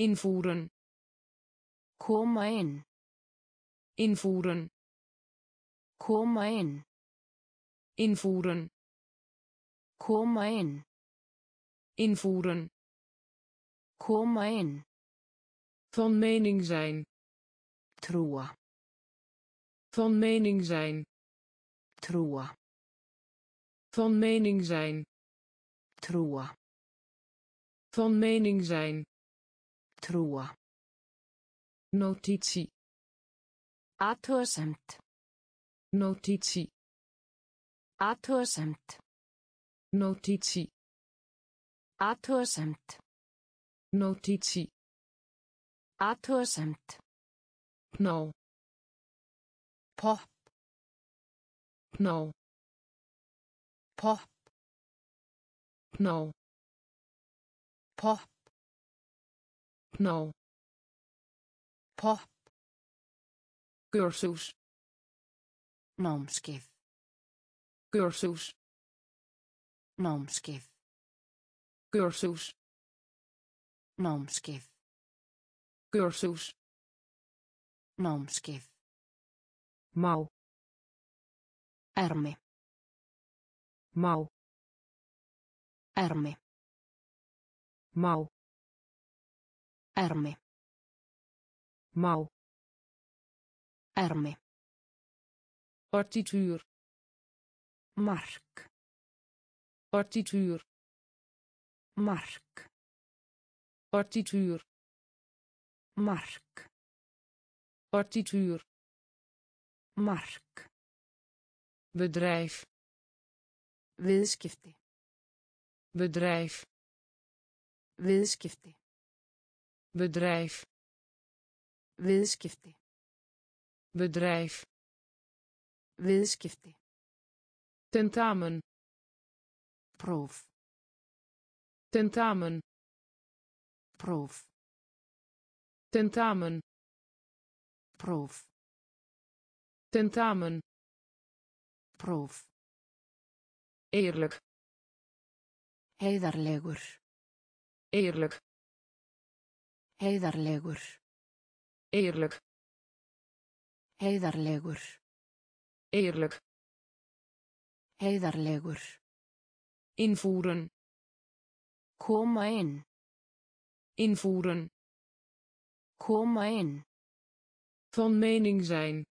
invoeren. Koma inn invoeren. Koma inn invoeren. Koma inn invoeren. Koma inn van mening zijn. Trúa van mening zijn. Trúa van mening zijn. Trúa van mening zijn Trúa. Notíci. Athugasemt. Notíci. Athugasemt. Notíci. Athugasemt. Notíci. Athugasemt. Pná. Popp. Pná. Popp. Pná. Popp ná pop Gursús. Námskið. Gursús. Námskið. Gursús. Námskið. Gursús. Námskið. Má. Ermi. Má. Ermi. Má ermi. Mouw ermi. Partituur mark. Partituur mark. Partituur mark. Partituur mark. Bedrijf. Viðskipti. Bedrijf. Viðskipti bedrijf. Viðskipti bedrijf. Viðskipti tentamen. Próf tentamen. Próf tentamen. Próf tentamen. Próf eerlijk. Heiðarlegur. Eerlijk heiðarlegur. Eerlijk heiðarlegur. Eerlijk heiðarlegur. Invoeren koma inn. Invoeren koma inn. Van mening zijn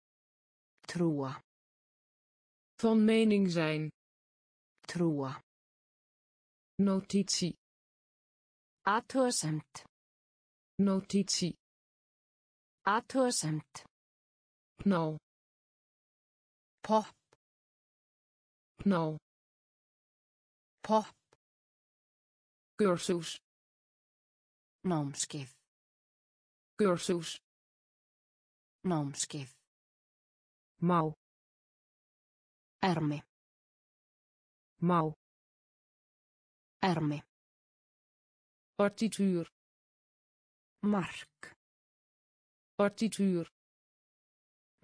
trúa. Van mening zijn trúa. Notitie athugasemd Notitie. Athugasemt. Pná. Popp. Pná. Popp. Kursus. Námskeið. Kursus. Námskeið. Má. Ermi. Má. Ermi. Partituur. Mark. Partituur.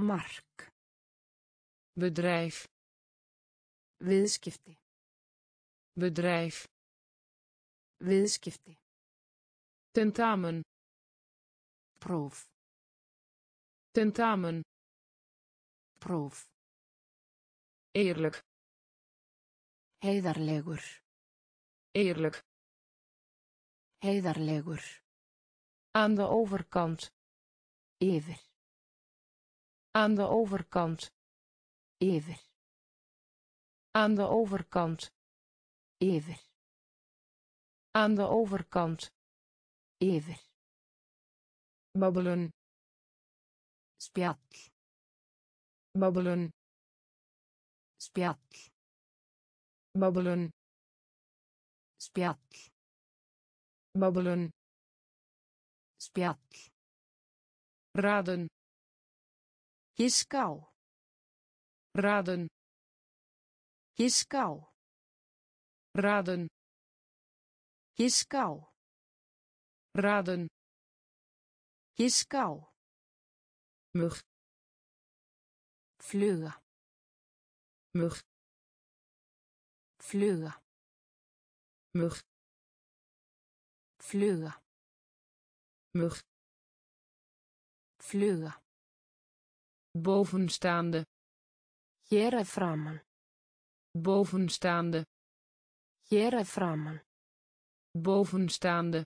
Mark. Bedrijf. Viðskipti. Bedrijf. Viðskipti. Tentamen. Próf. Tentamen. Próf. Eerlijk. Heiðarlegur. Eerlijk. Heiðarlegur aan de overkant. Yfir aan de overkant. Yfir aan de overkant. Yfir aan de overkant. Yfir babbelen. Spjall babbelen. Spjall babbelen. Spjall babbelen spjall. Raden. Giska raden. Giska raden. Giska raden. Giska á mug. Fluga. Mug. Fluga. Mug. Fluga mug. Fluga. Bovenstaande. Að framan. Bovenstaande. Að framan. Bovenstaande.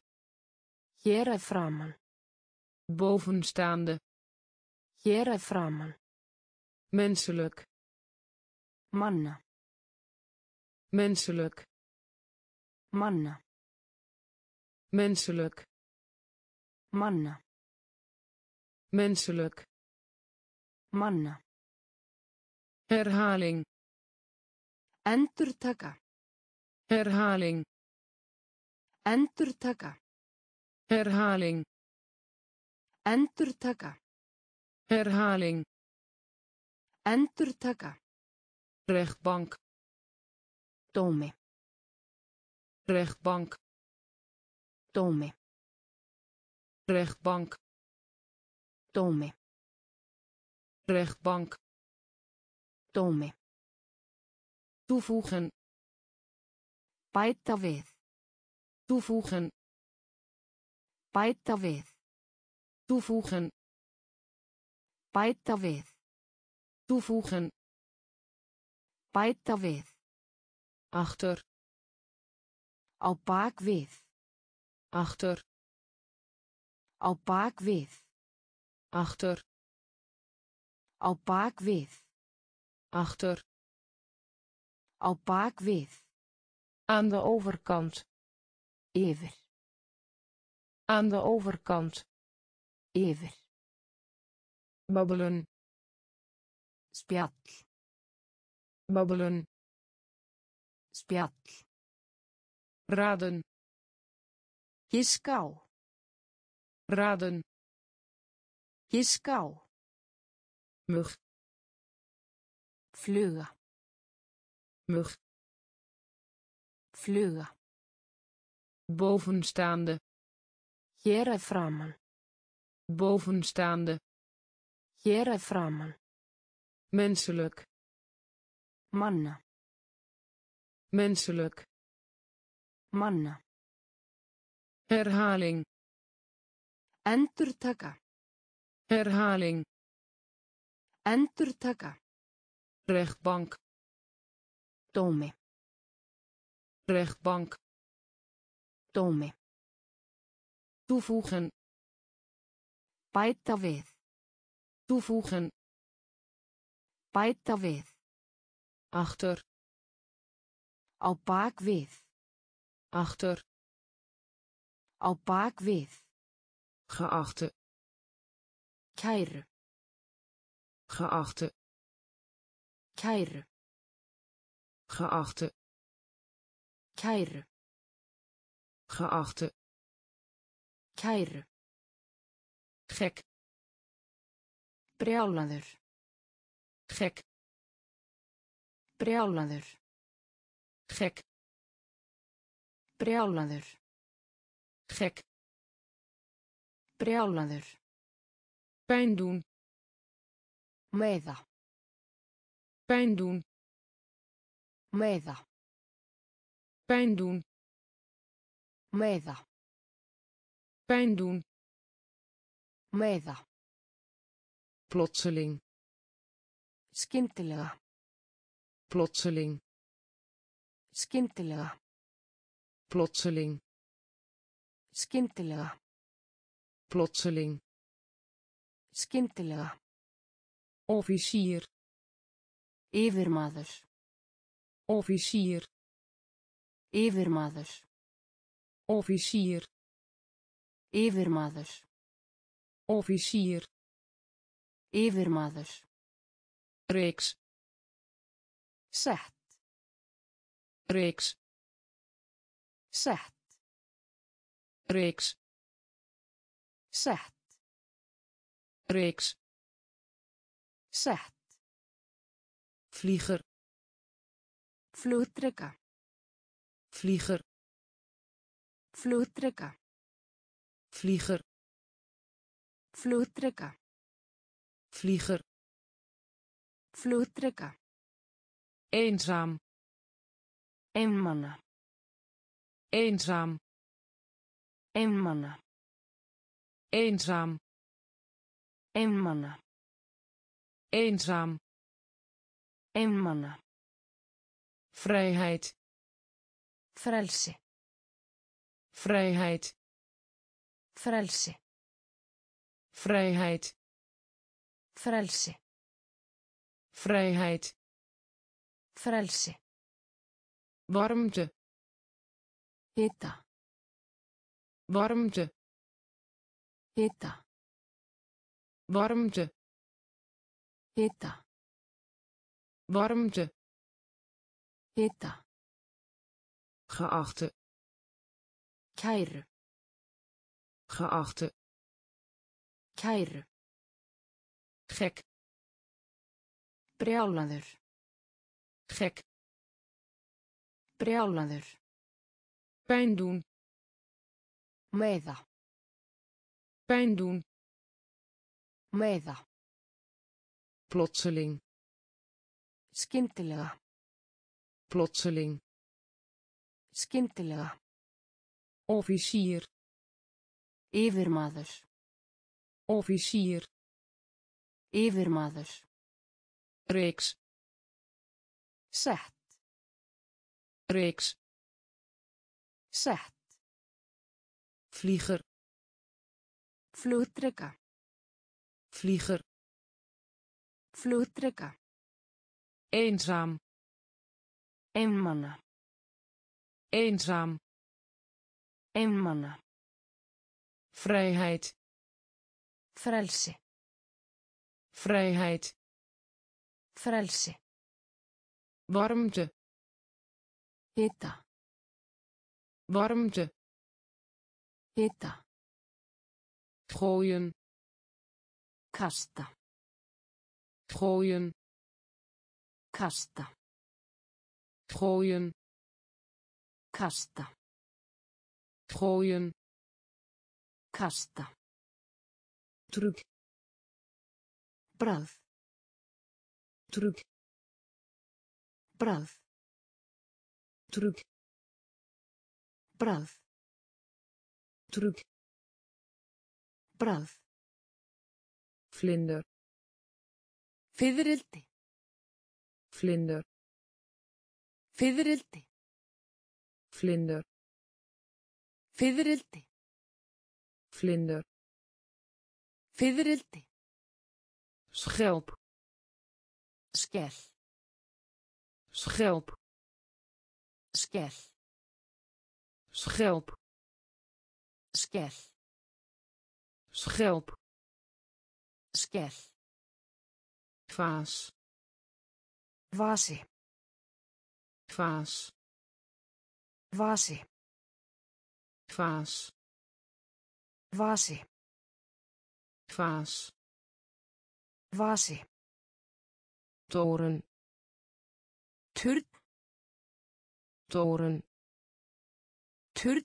Að framan. Bovenstaande. Að framan. Menselijk. Manna. Menselijk. Manna. Menselijk manna menselijk. Manna herhaling. Endurtaka herhaling. Endurtaka herhaling. Endurtaka herhaling. Endurtaka rechtbank. Dómi rechtbank. Dómi rechtbank dómi rechtbank dómi toevoegen bæta við toevoegen bæta við toevoegen bæta við toevoegen bæta við achter á bak við achter á bak við achter. Á bak við achter. Á bak við aan de overkant. Yfir aan de overkant. Yfir babbelen. Spjall. Babbelen. Spjall. Raden. Giska á raden. Giska á mug. Fluga mug. Fluga bovenstaande. Að framan bovenstaande. Að framan menselijk. Manna menselijk. Manna herhaling endurtaka. Herhaling. Endurtaka. Rechtbank. Dómi. Rechtbank. Dómi. Toevoegen. Bæta við. Toevoegen. Bæta við. Achter. Á bak við. Achter. Á bak við geachte. Kæru geachte. Kæru geachte. Kæru geachte. Kæru gek. Brjálaður gek. Brjálaður gek. Brjálaður gek brjálaður. Pijn doen meða pijn doen meða pijn doen meða pijn doen meða plotseling. Skyndilega. Plotseling. Skyndilega. Plotseling. Skyndilega plotseling skyndilega. officier yfirmaður. officier yfirmaður. officier yfirmaður. officier yfirmaður. reeks sett. reeks sett. reeks sett reeks. Sett vlieger. Flugdreka vlieger. Flugdreka vlieger. Flugdreka vlieger. Flugdreka eenzaam. Einmana eenzaam. Einmana eenzaam Einmana. eenzaam Einmana. vrijheid Frelsi. vrijheid Frelsi. vrijheid Frelsi. vrijheid Frelsi. warmte Hita. warmte Hita. warmte Hita. warmte Hita. geachte Kæru. geachte Kæru. gek Brjálaður. gek Brjálaður. pijn doen Meiða. Pijn doen plotseling Skyndilega. plotseling Skyndilega. officier Yfirmaður. officier Yfirmaður. reeks Sett. reeks Sett. vlieger Flugdreka. vlieger Flugdreka. eenzaam Einmana. eenzaam Einmana. vrijheid Frelsi. vrijheid Frelsi. warmte Hita. warmte Hita. Gooien Kasta. gooien Kasta. gooien Kasta. gooien Kasta. truc Bragð. truc Bragð. truc Bragð. truc Bráð. Flindur. Fyðrildi. Flindur. Fyðrildi. Flindur. Fyðrildi. Flindur. Fyðrildi. Schelp. Skell. Schelp. Skell. Schelp. Skell. Schelp Skell. vaas Vasi. vaas Vasi. vaas Vasi. vaas Vasi. toren Turn. toren Turn.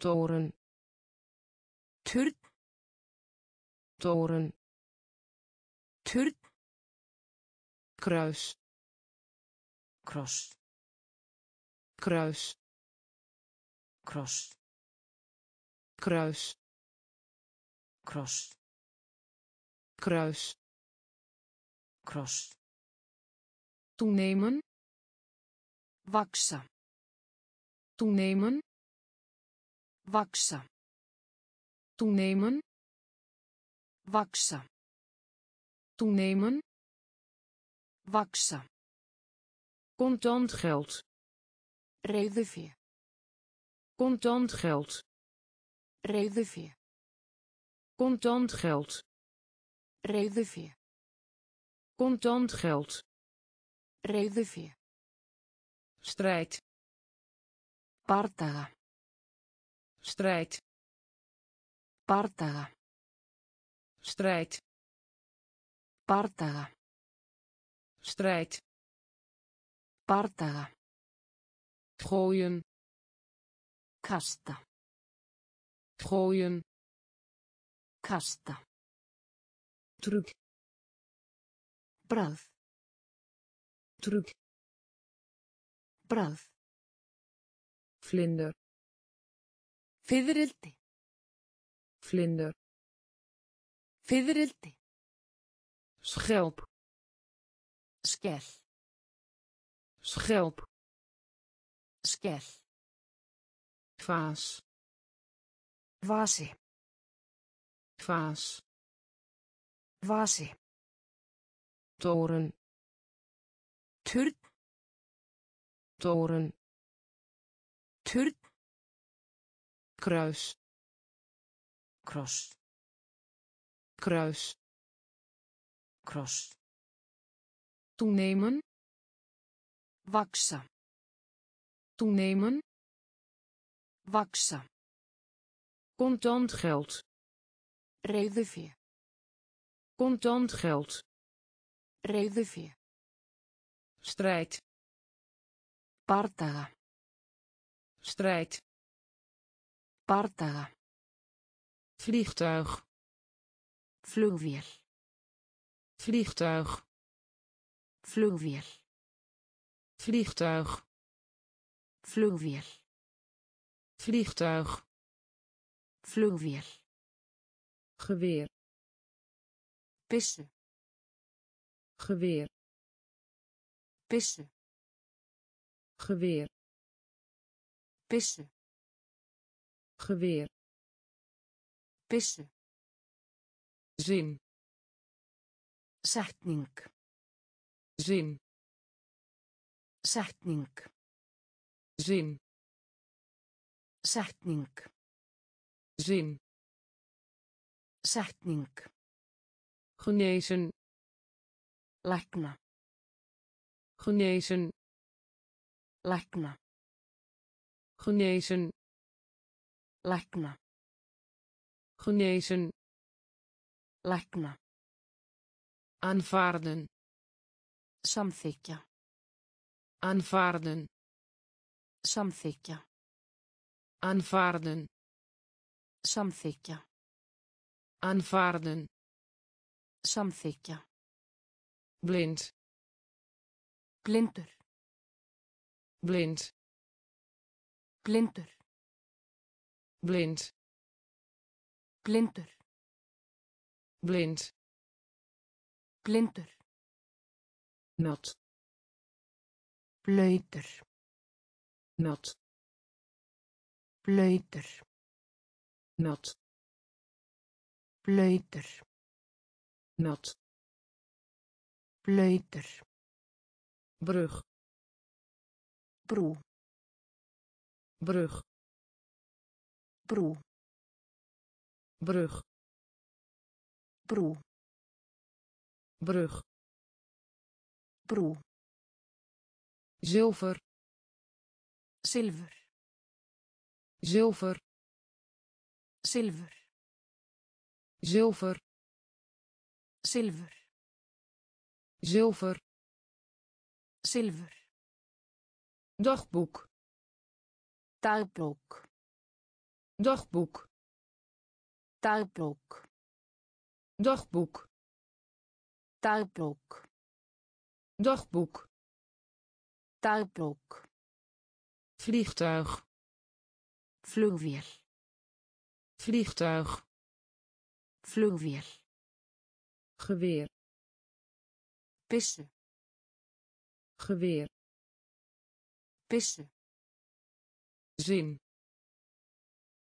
toren Turn. toren kruis Kross. kruis Kross. kruis Kross. kruis Kross. toenemen Vaksa. toenemen Vaksa. Toenemen Vaksa. toenemen Vaksa. contant geld Reiðufé. contant geld Reiðufé. contant geld Reiðufé. contant geld Reiðufé. strijd Bardaga. strijd Bardaga. strijd Bardaga. strijd Bardaga. gooien Kasta. gooien Kasta. truc Bragð. truc Bragð. vlinder Fiðrildi. Vlinder Fiðrildi. schelp Skell. schelp Skell. vaas Vasi. vaas Vasi. toren Turn. toren Turn. kruis Kross. kruis Kross. toenemen Vaksa. toenemen Vaksa. contant geld Reyðufé. contant geld Reyðufé. strijd Bardaga. strijd Bardaga. Vliegtuig Flugvél. vliegtuig Flugvél. vliegtuig Flugvél. vliegtuig Flugvél. geweer Byssu. geweer Byssu. geweer Byssu. geweer Byssu. zin Setning. zin Setning. zin Setning. zin Setning. genezen Lækna. genezen Lækna. genezen Lækna. Genezen Lækna. aanvaarden Samþykja. aanvaarden Samþykja. aanvaarden Samþykja. aanvaarden Samþykja. blind Blindur. blind Blindur. blind Blindur. blind Blindur. nat Blöytur. nat Blöytur. nat Blöytur. nat Blöytur. brug Brú. brug Brú. Brug Brú. brug Brú. zilver Silfur. zilver Silfur. zilver Silfur. zilver Silfur. dagboek Dagbók. dagboek Dagbók. dagboek Dagbók. dagboek Dagbók. vliegtuig Flugvél. vliegtuig Flugvél. geweer Byssu. geweer Byssu. zin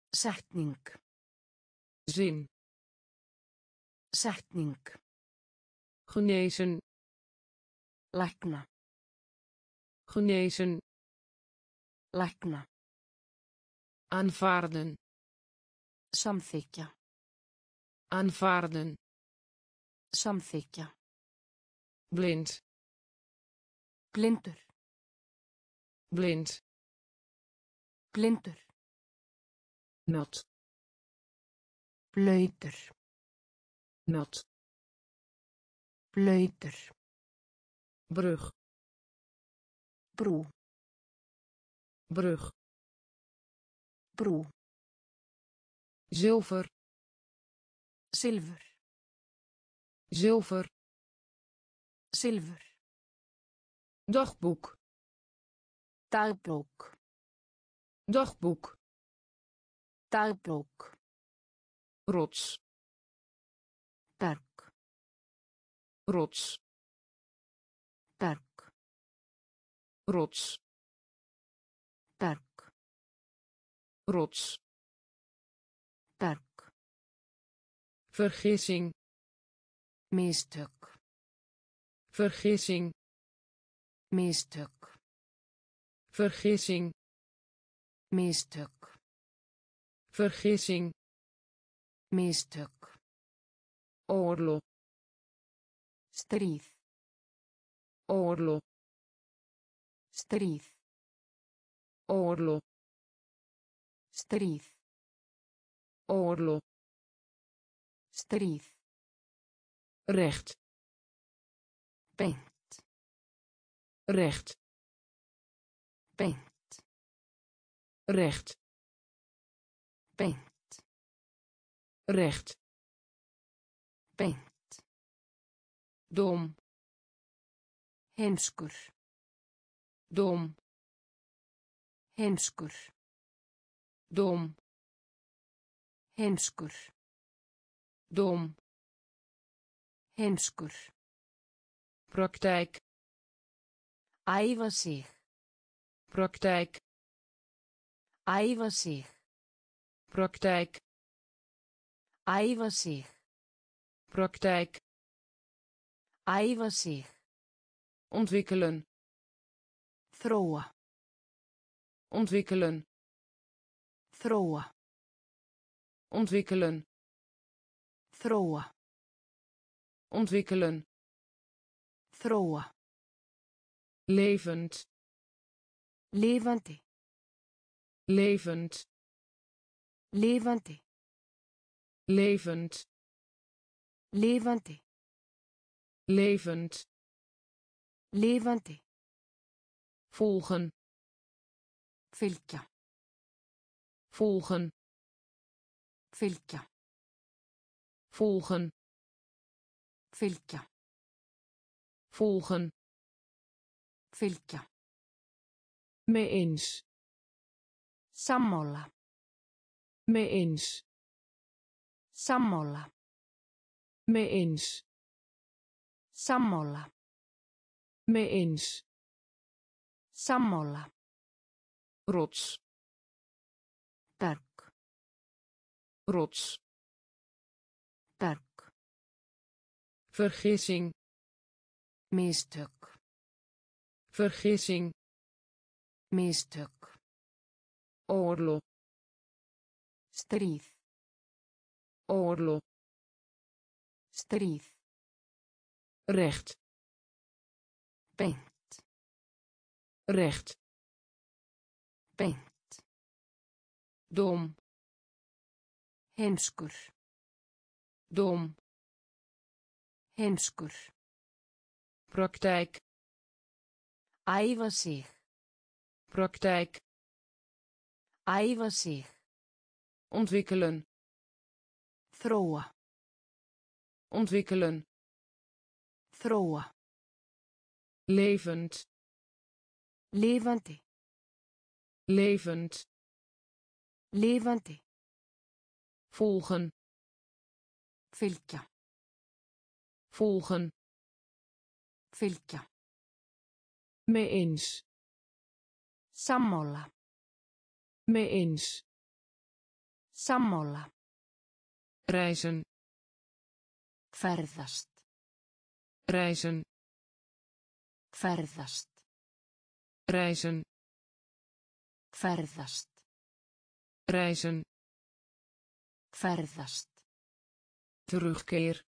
Setning. Zin Setning. genezen Lækna. genezen Lækna. aanvaarden Samþykja. aanvaarden Samþykja. blind Blindur. blind Blindur. nat Blöytur. nat Blöytur. brug Brú. brug Brú. zilver Silfur. zilver Silfur. dagboek Dagbók. dagboek Dagbók. Rots. Berg rots. Berg rots. Berg rots. Berg vergissing. Mistök vergissing. Mistök vergissing. Mistök vergissing mistök oorlog stríð oorlog stríð oorlog stríð oorlog stríð recht. Beint recht. Beint recht. Beint recht. Beint dom. Heimskur dom. Heimskur dom. Heimskur dom. Heimskur praktijk. Æfa sig. Praktijk. Æfa sig. Praktijk sig. Praktijk. Sig. Ontwikkelen. Þróa. Ontwikkelen. Þróa. Ontwikkelen. Þróa. Ontwikkelen. Þróa. Levend. Lifandi. Levend. Lifandi levend. Lifandi levend. Lifandi volgen. Fylgja volgen. Fylgja volgen. Fylgja volgen. Fylgja mee eens. Sammála mee eens sammála mee eens. Sammála mee eens. Sammála rots. Berg rots. Berg vergissing. Mistök vergissing. Mistök oorlog. Stríð oorlog stríð recht beint recht beint dom heimskur dom heimskur praktijk æfa sig. praktijk æfa sig. ontwikkelen þróa. Ontwikkelen. Þróa. Levend. Lifandi. Levend. Lifandi. Volgen. Fylgja. Volgen. Fylgja. Mee eens. Sammála. Mee eens. Sammála reizen. Ferðast. Reizen. Ferðast. Reizen. Ferðast. Reizen. Ferðast. Terugkeer.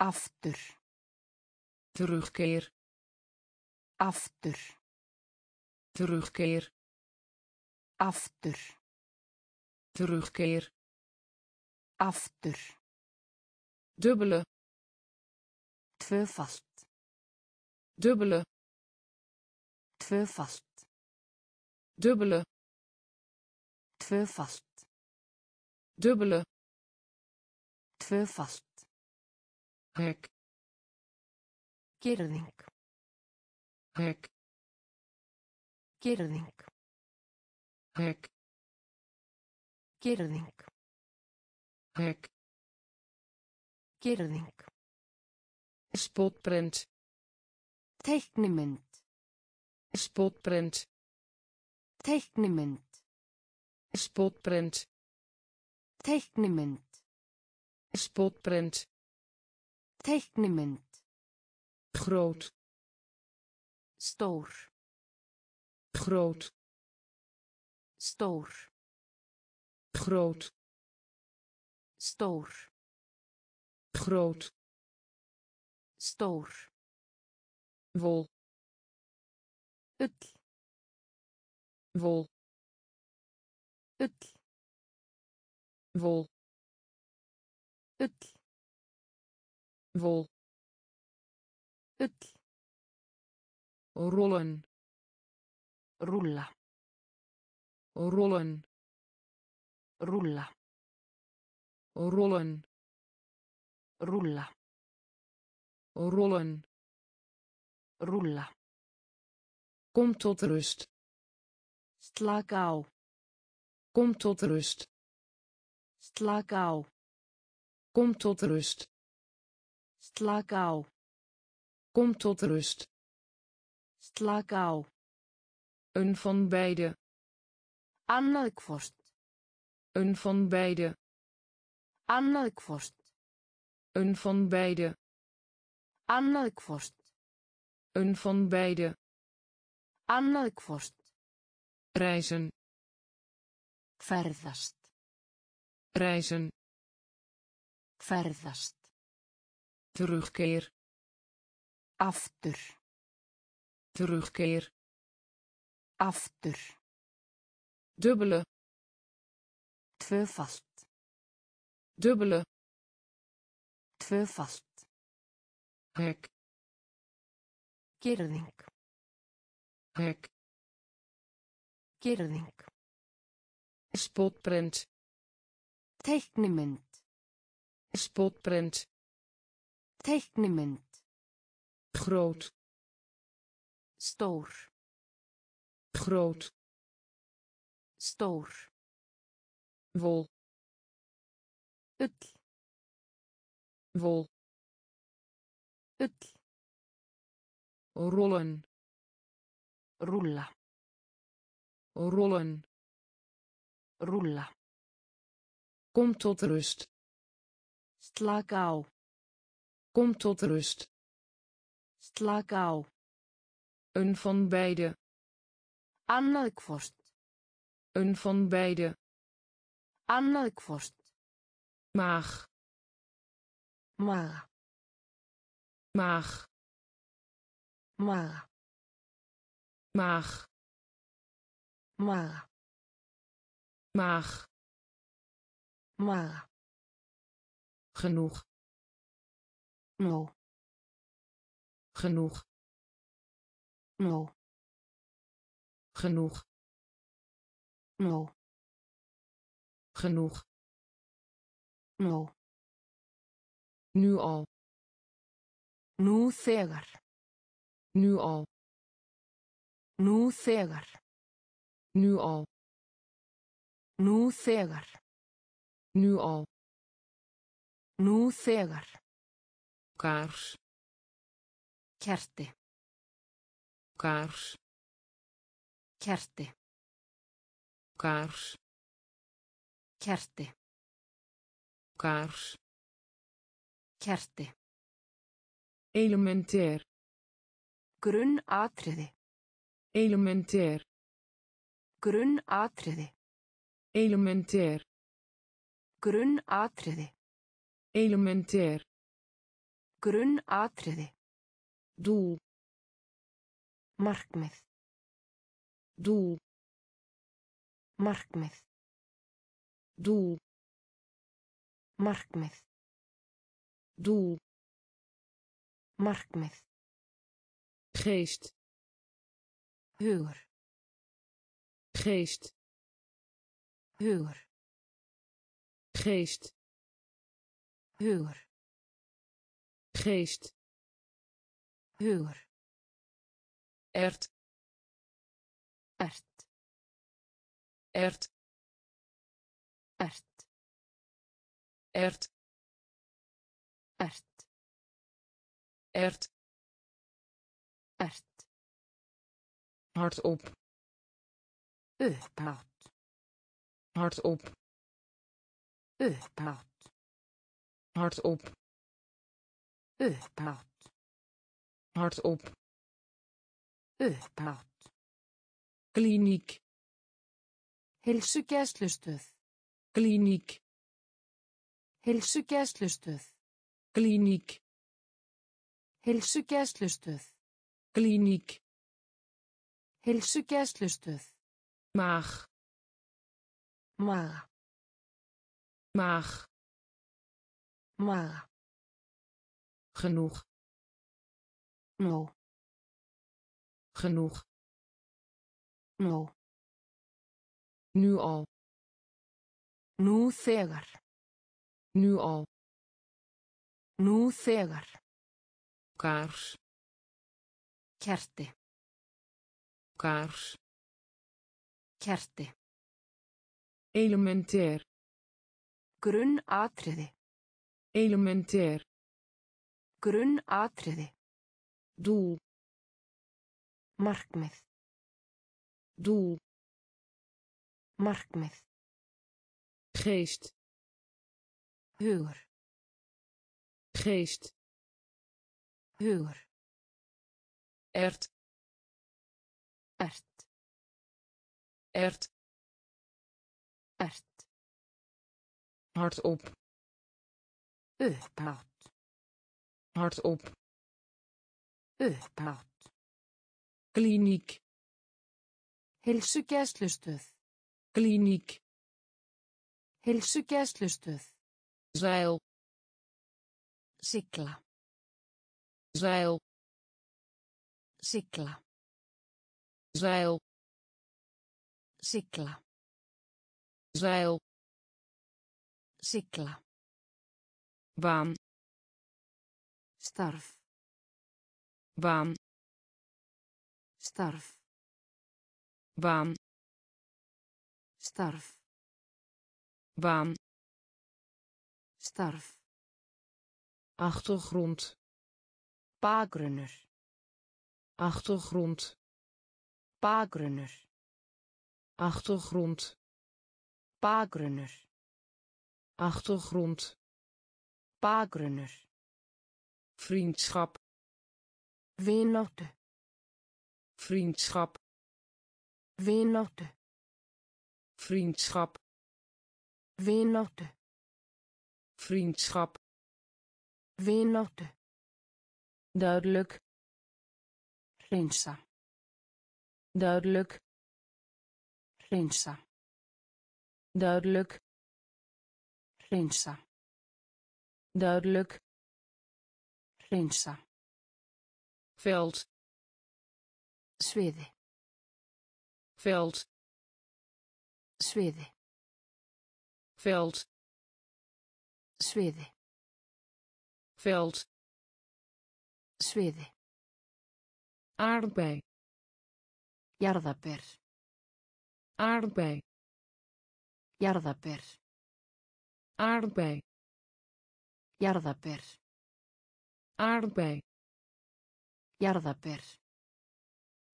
Aftur. Terugkeer. Aftur. Terugkeer. Aftur. Terugkeer aftur. Dubbele tvöfalt. Dubbele tvöfalt. Dubbele tvöfalt. Dubbele tvöfalt. Hek girðing. Hek girðing. Hek girðing hek Girðing. spotprint Teiknimynd. spotprint Teiknimynd. spotprint Teiknimynd. spotprint Teiknimynd. groot Stór. groot Stór. groot Stór. groot Stór. wol Ull. wol Ull. wol Ull. wol Ull. rollen Rúlla. rollen Rúlla. Rollen Rúlla. rollen Rúlla. kom tot rust Slaka á. kom tot rust Slaka á. kom tot rust Slaka á. kom tot rust Slaka á. een van beide hvort. een van beide Annað hvort. een van beide Annað hvort. een van beide Annað hvort. reizen Ferðast. reizen Ferðast. terugkeer Aftur. terugkeer Aftur. dubbele Tvöfalt. Dubbele Tvöfalt. hek Girðing. hek Girðing. spotprint Teiknimynd. spotprint Teiknimynd. groot Stór. groot Stór. wol Ull. wol Ull. rollen Rúlla. rollen Rúlla. kom tot rust Slaka á. kom tot rust Slaka á. een van beide Annað hvort. een van beide Annað maag Maga. maag Maga. maag Maga. maag Maga. genoeg Nó. genoeg Nó. genoeg Nó. genoeg Nú. Nú á. Nú þegar. Nú á. Nú þegar. Nú á. Nú þegar. Nú á. Nú þegar. Kars. Kerti. Kars. Kerti. Kars. Kerti kaars Kerti. elementair Grunnatriði. elementair Grunnatriði. elementair Grunnatriði. elementair Grunnatriði. doel Markmið. doel Markmið. doel Markmið. doel Markmið. geest Hugur. geest Hugur. geest Hugur. geest Hugur. ert Ert. ert Ert. Ert. Ert. Ert. Ert. Hardop upphátt. Hardop upphátt. Hardop upphátt. Hardop upphátt. Kliniek. Heilsugæslustöð. Kliniek Hilsugæslustöð. Kliník. Hilsugæslustöð. Kliník. Hilsugæslustöð. Maag. Maag. Maag. Maag. Genoeg. No. Genoeg. No. Nu al. Nú þegar. Nu al. Nú þegar. Kars. Kerti. Kars. Kerti. Elementer. Grunn atriði. Elementer. Grunn atriði. Dú. Markmið. Dú. Markmið. Geest. Hugur geest. Hugur ert. Ert. Ert. Ert. Hardop. Upphátt hardop. Upphátt kliniek. Heilsugæslustöð. Kliniek. Heilsugæslustöð zeil sigla zeil sigla zeil sigla zeil sigla baan. Starf. Baan. Starf. Baan. Starf. Baan starf. Achtergrond. Bakgrunnur achtergrond. Bakgrunnur achtergrond. Bakgrunnur achtergrond. Bakgrunnur vriendschap. Vináttu vriendschap. Vináttu vriendschap. Vináttu vriendschap. Vináttu duidelijk. Hreinsa duidelijk. Hreinsa duidelijk. Hreinsa duidelijk. Hreinsa veld. Sviði veld. Sviði veld sviði. Veld. Sviði. Aardbei jarðaber. Aardbei jarðaber. Aardbei jarðaber. Aardbei jarðaber.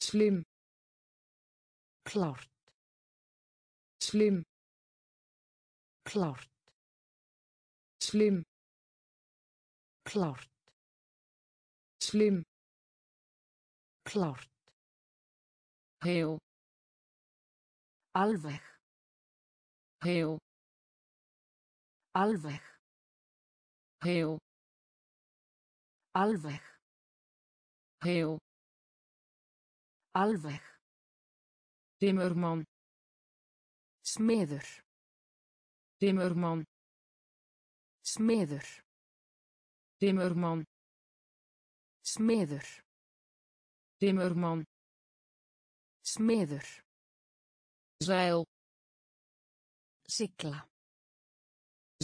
Slim. Klárt. Slim. Klárt slim. Klárt slim. Klárt heel. Alveg. Heel. Alveg. Heel. Alveg. Heel. Alveg. Timmerman. Smiður timmerman smiður. Timmerman. Smiður. Timmerman. Smiður. Zeil. Sigla.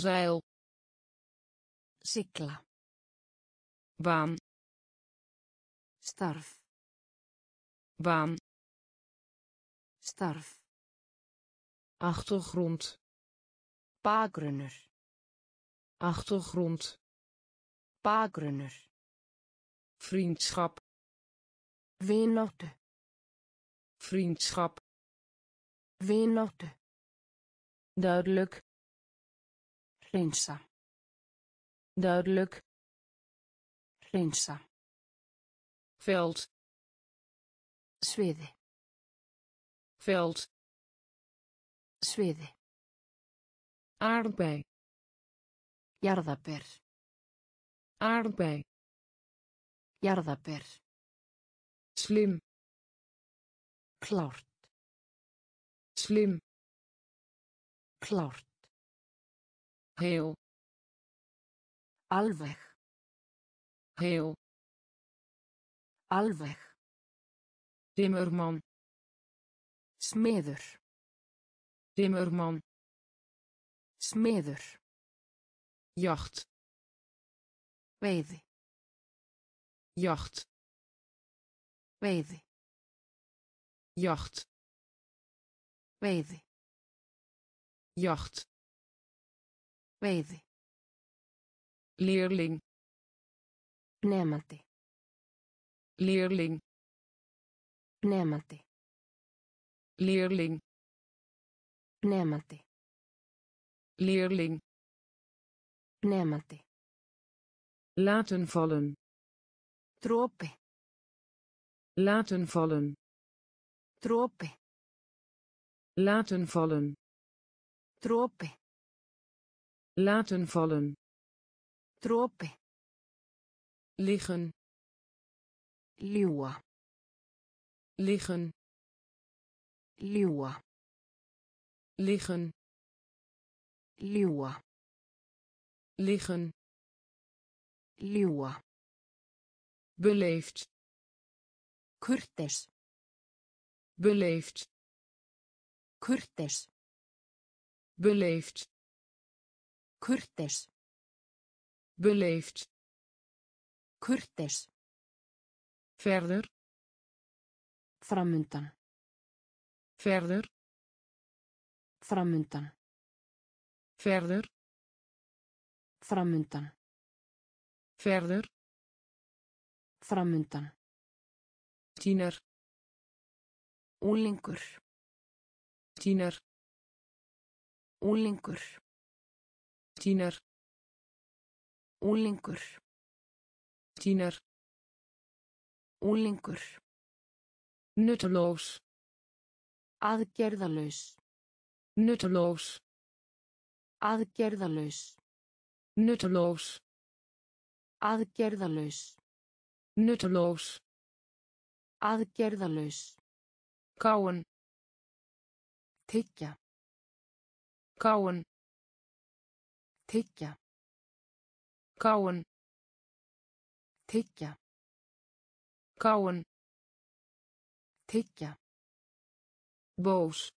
Zeil. Sigla. Baan. Starf. Baan. Starf. Achtergrond. Bakgrunnur achtergrond Bakgrunnur. vriendschap Vináttu. vriendschap Vináttu. duidelijk Hreinsa. duidelijk Hreinsa. veld Sviði. veld Sviði. aardbei Jarðaber. aardbei Jarðaber. slim Klárt. slim Klárt. heel Alveg. heel Alveg. timmerman Smiður. timmerman Smiður. Jacht Veiði. jacht Veiði. jacht Veiði. jacht Veiði. leerling Nemandi. leerling Nemandi. leerling Nemandi. leerling Nemandi. laten vallen Dropi. laten vallen Dropi. laten vallen Dropi. laten vallen Dropi. liggen Ljúa. liggen Ljúa. liggen Ljúa. Liggen Ljúa. beleefd Kurteis. beleefd Kurteis. beleefd Kurteis. beleefd Kurteis. verder Framundan. verder Framundan. verder Framundan. verder Framundan. tiener Úlingur. tiener Úlingur. tiener Úlingur. tiener Úlingur. nutteloos Aðgerðalaus. nutteloos Aðgerðalaus. Nutteloos Aðgerðalaus. nutteloos Aðgerðalaus. kauwen Tyggja. kauwen Tyggja. kauwen Tyggja. kauwen Tyggja. boos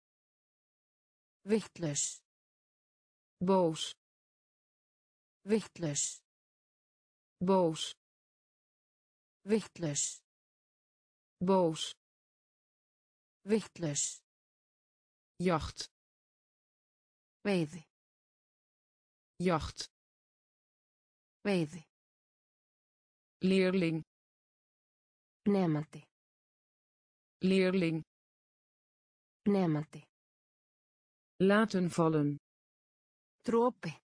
Vittlaus. boos Vittlaus. boos Vittlaus. boos Vittlaus. jacht Veiði. jacht Veiði. leerling Nemandi. leerling Nemandi. laten vallen Dropi.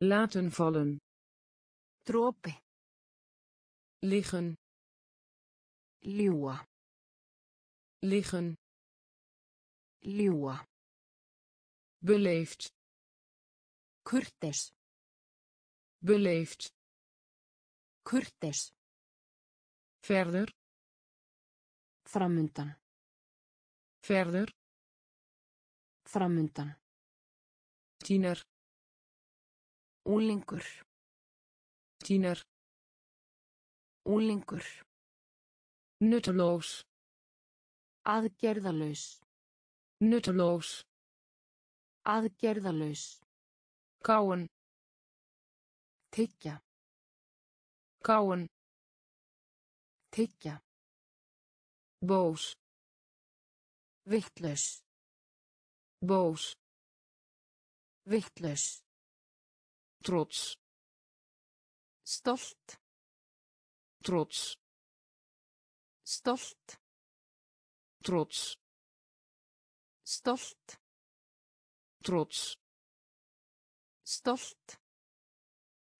Laten vallen Dropi. liggen Ljúa. liggen Ljúa. beleefd Kurteis. beleefd Kurteis. verder Framundan. verder Framundan. tiener Úlingur. tiener Úlingur. nutteloos Aðgerðalaus. nutteloos Aðgerðalaus. kauwen Tyggja. kauwen Tyggja. boos Vittlaus. boos Vittlaus. Trots Stolt. trots Stolt. trots Stolt. trots Stolt.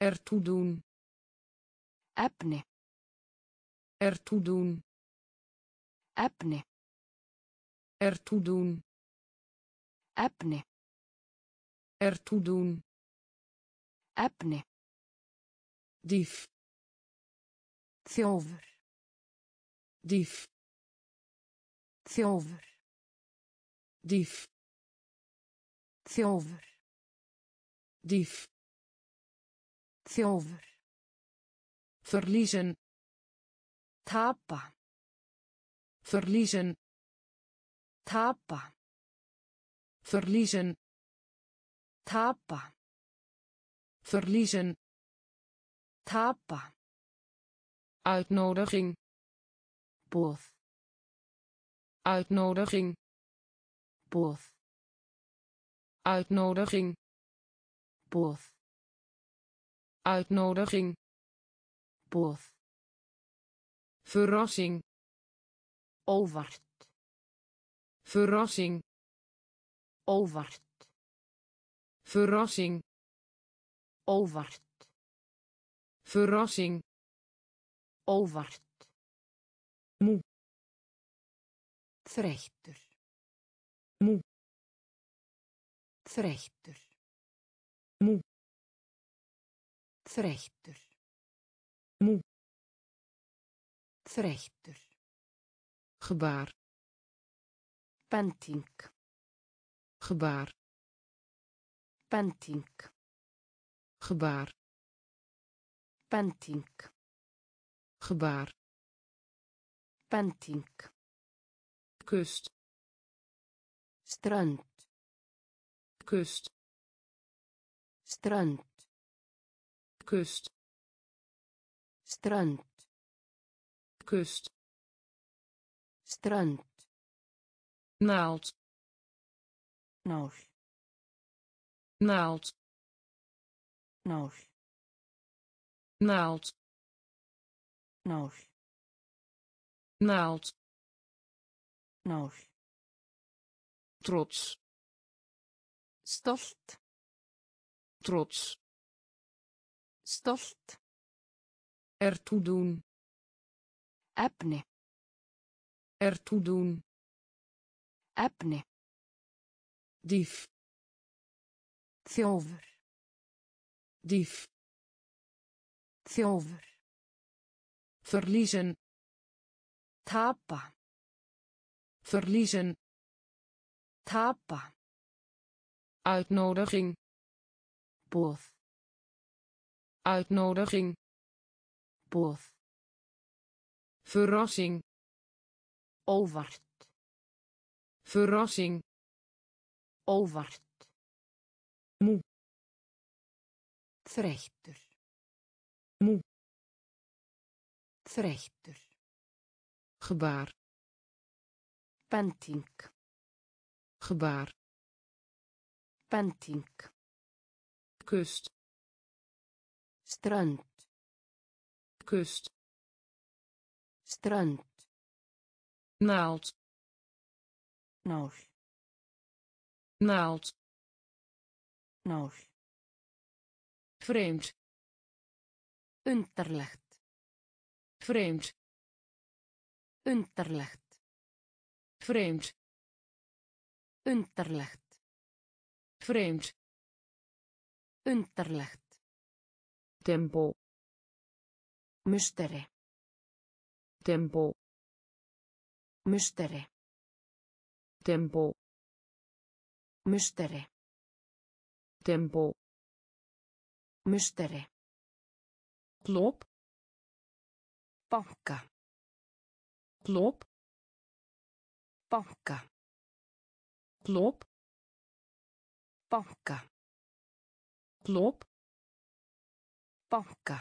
ertoe doen Efni. ertoe doen Efni. ertoe doen Efni. ertoe doen Efni. dief Þjófur. dief Þjófur. dief Þjófur. dief Þjófur. verliezen Tapa. verliezen Tapa. verliezen Tapa. Verliezen Tapa. uitnodiging Boð. uitnodiging Boð. uitnodiging Boð. uitnodiging Boð. verrassing Óvart. verrassing Óvart. verrassing Óvart. verrassing Óvart. Moe. Þreyttur. Moe. Þreyttur. Moe. Þreyttur. Moe. Þreyttur. gebaar Benting. gebaar Benting. Gebaar Benting. gebaar Benting. kust Strönd. kust Strönd. kust Strönd. kust Strönd. naald Nál. naald Nál. naald Nál. naald Nál. trots Stolt. trots Stolt. ertoe doen Efni. ertoe doen Efni. dief Þjófur. Dief Þjófur. verliezen Tapa. verliezen Tapa. uitnodiging Boð. uitnodiging Boð. verrassing Óvart. verrassing Óvart. Þreyttur. Moe. Þreyttur. gebaar Benting. gebaar Benting. kust Strönd. kust Strönd. naald Nál. naald Nál. Vreemd Undarlegt. vreemd Undarlegt. vreemd Undarlegt. vreemd Undarlegt. tempo Musteri. tempo Musteri. tempo Musteri. tempo Musteri. klop Banka. klop Banka. klop Banka. klop Banka.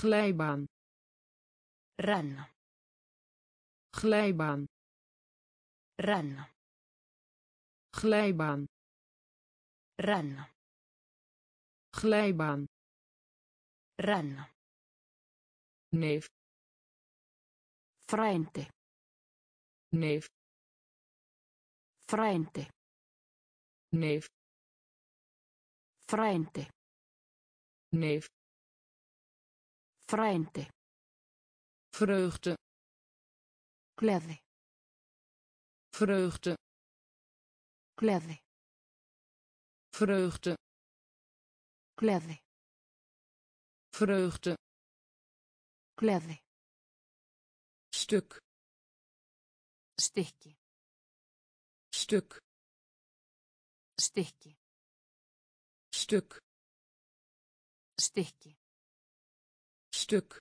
glijbaan Renna. glijbaan Renna. glijbaan Renna. Glijbaan. Renna neef. Frændi neef. Frændi neef. Frændi neef. Frændi vreugde. Gleði vreugde. Gleði vreugde gleði. Vreugde gleði. Stuk stykki. Stuk stykki. Stuk stykki. Stuk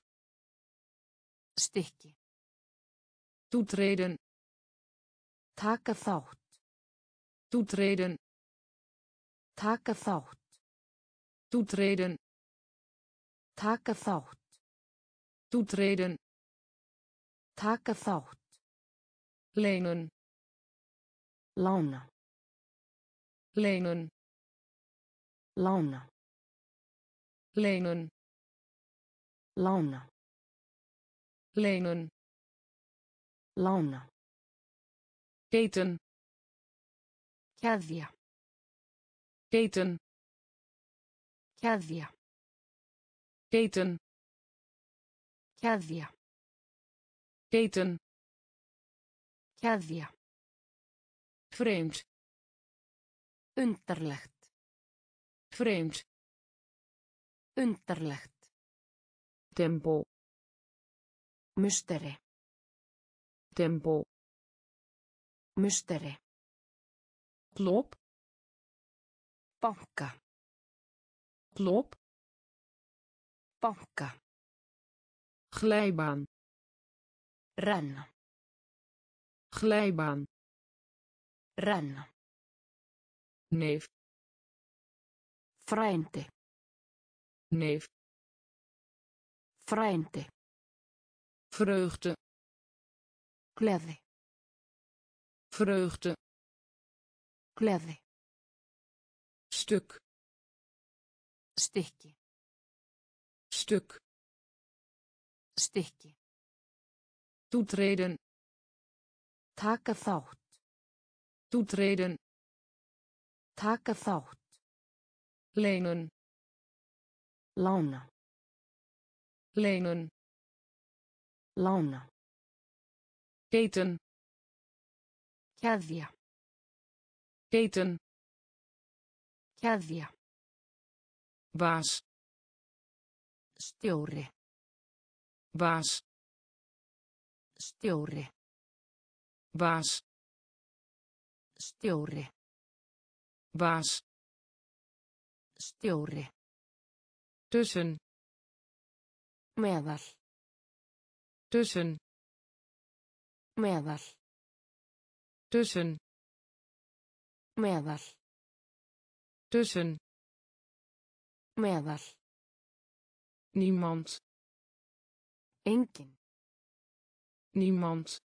stykki. Toetreden taka þátt. Toetreden taka þátt toetreden. Taka þátt. Toetreden. Taka þátt. Lenen. Lána. Lenen. Lána. Lenen. Lána. Lenen. Lána. Keten. Keðja. Keten keðja keten keðja keten keðja vreemd. Undarlegt. Vreemd. Undarlegt. Tempo. Musteri. Tempo. Musteri. Klop. Banka klop. Banka. Glijbaan. Renna glijbaan. Renna neef. Frændi neef. Frændi vreugde. Gleði vreugde. Gleði stuk stykki. Stuk. Stykki. Toetreden. Taka þátt. Toetreden. Taka þátt. Lenen. Lána. Lenen. Lána. Keten. Keðja. Keten. Keðja baas stjóri. Baas stjóri. Baas stjóri. Baas stjóri. Tussen. Meðal. Tussen. Meðal. Tussen. Meðal. Tussen meðal. Niemand. Engin niemand.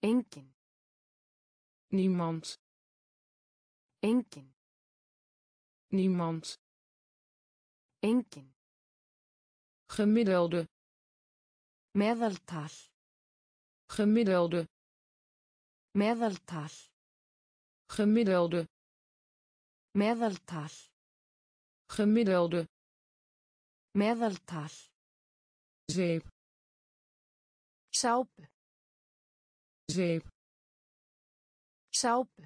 Engin niemand. Engin niemand. Engin gemiddelde. Meðaltal. Gemiddelde. Meðaltal. Gemiddelde. Meðaltal gemiddelde. Meðaltal. Zeep. Sápu zeep. Sápu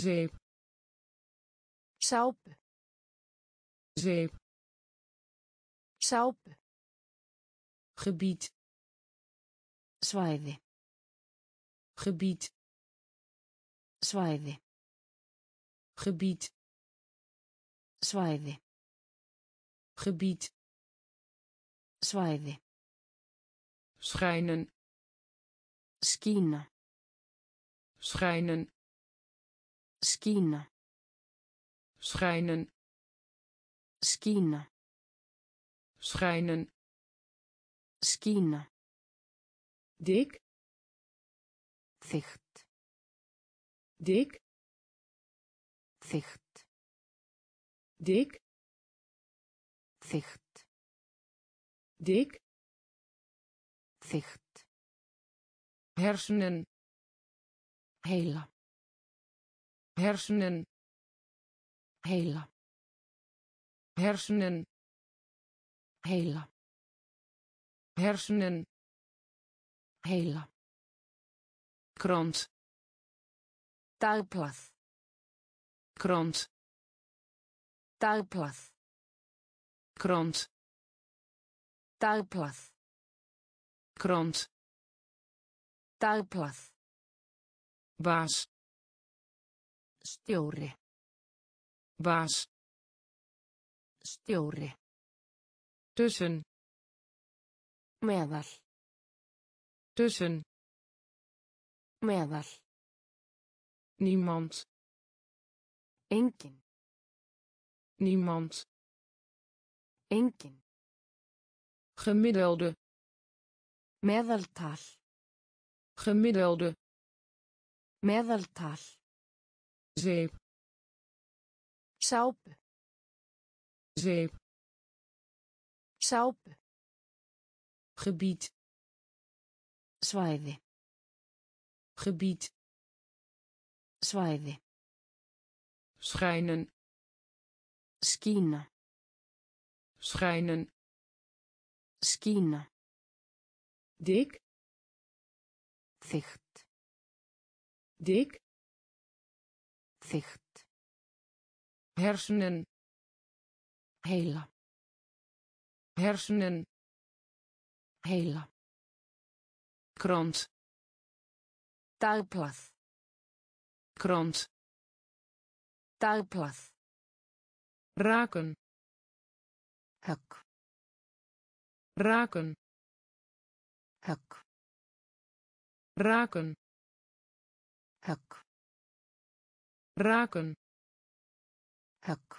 zeep. Sápu zeep. Sápu gebied. Svæði. Gebied. Svæði. Gebied svæði. Gebied. Svæði. Schijnen. Skína. Schijnen. Skína. Schijnen. Skína. Schijnen. Skína. Dik. Þykkt dik dik. Þygt. Dik. Þygt. Hersunin heila. Hersunin heila. Hersunin heila. Hersunin heila. Krans dagblað. Krans Dagblað. krant Dagblað. krant Dagblað. baas Stjóri. baas Stjóri. tussen Meðal. tussen Meðal. niemand Engin. Niemand Engin. gemiddelde Meðaltal. gemiddelde Meðaltal. zeep Sápu. zeep Sápu. gebied Svæði. gebied Svæði. schijnen Skína. schijnen Skína. dik Þykkt. dik Þykkt. hersenen Heila. hersenen Heila. krant Dagblað. krant Dagblað. Raken Högg. raken Högg. raken Högg. raken Högg.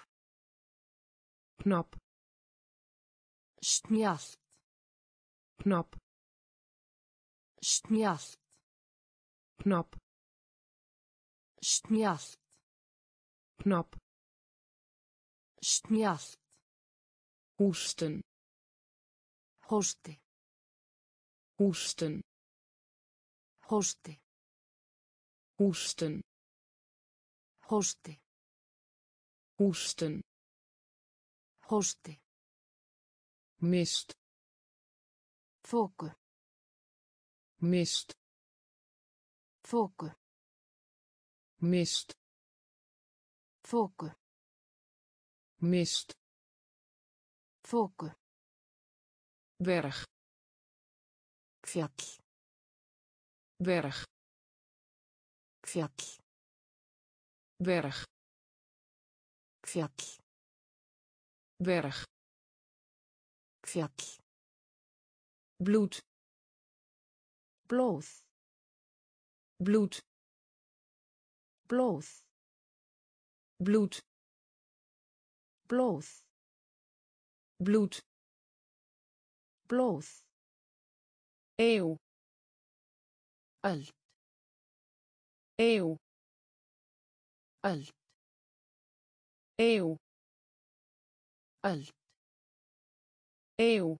knap Snjallt. knap Snjallt. knap Snjallt. knap Snjallt. hoesten Hósti. hoesten Hósti. hoesten Hósti. hoesten Hósti. mist Þóku. mist Þóku. mist Þóku. Mist Þóku. berg Fjall. berg Fjall. berg Fjall. berg Fjall. bloed Blóð. bloed Blóð. bloed Blóð. bloed Blóð. eeuw Öld. eeuw Öld. eeuw Öld. eeuw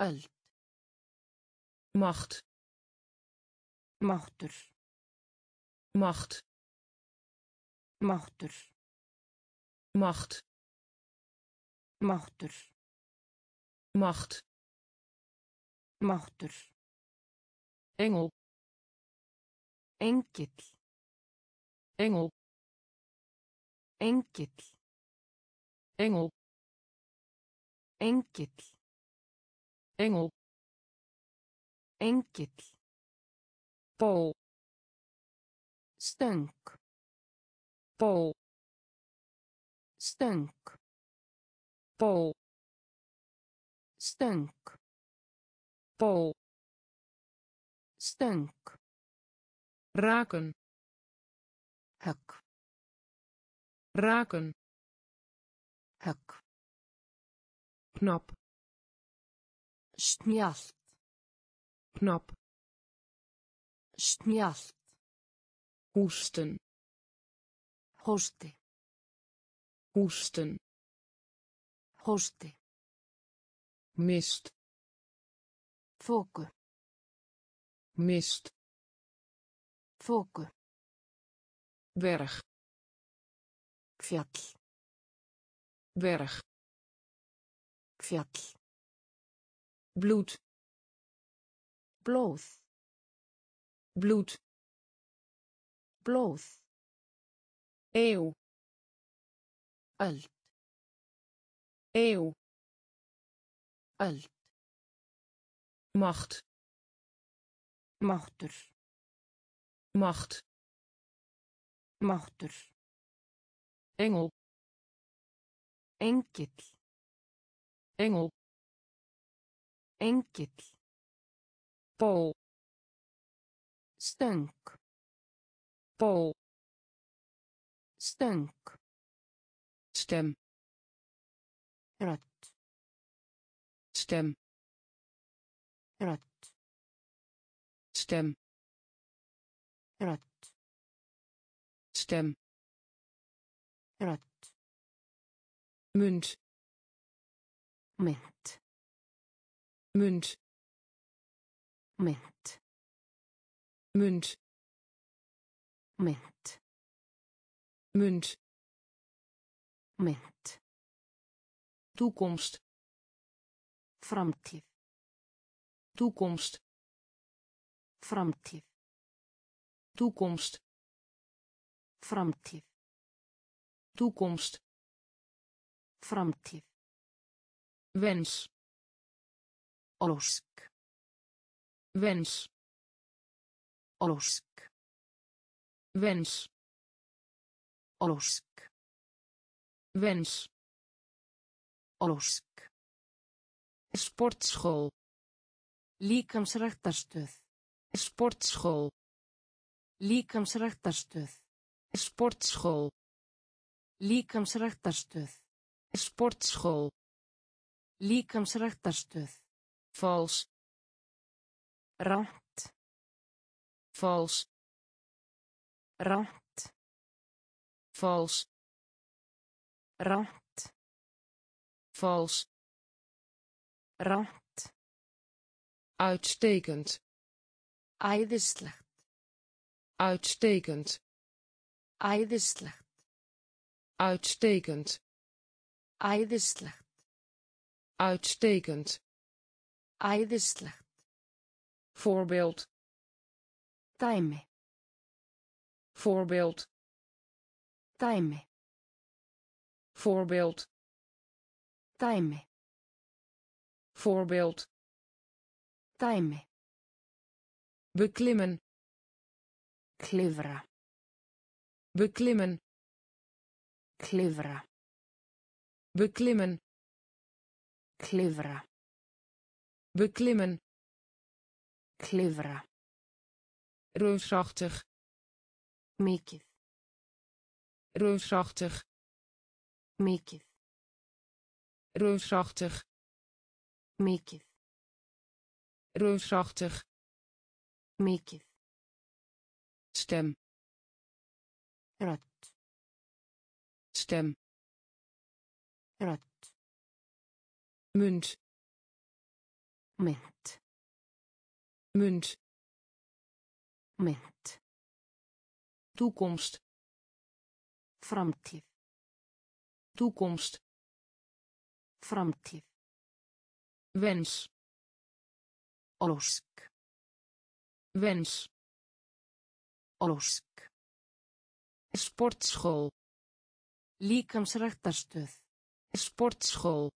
Öld. macht Máttur. macht Máttur. Macht Máttur. macht Máttur. engel Engill. engel Engill. engel Engill. engel Engill. pool Stöng. pool Stöng. Ból. Stöng. Ból. Stöng. Raken. Högg. Raken. Högg. Knopp. Smjalt. Knopp. Smjalt. Hoesten. Hosti. Hoesten Hósti. mist Þóku. mist Þóku. berg Fjall. berg Fjall. bloed Blóð. bloed Blóð. eeuw Öld. eeuw Öld. macht Máttur. macht Máttur. engel Engill. engel Engill. pool Stöng. pool Stöng stem rött stem. Rött stem. Rött stem. Rött mund mund mund mund mund mund mund Toekomst Framtíð. toekomst Framtíð. toekomst Framtíð. toekomst Framtíð. wens Ósk. wens Ósk. wens Ósk. Wens Ósk. sportschool Líkamsræktarstöð. sportschool Líkamsræktarstöð. sportschool Líkamsræktarstöð. sportschool Líkamsræktarstöð. vals Ránt. vals Ránt. vals Ránt. vals Ránt. uitstekend Æðislegt. uitstekend Æðislegt. uitstekend Æðislegt. uitstekend Æðislegt. voorbeeld Dæmi. voorbeeld Dæmi. Voorbeeld Dæmi. voorbeeld Dæmi. beklimmen Klifra. beklimmen Klifra. beklimmen Klifra. beklimmen Klifra. reusachtig reusachtig Mikið. reusachtig Mikið. reusachtig Mikið. stem Rödd. stem Rödd. munt Mynt. munt Mynt. toekomst Framtíð. Toekomst Framtíð. wens Ósk. wens Ósk. sportschool Líkamsræktarstöð. sportschool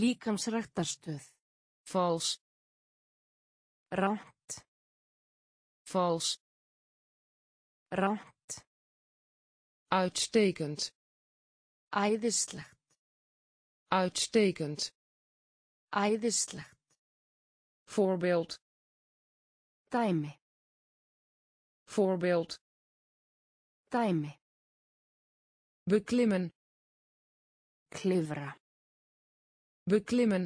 Líkamsræktarstöð. vals Ránt. vals Ránt. uitstekend Æðislegt. uitstekend Æðislegt. voorbeeld Dæmi. voorbeeld Dæmi. beklimmen Klifra. beklimmen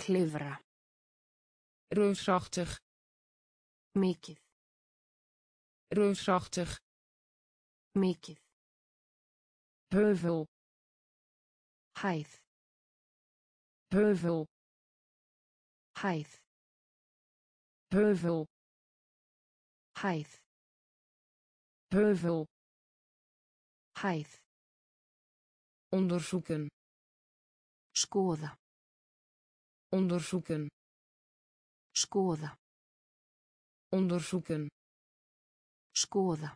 Klifra. reusachtig Mikið. reusachtig Mikið. Heuvel. Heuvel. Hæð onderzoeken. Skoða onderzoeken. Skoða onderzoeken. Skoða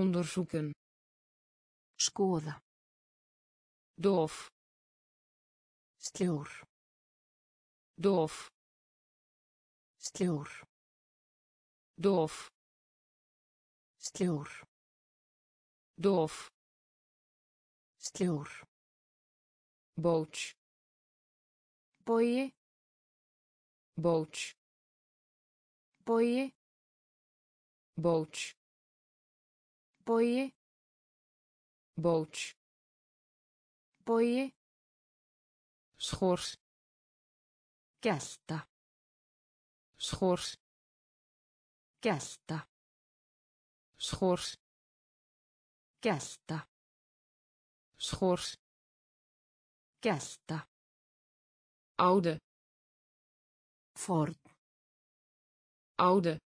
onderzoeken skoða doof sljór doof sljór doof sljór doof sljór boot bogi boot bogi boot bogi boot. Bogi schors. Gelta schors. Gelta schors. Gelta schors. Gelta oude. Ford oude.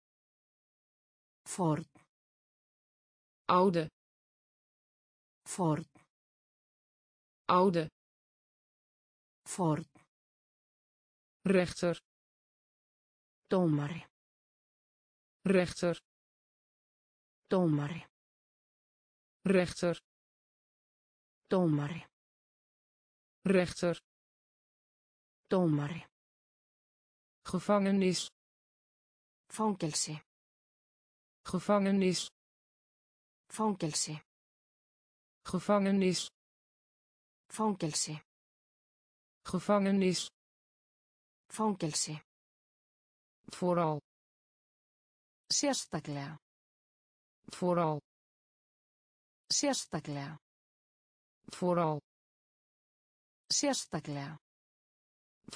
Ford oude ford. Oude. Ford. Rechter. Dómari rechter. Dómari rechter. Dómari rechter. Dómari gevangenis. Fangelsi gevangenis. Fangelsi gevangenis. Fangelsi. Gevangenis. Fangelsi. Vooral. Sérstaklega. Vooral. Sérstaklega. Vooral. Sérstaklega.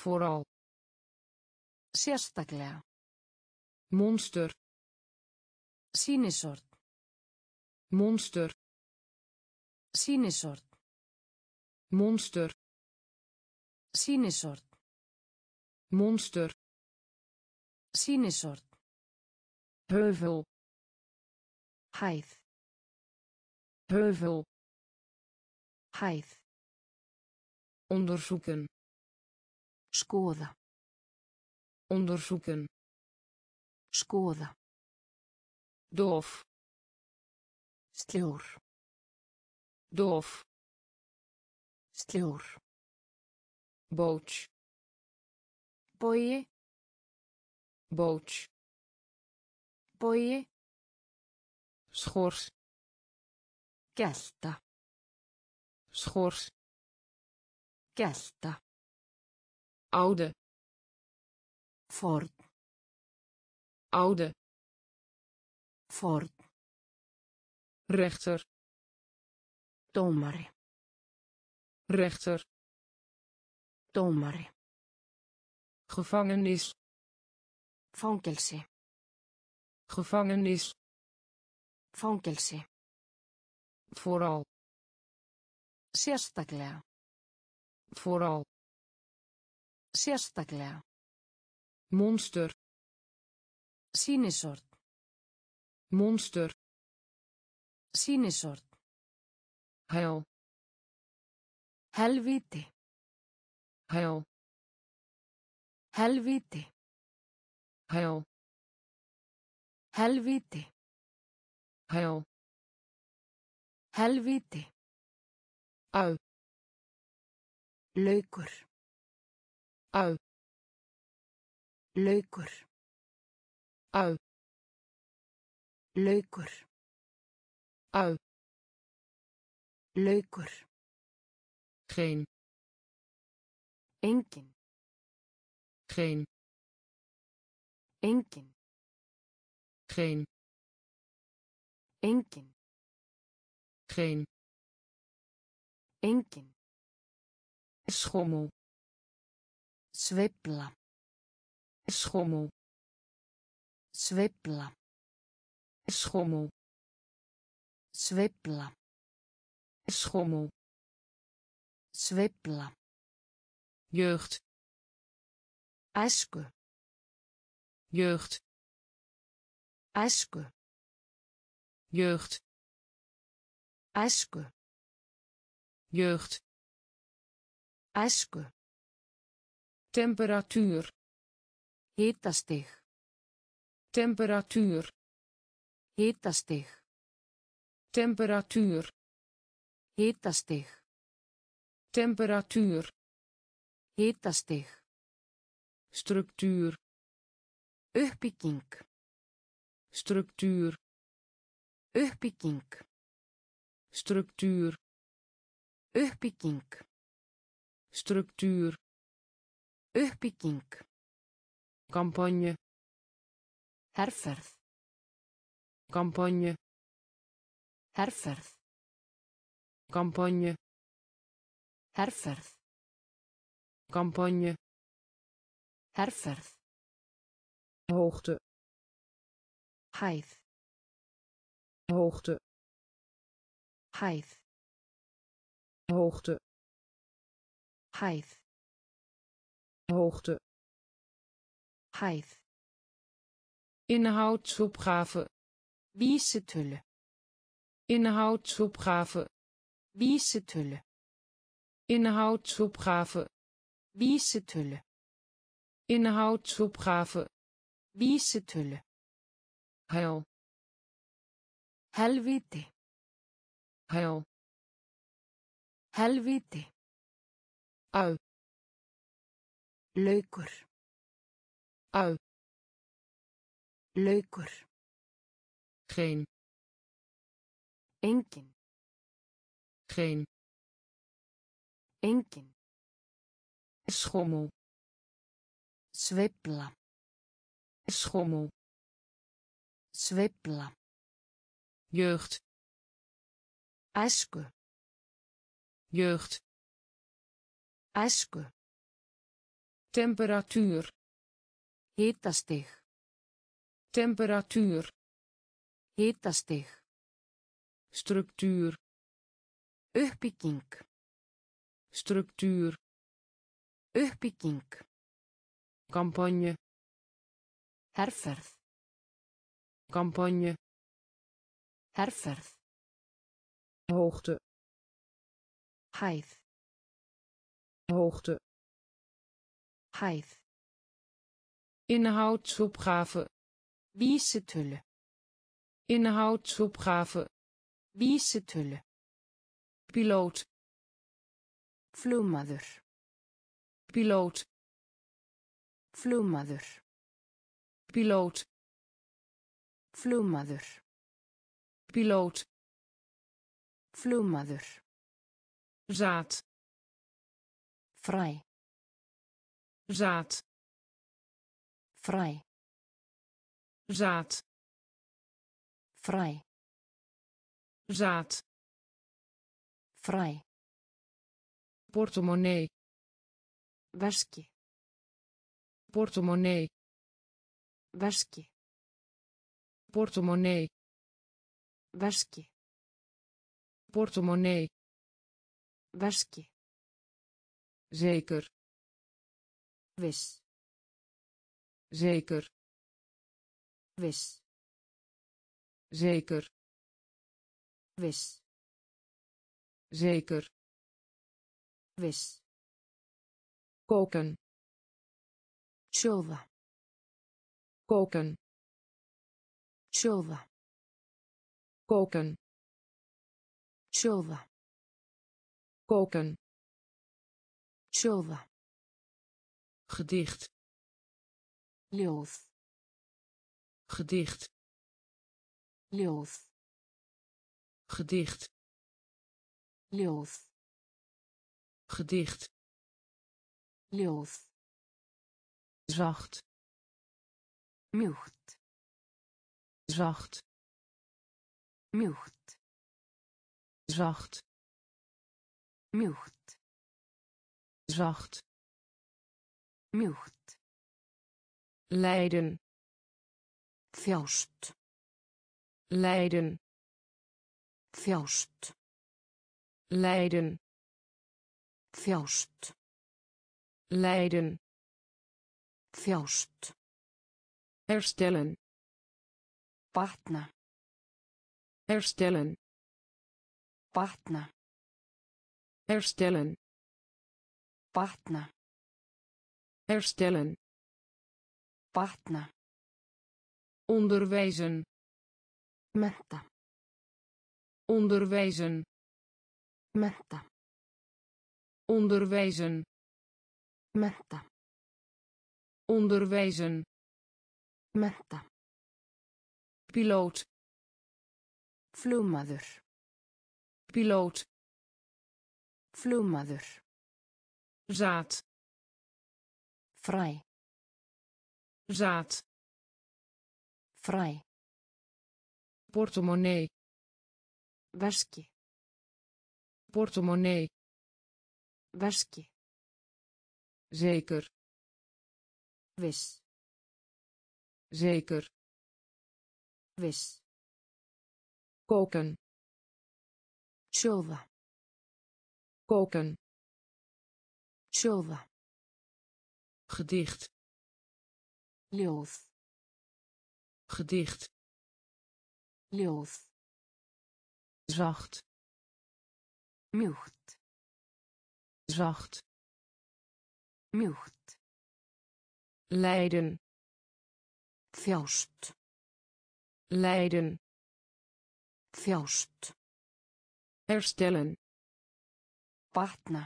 Vooral. Sérstaklega. Monster. Sýnisort monster sýnisort monster. Sýnisort monster. Sýnisort heuvel. Hæð heuvel. Hæð onderzoeken. Skoða. Onderzoeken. Skoða. Doof sljór doof sljór. Boot bogi. Boot bogi. Schors. Gelta. Schors. Gelta. Oude. Ford oude. Ford rechter dómari rechter. Dómari gevangenis. Fangelsi gevangenis. Fangelsi vooral. Sérstaklega. Vooral. Sérstaklega. Monster. Sýnisort monster. Sýnisort Hæl. Helviti. Hæl. Helviti. Hæl. Helviti. Hæl. Helviti. Au. Laukur. Au. Laukur. Au. Laukur. Au. Laukur. Geen. Engin geen. Engin geen. Engin geen. Engin schommel. Sveifla. Schommel. Sveifla. Schommel. Sveifla schommel Sveifla. jeugd Æsku. jeugd Æsku. jeugd Æsku. jeugd Æsku. temperatuur Hitastig. temperatuur Hitastig. temperatuur Hitastig. temperatuur Hitastig. structuur Uppbygging. structuur Uppbygging. structuur Uppbygging. structuur Uppbygging. campagne Herferð. campagne Herferð. Campagne Herferð. campagne Herferð. hoogte Hæð. hoogte Hæð. hoogte Hæð. hoogte Hæð. inhoudsopgave Vísitölu. inhoudsopgave Vísitölu. inhoudsopgave Vísitölu. inhoudsopgave Vísitölu. hel Helviti. hel Helviti. ui Laukur. ui Laukur. geen Engin. Geen Engin. schommel Sveifla. schommel Sveifla. jeugd Æsku. jeugd Æsku. temperatuur Hitastig. temperatuur Hitastig. structuur Uppbygging. structuur Uppbygging. campagne Herferð. campagne Herferð. hoogte Hæð. hoogte Hæð. inhoudsopgave Vísitölu. inhoudsopgave Vísitölu. Piloot Flugmaður. piloot Flugmaður. piloot Flugmaður. piloot Flugmaður. zaad Fræ. zaad Fræ. zaad Fræ. zaad Fræ. portemonnee Veski. portemonnee Veski. portemonnee Veski. portemonnee Veski. zeker Viss. zeker Viss. zeker Viss. Zeker Viss. koken Sjóða. koken Sjóða. koken Sjóða. koken Sjóða. gedicht Ljóð. gedicht Ljóð. gedicht Ljóð. gedicht Ljóð. zacht Mjúkt. zacht Mjúkt. zacht Mjúkt. zacht Mjúkt. lijden Þjást. lijden Þjást. Þjást. lijden Þjást. herstellen Batna. herstellen Batna. herstellen Batna. herstellen Batna. onderwijzen Menta. onderwijzen Menta. onderwijzen Menta. onderwijzen Menta. piloot Flugmaður. piloot Flugmaður. zaad Fræ. zaad Fræ. portemonnee Veski. Portemonnee Veski. zeker Viss. zeker Viss. koken Sjóða. koken Sjóða. gedicht Ljóð. gedicht Ljóð. zacht Zacht Mjúkt. lijden Þjást. lijden Þjást. herstellen Batna.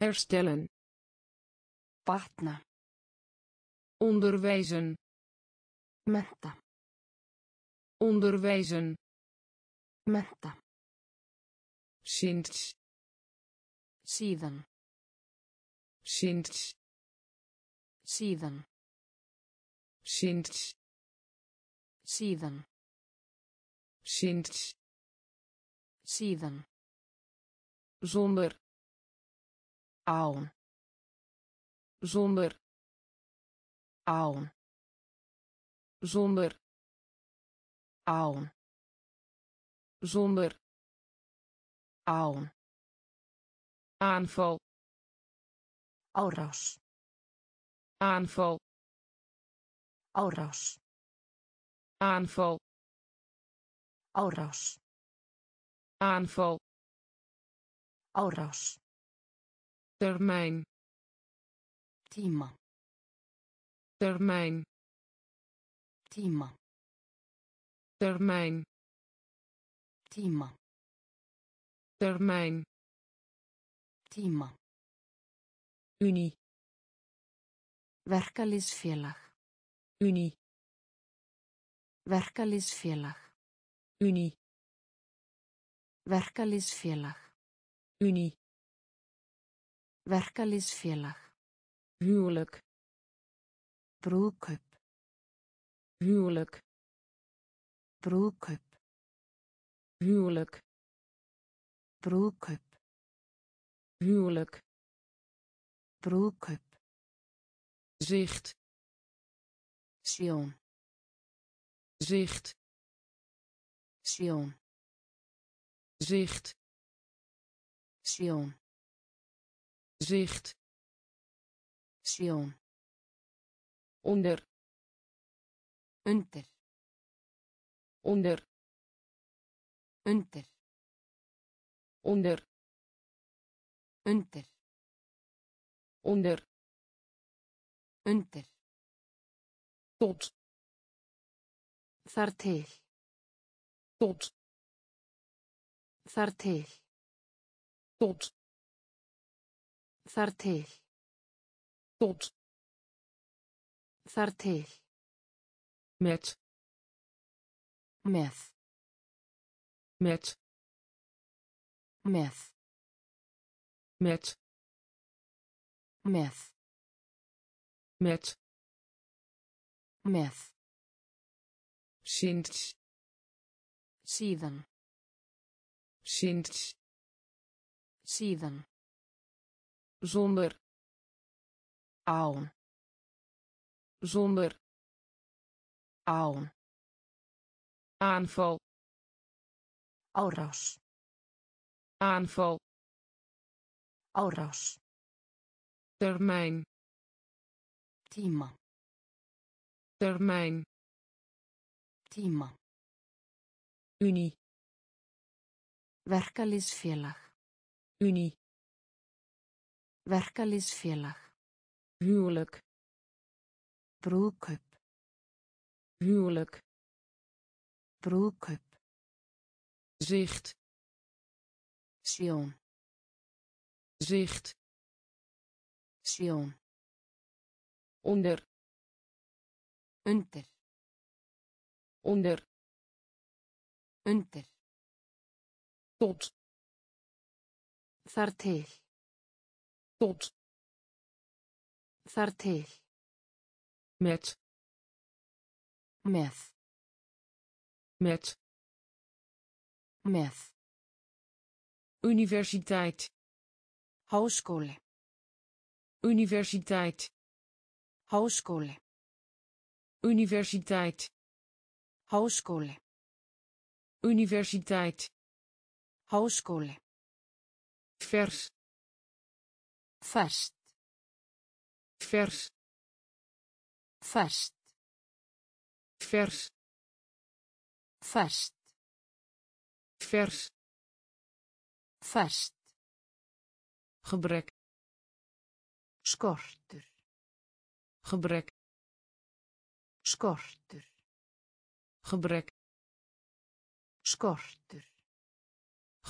herstellen Batna. onderwijzen Menta. onderwijzen Menta. Sinds Síðan. sinds Síðan. sinds Síðan. sinds Síðan. zonder Án. zonder Án. zonder Án. zonder Án. aanval Árás. aanval Árás. aanval Árás. aanval Árás. termijn Tíma. termijn Tíma. termijn Tíma. Termijn Tíma. unie Verkalýsfélag. unie Verkalýsfélag. unie Verkalýsfélag. unie Verkalýsfélag. huwelijk Brúðkaup. huwelijk Brúðkaup. huwelijk Brúðkaup. huwelijk Brúðkaup. zicht Sjón. zicht Sjón. zicht Sjón. zicht Sjón. onder Undir. onder Undir. Onder Undir. onder Undir. tot Þar til. tot Þar til. tot Þar til. tot Þar til. met Með. met Með. met Með. met Með. sinds Síðan. sinds Síðan. zonder Án. zonder Án. aanval Árás. Aanval Árás. termijn Tíma. termijn Tíma. unie Verkalýsfélag. unie Verkalýsfélag. huwelijk Brúðkaup. huwelijk Brúðkaup. zicht Sjón. zicht Sjón. onder Undir. onder Undir. tot Þar til. tot Þar til. met Með. met Með. Universiteit Háskóli. universiteit Háskóli. universiteit Háskóli. universiteit Háskóli. vers Ferskt. vers Ferskt. vers vers Ferskt. gebrek Skortur. gebrek Skortur. gebrek Skortur.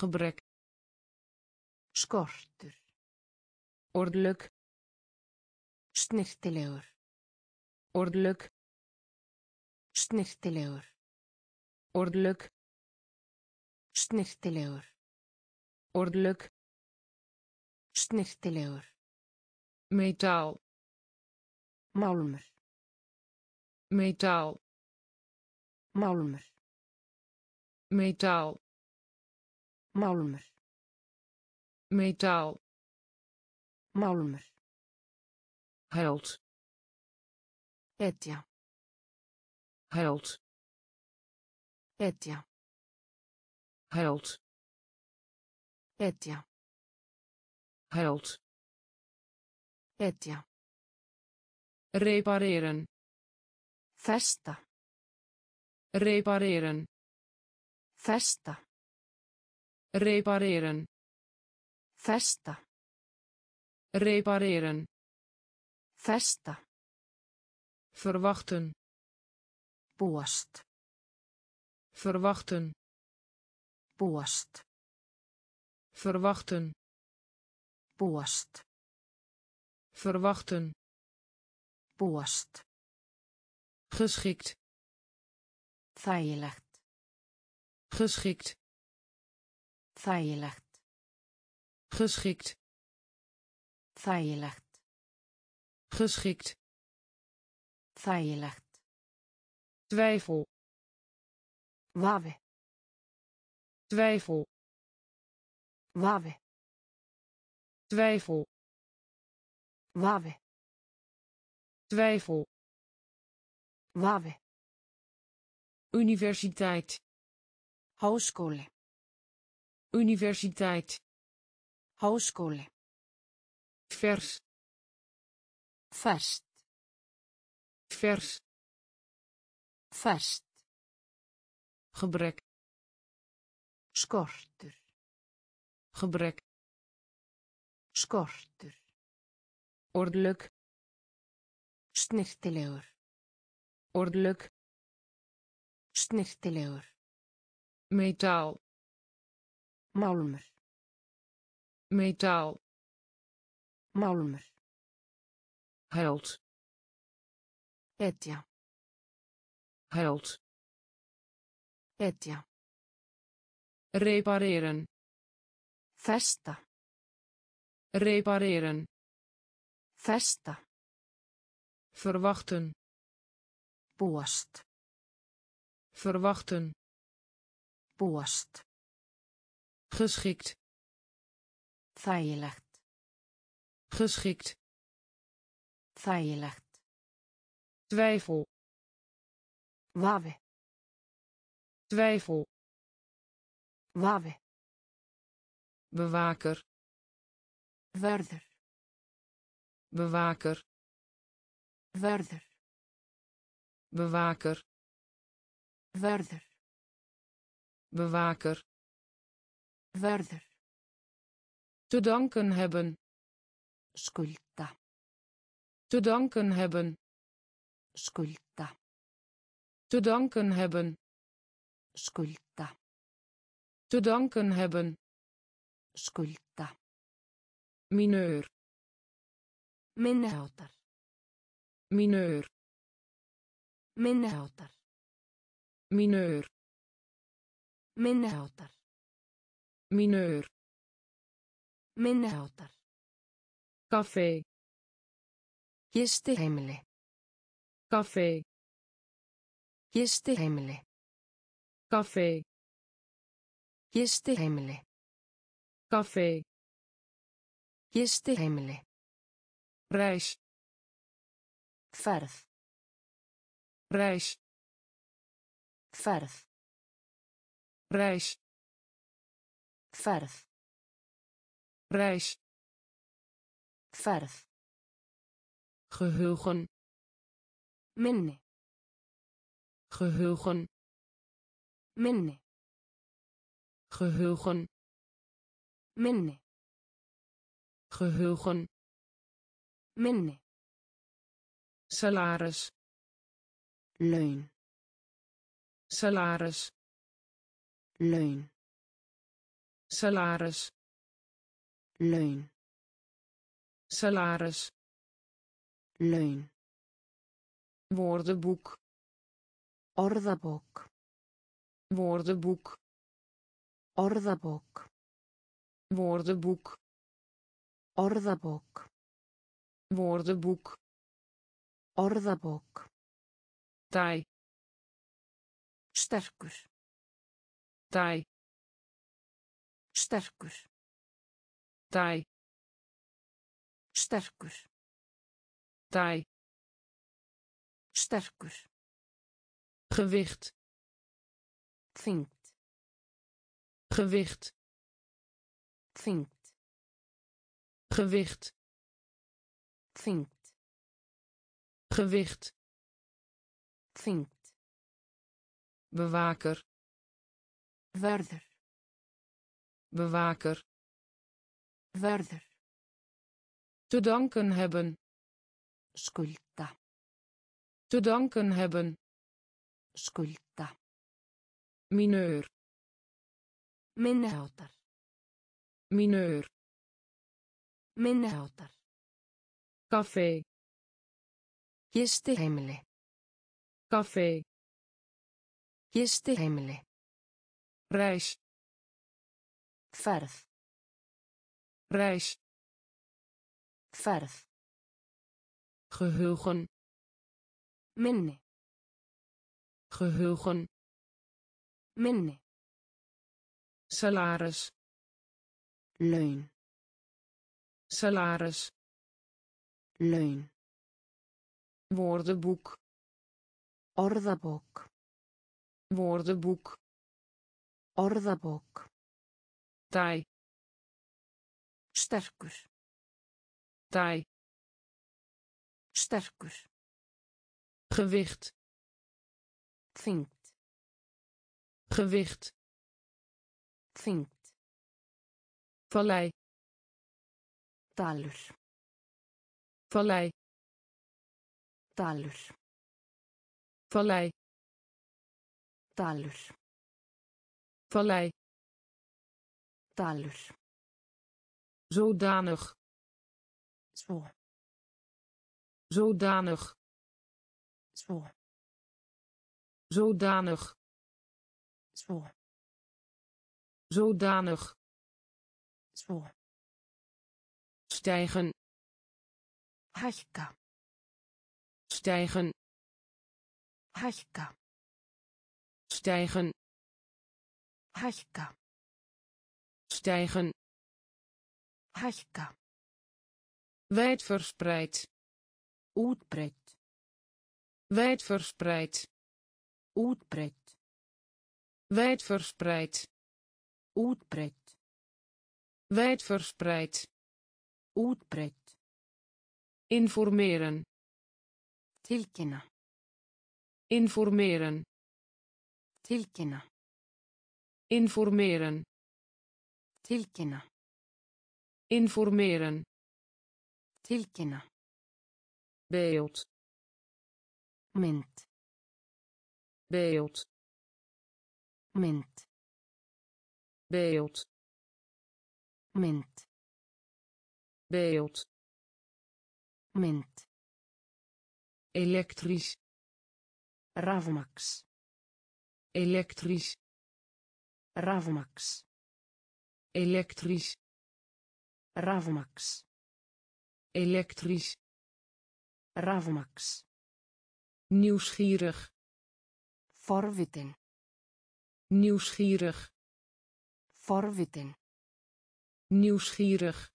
gebrek Skortur. ordelijk Snirtilegur. ordelijk Snirtilegur. ordelijk Snirtilegur. Ordelijk Snirtilegur. metaal Málmur. metaal Málmur. metaal Málmur. metaal Málmur. held Etja. held Etja. held Etja. held Etja. repareren Festa. repareren Festa. repareren Festa. repareren Festa. verwachten Búast. verwachten Búast. Verwachten Búast. verwachten Búast. geschikt Þægilegt. geschikt Þægilegt. geschikt Þægilegt. geschikt Þægilegt. twijfel Vafi. twijfel Vafi. twijfel Vafi. twijfel Vafi. universiteit Háskóli. universiteit Háskóli. vers Ferskt. vers Ferskt. gebrek Skortur. Gebrek Skortur. ordelijk Snirtilegur. ordelijk Snirtilegur. metaal Málmur. metaal Málmur. held Etja. held Etja. repareren Festa. repareren Festa. verwachten Búast. verwachten Búast. geschikt Þægilegt. geschikt Þægilegt. twijfel Vafi. twijfel Vafi. Bewaker Vörður. bewaker Vörður. bewaker Vörður. bewaker Vörður. te danken hebben Skulda. te danken hebben Skulda. te danken hebben Skulda. te danken hebben Skulda. Minör. Minniháttar. Minör. Minniháttar. Minör. Minniháttar. Minör. Minniháttar. Kafé. Gisti heimili. Kafé. Gisti heimili. Kafé. Gisti heimili. Café Gistiheimili. reis Ferð. reis Ferð. reis Ferð. reis Ferð. geheugen Minni. geheugen Minni. geheugen Minni. geheugen Minni. salaris Laun. salaris Laun. salaris Laun. salaris Laun. woordenboek Orðabók. woordenboek Orðabók. Woordenboek Orðabók. woordenboek Orðabók. taai Sterkur. taai Sterkur. taai Sterkur. taai Sterkur. gewicht Þyngd. gewicht Þyngd. gewicht Þyngd. gewicht Þyngd. bewaker Vörður. bewaker Vörður. te danken hebben Skulda. te danken hebben Skulda. mineur Minniháttar. Mineur Minniháttar. café Gistiheimili. café Gistiheimili. reis Ferð. reis Ferð. geheugen Minni. geheugen Minni. salaris Laun. salaris Laun. woordenboek Orðabók. woordenboek Orðabók. taai Sterkur. taai Sterkur. gewicht Þyngd. gewicht. Vallei Dalur. vallei Dalur. vallei Dalur. vallei Dalur. zodanig Svo. zodanig Svo. zodanig Svo. zodanig Stijgen Hækka. stijgen Hækka. stijgen Hækka. stijgen Hækka. wijdverspreid Útbreytt. wijdverspreid Útbreytt. wijdverspreid Útbreytt. Wijdverspreid Útbreytt. informeren Tilkynna. informeren Tilkynna. informeren Tilkynna. informeren Tilkynna. beeld Mynd. beeld Mynd. beeld Mynd. beeld Mynd. elektrisch Rafmaks. elektrisch Rafmaks. elektrisch Rafmaks. elektrisch Rafmaks. nieuwsgierig Forvitin. nieuwsgierig Forvitin. Nieuwsgierig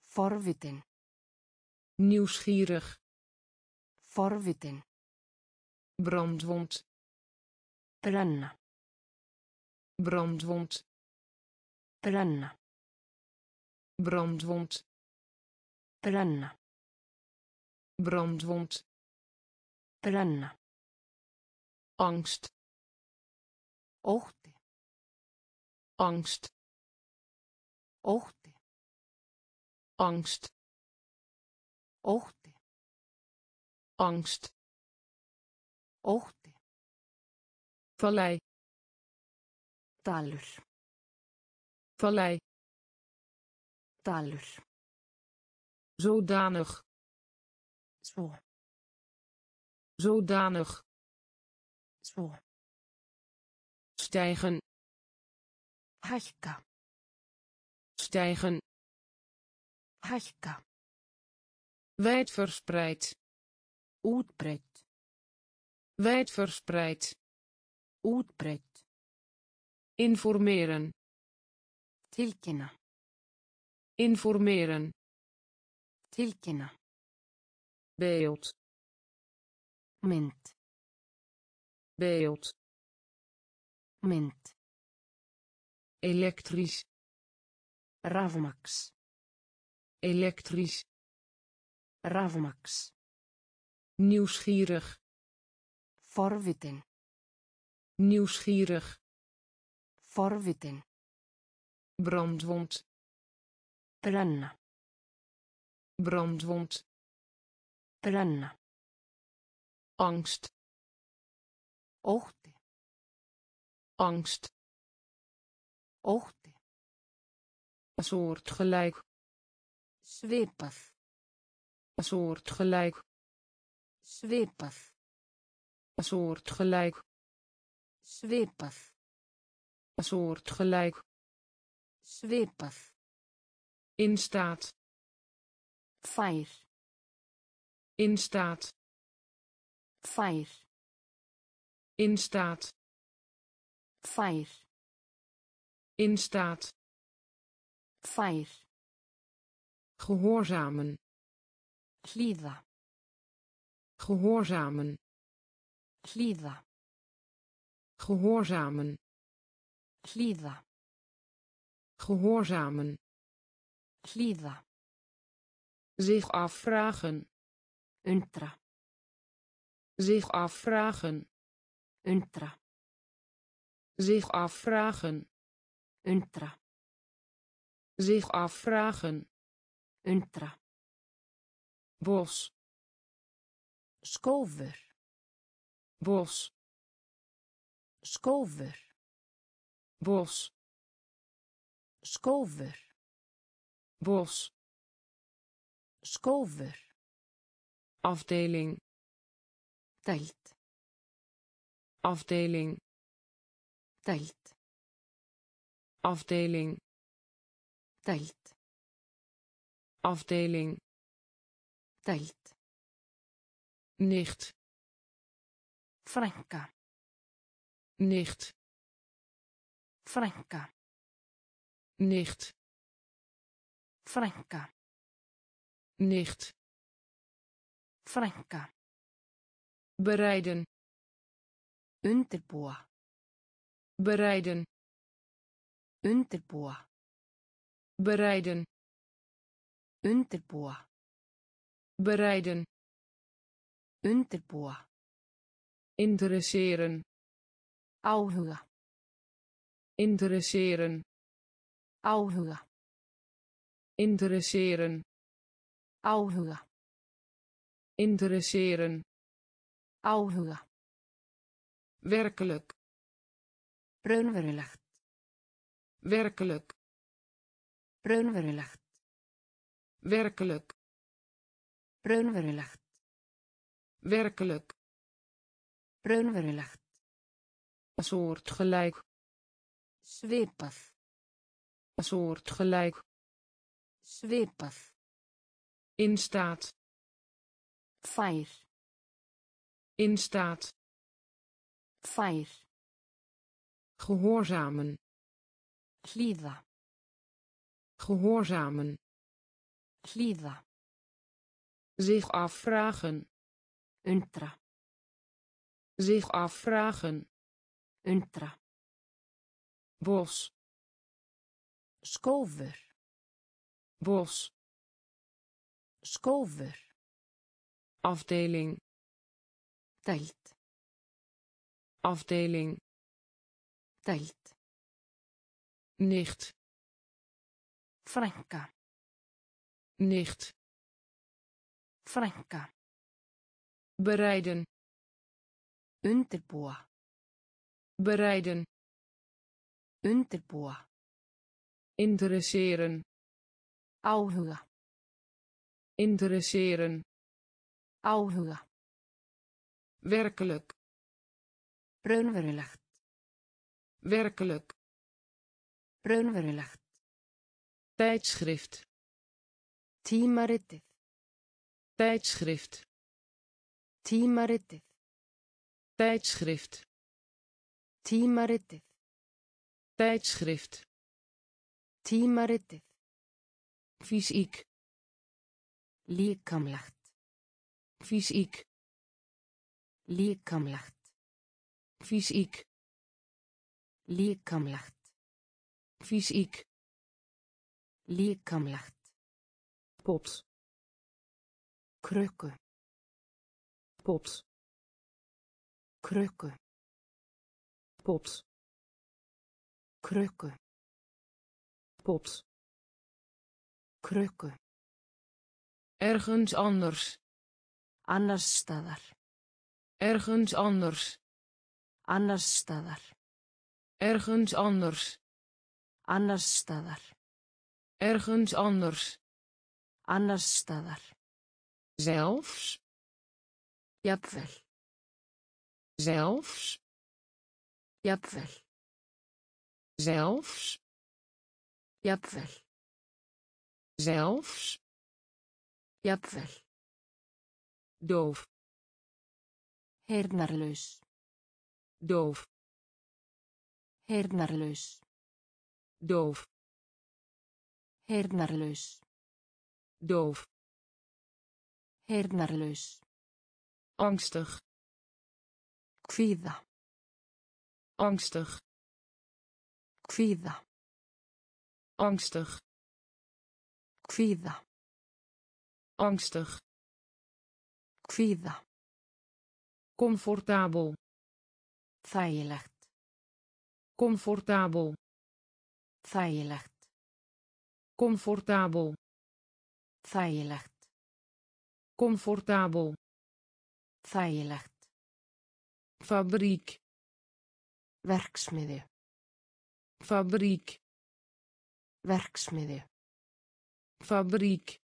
Forvitin. nieuwsgierig Forvitin. brandwond Brenna. brandwond Brenna. brandwond Brenna. brandwond Brenna. angst Ótti. angst Ótti. angst Ótti. angst Ótti. vallei Dalur. vallei Dalur. zodanig Svo. zodanig Svo. stijgen Hækka. Stijgen Hækka. wijdverspreid Útbreytt. wijdverspreid Útbreytt. informeren Tilkynna. informeren Tilkynna. beeld Mynd. beeld Mynd. elektrisch Rafmaks. elektrisch Rafmaks. nieuwsgierig Forvitin. nieuwsgierig Forvitin. brandwond Brenna. brandwond Brenna. angst Ótti. angst Ótti. Soortgelijk Svipað. soortgelijk Svipað. soortgelijk Svipað. soortgelijk Svipað. in staat Fær. in staat Fær. in staat Fær. in staat Gehoorzamen Hlýða. gehoorzamen Hlýða. gehoorzamen Hlýða. gehoorzamen Hlýða. zich afvragen Undra. zich afvragen Undra. zich afvragen Undra. Zich afvragen Undra. bos Skófur. bos Skófur. bos Skófur. bos Skófur. afdeling Deild. afdeling Deild. afdeling Deild. afdeling Deild. nicht Frænka. nicht Frænka. nicht Frænka. nicht Frænka. bereiden Undirbúa. bereiden Undirbúa. Bereiden Undirbúa. bereiden Undirbúa. interesseren Áhuga. interesseren Áhuga. interesseren Áhuga. interesseren Áhuga. werkelijk Raunverulegt. werkelijk Raunverulegt. werkelijk Raunverulegt. werkelijk Raunverulegt. soortgelijk Svipað. soortgelijk Svipað. in staat Fær. in staat Fær. gehoorzamen. Gehoorzamen Hlýða. zich afvragen Undra. zich afvragen Undra. bos Skófur. bos Skófur. afdeling Deild. afdeling Deild. nicht Frænka. nicht Frænka. bereiden Undirbúa. bereiden Undirbúa. interesseren Áhuga. interesseren Áhuga. werkelijk Raunverulegt. werkelijk Raunverulegt. Tijdschrift Tímaritið. tijdschrift Tímaritið. tijdschrift Tímaritið. tijdschrift Tímaritið. fysiek Líkamlegt. fysiek Líkamlegt. fysiek Líkamlegt. fysiek Pot Krukku. pot Krukku. pot Krukku. pot Krukku. ergens anders Annars staðar. ergens anders Annars staðar. ergens anders Annars staðar. Ergens anders Annars staðar. zelfs Jafnvel. zelfs Jafnvel. zelfs Jafnvel. zelfs Jafnvel. doof Heyrnarlaus. doof Heyrnarlaus. doof Heyrnarlaus. doof Heyrnarlaus. angstig Kvíða. angstig Kvíða. angstig Kvíða. angstig Kvíða. comfortabel Þægilegt. comfortabel Þægilegt. Comfortabel. Þægilegt. Comfortabel. Þægilegt. Fabrík. Verksmiði. Fabrík. Verksmiði. Fabrík.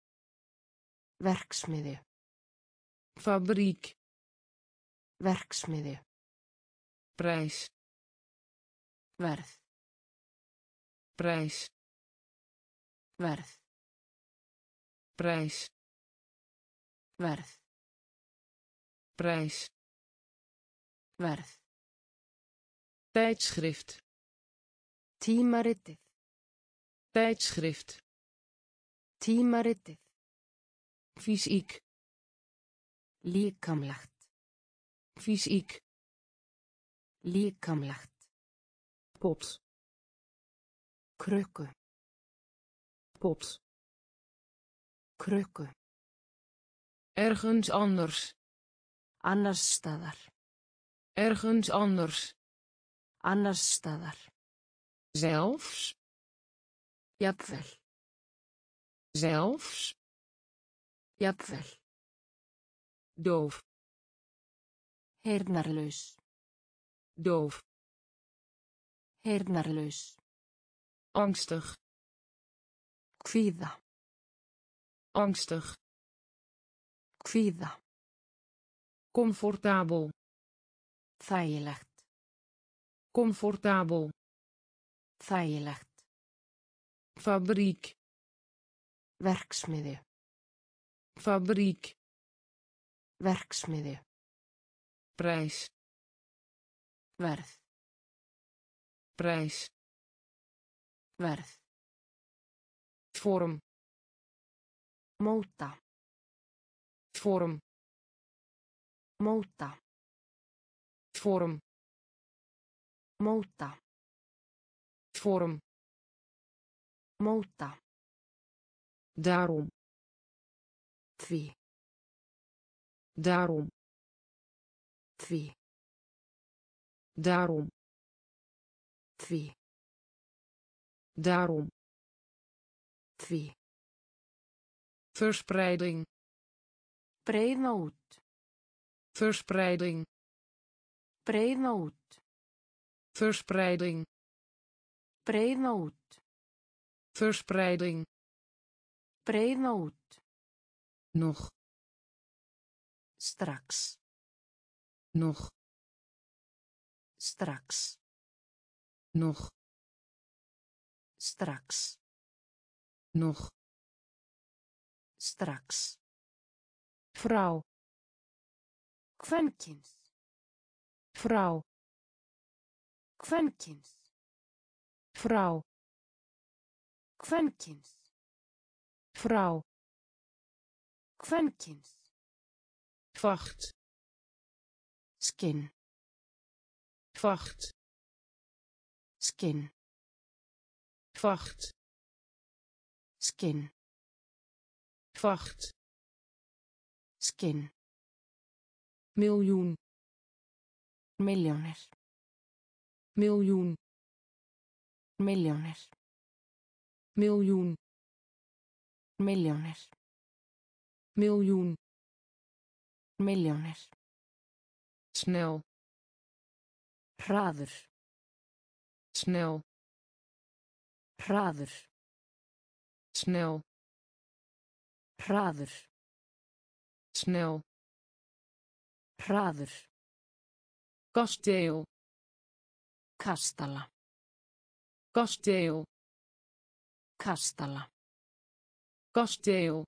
Verksmiði. Fabrík. Verksmiði. Prijs. Verð. Prijs. Verð. prijs Verð. prijs Verð. tijdschrift Tímaritið. tijdschrift Tímaritið. fysiek Líkamlegt. fysiek Líkamlegt. pot Krukku. Pot Krukku. ergens anders Annars staðar. ergens anders Annars staðar. zelfs Jafnvel. zelfs Jafnvel. doof Heyrnarlaus. doof Heyrnarlaus. angstig Kvíða. angstig Kvíða. comfortabel Þægilegt. comfortabel Þægilegt. fabriek Verksmiðju. fabriek Verksmiðju. prijs Verð. prijs Verð. Vorm Móta. vorm Móta. vorm Móta. vorm Móta. daarom Því. daarom Því. daarom Því. daarom Verspreiding Breiða út. verspreiding Breiða út. verspreiding Breiða út. verspreiding Breiða út. nog Strax. nog Strax. nog Strax. Nog Strax. vrouw Kvenkins. vrouw Kvenkins. vrouw Kvenkins. vrouw Kvenkins. vacht Skinn. vacht Skinn. vacht Skinn. vacht Skinn. miljoen Miljónir. miljoen Miljónir. miljoen Miljónir. miljoen Miljónir. snel Hraður. snel Hraður. Snel Hraður. snel Hraður. kasteel Kastala. kasteel Kastala. kasteel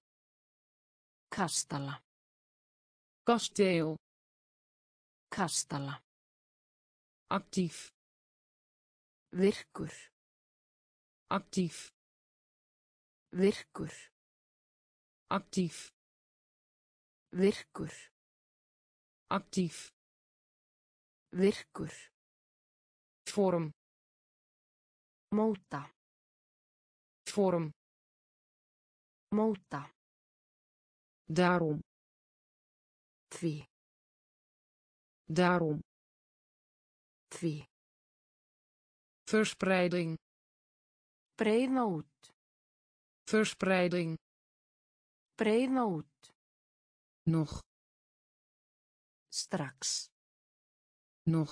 Kastala. kasteel Kastala. actief Virkur. actief Virkur. actief Virkur. actief Virkur. vorm Móta. vorm Móta. daarom Því. daarom Því. verspreiding Breiða út. Verspreiding Breiða út. nog Strax. nog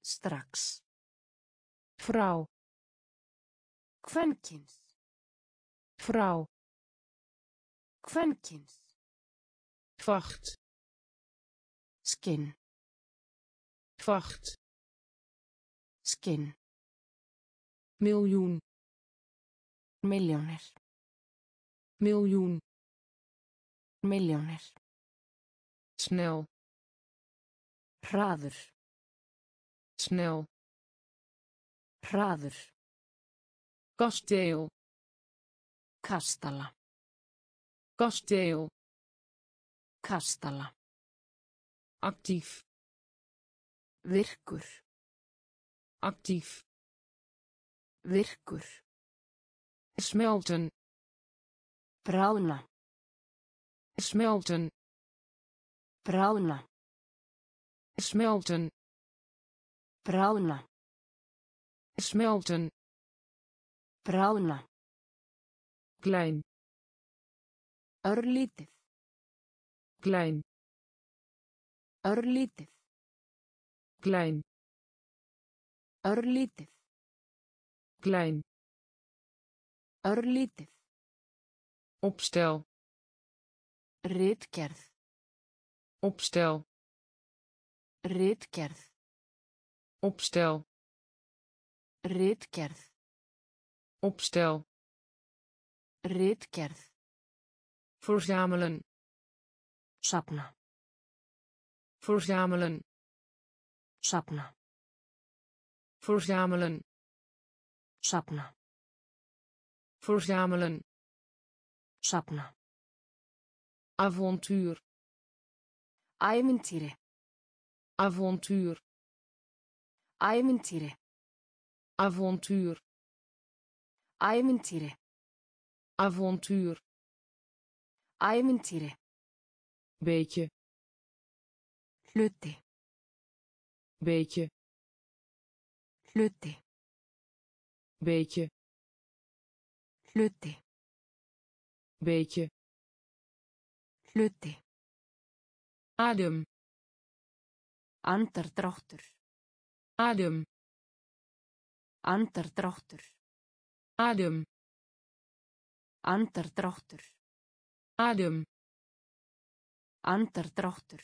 Strax. vrouw Kvenkins. vrouw Kvenkins. vacht Skinn. vacht Skinn. miljoen Miljónir. miljoen Miljónir. snel Hraður. snel Hraður. kasteel Kastala. kasteel Kastala. actief Virkur. actief Virkur. Smelten Bráðna. smelten Bráðna. smelten Bráðna. smelten Bráðna. klein Örlítið. klein Örlítið. klein Örlítið. klein Örlítið. opstel Ritgerð. opstel Ritgerð. opstel Ritgerð. opstel Ritgerð. verzamelen Safna. verzamelen Safna. verzamelen Safna. Verzamelen Safna. avontuur Ævintýri. avontuur Ævintýri. avontuur Ævintýri. avontuur Ævintýri. beetje Hluti. beetje Hluti. beetje hluti. Belki hluti. Adum andardráttur adum andardráttur adum andardráttur adum andardráttur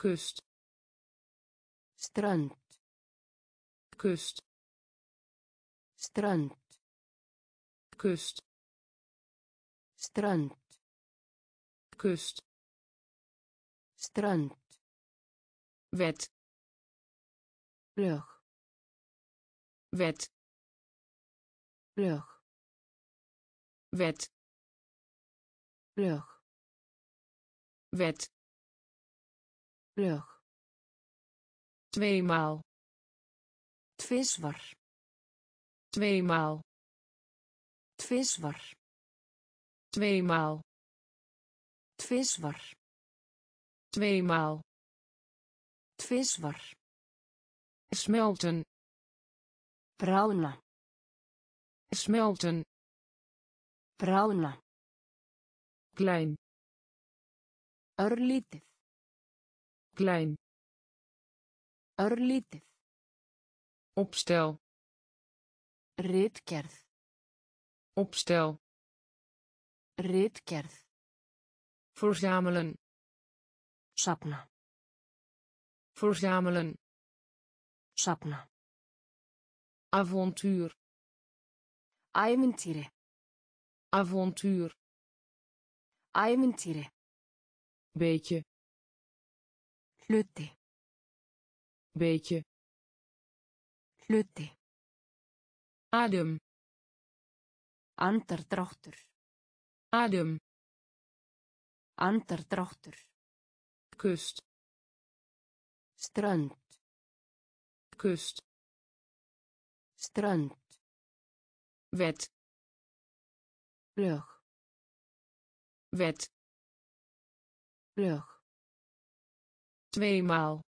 kust. Strand kust. Strand kust Strönd. kust Strönd. wet Lög. wet Lög. wet Lög. wet Lög. tweemaal Tvisvar. tweemaal Tvisvar. tweemaal Tvisvar. tweemaal Tvisvar. smelten Bráðna. smelten Bráðna. klein Örlítið. klein Örlítið. opstel Ritgerð. Opstel Ritgerð. verzamelen Safna. verzamelen Safna. avontuur Ævintýri. avontuur Ævintýri. beetje Hluti. beetje Hluti. adem Andardráttur. adem Andardráttur. kust Strönd. kust Strönd. wet Lög. wet Lög. tweemaal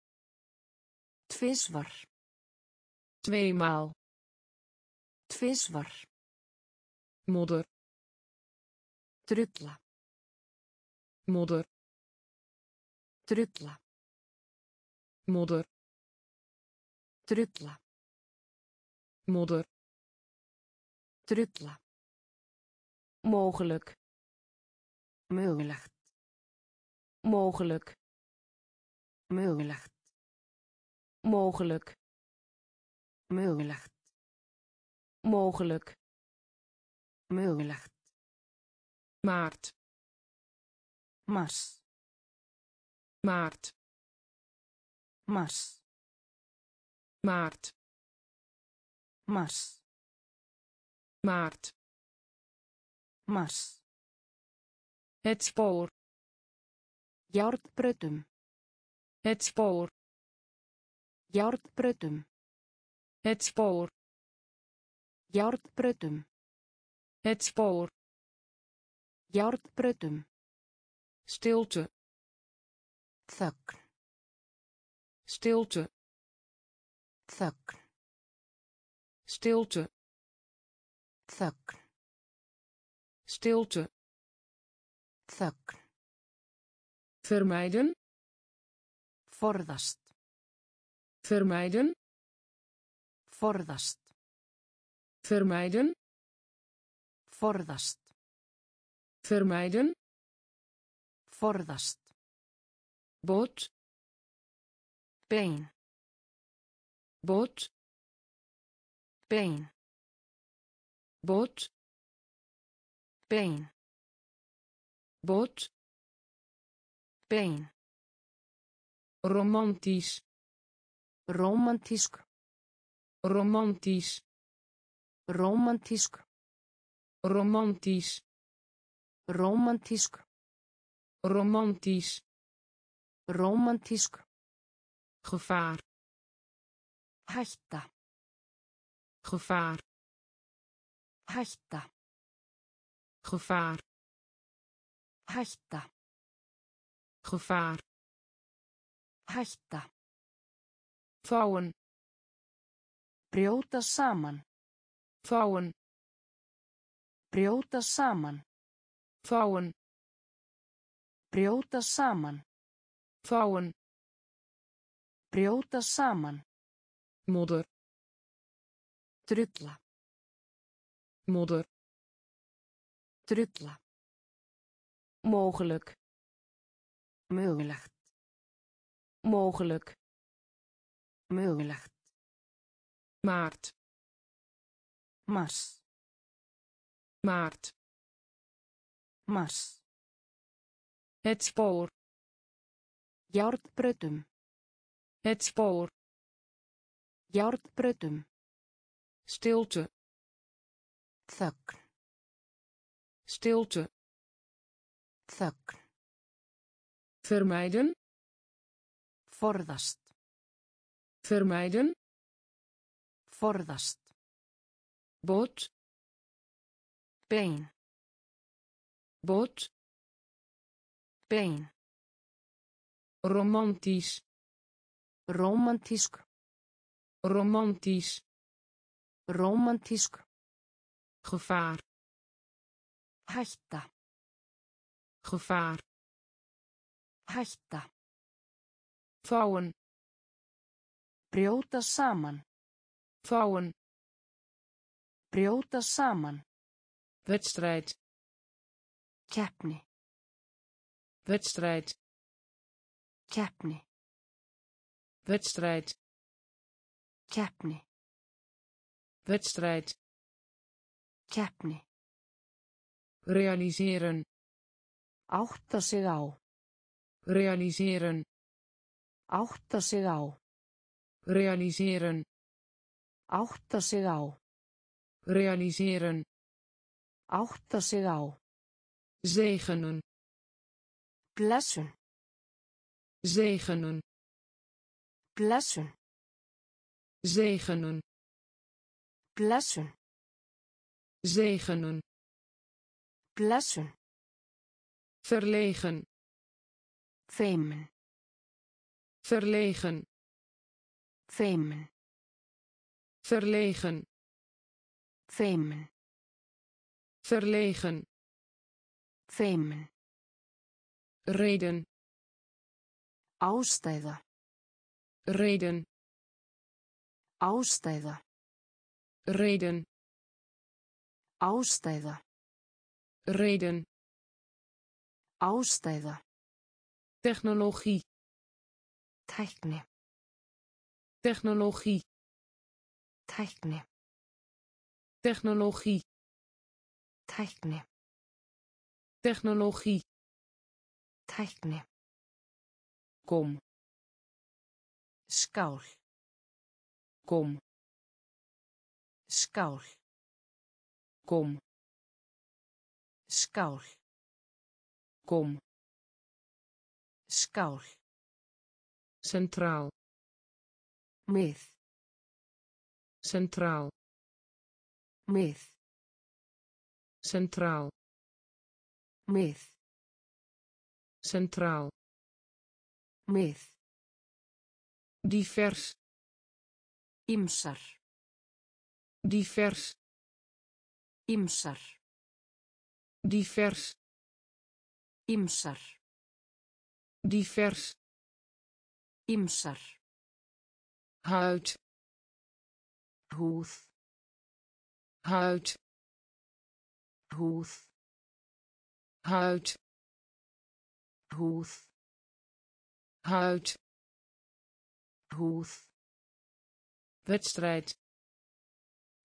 Tvisvar. tweemaal Tvisvar. Modder Drulla. modder Drulla. modder Drulla. modder Drulla. mogelijk Mögulegt. mogelijk Mögulegt. mogelijk Mögulegt. mogelijk Mögulegt. maart Mars. maart Mars. maart Mars. maart Mars. het spoor Járnbrautum. het spoor Járnbrautum. het spoor Járnbrautum. Het spoor. Járnbrautum. Stilte. Þögn. Stilte. Þögn. Stilte. Þögn. Stilte. Þögn. Vermijden. Forðast. Vermijden. Forðast. Vermijden. Forðast. Vermijden. Forðast. Boot. Bein. Boot. Bein. Boot. Bein. Boot. Bein. Romantisch. Rómantísk. Romantisch. Rómantísk. Romantisch. Rómantísk. Romantisch. Rómantísk. Gevaar. Hætta. Gevaar. Hætta. Gevaar. Hætta. Gevaar. Hætta. Vouwen. Brjóta saman. Vouwen. Brjóta saman. Vouwen. Brjóta saman. Vouwen. Brjóta saman. Modder. Drulla. Modder. Drulla. Mogelijk. Mögulegt. Mogelijk. Mögulegt. Maart. Mars. Maart. Mars. Het spoor. Járnbrautum. Het spoor. Járnbrautum. Stilte. Þögn. Stilte. Þögn. Vermijden. Forðast. Vermijden. Forðast. Boot. Bein. Boot. Bein. Romantisch. Rómantísk. Romantisch. Rómantísk. Gevaar. Hætta. Gevaar. Hætta. Vouwen. Brjóta saman. Vouwen. Brjóta saman. Wedstrijd. Keppni. Wedstrijd. Keppni. Wedstrijd. Keppni. Wedstrijd. Keppni. Realiseren. Átta sig á. Realiseren. Átta sig á. Realiseren. Átta sig á. Realiseren. Átta sig á. Zegenen. Blessun. Zegenen. Blessun. Zegenen. Blessun. Zegenen. Blessun. Verlegen. Feimin. Verlegen. Feimin. Verlegen. Feimin. Verlegen. Feimin. Reden. Ástæða. Reden. Ástæða. Reden. Ástæða. Reden. Ástæða. Technologie. Tækni. Technologie. Tækni. Technologie. Tækni. Technologie. Tækni. Kom. Skál. Kom. Skál. Kom. Skál. Kom. Skál. Centraal. Mið. Centraal. Mið. Centraal. Mið centraal. Mið divers. Ymsar divers. Ymsar divers. Ymsar divers. Ymsar huid. Huid húð huid húð huid húð wedstrijd.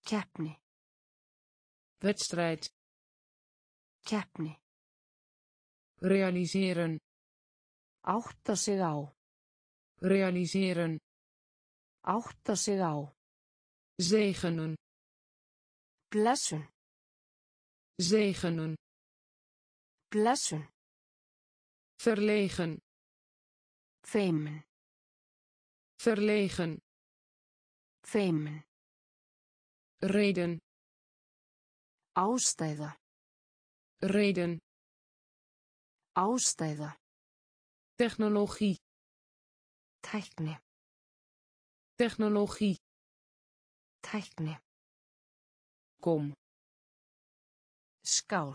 Keppni. Wedstrijd. Keppni. Realiseren. Átta sig á. Realiseren. Átta sig á. Zegenen. Blessun zegenen blessun verlegen feimin verlegen feimin reden ástæða. reden ástæða. technologie tækni. technologie tækni. kom skál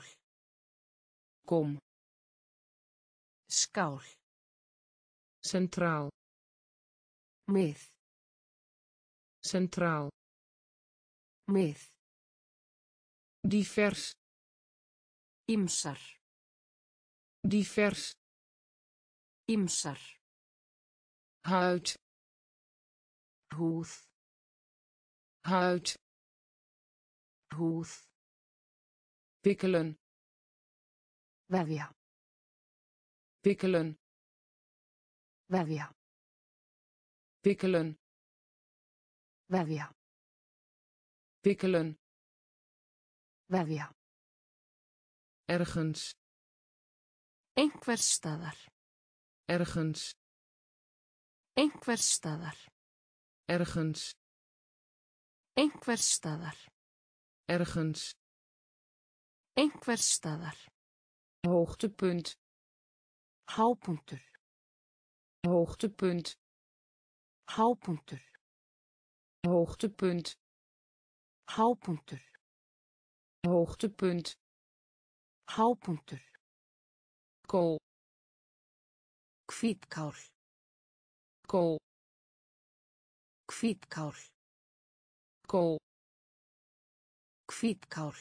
kom. Skál centraal. Mið. Centraal. Mið. Divers. Ymsar divers. Ymsar huid. Húð. Huid. Húð wikkelen vefja wikkelen vefja wikkelen vefja wikkelen vefja ergens. Einhvers staðar. Ergens. Einhvers staðar. Ergens. Einhvers staðar. Ergens einhvers staðar. Hoogtepunt. Hápunktur. Hoogtepunt. Hápunktur. Hoogtepunt. Hápunktur. Hoogtepunt. Hápunktur. Kool hvítkál. Kool hvítkál. Kool hvítkál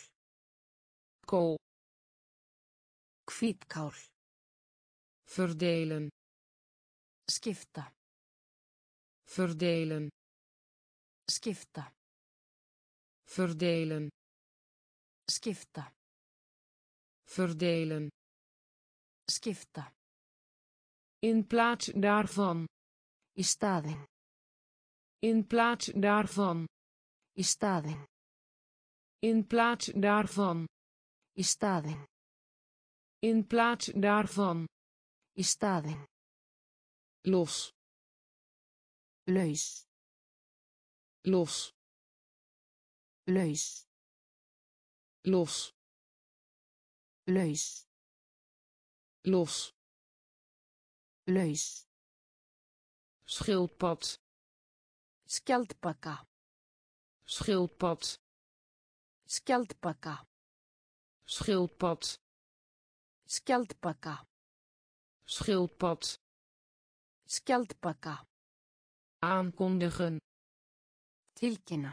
kool verdelen. Skipta. Verdelen. Skipta. Verdelen. Skipta. Verdelen. Skipta. In plaats daarvan. Staðinn. In plaats daarvan. Í staðinn. In plaats daarvan í staðinn. In plaats daarvan. Í staðinn. Los. Laus. Los. Laus. Los. Laus. Los. Laus. Schildpad. Skjaldbaka. Schildpad. Skjaldbaka schildpad. Skjaldbaka schildpad. Skjaldbaka aankondigen. Tilkynna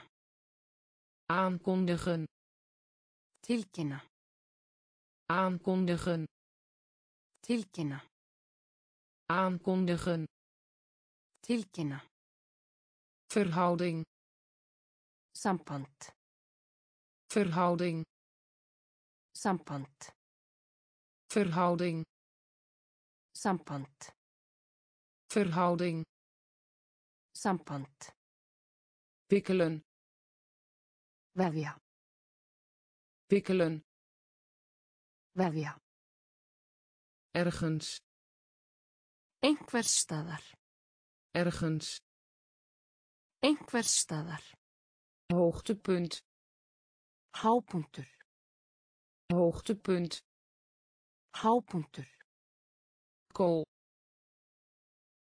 aankondigen. Tilkynna aankondigen. Tilkynna aankondigen. Tilkynna verhouding. Samband. Verhouding samband. Verhouding. Samband. Verhouding. Samband. Wikkelen vefja. Wikkelen vefja. Ergens. Einhvers staðar. Ergens. Einhvers staðar. Hoogtepunt. Hápunktur hoogtepunt Hápunktur. kool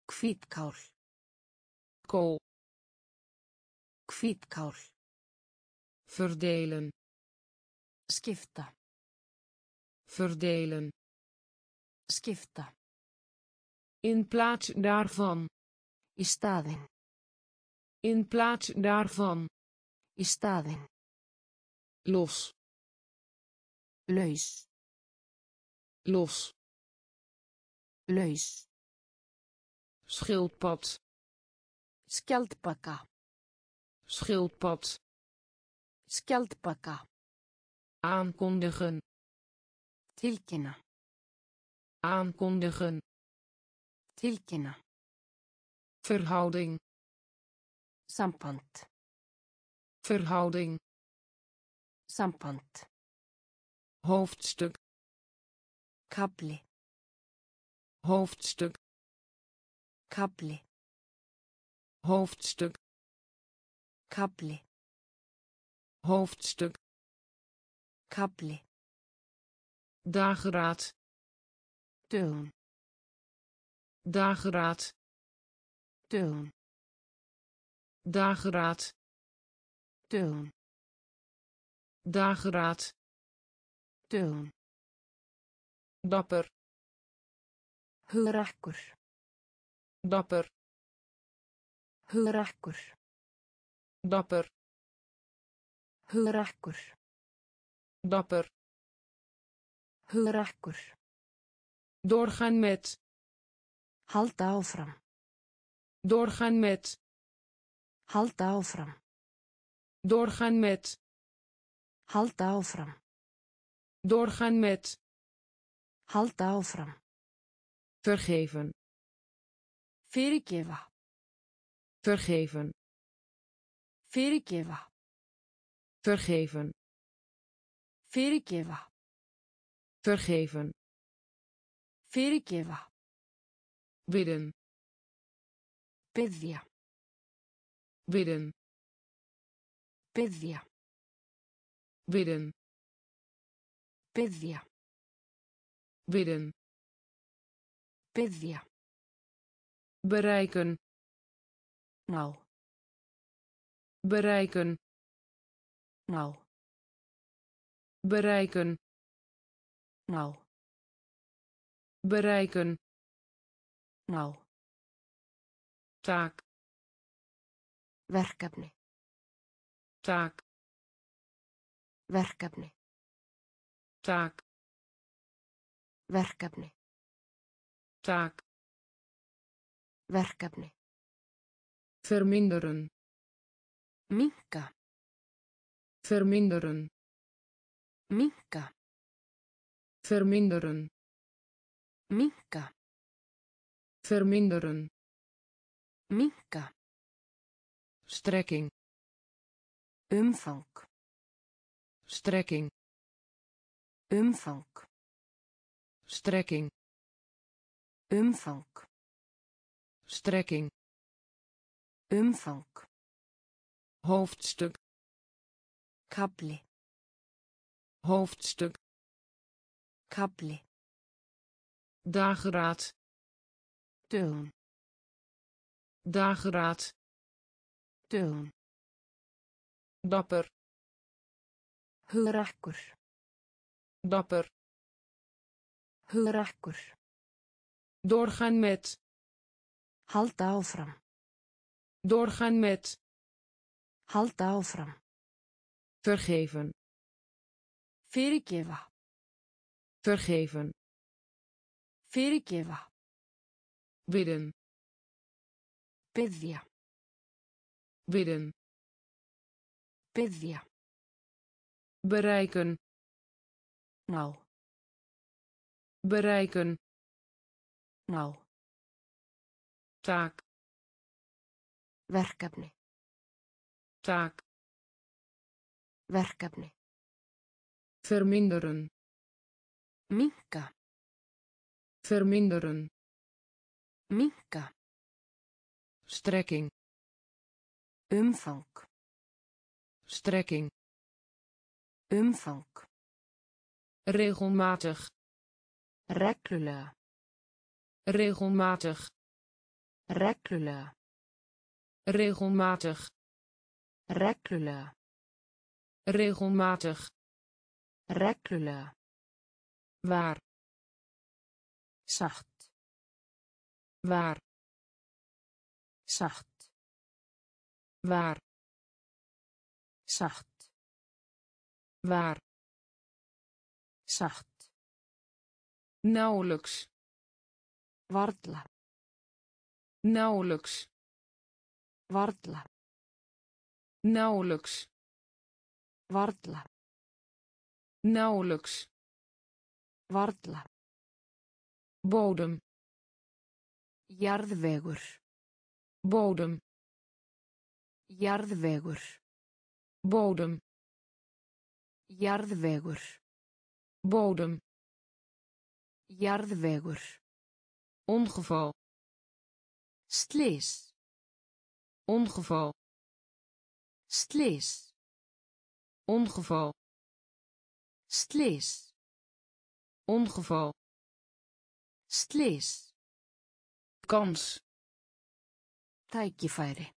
Hvítkál. kool Hvítkál. verdelen Skipta. verdelen Skipta. in plaats daarvan Í staðinn. in plaats daarvan Í staðinn. los Laus. los Laus. schildpad Skjaldbaka. schildpad Skjaldbaka. aankondigen Tilkynna. aankondigen Tilkynna. verhouding Samband. verhouding Samband. Hoofdstuk Kabli. hoofdstuk Kabli. hoofdstuk Kabli. hoofdstuk Kabli. dageraad Dögun. dageraad Dögun. dageraad Dögun. dageraad Dögun. dapper Hugrakkur. dapper Hugrakkur. dapper Hugrakkur. dapper Hugrakkur. doorgaan met Halda áfram. doorgaan met Halda áfram. doorgaan met Halda áfram. Doorgaan met Halda áfram. vergeven Fyrirgefa. vergeven Fyrirgefa. vergeven Fyrirgefa. vergeven Fyrirgefa. bidden Biðja. bidden Biðja. bidden Biðja. bidden Biðja. bereiken Ná. bereiken Ná. bereiken Ná. bereiken Ná. taak Verkefni. taak Verkefni. Taak Verkefni. taak Verkefni. verminderen Minka. verminderen Minka. verminderen Minka. verminderen Minka. strekking Umfang. strekking Umfang. strekking Umfang. strekking Umfang. hoofdstuk Kabli. hoofdstuk Kabli. dageraad Dögun. dageraad Dögun. dapper. Dapper Hugrakkur. doorgaan met Halda áfram. doorgaan met Halda áfram. vergeven Fyrirgefa. vergeven Fyrirgefa. bidden Biðja. bidden Biðja. bereiken Ná. bereiken Ná. taak Verkefni. taak Verkefni. verminderen Minka. verminderen Minka. strekking Umfang. strekking Umfang. Regelmatig reglulega regelmatig reglulega regelmatig reglulega regelmatig reglulega waar satt waar satt waar satt waar satt. Nauwelijks varla. Nauwelijks varla. Nauwelijks varla. Nauwelijks varla. Bodem jarðvegur. Bodem jarðvegur. Bodem jarðvegur bodem. Jarðvegur. Ongeval. Slys. Ongeval. Slys. Ongeval. Slys. Ongeval. Slys. Kans. Tækifæri.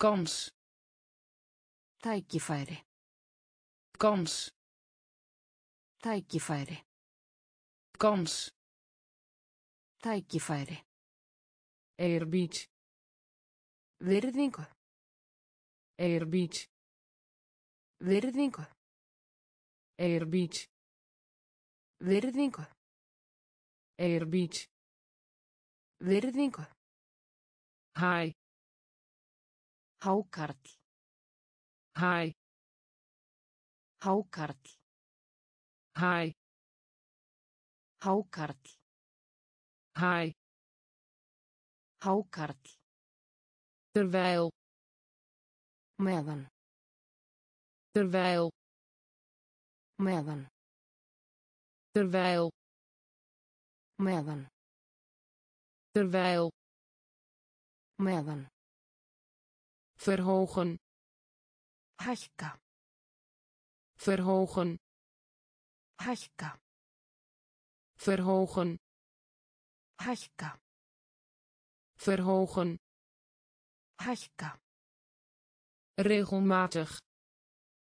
Kans. Tækifæri. Kans tækifæri. Kans tækifæri. Eerbied virðingu. Eerbied virðingu. Eerbied virðingu. Eerbied virðingu. Haai hákarl. Haai hákarl haai hákarl haai hákarl terwijl. Meðan. Terwijl. Meðan. Terwijl. Meðan. Terwijl. Meðan. Verhogen. Hækka. Verhogen verhogen. Hækka. Verhogen. Hækka. Regelmatig.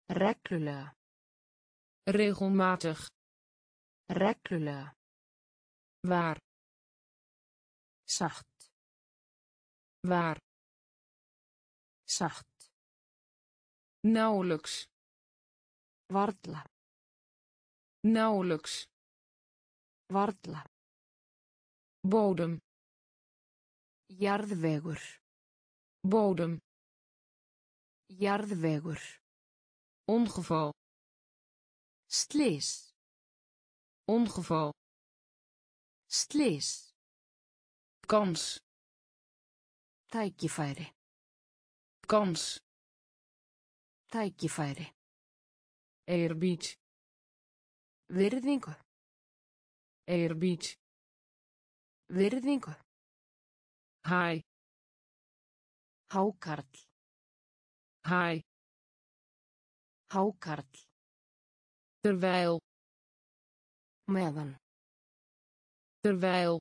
Reglulega. Regelmatig. Reglulega. Waar. Satt. Waar. Satt. Nauwelijks nauwelijks. Varla. Bodem. Jarðvegur. Bodem. Jarðvegur. Ongeval. Slys. Ongeval. Slys. Kans. Tækifæri. Kans. Tækifæri. Eerbied virðingu. Eerbied virðingu. Haai hákarl. Haai hákarl. Terwijl meðan. Terwijl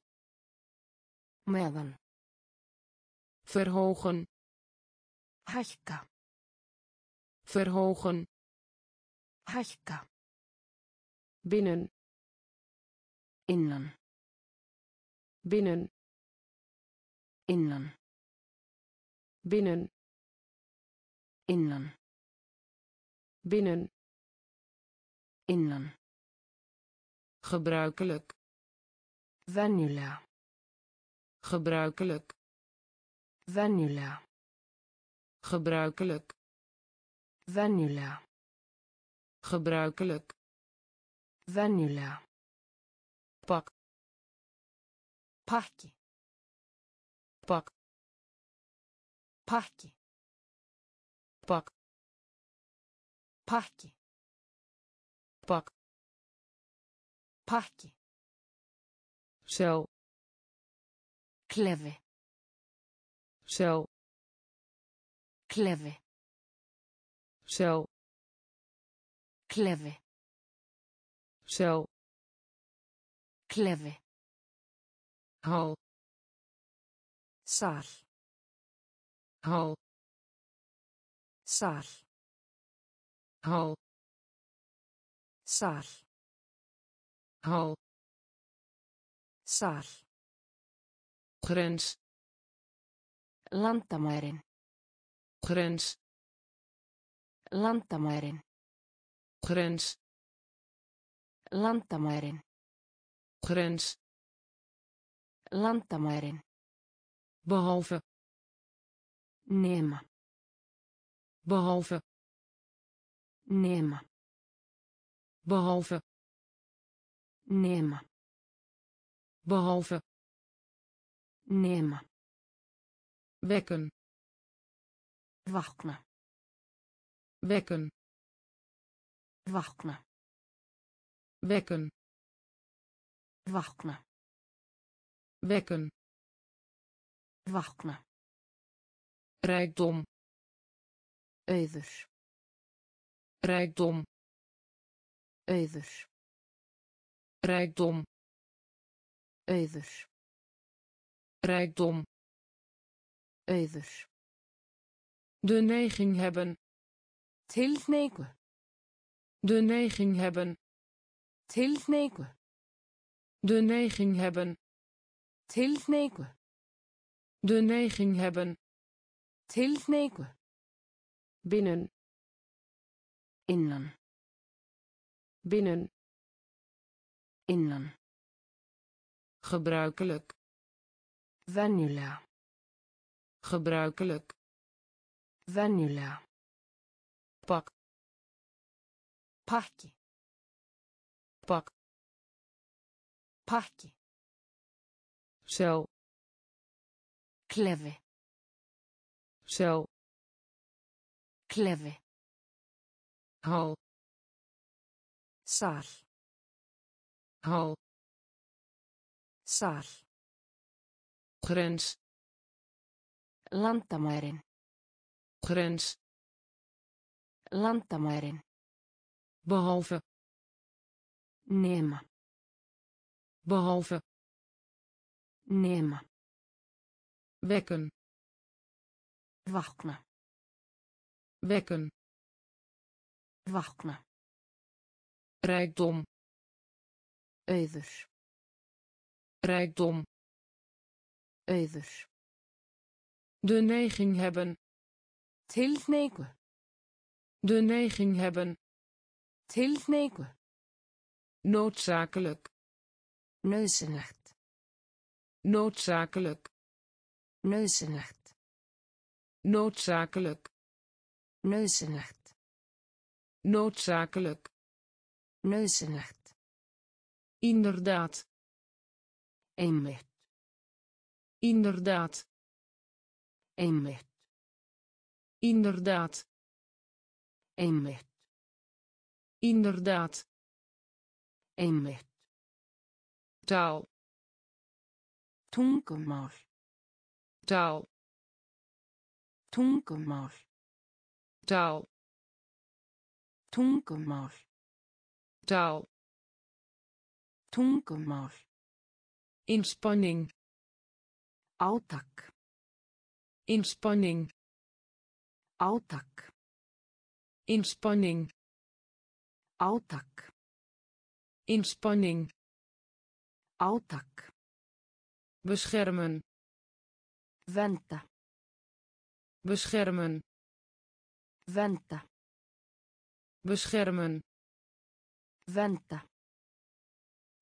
meðan. Verhogen. Hækka. Verhogen. Hækka binnen. Innan binnen. Innan binnen. Innan binnen. Innan gebruikelijk. Venjulega gebruikelijk. Venjulega gebruikelijk. Venjulega gebruikelijk Venjulega. Bak. Pakki. Bak. Pakki. Bak. Pakki. Bak. Pakki. Sjá. Klefi. Sjá. Klefi. Sjá. Klefi cel Klefi. hal Sal. hal Sal. hal Sal. hal Sal. grens Landamærin. grens Landamærin. grens Landamærin. grens Landamærin. behalve Nema. behalve Nema. behalve Nema. behalve Nema. wekken Vakna. wekken Vakna. Wekken Vakna. wekken Vakna. rijkdom Auður. rijkdom Auður. rijkdom Auður. rijkdom Auður. de neiging hebben Tilhneigu. de neiging hebben Tilhneigu. de neiging hebben Tilhneigu. de neiging hebben Tilhneigu. binnen Innan. binnen Innan. gebruikelijk Venjulega. gebruikelijk Venjulega. pak Pakki. Pak Pakki. cel Klefi. cel Klefi. hal Sal. hal Sal. grens Landamærin. grens Landamærin. behalve Nema. behalve Nema. wekken Vakna. wekken Vakna. rijkdom Auður. rijkdom Auður. de neiging hebben Tilhneigu. de neiging hebben Tilhneigu. Noodzakelijk Nauðsynlegt. noodzakelijk Nauðsynlegt. noodzakelijk Nauðsynlegt. noodzakelijk Nauðsynlegt. inderdaad Einmitt. inderdaad Einmitt. inderdaad Einmitt. inderdaad Einmitt. taal Tungumál. taal Tungumál. taal Tungumál. taal Tungumál. inspanning Átak. inspanning Átak. inspanning Átak. Inspanning Átak. beschermen Venta. beschermen Venta. beschermen Venta.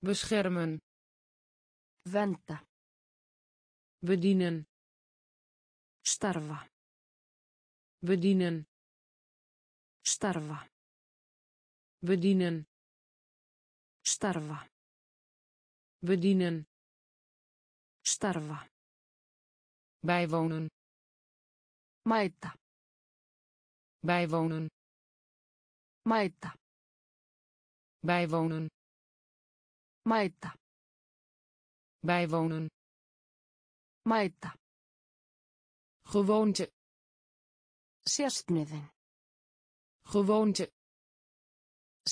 beschermen Venta. bedienen Starfa. bedienen Starfa. bedienen Starfa. bedienen Starfa. bijwonen Mæta. bijwonen Mæta. bijwonen Mæta. bijwonen Mæta. gewoonte Sérstniðin. gewoonte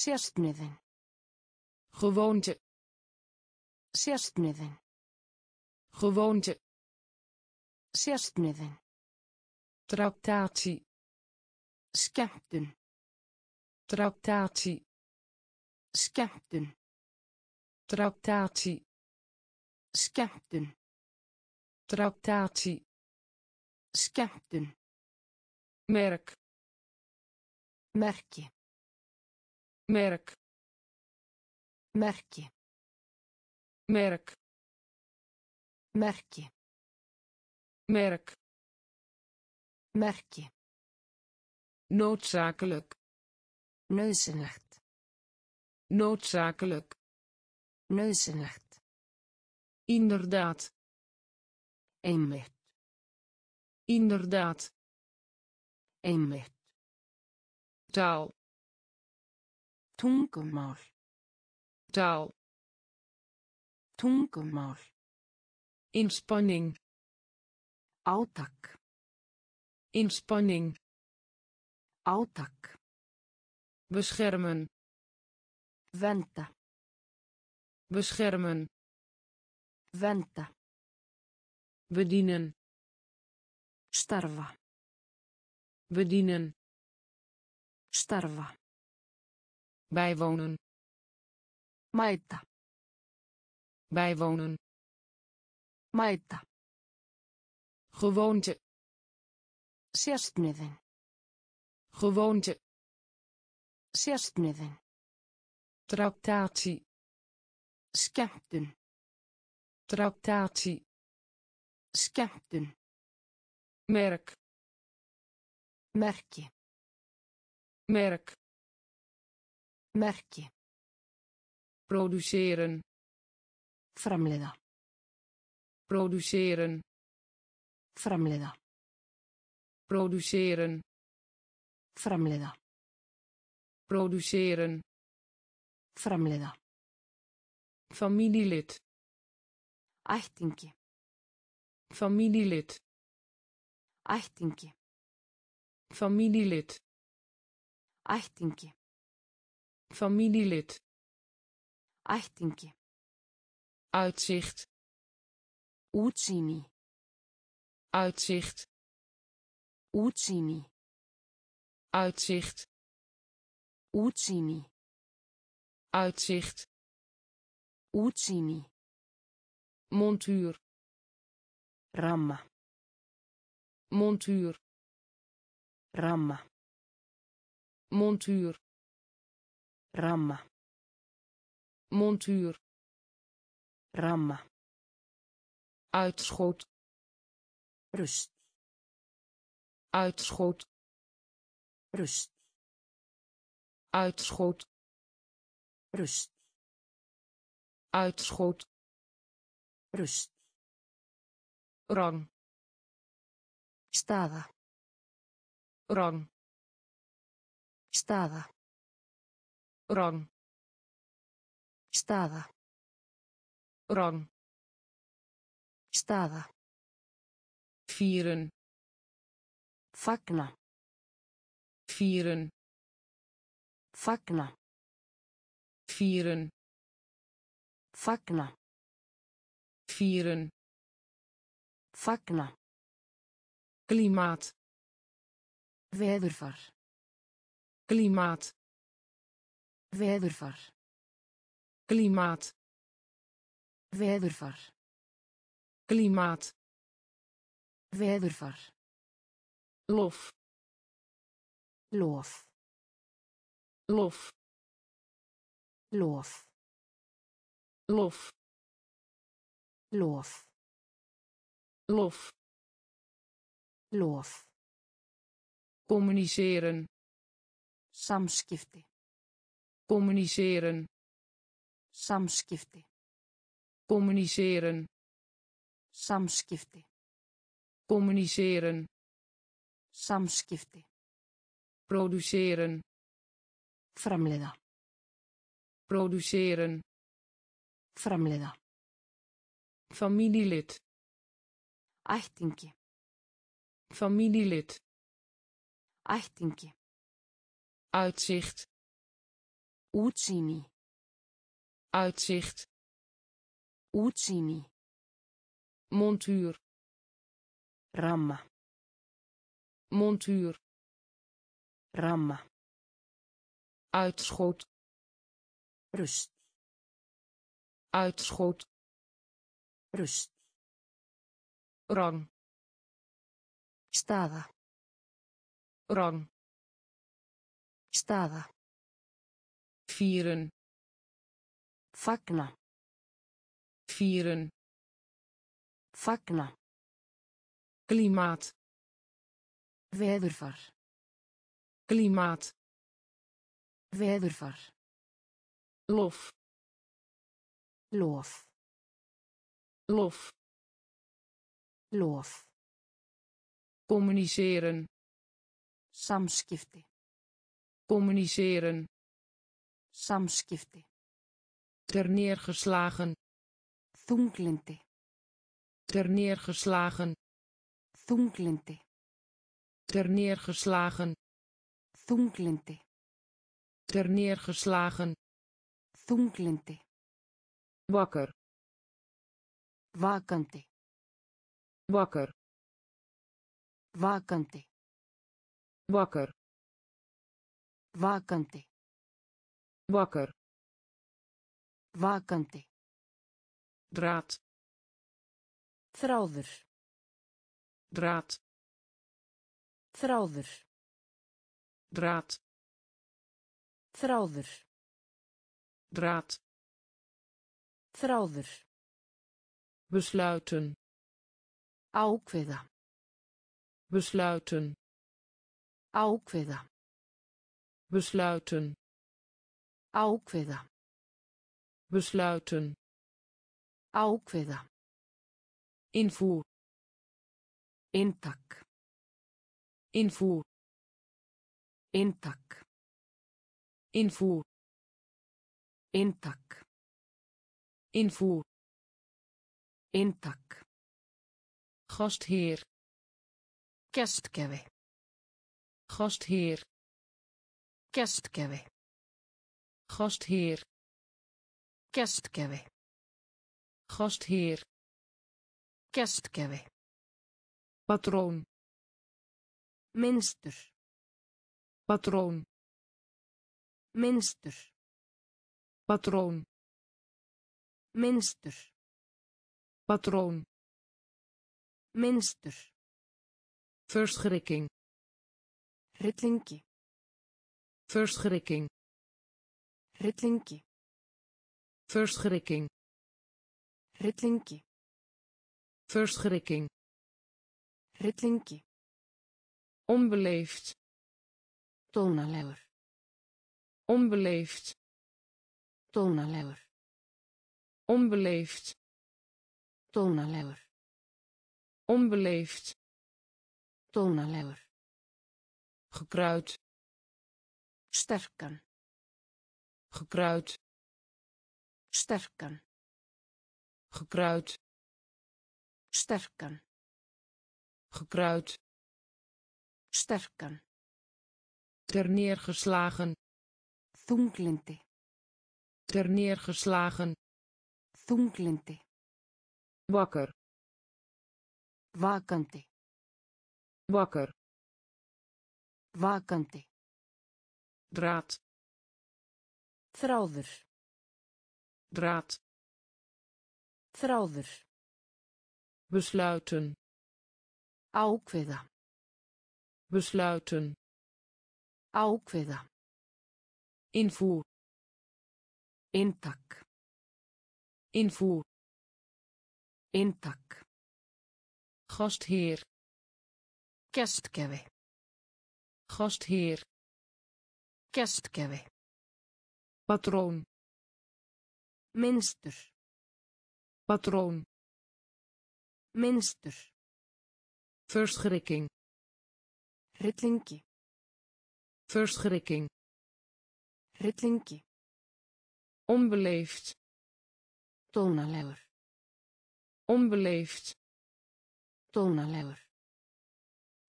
Sérstniðin. Gewoonte Sérstniðin. gewoonte Sérstniðin. tractatie Skemmtun. tractatie Skemmtun. tractatie Skemmtun. tractatie Skemmtun. merk Merki. merk Merki. merk Merki. merk Merki. noodzakelijk Nauðsynlegt. noodzakelijk Nauðsynlegt. inderdaad Einmitt. inderdaad Einmitt. taal. Taal Tungumál. inspanning Átak. inspanning Átak. beschermen Venda. beschermen Venda. bedienen Starfa. bedienen Starfa. bijwonen Mæta. bijwonen Mæta. gewoonte Sérstniðin. gewoonte Sérstniðin. tractatie Skemmtun. tractatie Skemmtun. merk Merki. merk Merki. Produceren Framleiða. produceren Framleiða. produceren Framleiða. produceren Framleiða. familielid Ættingi. familielid Ættingi. familielid Ættingi. familielid Ættingi. uitzicht Útsýni. uitzicht Útsýni. uitzicht Útsýni. uitzicht Útsýni. montuur Ramma. montuur Ramma. montuur Ramma. Montuur Ramma. uitschot Rust. uitschot Rust. uitschot Rust. uitschot Rust. rang Staða. rang Staða. rang Staða. rang Staða. vieren Fagna. vieren Fagna. vieren Fagna. vieren Fagna. klimaat Veðurfar. klimaat Veðurfar. Klimaat Veðurfar. klimaat Veðurfar. lof Lof. lof Lof. lof Lof. lof Lof. communiceren Samskipti. communiceren Samskipti. communiceren Samskipti. communiceren Samskipti. produceren Framleiða. produceren Framleiða. familielid Ættingi. familielid Ættingi. uitzicht Útsýni. Uitzicht Útsýni. montuur Ramma. montuur Ramma. uitschot Rust. uitschot Rust. rang Staða. rang Staða. vieren Fagna. vieren Fagna. klimaat Veðurfar. klimaat Veðurfar. lof Lof. lof Lof. communiceren Samskipti. communiceren Samskipti. Terneergeslagen Þunglindi. terneergeslagen Þunglindi. terneergeslagen Þunglindi. terneergeslagen Þunglindi. wakker Vakandi. wakker Vakandi. wakker Vakandi. wakker Vakandi. draad Þráður. draad Þráður. draad Þráður. draad Þráður. besluiten Ákveða. besluiten Ákveða. besluiten Ákveða. Besluiten Ákveða. invoer Inntak. invoer Inntak. invoer Inntak. invoer Inntak. gastheer Gestgefi. gastheer Gestgefi. gastheer Gastheer Gestgefi. patroon Minnstur. patroon Minnstur. patroon Minnstur. patroon Minnstur. verschrikking Hryllingi. verschrikking. Verschrikking Hryllingi. verschrikking Hryllingi. onbeleefd Dónalegur. onbeleefd Dónalegur. onbeleefd Dónalegur. onbeleefd Dónalegur. gekruid Sterkan. gekruid Sterkan. gekruid Sterkan. gekruid Sterkan. terneergeslagen Þunglindi. terneergeslagen Þunglindi. wakker Vakandi. wakker Vakandi. draad Þráður. Draad Þráður. besluiten Ákveða. besluiten Ákveða. invoer Inntak. invoer Inntak. gastheer Gestgefi. gastheer Gestgefi. patroon Minnstur. patroon Minnstur. verschrikking Hryllingi. verschrikking Hryllingi. onbeleefd Dónalegur. onbeleefd Dónalegur.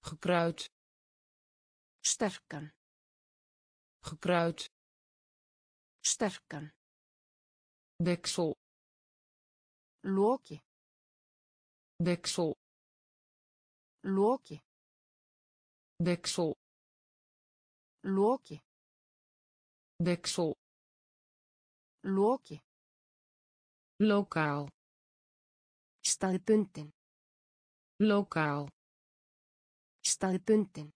gekruid Sterkan. gekruid Sterkan. Deksel Loki. deksel Loki. deksel Loki. deksel Loki. lokaal Staðbundin. lokaal Staðbundin.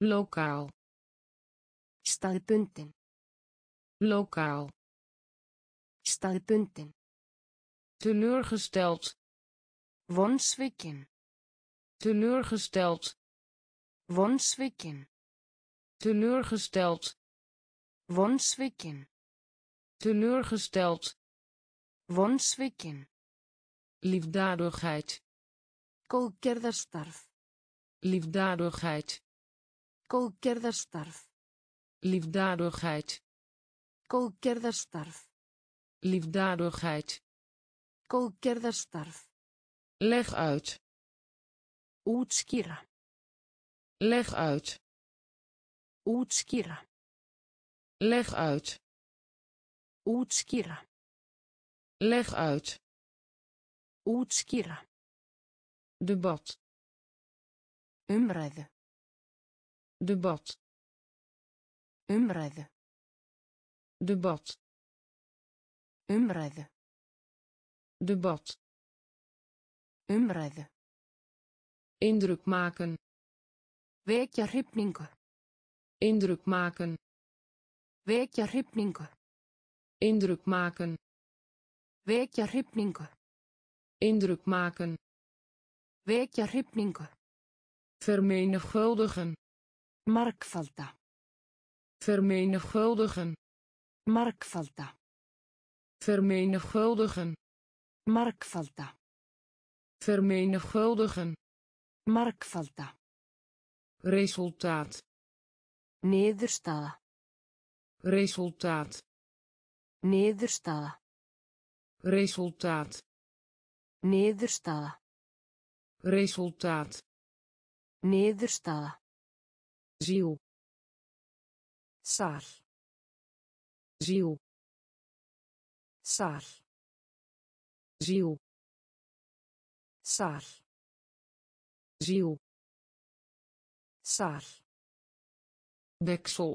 lokaal Staðbundin. lokaal Staðbundin. teleurgesteld Vonsvikin. teleurgesteld Vonsvikin. teleurgesteld Vonsvikin. teleurgesteld Vonsvikin. liefdadigheid Góðgerðarstarf. liefdadigheid Góðgerðarstarf. liefdadigheid Góðgerðarstarf. Liefdadigheid Góðgerðarstarf. leg uit Útskýra. leg uit Útskýra. leg uit Útskýra. leg uit Útskýra. debat Umræðu. debat Umræðu. debat Umræðu. debat Umræðu. indruk maken Vekja hrifningu. indruk maken Vekja hrifningu. indruk maken Vekja hrifningu. indruk maken Vekja hrifningu. vermenigvuldigen Markfalda. vermenigvuldigen Markfalda. Vermenigvuldigen Markfalda. vermenigvuldigen Markfalda. resultaat Niðurstaða. resultaat Niðurstaða. resultaat Niðurstaða. resultaat Niðurstaða. ziel Sal. ziel Sal. ziel Sal. ziel Sal. deksel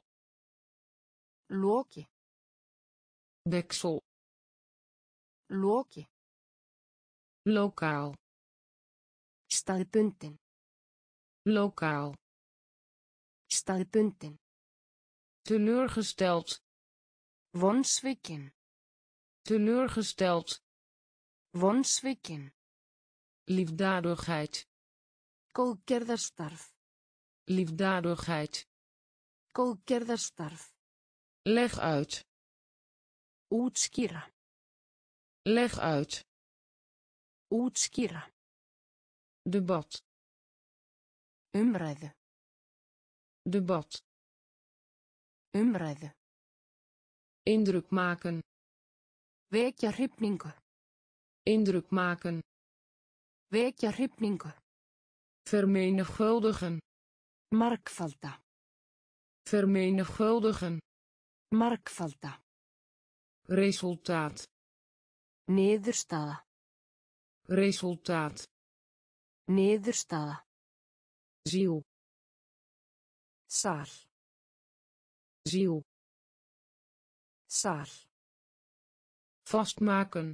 Loki. deksel Loki. lokaal Staðbundin. lokaal Staðbundin. teleurgesteld Vonsvikin. Teleurgesteld Vonsvikin. liefdadigheid Góðgerðarstarf. liefdadigheid Góðgerðarstarf. leg uit Útskýra. leg uit Útskýra. debat Umræðu. debat Umræðu. indruk maken Vekja hrifningu. indruk maken Vekja hrifningu. vermenigvuldigen Markfalda. vermenigvuldigen Markfalda. resultaat Niðurstaða. resultaat Niðurstaða. ziel Sal. ziel Sal. Vastmaken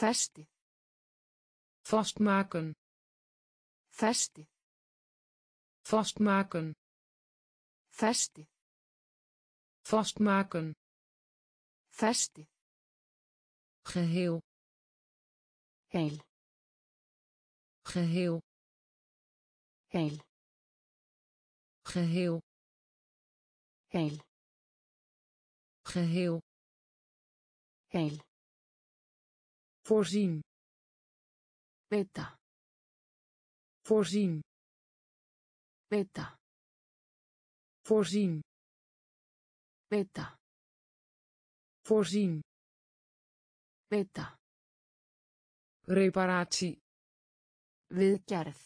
Festið. vastmaken Festið. vastmaken Festið. vastmaken Festið. geheel Heil. geheel Heil. geheel Heil. geheel Heil. voorzien Beta. voorzien Beta. voorzien Beta. voorzien Beta. reparatie Viðgerð.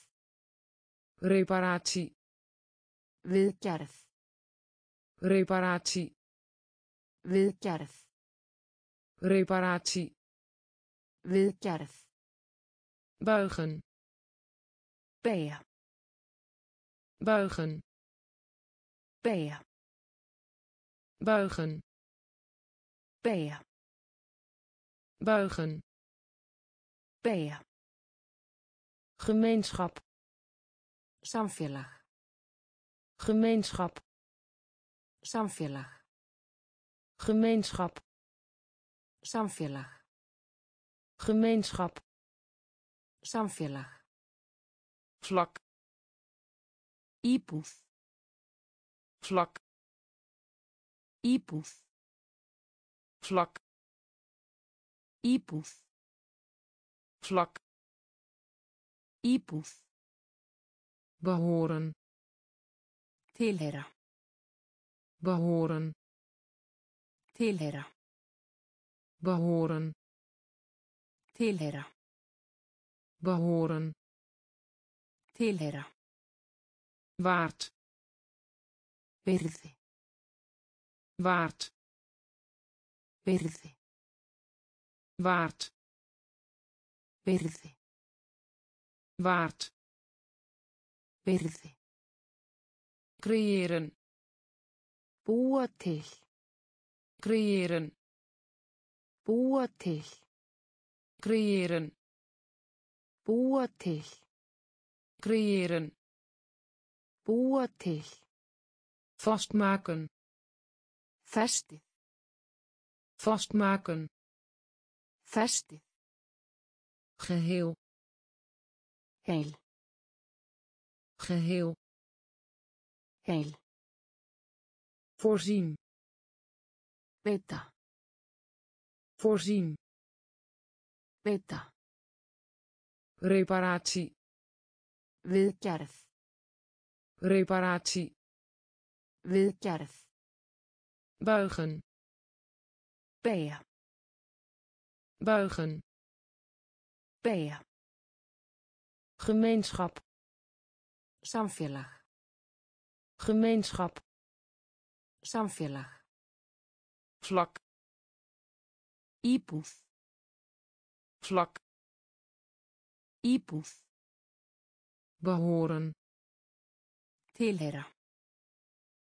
reparatie Viðgerð. reparatie Viðgerð. Reparatie Viðgerð. buigen Beygja. buigen Beygja. buigen Beygja. buigen Beygja. gemeenschap Samfélag. gemeenschap Samfélag. gemeenschap Samfélag. gemeenschap Samfélag. vlak Íbúð. vlak Íbúð. vlak Íbúð. vlak Íbúð. behoren Tilheyra. behoren Tilheyra. Behoren Tilheyra. behoren Tilheyra. waard Virði. waard Virði. waard Virði. waard Virði. creëren Búa til. creëren Búa til. creëren Búa til. creëren Búa til. vastmaken Festið. vastmaken Festið. geheel Heil. geheel Heil. voorzien Veita. Voorzien Veita. reparatie Viðgerð. reparatie Viðgerð. buigen Beygja. buigen Beygja. gemeenschap Samfélag. gemeenschap Samfélag. vlak Íbúð. vlak Íbúð. behoren Tilheyra.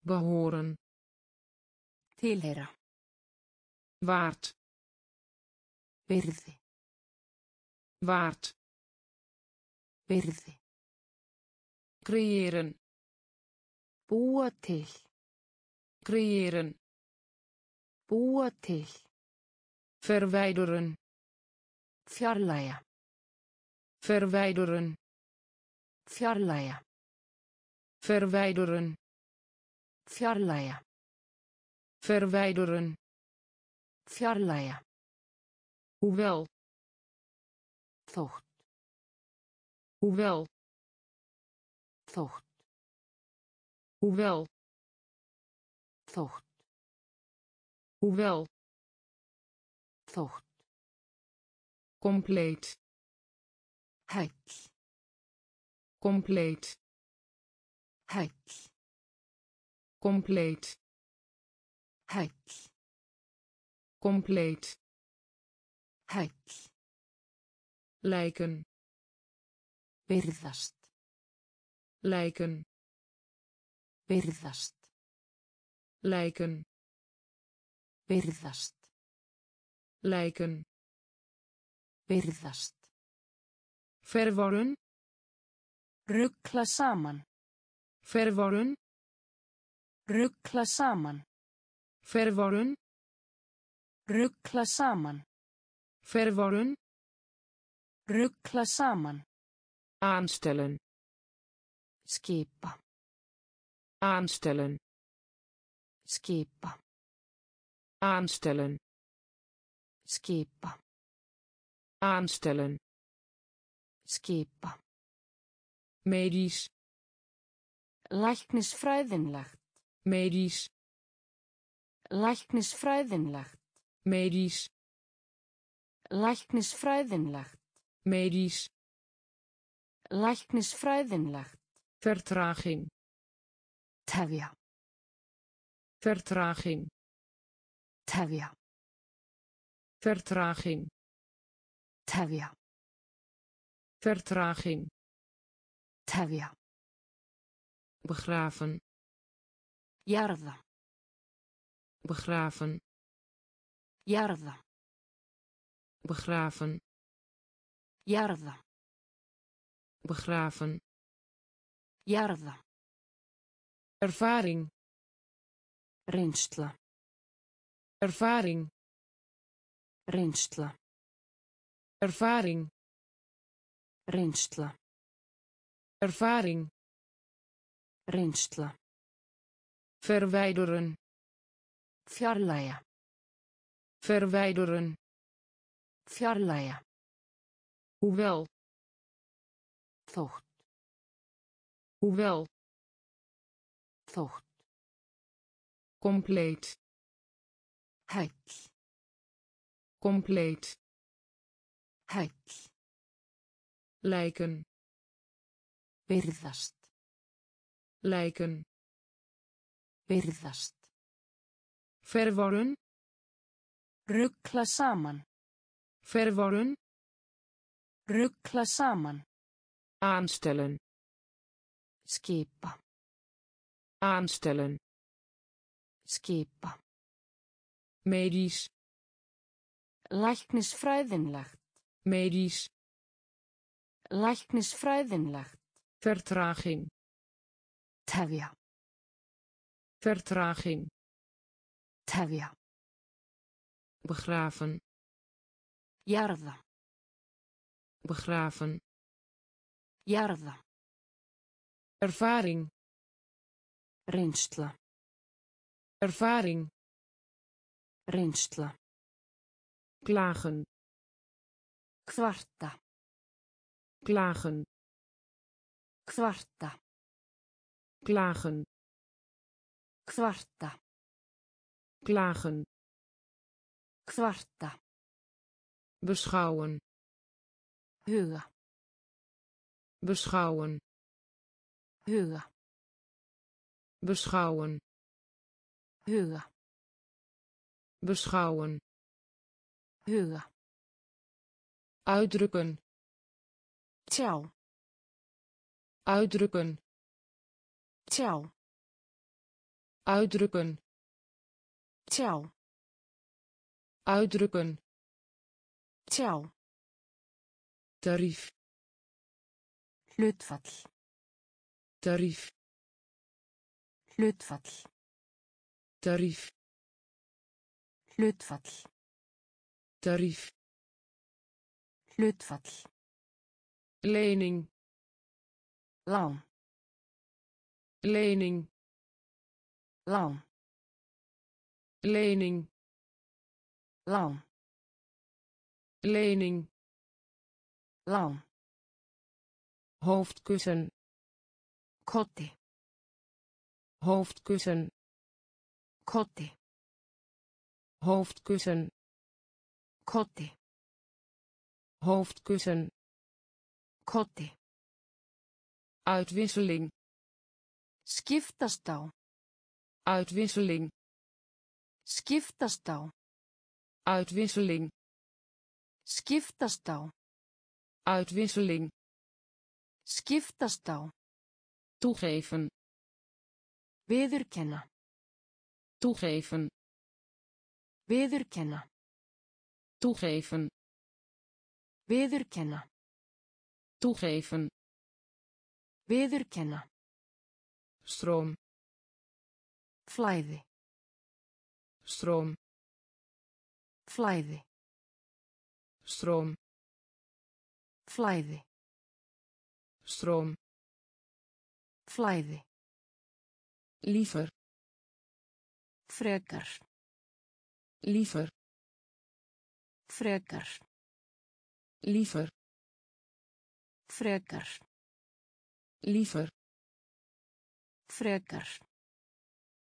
behoren Tilheyra. waard Virði. waard Virði. creëren Búa til. creëren Búa til. Verwijderen Fjarlægja. verwijderen Fjarlægja. verwijderen Fjarlægja. verwijderen Fjarlægja. hoewel Þótt. hoewel Þótt. hoewel Þótt. hoewel Þótt. Complete. Hæll. Complete. Hæll. Complete. Hæll. Complete. Hæll. Lijken. Virðast. Lijken. Virðast. Lijken. Virðast lijken. Virðast. Vervollen rugla saman. Vervollen rugla saman. Vervollen rugla saman. Vervollen rugla saman. Aanstellen. Skipa. Aanstellen. Skipa. Aanstellen. Skipa. aanstellen Skipa. medisch Læknisfræðinlegt. medisch Læknisfræðinlegt. medisch Læknisfræðinlegt. medisch Læknisfræðinlegt. vertraging Tefja. vertraging Tefja. Vertraging. Tefja, vertraging. Tefja, begraven. Jarða, begraven. Jarða, begraven. Jarða, begraven. Jarða, ervaring. Reynsla, ervaring reynsla, ervaring. Reynsla, ervaring. Reynsla, verwijderen. Fjarlæga, verwijderen. Fjarlæga, hoewel. Þótt, hoewel. Þótt, compleet. Heill, compleet. Heill, lijken. Virðast, lijken. Virðast, verworren ruggla saman, verworren ruggla saman, aanstellen. Skipa, aanstellen. Skipa, medisch læknisfræðinlegt, medisch. Læknisfræðinlegt, vertraging. Tefja, vertraging. Tefja, begraven. Jarða, begraven. Jarða, ervaring. Reynsla, ervaring. Reynsla, klagen. Kvarta, klagen. Kvarta, klagen. Kvarta, klagen. Kvarta, beschouwen. Huga, beschouwen. Huga, beschouwen. Huga, beschouwen huga, uitdrukken. Tjá, uitdrukken. Tjá, uitdrukken. Tjá, uitdrukken. Tjá, tarief. Hlutfall, tarief. Hlutfall, tarief. Hlutfall, tarief. Hlutfall, lening. Lán, lening. Lán, lening. Lán, lening. Lán, hoofdkussen. Kotti, hoofdkussen. Kotti, hoofdkussen kotti, hoofdkussen. Kotti, uitwisseling. Skiptast á, uitwisseling. Skiptast á, uitwisseling. Skiptast á, uitwisseling. Skiptast á, toegeven. Viðurkenna, toegeven. Viðurkenna, toegeven. Viðurkenna, toegeven. Viðurkenna, stroom. Flæði, stroom. Flæði, stroom. Flæði, stroom. Flæði, liever. Frekar, liever frekar, liever. Frekar, liever. Frekar,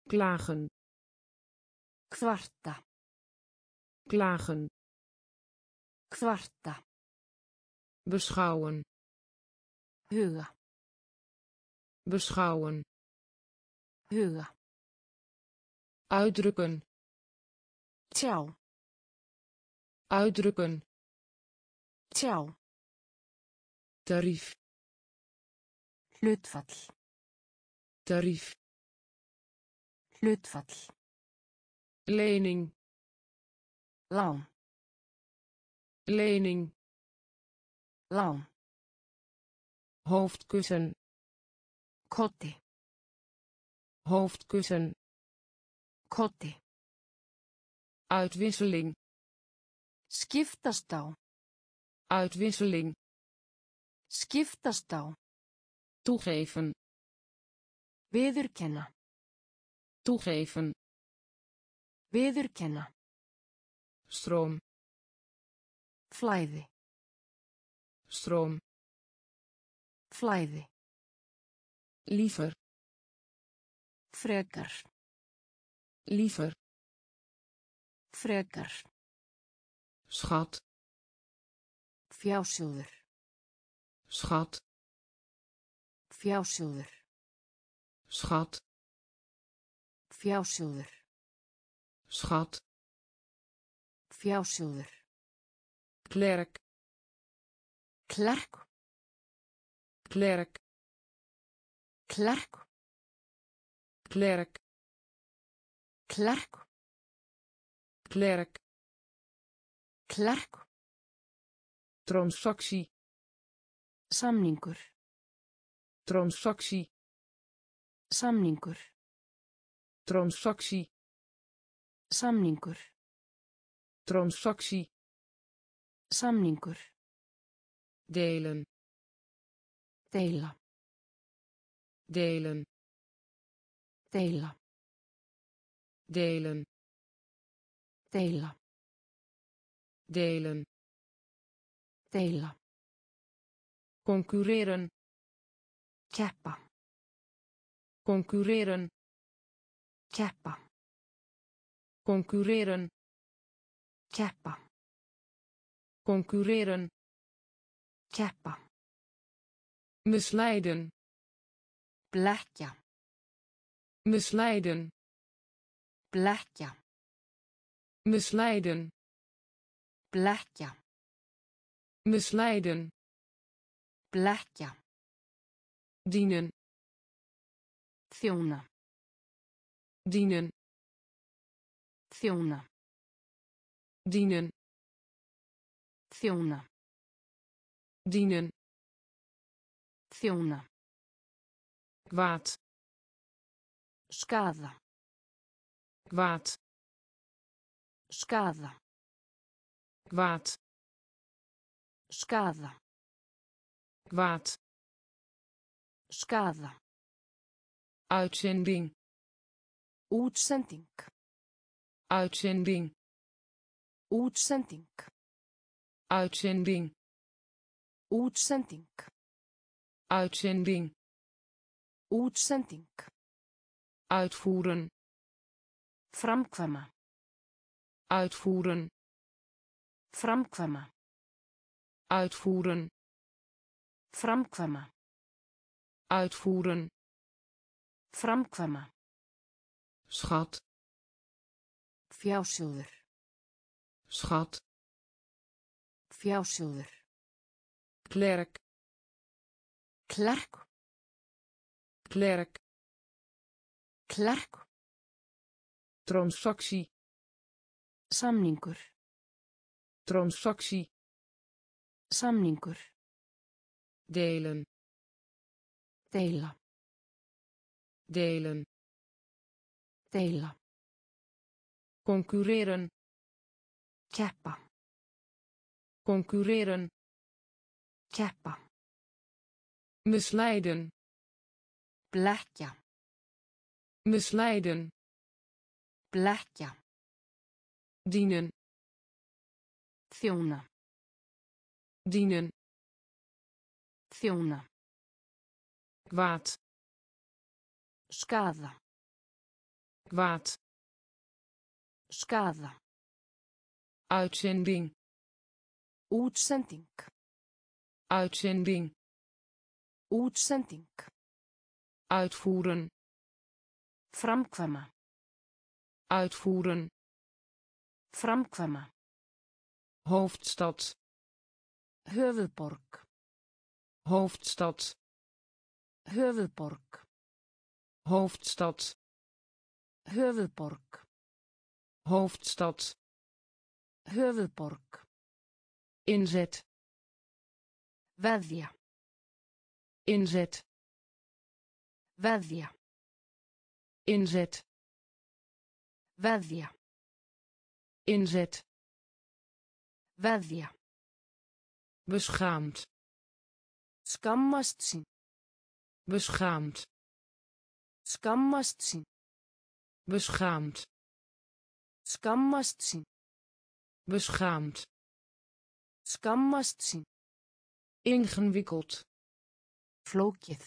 klagen. Kvarta, klagen. Kvarta, beschouwen. Huga, beschouwen. Huga, uitdrukken. Tjá, uitdrukken Tjá. tarief Hlutfall. tarief Hlutfall. lening Lán. lening Lán. hoofdkussen Kotti. hoofdkussen Kotti. uitwisseling Skiptast á. uitwisseling Skiptast á. toegeven Viðurkenna. toegeven Viðurkenna. stroom Flæði. stroom Flæði. liever Frekar. liever Frekar. Schat Fjásjóður. schat Fjásjóður. schat Fjásjóður. schat Fjásjóður. klerk Klerk. klerk Klerk. klerk Klerk. klerk Klerk. transactie Samningur. transactie Samningur. transactie Samningur. transactie Samningur. delen Deila. delen Deila. delen. Delen Deila. concurreren Keppa. concurreren Keppa. concurreren Keppa. concurreren Keppa. misleiden Blekkja. misleiden Blekkja. misleiden Blekkja. misleiden Blekkja. dienen Þjóna. dienen Þjóna. dienen Þjóna. dienen Þjóna. kwaad Skaða. kwaad Skaða. Kwaad Skaða. kwaad Skaða. uitzending Útsending. uitzending Útsending. uitzending Útsending. uitzending Útsending. uitvoeren Framkvæma. uitvoeren Framkvæma. uitvoeren Framkvæma. uitvoeren Framkvæma. schat Fjásjóður. schat Fjásjóður. klerk Klerk. klerk Klerk. transactie Samningur. Transactie Samningur. delen Deila. delen Deila. concurreren Keppa. concurreren Keppa. misleiden Blekkja. misleiden Blekkja. dienen Þjóna. dienen Þjóna. kwaad Skaða. kwaad Skaða. uitzending Útsending. uitzending Útsending. uitvoeren Framkvæma. uitvoeren Framkvæma. Hoofdstad. Höfuðborg. hoofdstad. Höfuðborg. hoofdstad. Höfuðborg. hoofdstad. Höfuðborg. inzet. Inzet. Inzet. Inzet Veðja. beschaamd Skammast sín. beschaamd Skammast sín. beschaamd Skammast sín. beschaamd Skammast sín. ingewikkeld Flókið.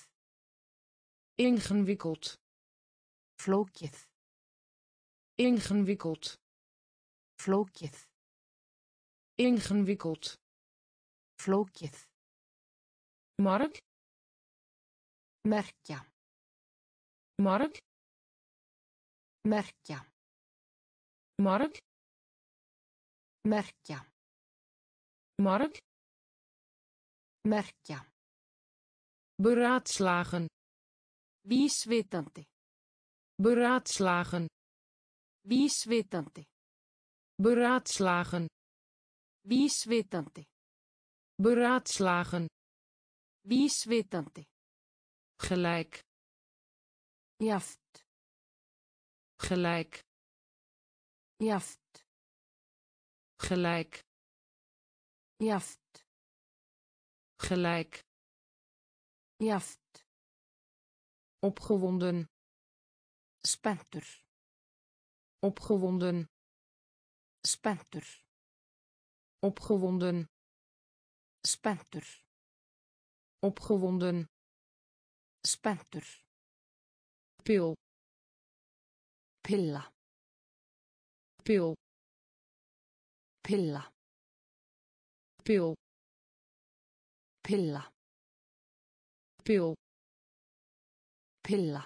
ingewikkeld Flókið. ingewikkeld Flókið. Ingewikkeld Flókið. mark Merkja. mark Merkja. mark Merkja. mark Merkja. beraadslagen Vísvitandi. beraadslagen Vísvitandi. beraadslagen Vísvitandi. beraadslagen Vísvitandi. gelijk Jaft. gelijk Jaft. gelijk Jaft. gelijk Jaft. opgewonden Spenntur. opgewonden Spenntur. Opgewonden Spenntur. opgewonden Spenntur. pil Pilla. pil Pilla. pil Pilla. pil Pilla.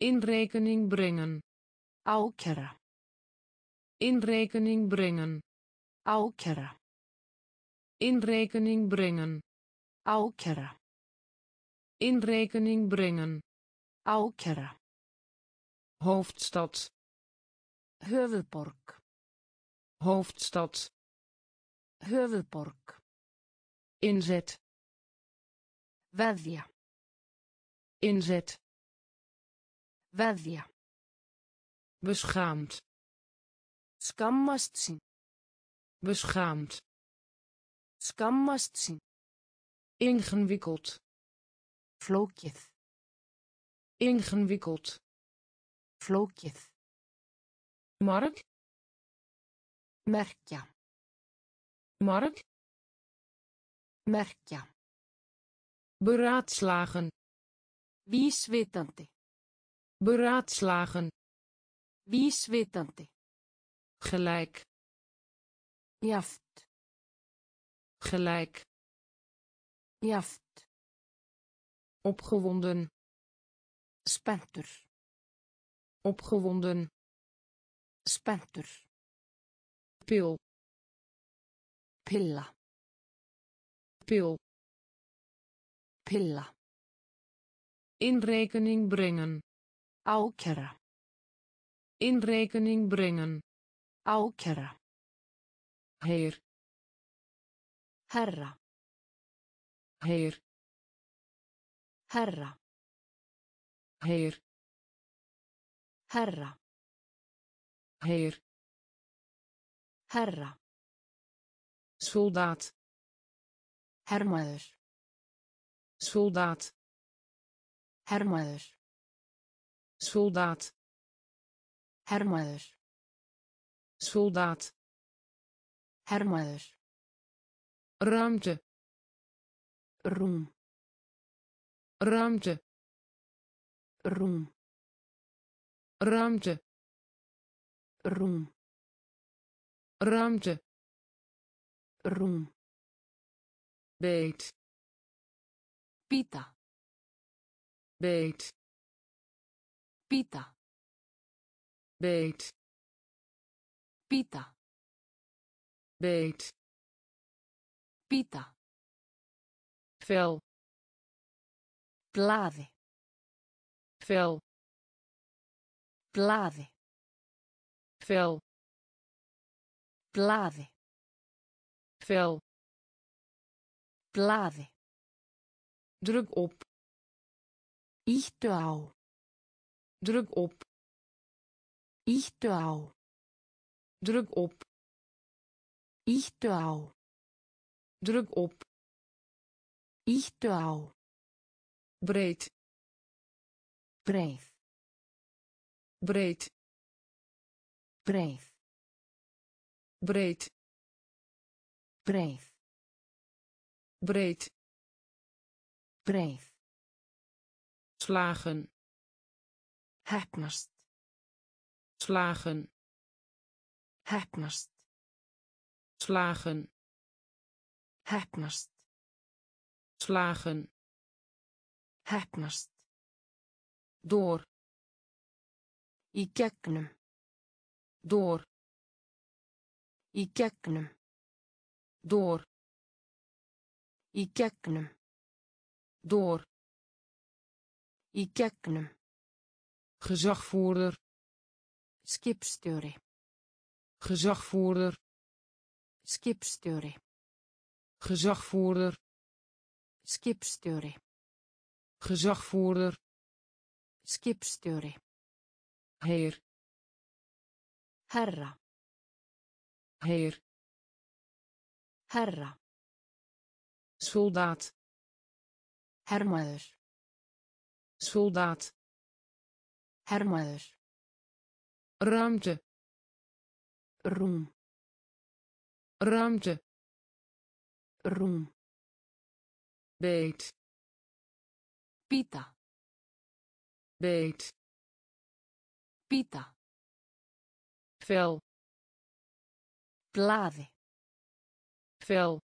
in rekening brengen Ákæra. in rekening brengen In rekening brengen Ákæra. in rekening brengen Ákæra. hoofdstad Höfuðborg. hoofdstad Höfuðborg. inzet Veðja. inzet Veðja. beschaamd Skammast sín. Beschaamd Skammast sín. ingewikkeld Flókið. ingewikkeld Flókið. mark Merkja. mark Merkja. beraadslagen Vísvitandi. beraadslagen Vísvitandi. gelijk Jaft. gelijk Jaft. opgewonden Spenntur. opgewonden Spenntur. pil Pilla. pil Pilla. in rekening brengen Ákæra. in rekening brengen Ákæra. Heer Herra. heer Herra. heer Herra. heer Herra. soldaat Hermaður. soldaat Hermaður. soldaat Hermaður. soldaat Hermaður. ruimte Rúm. ruimte Rúm. ruimte Rúm. ruimte Rúm. beet Pita. beet Pita. beet Pita. Beet. Pita, vel. Blaði, vel. Blaði, vel. Blaði, vel. Blaði, druk op. Íttu á, druk op. Íttu á, druk op á, druk op. Íttu á, breed. Breið, breed. Breið, breed. Breið, breed. Breið, slagen. Heppnast, slagen. Heppnast, slagen. Heppnast, slagen. Heppnast, door. Í gegnum, door. Í gegnum, door. Í gegnum, door. Í gegnum, gezagvoerder. Skipstjóri, gezagvoerder skipstjóri, gezagvoerder. Skipstjóri, gezagvoerder. Skipstjóri, heer. Herra, heer. Herra, soldaat. Hermaður, soldaat. Hermaður, ruimte. Rúm, ruimte. Rúm, beet pita, beet pita, vel. Blaði, vel.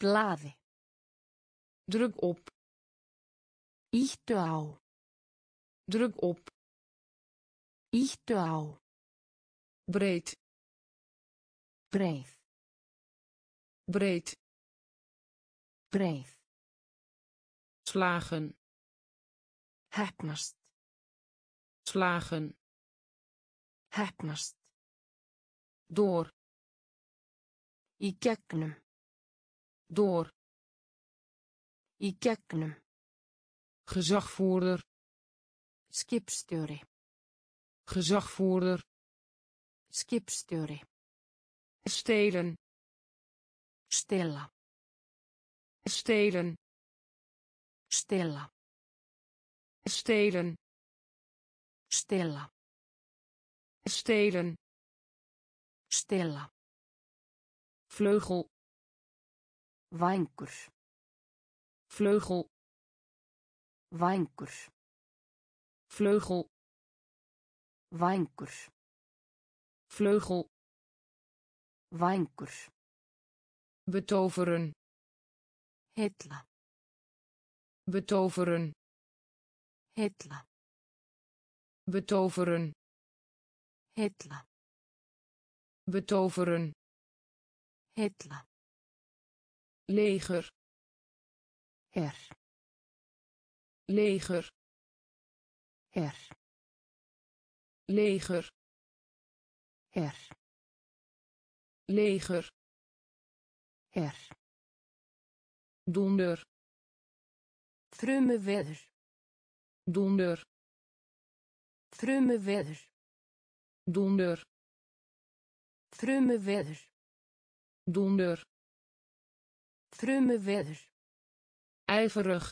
Blaði, druk op. Íttu á, druk op. Íttu á, breed breið, breed. Breið, slagen. Heppnast, slagen. Heppnast, door. Í gegnum, door. Í gegnum, gezagvoerder. Skipstjóri, gezagvoerder. Skipstjóri, stelen. Stela, stelen. Stela, stelen. Stela, stelen. Stela, vleugel. Vængur, vleugel. Vængur, vleugel. Vængur, vleugel vængur, betoveren. Heilla, betoveren. Heilla, betoveren. Heilla, betoveren. Heilla, leger. Her, leger. Her, leger. Her, leger. Her, donder. Frumu veður, donder. Frumu veður, donder. Frumu veður, donder. Frumu veður, ijverig.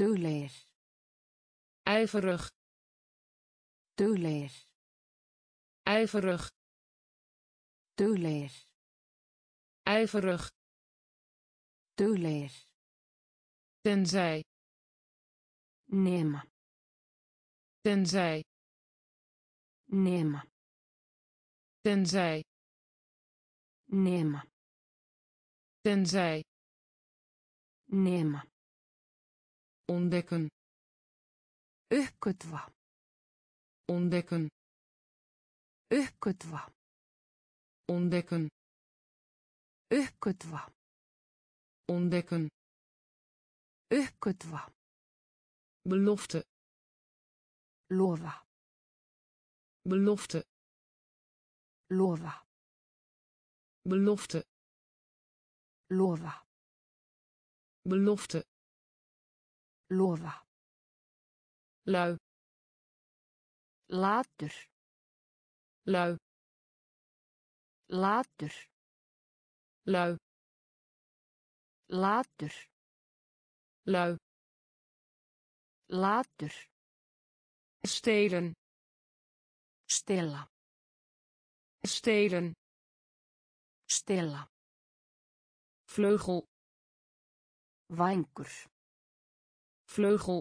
Duglegir, ijverig. Duglegir, ijverig duglegir, ijverig. Duglegir, tenzij. Nema, tenzij. Nema, tenzij. Nema, tenzij. Nema, ontdekken. Uppgötva, ontdekken. Uppgötva, ontdekken Uppgötva. ontdekken Uppgötva. belofte Lofa. belofte Lofa. belofte Lofa. belofte Lofa. lui Latur. lui Latur. lui Latur. lui Latur. stelen Stela. stelen Stela. vleugel Vængur. vleugel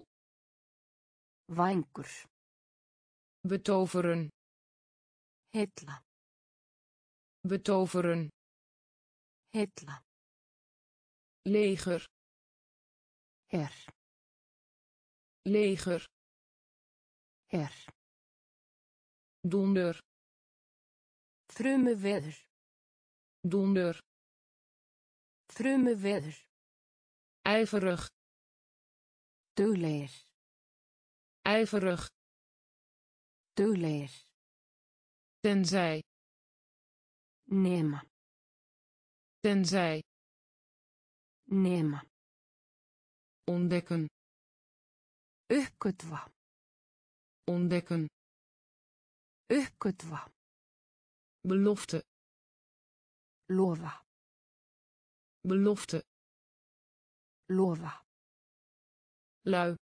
Vængur. betoveren Hella. Betoveren Hella. leger Her. leger Her. donder Frumu veður. donder Frumu veður. ijverig Duglegir. ijverig Duglegir. tenzij Nema. tenzij Nema. ontdekken Uppgötva. ontdekken Uppgötva. belofte Lofa. belofte Lofa. lui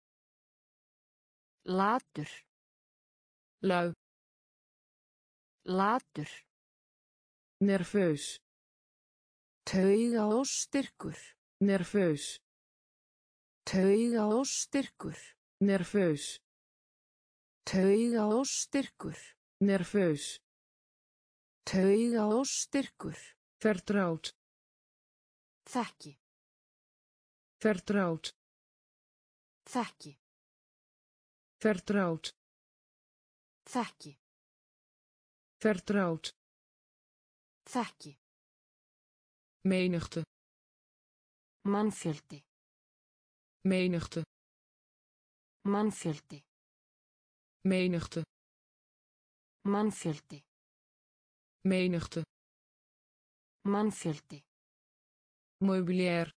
Latur. lui Latur. Nerveus Tauga og styrkur. nerveus Tauga og styrkur. nerveus Tauga og styrkur. nerveus Tauga og styrkur. vertrouwd Þekki. vertrouwd Þekki. vertrouwd Þekki. vertrouwd Þekki. menigte Mannfjöldi. menigte Mannfjöldi. menigte Mannfjöldi. menigte Mannfjöldi. meubilair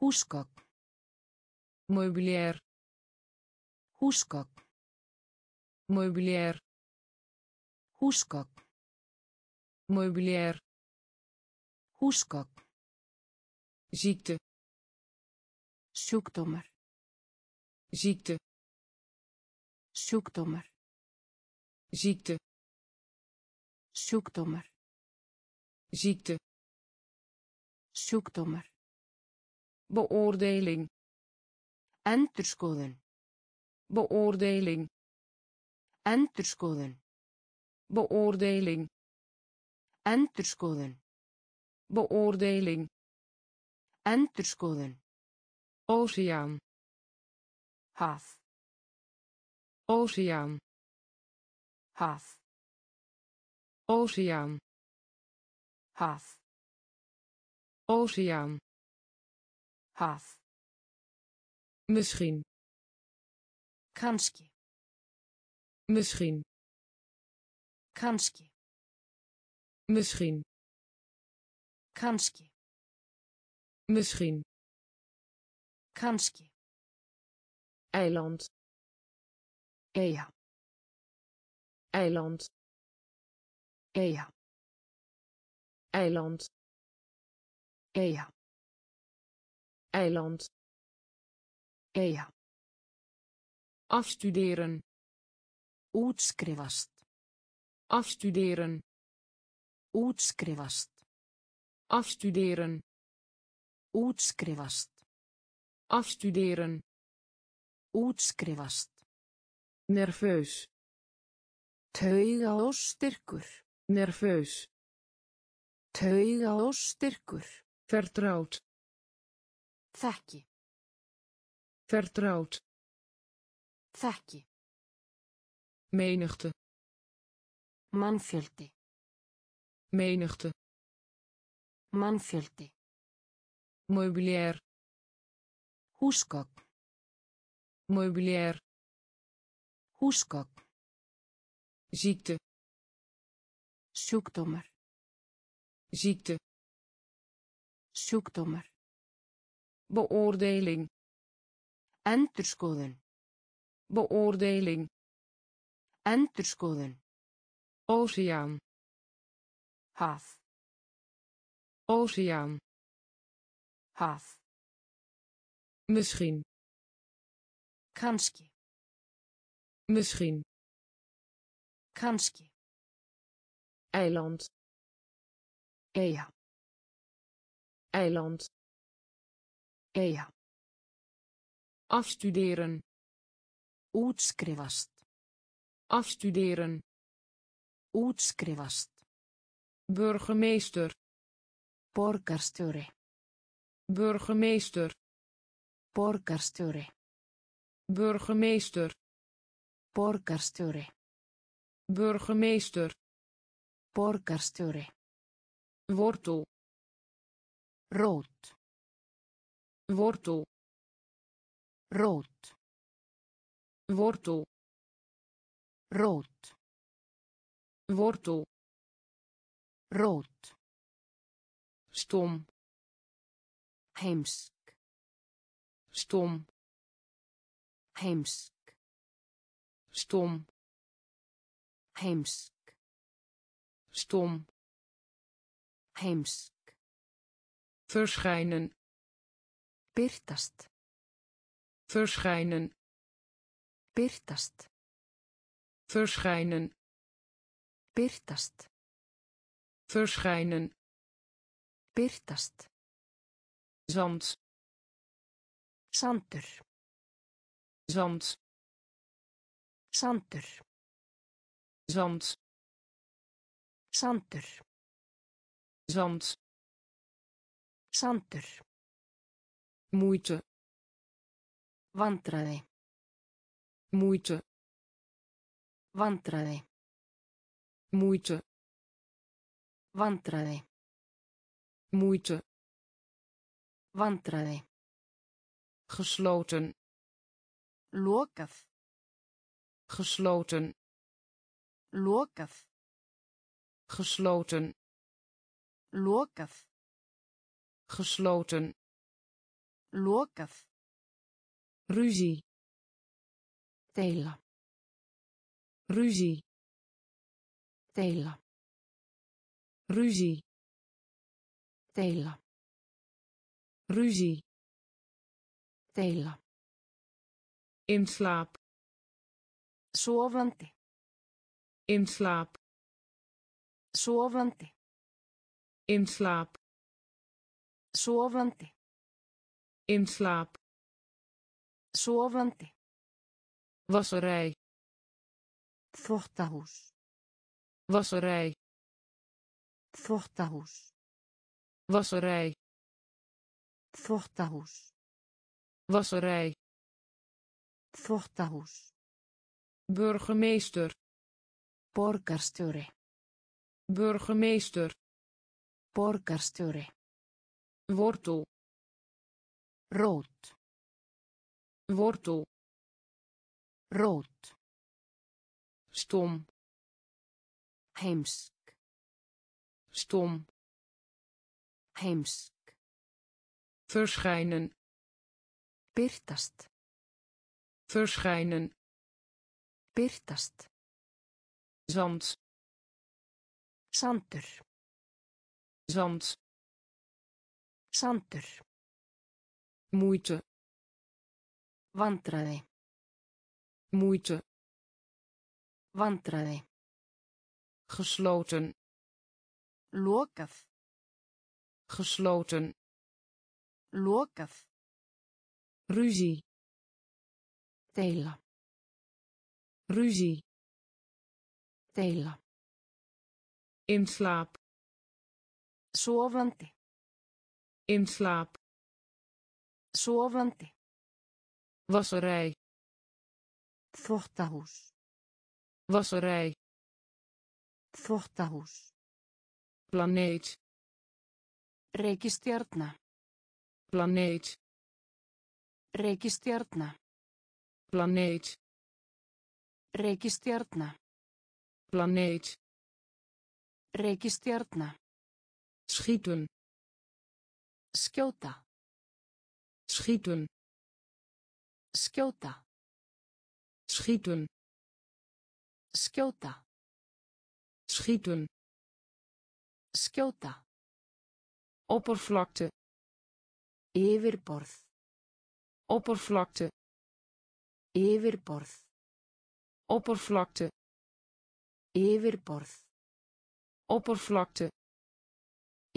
Húsgögn. meubilair Húsgögn. meubilair Húsgögn. Meubilair Húsgögn. ziekte Sjúkdómar. ziekte Sjúkdómar. ziekte Sjúkdómar. ziekte Sjúkdómar. beoordeling Endurskoðun. beoordeling Endurskoðun. beoordeling Endurskoðun. beoordeling Endurskoðun. oceaan Haf. oceaan Haf. oceaan Haf. oceaan Haf. misschien Kanski. misschien Kanski. Misschien Kanski. misschien Kanski. eiland Eyja. eiland Eyja. eiland Eyja. eiland Eyja. afstuderen Útskrifast. afstuderen Útskrifast. afstuderen Útskrifast. afstuderen Útskrifast. nerveus Tauga og styrkur. nerveus Tauga og styrkur. vertrouwd Þekki. vertrouwd Þekki. menigte Mannfjöldi. Menigte Mannfjöldi. meubilair Húsgögn. meubilair Húsgögn. ziekte Sjúkdómar. ziekte Sjúkdómar. beoordeling Endurskoðun. beoordeling Endurskoðun. oceaan Haf. oceaan Haf. misschien Kanski. misschien Kanski. eiland Eyja. eiland Eyja. afstuderen Útskrifast. afstuderen Útskrifast. Burgemeester Borgarstjóri. burgemeester Borgarstjóri. burgemeester Borgarstjóri. burgemeester Borgarstjóri. wortel Rót. wortel Rót. wortel Rót. wortel Rót. stom Heimsk. stom Heimsk. stom Heimsk. stom Heimsk. verschijnen Byrtast. verschijnen Byrtast. verschijnen Byrtast. Verschijnen Byrtast. zand Sandur. zand Sandur. zand Sandur. zand Sandur. moeite Vandræði. moeite Vandræði. moeite Vandræði. moeite Vandræði. gesloten Lokað. gesloten Lokað. gesloten Lokað. gesloten Lokað. ruzie Deila. ruzie Deila. Ruzie Deila. ruzie Deila. in slaap Sofandi. in slaap Sofandi. in slaap Sofandi. in slaap Sofandi. wasserij Þvottahús. wasserij Þvottahús. wasserij Þvottahús. wasserij Þvottahús. burgemeester Borgarstjóri. burgemeester Borgarstjóri. wortel Rót. wortel Rót. stom Heimsk. Stom Heimsk. verschijnen Byrtast. verschijnen Byrtast. zand Sandur. zand Sandur. moeite Vandræði. moeite Vandræði. gesloten Lokað. gesloten Lokað. ruzie Deila. ruzie Deila. in slaap Sofandi. in slaap Sofandi. wasserij Þvottahús. wasserij Þvottahús. Planeet Reikistjarna. planeet Reikistjarna. planeet Reikistjarna. planeet Reikistjarna. schieten Skjóta. schieten Skjóta. schieten Skjóta. schieten Skjóta. oppervlakte Yfirborð. oppervlakte Yfirborð. oppervlakte Yfirborð. oppervlakte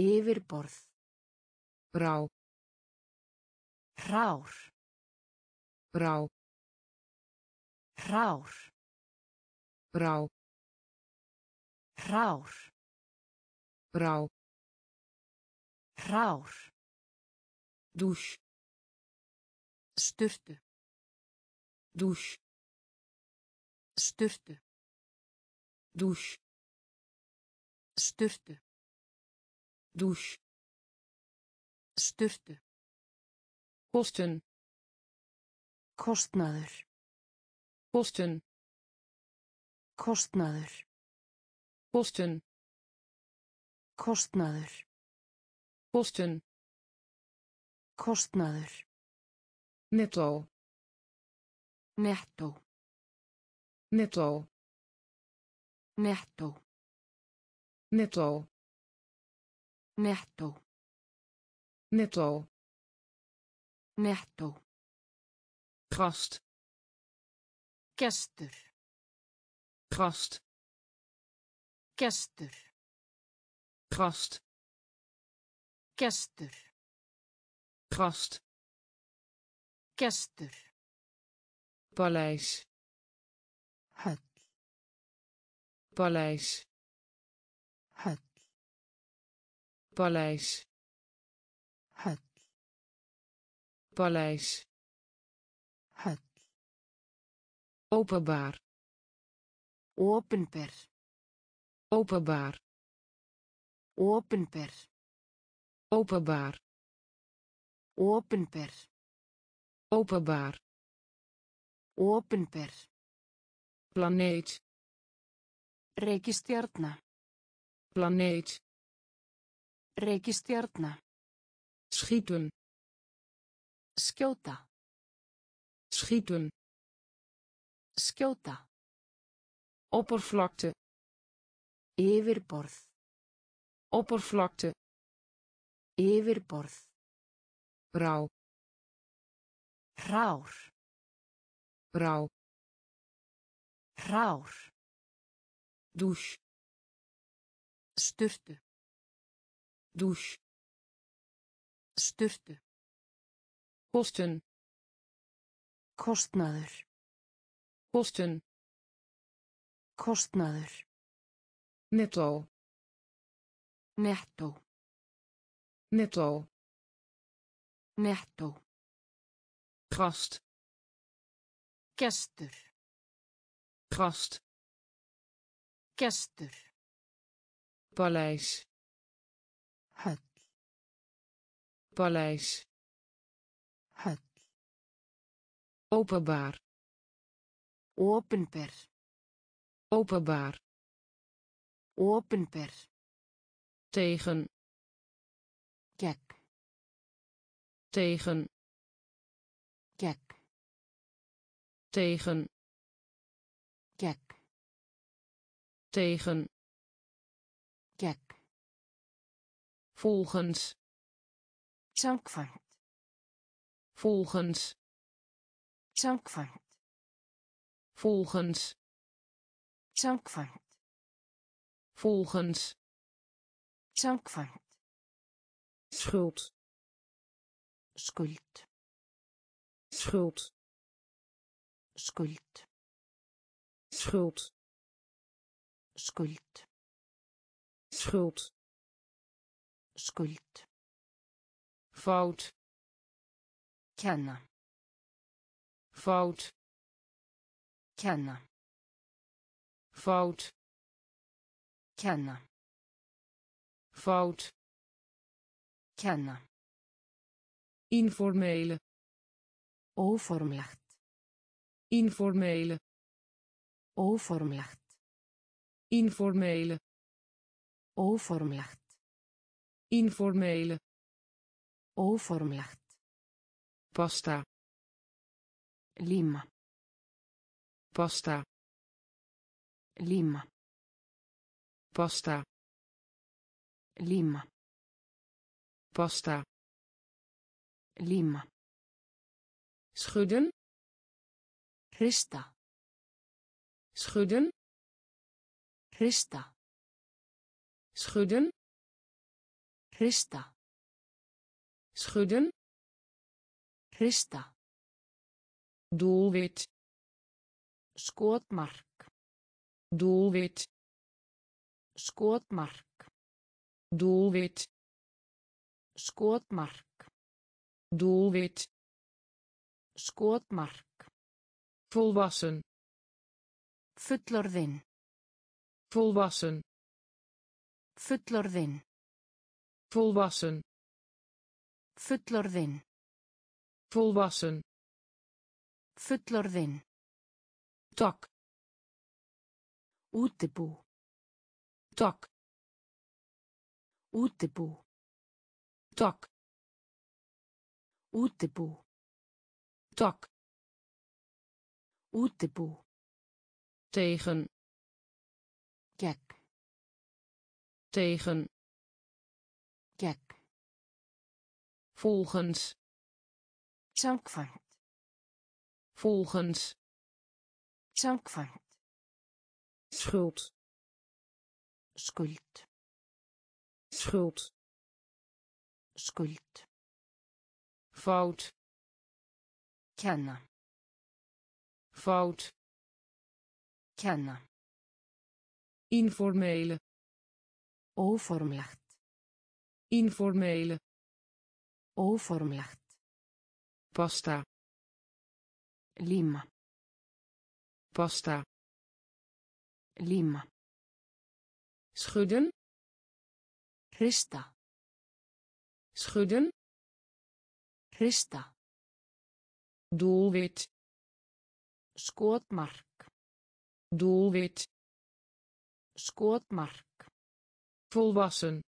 Yfirborð. rauw Hrár. rauw Hrár. rauw Hrár. Rá. Rár. Dús. Sturtu. Dús. Sturtu. Dús. Sturtu. Dús. Sturtu. Kostun. Kostnaður. Kostun. Kostnaður. Kostun. Kostnaður. kosten Kostnaður. netto Nettó. netto Nettó. netto Nettó. netto Nettó. gast Gestur. gast Gestur. Gast Gestur. gast Gestur. paleis Höll. paleis Höll. paleis Höll. paleis Höll. openbaar Opinber. openbaar Opinber. openbaar Opinber. openbaar Opinber. planeet Reikistjarna. planeet Reikistjarna. schieten Skjóta. schieten Skjóta. oppervlakte Yfirborð. oppervlakte yfirborð rá rár rá rár dús sturtu dús sturtu Kostun. Kostnaður. Kostun. Kostnaður. Netto. Nettó. netto Nettó. gast Gestur. gast Gestur. paleis Höll. paleis Höll. openbaar Opinber. openbaar Opinber. Tegen Gegn. tegen Gegn. tegen Gegn. tegen Gegn. volgens Samkvæmt. volgens Samkvæmt. volgens Samkvæmt. volgens Samkvæmt. schuld Skuld. schuld Skuld. schuld Skuld. schuld Skuld. fout Kenna. fout Kenna. fout Kenna. Fout Kenna. informele Óformlegt. informele Óformlegt. informele Óformlegt. informele Óformlegt. pasta Líma. pasta Líma. pasta Líma. pasta Líma. schudden Hrista. schudden Hrista. schudden Hrista. schudden Hrista. doelwit Skotmark. doelwit Skotmark. Doelwit Skotmark. doelwit Skotmark. volwassen Fullorðin. volwassen Fullorðin. volwassen Fullorðin. volwassen Fullorðin. tak Útibú. tak Útibú. tak Útibú. tak Útibú. tegen Gegn. tegen Gegn. volgens Samkvæmt. volgens Samkvæmt. schuld Skuld. Schuld Skuld. fout Kenna. fout Kenna. informele Óformlegt. informele Óformlegt. pasta Líma. pasta Líma. schudden Hrista. schudden Hrista. doelwit Skotmark. doelwit Skotmark. volwassen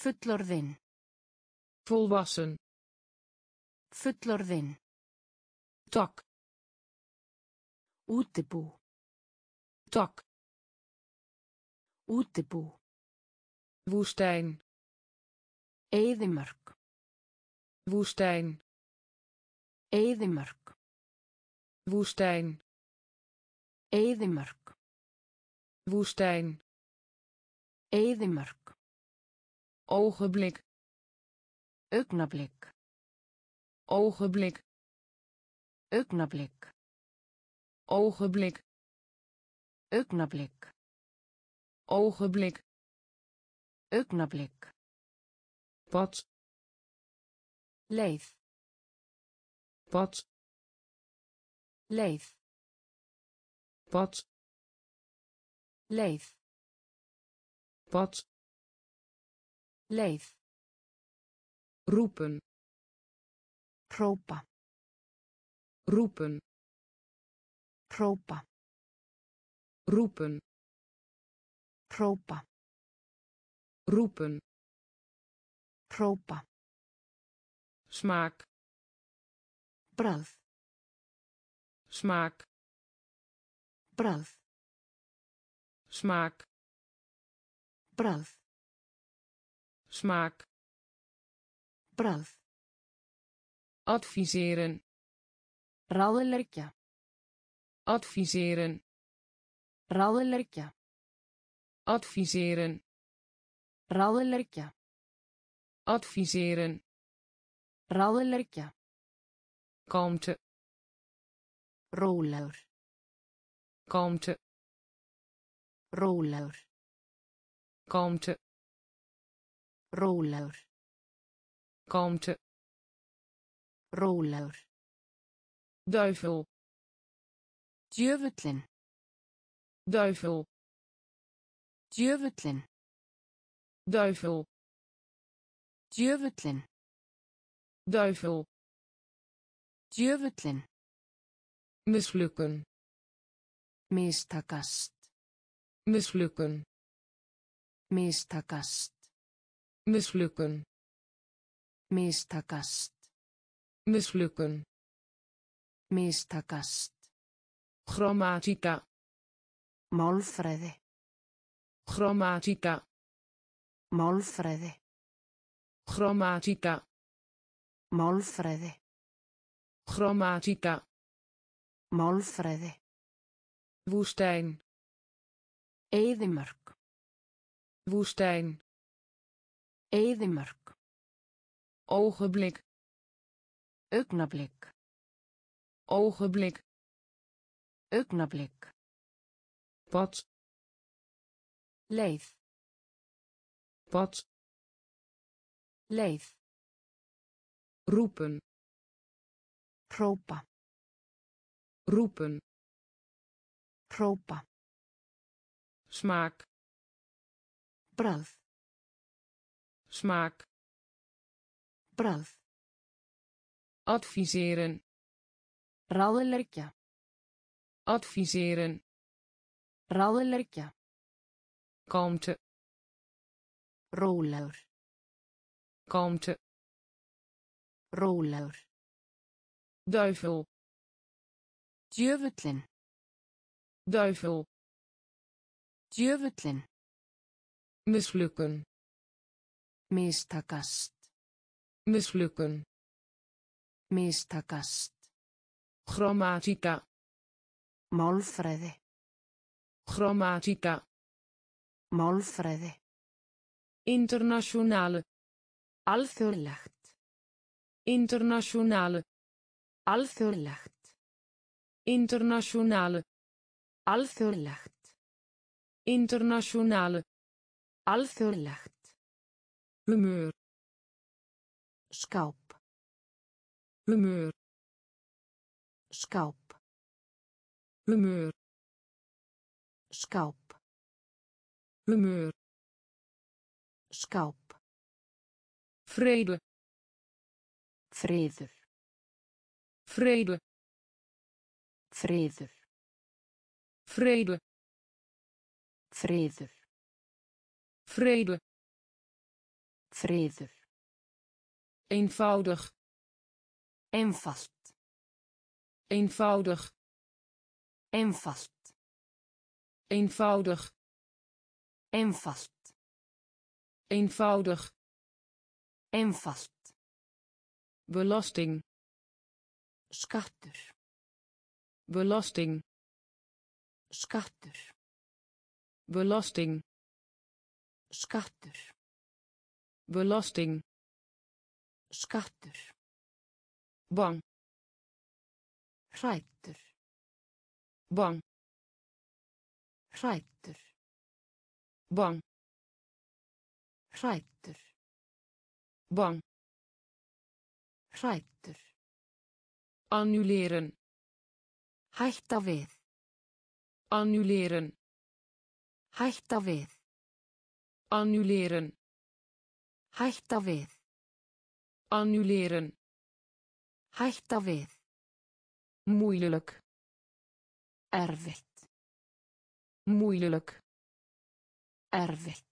Fullorðin. volwassen Fullorðin. tak Útibú. tak Útibú woestijn Eðimörk woestijn Eðimörk woestijn Eðimörk woestijn Eðimörk ogenblik Ögnablik. Ogenblik. Ögnablik. Ogenblik. Ögnablik. Ogenblik. Augnablik. pad Leið. pad Leið. pad Leið. pad Leið. roepen Hrópa. roepen Hrópa. roepen Hrópa. Roepen Hrópa. smaak Bragð. smaak Bragð. smaak Bragð. smaak Bragð. adviseren Ráðleggja. adviseren Ráðleggja. adviseren Ráðleggja. adviseren Ráðleggja. kalmte Rólegur. kalmte Rólegur. kalmte Rólegur. kalmte Rólegur. duivel Djöfullin. duivel Djöfullin. Duivel Djöfullin. duivel Djöfullin. mislukken Mistakast. mislukken Mistakast. mislukken Mistakast. mislukken Mistakast. grammatica Málfræði. grammatica Málfræði. grammatica Málfræði. grammatica Málfræði. woestijn Eyðimörk. woestijn Eyðimörk. ogenblik Augnablik. ogenblik Augnablik. pad Leið. Pad Leið. roepen Hrópa. roepen Hrópa. smaak Bragð. smaak Bragð. adviseren Ráðleggja. adviseren Ráðleggja. kalmte Rólegur. kalmte Rólegur. duivel Djöfullin. duivel Djöfullin. mislukken Mistakast. mislukken Mistakast. grammatica Málfræði. grammatica Málfræði. Internationale Alþjóðlegt. internationale Alþjóðlegt. internationale Alþjóðlegt. internationale Alþjóðlegt. humeur Skáp. humeur Skáp. humeur Skáp. humeur Skáp. vrede Friður. vrede Friður. vrede Friður. vrede Friður. eenvoudig Einfalt. eenvoudig Einfalt. eenvoudig. Eenvoudig Einfalt. belasting Skattur. belasting Skattur. belasting Skattur. belasting Skattur. bang Hrættur. bang Hrættur. bang Hrættur. bang Hrættur. annuleren Hætta við. annuleren Hætta við. annuleren Hætta við. annuleren Hætta við. moeilijk Erfitt. moeilijk Erfitt.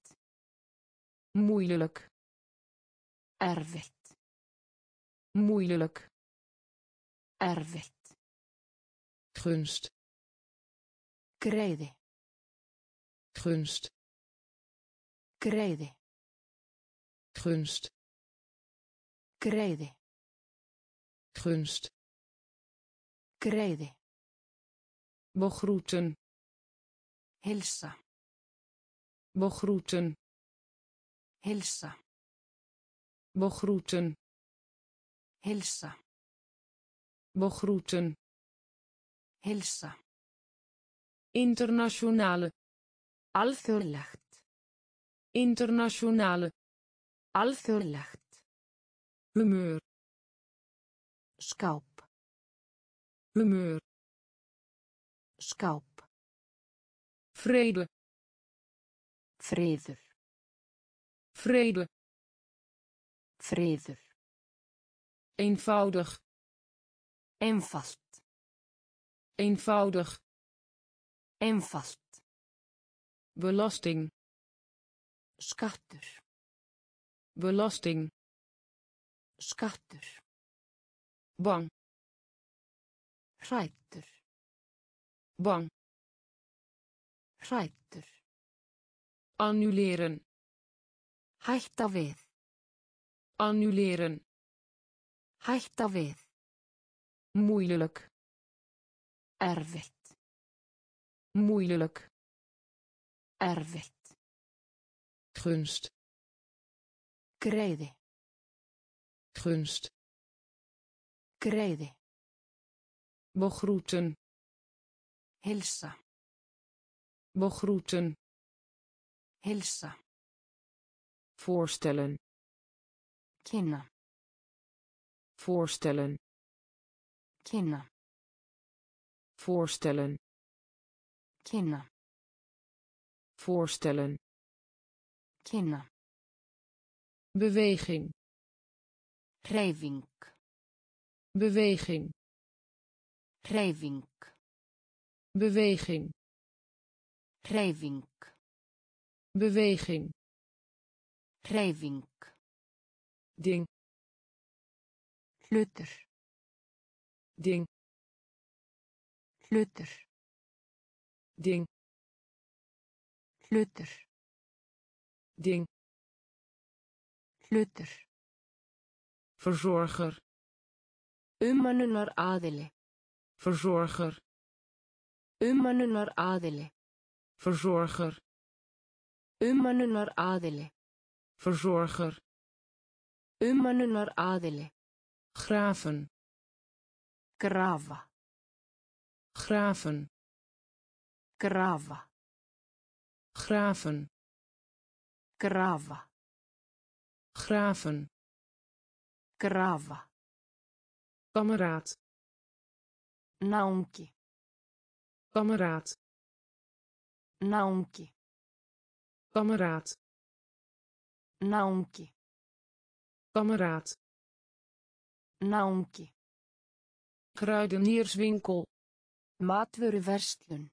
Moeilijk Erfitt. moeilijk Erfitt. gunst Greiði. gunst Greiði. gunst Greiði. gunst Greiði. begroeten Hilsa. begroeten Hilsa. begroeten Hilsa. begroeten Hilsa. internationale Alþjóðlegt. internationale Alþjóðlegt. humeur Skáp. humeur Skáp. vrede Friður. Vrede Friður. eenvoudig Einfalt. eenvoudig Einfalt. belasting Skattur. belasting Skattur. bang Hrættur. bang Hrættur. annuleren Hætta við. annuleren Hætta við. moeilijk Erfitt. moeilijk Erfitt. gunst Greiði. gunst Greiði. begroeten Hilsa. begroeten Hilsa. Voorstellen Kynna. voorstellen Kynna. voorstellen Kynna. voorstellen Kynna. beweging Hreyfing. beweging Hreyfing. beweging Hreyfing. beweging Hreyfing. ding Hlutur. ding Hlutur. ding Hlutur. ding Hlutur. verzorger Umönnunar aðili. verzorger Umönnunar aðili. verzorger Umönnunar aðili. Verzorger Umönnunar aðili. graven Grafa. graven Grafa. graven Grafa. graven Grafa. kameraad Náungi. kameraad Náungi. kameraad Náungi. kameraad Náungi. kruidenierswinkel Matvöruverslun.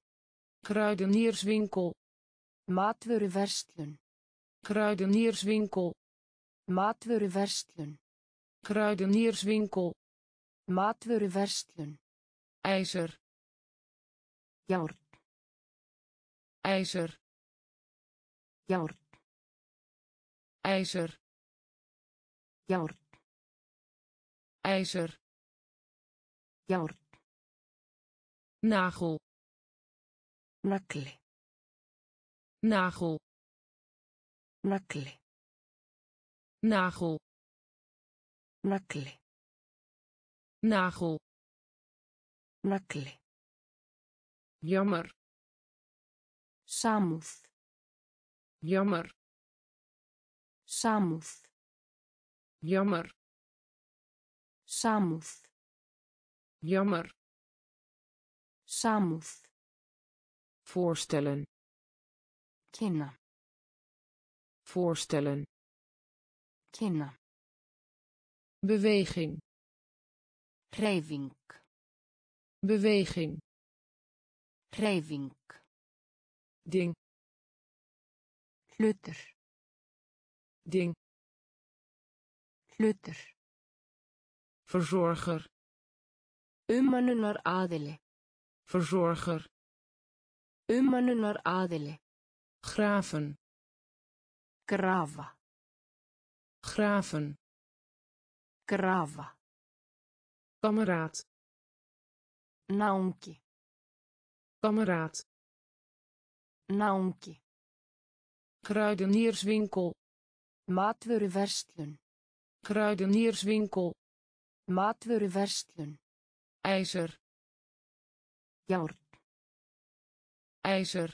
kruidenierswinkel Matvöruverslun. kruidenierswinkel Matvöruverslun. kruidenierswinkel Matvöruverslun. ijzer Járn. ijzer Járn. IJzer Járn. ijzer Járn. nagel Nagli. nagel Nagli. nagel Nagli. nagel Nagli. jammer Samúð. jammer Samúð. jammer Samúð. jammer Samúð. voorstellen Kynna. voorstellen Kynna. beweging Hreyfing. beweging Hreyfing. ding Hlutur. Ding Hlutur. verzorger Umönnunar aðili. verzorger Umönnunar aðili. graven Grafa. graven Grafa. kameraad Náungi. kameraad Náungi. kruidenierswinkel Matvöruverslun. kruidenierswinkel Matvöruverslun. ijzer Járn. ijzer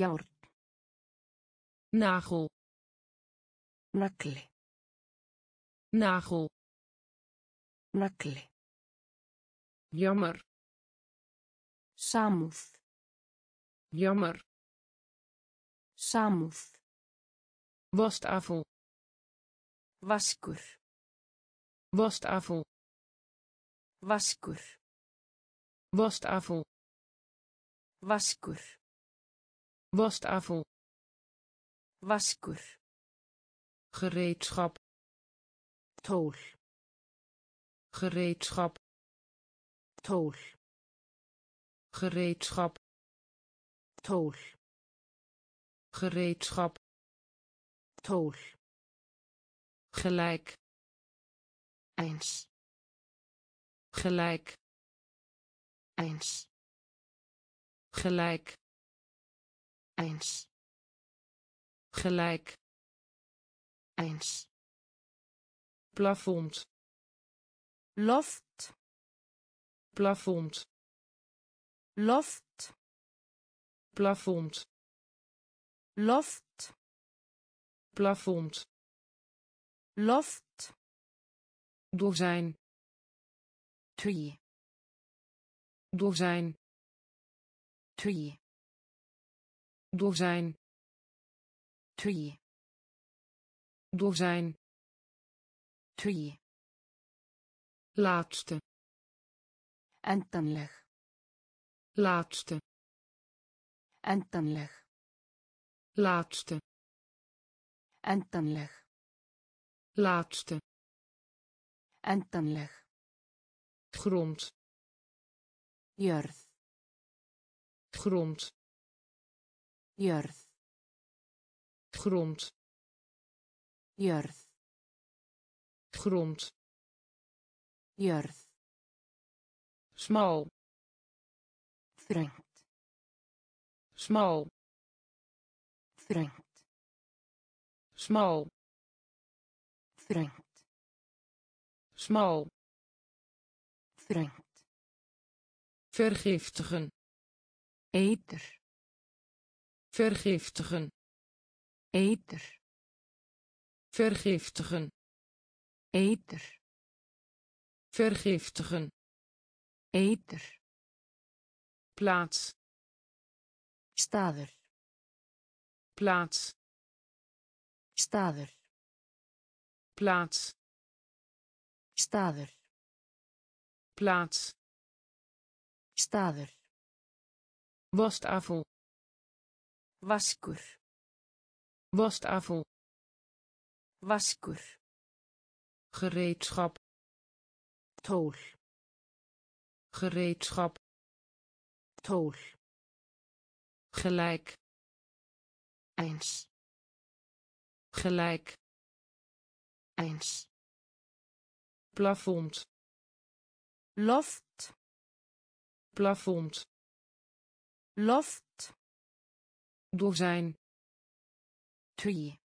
Járn. nagel Nagli. nagel Nagli. jammer Samúð. jammer Samúð. Wastafel Vaskur. wastafel Vaskur. wastafel Vaskur. wastafel Vaskur. gereedschap Tól. gereedschap Tól. gereedschap Tól. gereedschap Gelijk Eins. gelijk Eins. gelijk Eins. gelijk Eins. plafond Loft. plafond Loft. plafond Loft. Plafond Loft. dozijn Tree. dozijn Tree. dozijn Tree. dozijn Tree. laatste Endanleg. laatste Endanleg. laatste Endanleg. laatste Endanleg. grond Jörð. grond Jörð. grond Jörð. grond Jörð. smal Þröngt. smal Þröngt. Smal Þröngt. smal Þröngt. vergiftigen Eitur. vergiftigen Eitur. vergiftigen Eitur. vergiftigen Eitur. plaats Staður. plaats Staður. plaats Staður. plaats Staður. wastafel Vaskur. wastafel Vaskur. gereedschap Tól. gereedschap Tól. gelijk Eins. Gelijk Eins. plafond Loft. plafond Loft. dozijn Tree.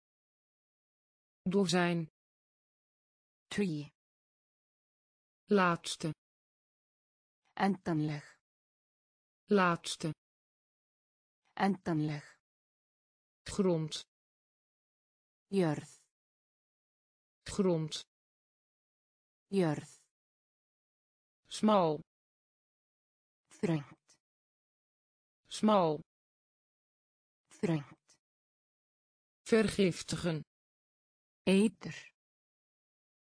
dozijn Tree. laatste Endanleg. laatste Endanleg. grond Jörð. grond Jörð. smal Þröngt. smal Þröngt. vergiftigen Eitur.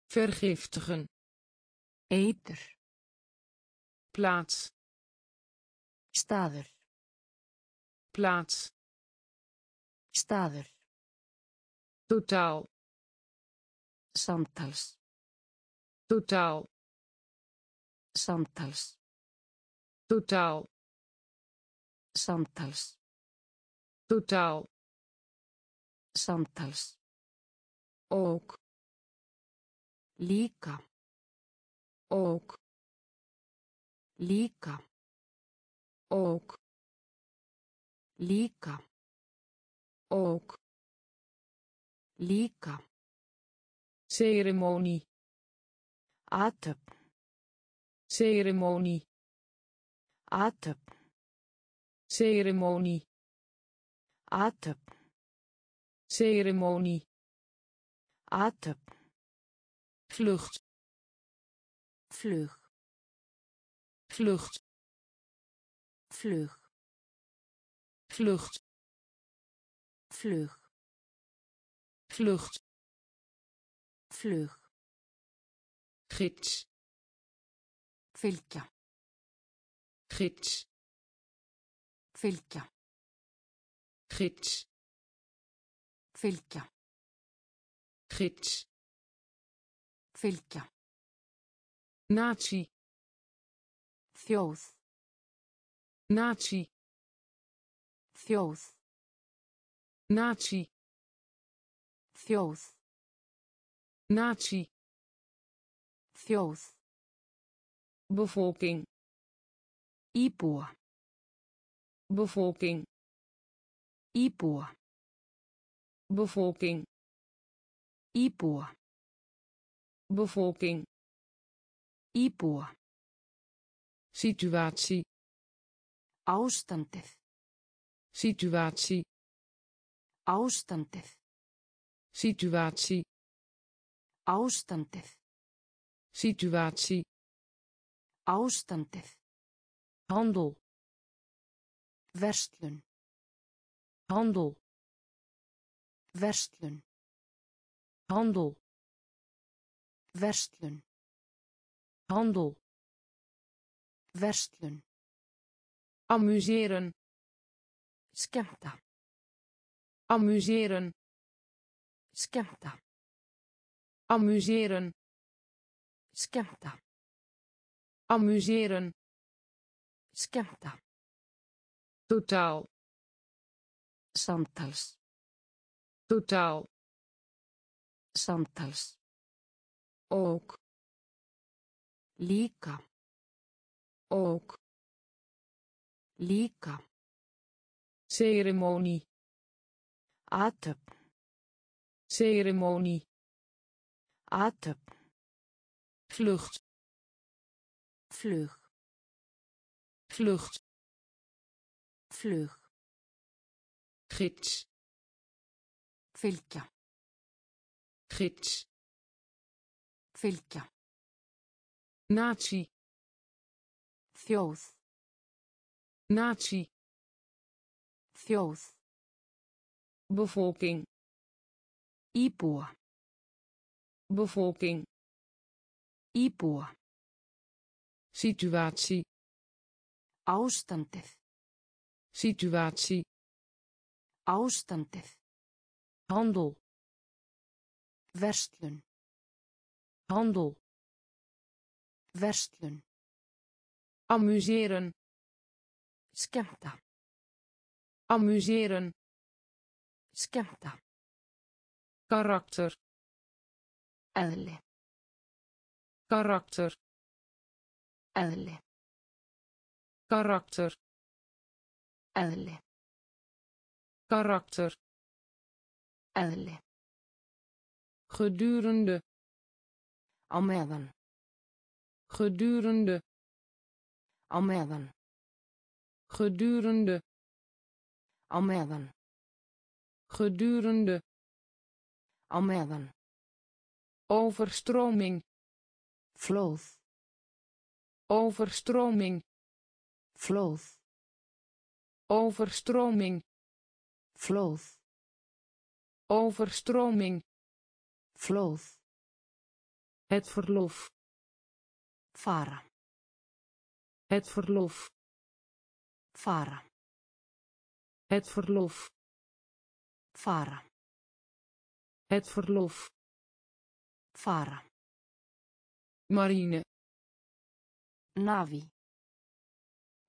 vergiftigen Eitur. plaats Staður. plaats Staður. Totaal Samtals. totaal Samtals. totaal Samtals. totaal Samtals. ook Líka. ook Líka. ook Líka. ook Líka. ceremonie Atöp. ceremonie Atöp. ceremonie Atöp. ceremonie Atöp. vlucht Flug. vlucht Flug. vlucht Flug. Vlucht. Flug gids. Fylgja gids. Fylgja gids. Fylgja gids. Fylgja natie. Þjóð. Natie. Þjóð. Natie þjóð. Natie þjóð. Bevolking. Íbúa. Bevolking. Íbúa. Bevolking. Íbúa. Bevolking. Íbúa. Situatie. Ástandið. Situatie. Ástandið situatie. Ástandið. Situatie. Ástandið. Handel. Verslun. Handel. Verslun. Handel. Verslun. Handel. Verslun. Amuseren. Skemmta. Amuseren skemmta. Amuseren. Skemmta. Amuseren. Skemmta. Totaal. Samtals. Totaal. Samtals. Ook. Líka ook. Líka ceremonie. Athöfn ceremonie. Athöfn vlucht. Flug vlucht. Flug gids. Fylgja gids. Fylgja natie. Þjóð. Natie. Þjóð. Bevolking bevolking. Íbúa. Situatie. Ástandið. Situatie. Ástandið. Handel. Verslun. Handel. Verslun. Amuseren. Skemmta. Amuseren. Skemmta karakter. Eðli. Karakter. Eðli. Karakter. Eðli. Karakter. Eðli. Gedurende. Á meðan. Gedurende. Á meðan. Gedurende. Á meðan. Gedurende á meðan. Overstroming. Flóð. Overstroming. Flóð. Overstroming. Flóð. Overstroming. Flóð. Het verlof. Fara. Het verlof. Fara. Het verlof. Fara het verlof. Fara. Marine. Navi.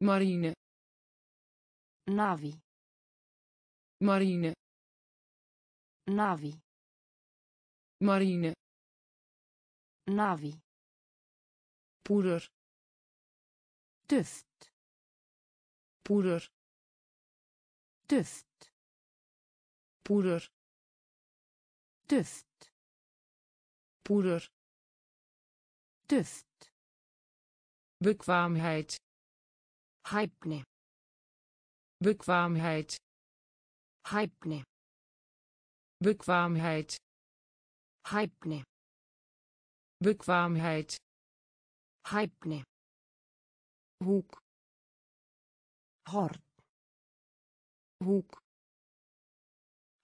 Marine. Navi. Marine. Navi. Marine. Navi. Poeder. Duft poeder. Duft poeder duft. Poeder. Duft. Bekwaamheid. Hæfni bekwaamheid. Hæfni bekwaamheid. Hæfni bekwaamheid. Hæfni hoek. Horn hoek.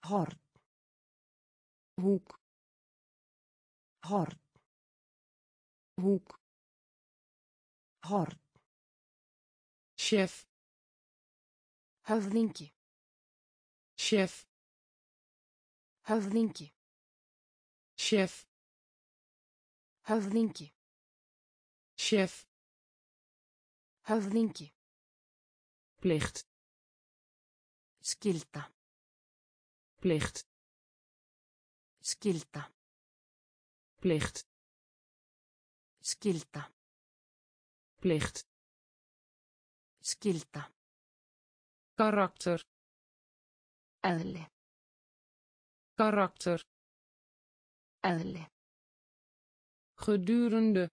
Horn hoek Horn. hoek Horn. chef Höfðingi. chef Höfðingi. chef Höfðingi. chef Höfðingi. plicht Skylda. plicht Skylda. plicht Skylda. plicht Skylda. karakter Eðli. karakter Eðli. gedurende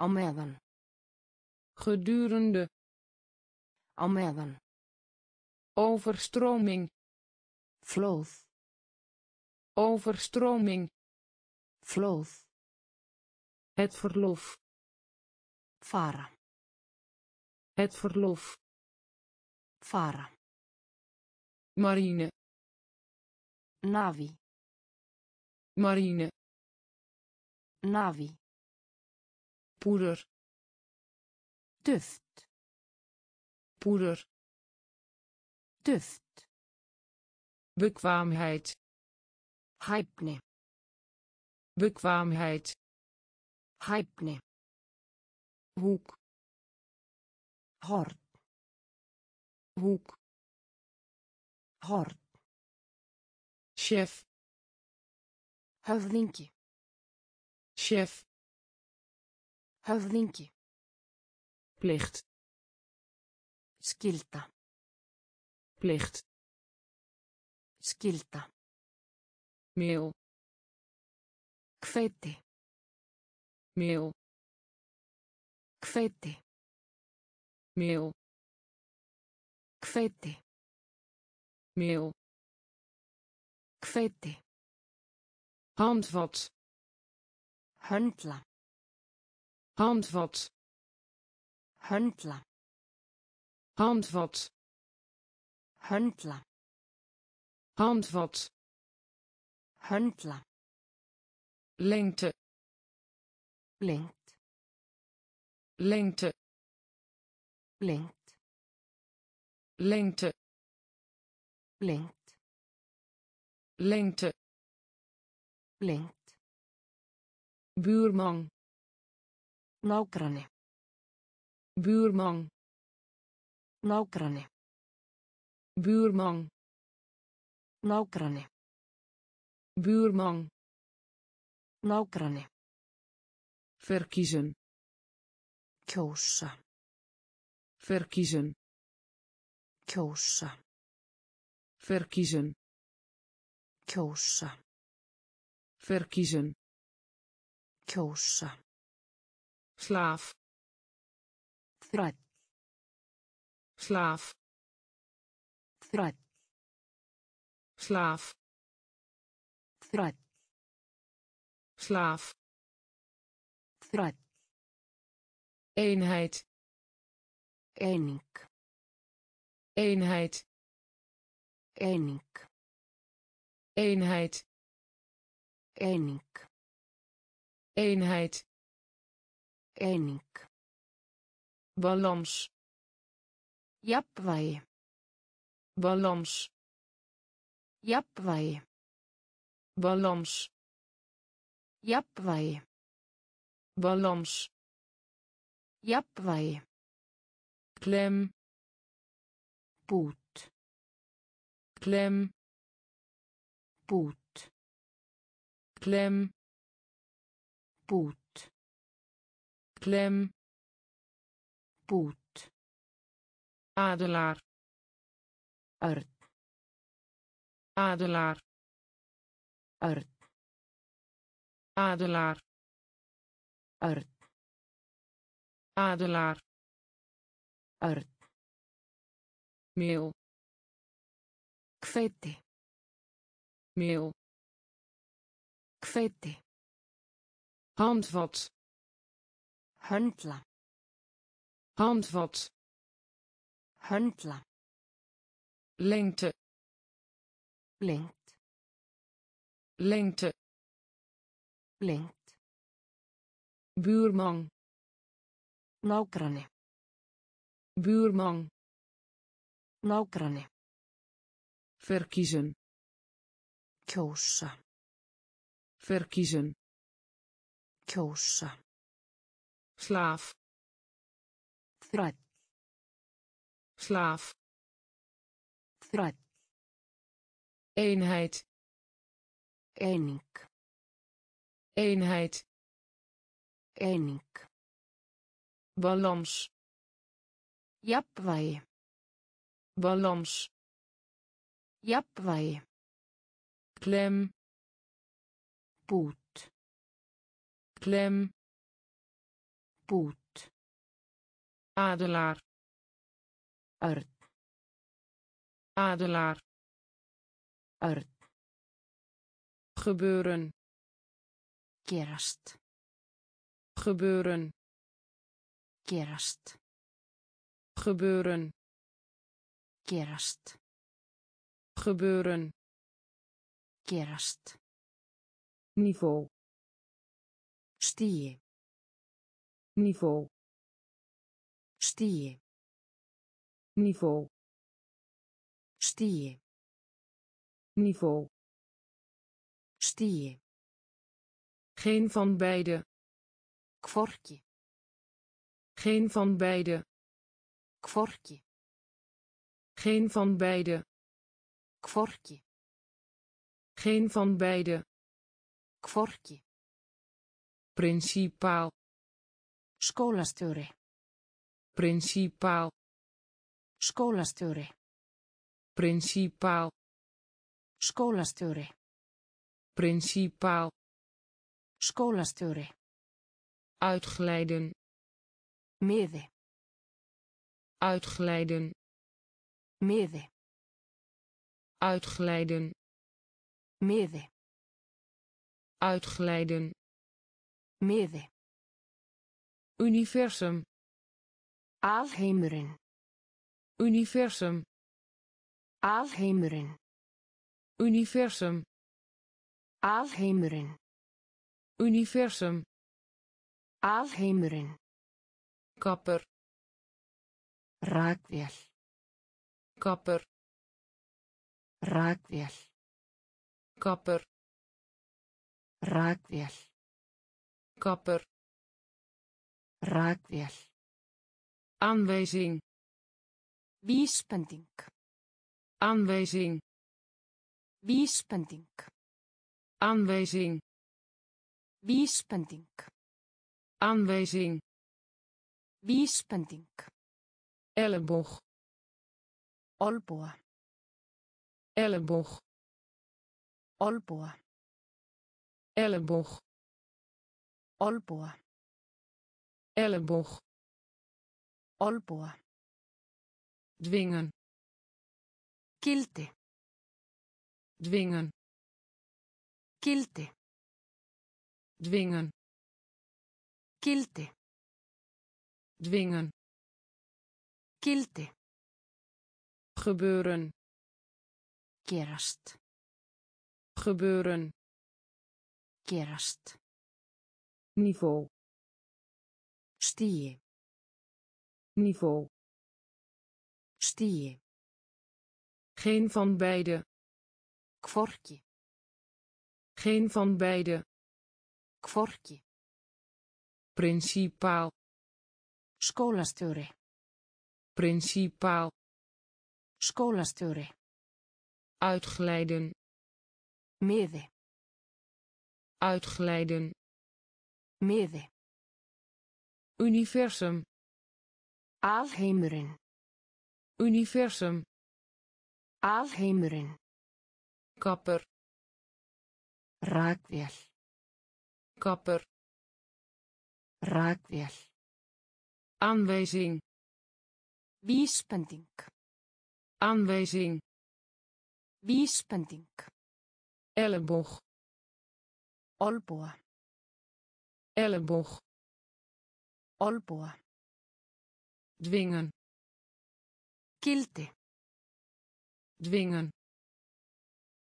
Á meðan. gedurende Á meðan. overstroming. Overstroming Flóð. het verlof Fara. het verlof Fara. marine Navi. marine Navi. poeder Duft. poeder Duft. bekwaamheid Hæfni. bekwaamheid Hæfni. hoek Horn. hoek Horn. chef Höfðingi. chef Höfðingi. plicht Skylda. plicht Skylda. Meel Hveiti. meel Hveiti. meel Hveiti. meel Hveiti. handvat Höndla. handvat Höndla. handvat Höndla. handvat Höndla. lengte Lengt. lengte Lengt. lengte Lengt. lengte Lengt. buurman Nágranni. buurman Nágranni. buurman Nágranni. Buurman Nágranni. verkiezen Kjósa. verkiezen Kjósa. verkiezen Kjósa. verkiezen Kjósa. slaaf Þræll. slaaf Þræll. slaaf Þræll. slaaf Þræll. eenheid Eining. eenheid Eining. eenheid Eining. eenheid Eining. balans Jafnvægi. balans Jafnvægi. Balans Jafnvægi. balans Jafnvægi. klem Bút. klem Bút. klem Bút. klem Bút. adelaar Örn. adelaar Örn. adelaar Örn. adelaar Örn. meel Hveiti. meel Hveiti. handvat Höndla. handvat Höndla. lengte Lengt. Lengte Lengt. buurman Nágranni. buurman Nágranni. verkiezen Kjósa. verkiezen Kjósa. slaaf Þræll. slaaf Þræll. eenheid Eining. eenheid Eining. balans Jafnvægi. balans Jafnvægi. klem Bút. klem Bút. adelaar Örn. adelaar Örn. Gebeuren Gerast. gebeuren Gerast. gebeuren Gerast. gebeuren Gerast. niveau Stíi. niveau Stíi. niveau Stíi. niveau Geen van beide Hvorki. geen van beide Hvorki. geen van beide Hvorki. geen van beide Hvorki. principaal Skólastjóri. principaal Skólastjóri. principaal Skólastjóri. Principaal Skólastjóri. uitglijden Miði. uitglijden Miði. uitglijden Miði. uitglijden Miði. universum Alheimurinn. universum Alheimurinn. universum Alheimurinn. universum Alheimurinn. kapper Rakvél. kapper Rakvél. kapper Rakvél. kapper Rakvél. aanwijzing Vísbending. aanwijzing Vísbending. Aanwijzing Vísbending. aanwijzing Vísbending. elleboog Olboa. elleboog Olboa. elleboog Olboa. elleboog Olboa. dwingen Gildi. dwingen Gildi. dwingen Gildi. dwingen Gildi. gebeuren Gerast. gebeuren Gerast. niveau Stíi. niveau Stíi. geen van beide Hvorki. Geen van beide Hvorki. principaal Skólastjóri. principaal Skólastjóri. uitglijden Miði. uitglijden Miði. universum Alheimurinn. universum Alheimurinn. kapper Rakvél. kapper Rakvél. aanwijzing Vísbending. aanwijzing Vísbending. elleboog Olboa. elleboog Olboa. dwingen Gildi. dwingen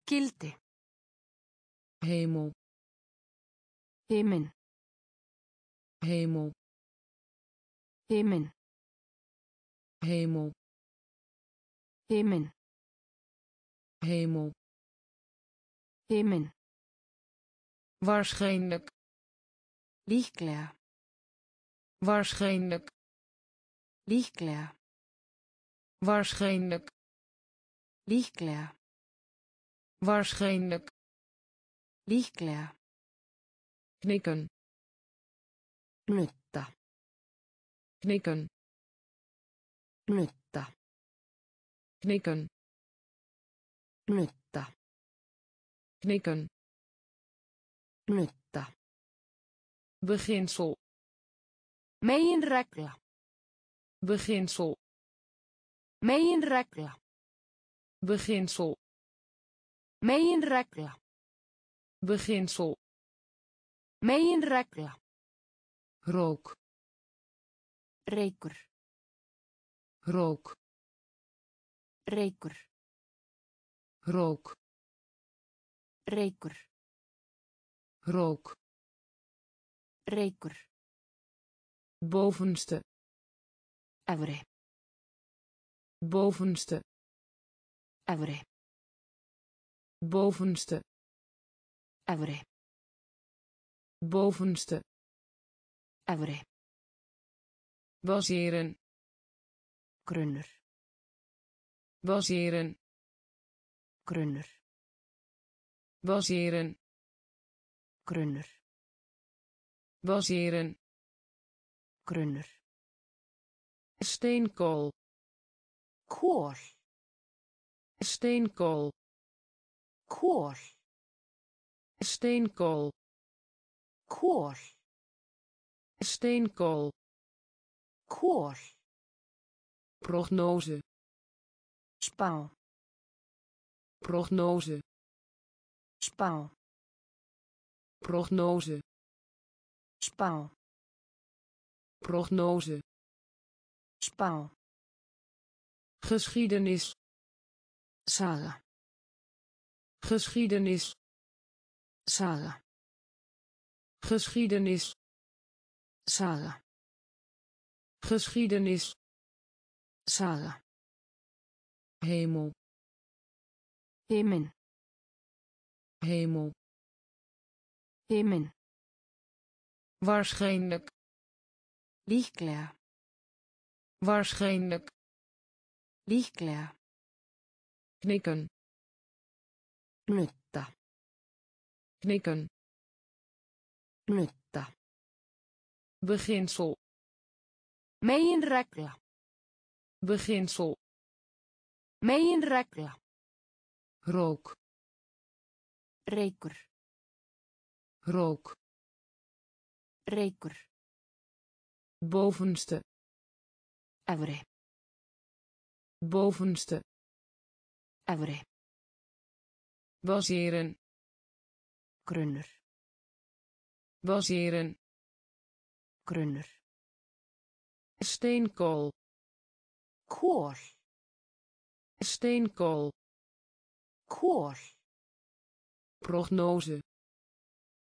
Gildi. Hemel Himin. hemel Himin. hemel Himin. hemel Himin. waarschijnlijk Líklega. waarschijnlijk Líklega. waarschijnlijk Líklega. waarschijnlijk Líklega. knikken Nutta. knikken Nutta. knikken Nutta. knikken Nutta. beginsel Meginregla. beginsel Meginregla. beginsel Meginregla. Beginsel Meginregla. rook Reykur. rook Reykur. rook Reykur. rook Reykur. bovenste Efri. bovenste Efri. bovenste Efri. bovenste Efri. baseren Grunnur. baseren Grunnur. baseren Grunnur. baseren Grunnur. steenkool Kól. steenkool Kól. Steenkool Kól. steenkool Kól. prognose Spá. prognose Spá. prognose Spá. prognose Spá. geschiedenis Saga. geschiedenis Saga. geschiedenis Saga. geschiedenis Saga. hemel Himin. hemel waarschijnlijk Líklega. waarschijnlijk Líklega. knikken Nutta. Knikken Nutta. beginsel Meginregla. beginsel Meginregla. rook Reykur. rook Reykur. bovenste Efri. bovenste Efri. baseren Grunnur. baseren Grunnur. steenkool Kól. steenkool Kól. prognose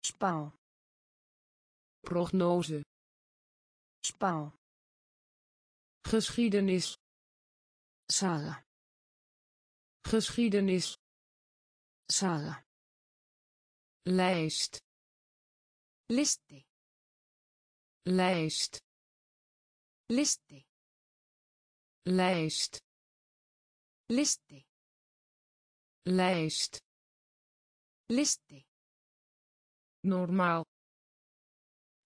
Spá. prognose Spá. geschiedenis Saga. geschiedenis Saga. Lijst Listi. lijst Listi. lijst Listi. lijst Listi. normaal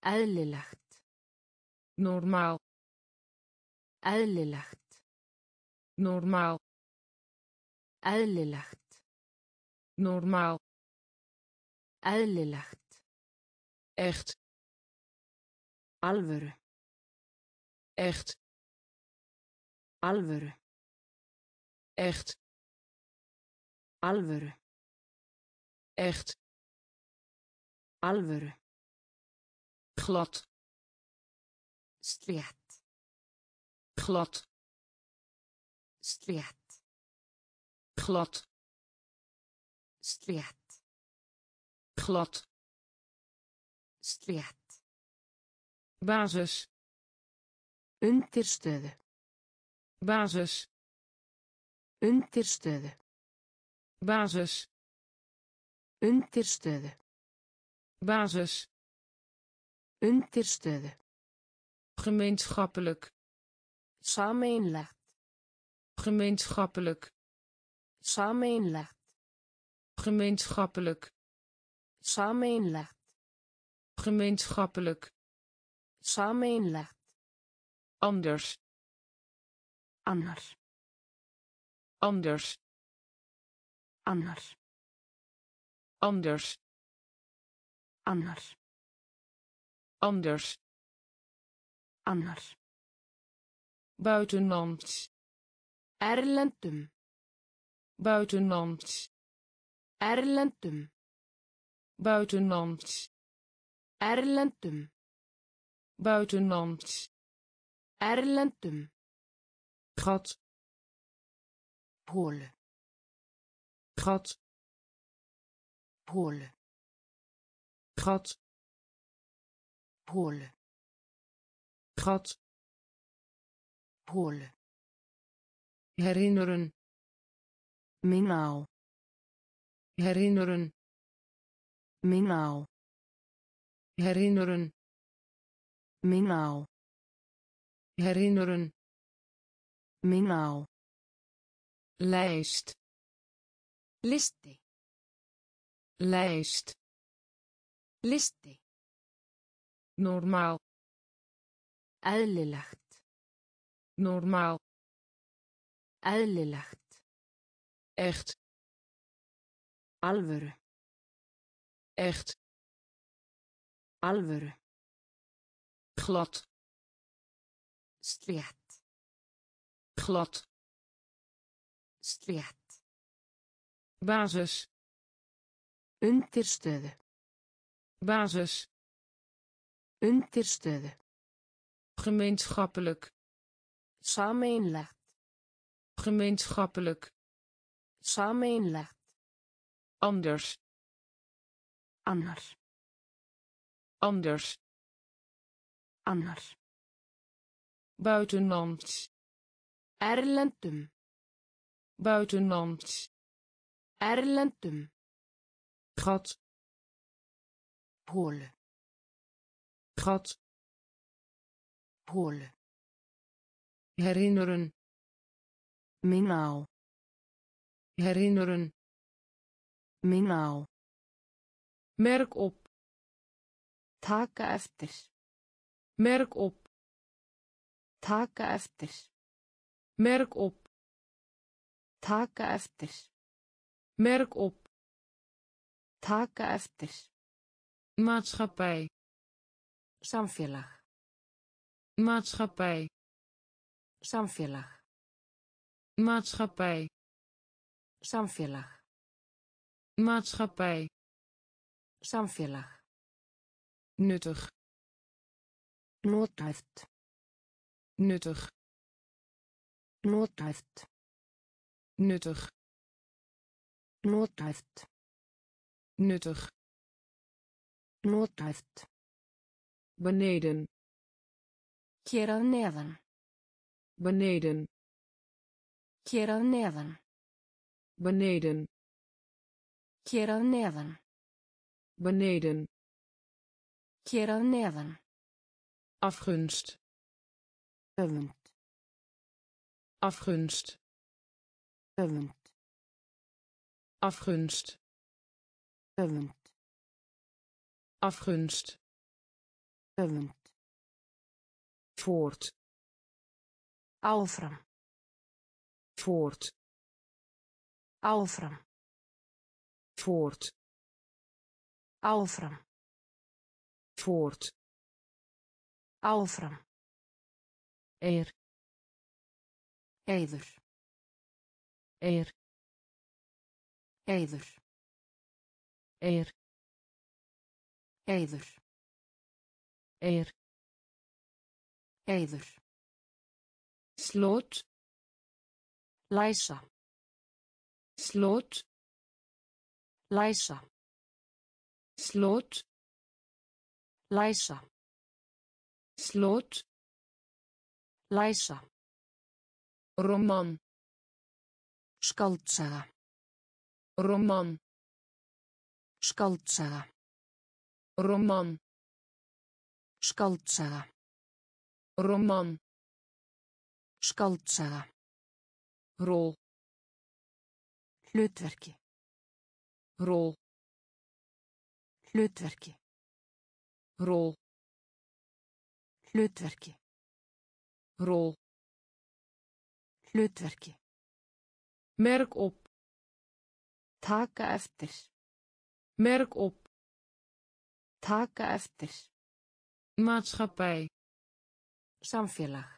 Eðlilegt. normaal Eðlilegt. normaal Eðlilegt. normaal Eðlilegt. echt Alvöru. echt Alvöru. echt Alvöru. echt Alvöru. glad Slétt. glad Slétt. glad Slétt. Glad Slétt. basis Undirstöðu. basis Undirstöðu. basis Undirstöðu. basis Undirstöðu. gemeenschappelijk Sameinlegt. gemeenschappelijk Sameinlegt. gemeenschappelijk Sameinlegt. gemeenschappelijk Sameinlegt. anders Annars. anders Annars. anders Annars. anders Annars. buitenlands Erlendum. buitenlands Erlendum. Buitenlands Erlendum. buitenlands Erlendum. gat Pole. gat Pole. gat Pole. gat Pole. herinneren Minna á. herinneren Minna á. herinneren Minna á. herinneren Minna á. lijst Listi. lijst Listi. normaal Eðlilegt. normaal Eðlilegt. echt Alvöru. Echt Alvöru. glad Slétt. glad Slétt. basis Undirstöðu. basis Undirstöðu. gemeenschappelijk Sameinlegt. gemeenschappelijk Sameinlegt. anders Annars. anders Annars. buitenlands Erlendum. buitenlands Erlendum. gat Pole. gat Pole. herinneren Minna á. herinneren Minna á. Merk op Taka eftir. merk op Taka eftir. merk op Taka eftir. merk op Taka eftir. maatschappij Samfélag. maatschappij Samfélag. maatschappij Samfélag. maatschappij Samfélag. nuttig Nothæft. nuttig Nothæft. nuttig Nothæft. nuttig Nothæft. beneden Hér að neðan. beneden Hér að neðan. beneden Hér að neðan. Beneden Hér að neðan. afgunst Öfund. afgunst Öfund. afgunst Öfund. afgunst Öfund. voort Áfram. voort Áfram. voort Áfram. voort Áfram. eer Eiður. eer Eiður. eer Eiður. eer Eiður. slot Læsa. slot Læsa. Slot Læsa. slot Læsa. roman Skáldsaga. roman Skáldsaga. roman Skáldsaga. roman Skáldsaga. rol Hlutverki. rol Hlutverki. rol Hlutverki. rol Hlutverki. merk op Taka eftir. merk op Taka eftir. maatschappij Samfélag.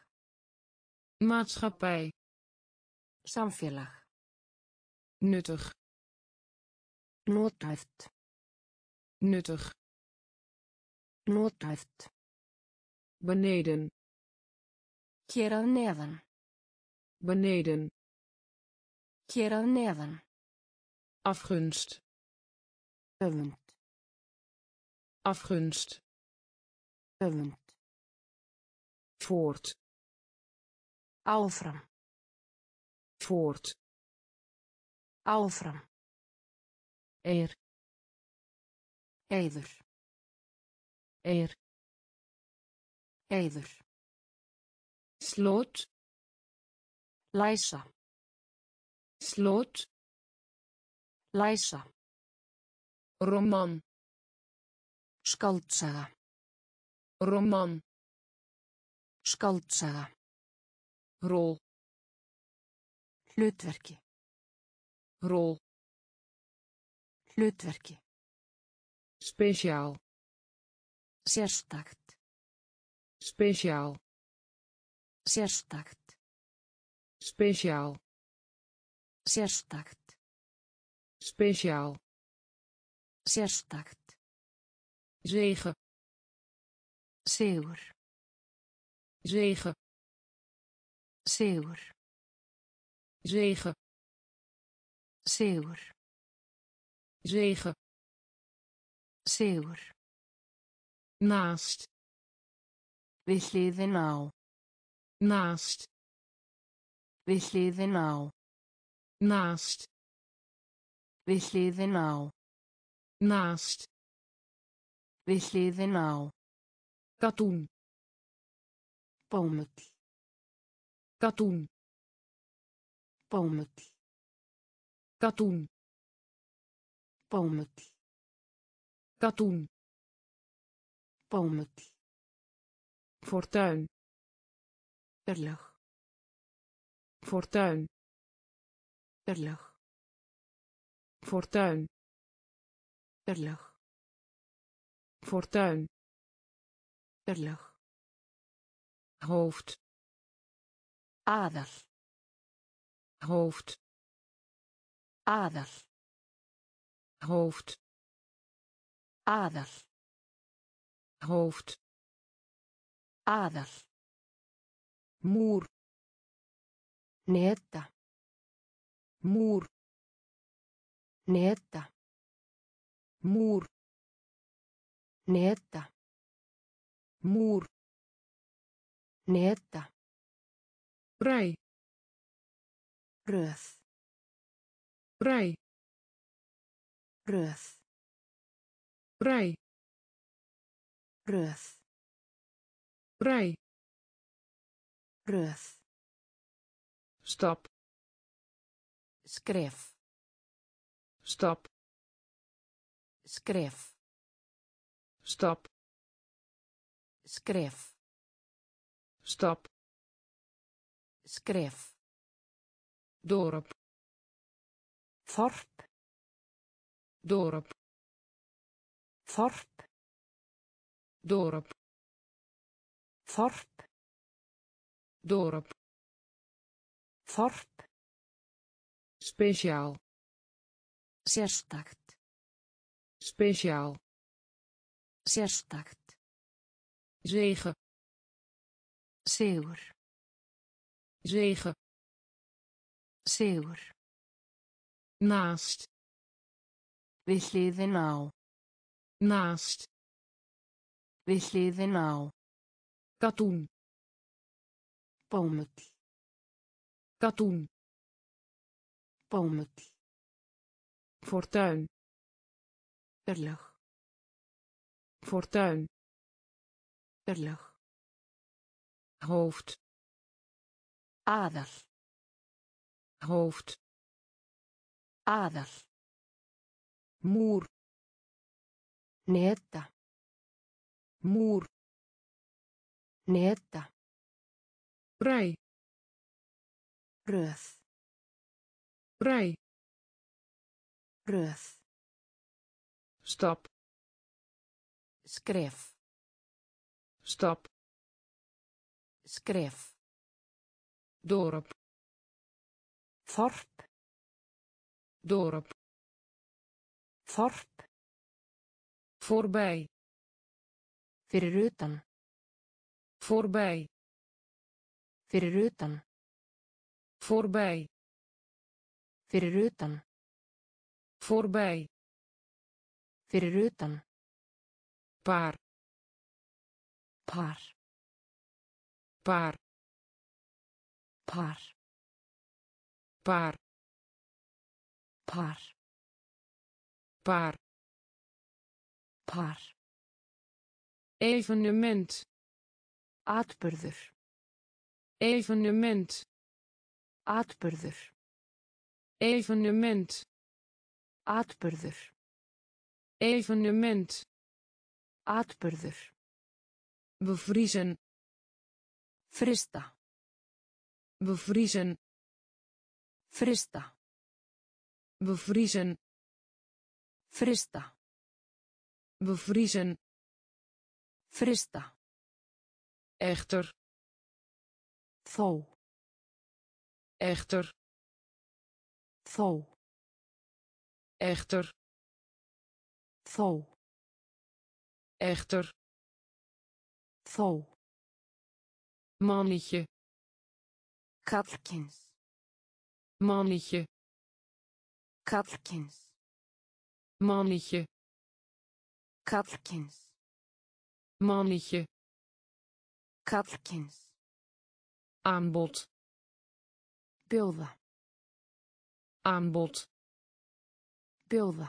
maatschappij Samfélag. nuttig Nothæft. Nuttig Nothæft. beneden Hér að neðan. beneden Hér að neðan. afgunst Öfund. afgunst Öfund. voort Áfram. voort Áfram. eer Eyður. Eyr. Eyður. Slót. Læsa. Slót. Læsa. Roman. Skaldsaga. Roman. Skaldsaga. Ról. Hlutverki. Ról. Hlutverki. Speciaal Sérstakt. speciaal Sérstakt. speciaal Sérstakt. speciaal Sérstakt. zegen Sigur. zegen Sigur. zegen Sigur. zegen Sigur. naast Við hliðin á. naast Við hliðin á. naast Við hliðin á. naast Við hliðin á. katoen Bómull. katoen Bómull. katoen Bómull. Katoen Bómull. fortuin Örlög. fortuin Örlög. fortuin Örlög. fortuin Örlög. hoofd Aðal. hoofd Aðal. hoofd Aðal. hoofd Aðal. muur Neta. muur Neta. muur Neta. muur Neta. rij Röð. rij Röð. Rij Röð. rij Röð. stap Skref. stap Skref. stap Skref. stap Skref. dorp Þorp. dorp Þorp. dorp Þorp. dorp Þorp. speciaal Sérstakt. speciaal Sérstakt. zegen Sigur. zegen Sigur. naast Við hliðin á. Naast Við hliðina á. katoen Bómull. katoen Bómull. fortuin Örlög. fortuin Örlög. hoofd Aðal. hoofd Aðal. muur Neta. muur Neta. rij Röð. rij Röð. stap Skref. stap Skref. dorp Þorp. dorp Þorp. Voorbij Fyrir utan. voorbij Fyrir utan. voorbij Fyrir utan. voorbij Fyrir utan. paar Par. paar Par. paar Par. paar Par. evenement Atburður. evenement Atburður. evenement Atburður. evenement Atburður. bevriezen Frista. bevriezen Frista. bevriezen Frista. Bevriezen Frista. echter Þó. echter Þó. echter Þó. echter Þó. mannetje Kallkins. mannetje Kallkins. mannetje Kallkins. mannetje Kallkins. aanbod Bjóða. aanbod Bjóða.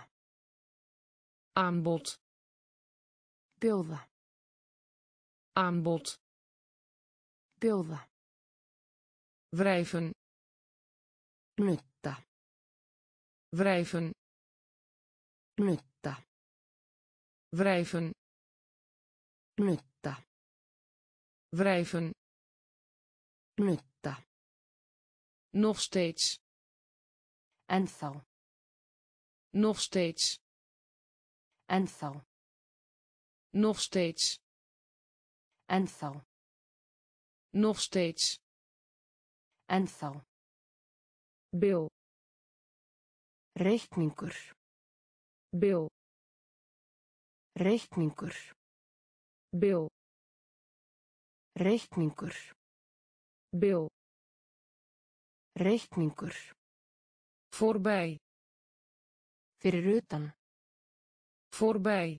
aanbod Bjóða. aanbod Bjóða. wrijven Nutta. wrijven Nutta. Wrijven Nutta. wrijven Nutta. nog steeds Ennþá. nog steeds Ennþá. nog steeds Ennþá. nog steeds Ennþá. bil Reikningur. bil Reikningur. bil Reikningur. bil Reikningur. voorbij Fyrir utan. voorbij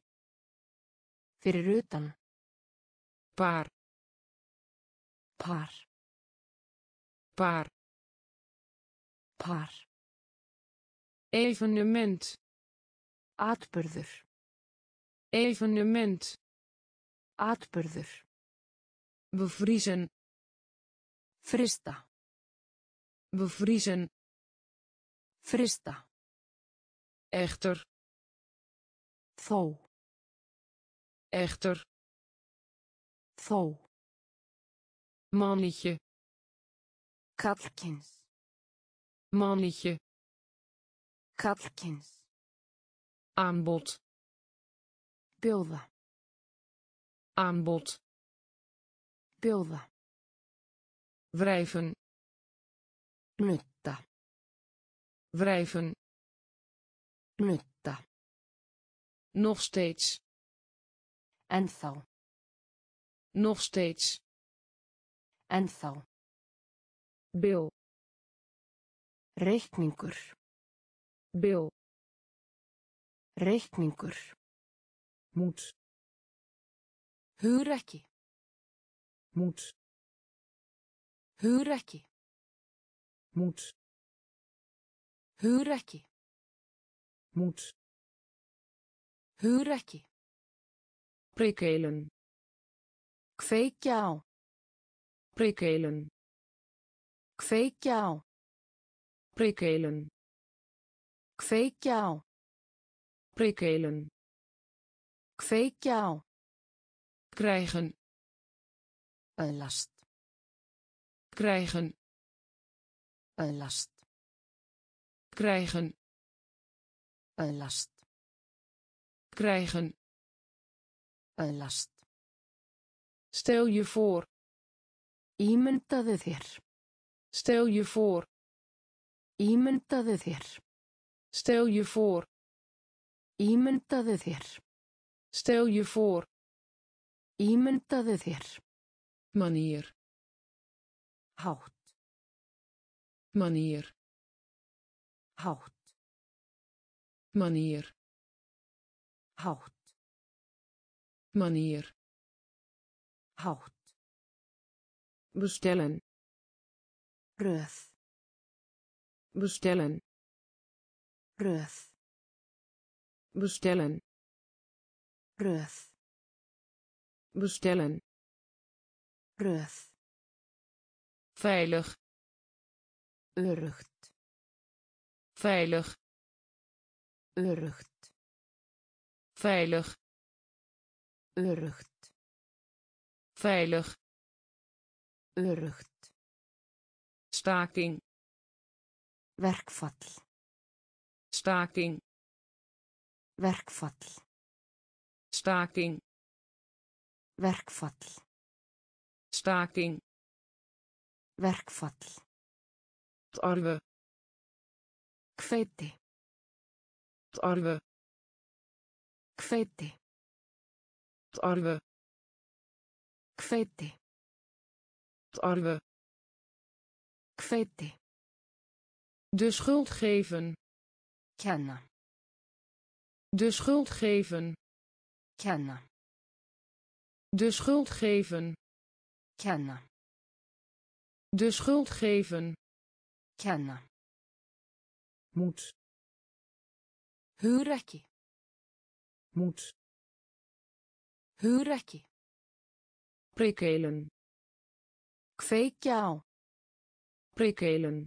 Fyrir utan. paar Par. paar Par. evenement Atburður. Evenement Atburður. bevriezen Frista. bevriezen Frista. echter Þó. echter Þó. mannetje Kallkins. mannetje Kallkins. aanbod Bjóða. aanbod Bjóða. wrijven Nutta. wrijven Nutta. nog steeds Ennþá. nog steeds Ennþá. bil Reikningur. bil Reikningur. Moet Hugrekki. moet Hugrekki. moet Hugrekki. moet Hugrekki. prikkelen Kveikja á. prikkelen Kveikja á. prikkelen Kveikja á. prikkelen Kveikja á. krijgen Öðlast. krijgen Öðlast. krijgen Öðlast. krijgen Öðlast. stel je voor Ímyndaðu þér. stel je voor Ímyndaðu þér. stel je voor Ímyndaðu þér. Stel je voor Ímyndaðu þér. manier Hátt. manier Hátt. manier Hátt. manier Hátt. bestellen Röð. bestellen Röð. bestellen Röð. bestellen Röð. veilig Örugt. veilig Örugt. veilig Örugt. veilig Örugt. staking Verkfall. staking Verkfall. Staking Verkfall. staking Verkfall. tarwe Hveiti. tarwe Hveiti. tarwe Hveiti. tarwe de schuld geven de schuld geven Kenna. de schuld geven Kenna. de schuld geven Kenna. moet Hugrekki. moet prikkelen Kveikja á. prikkelen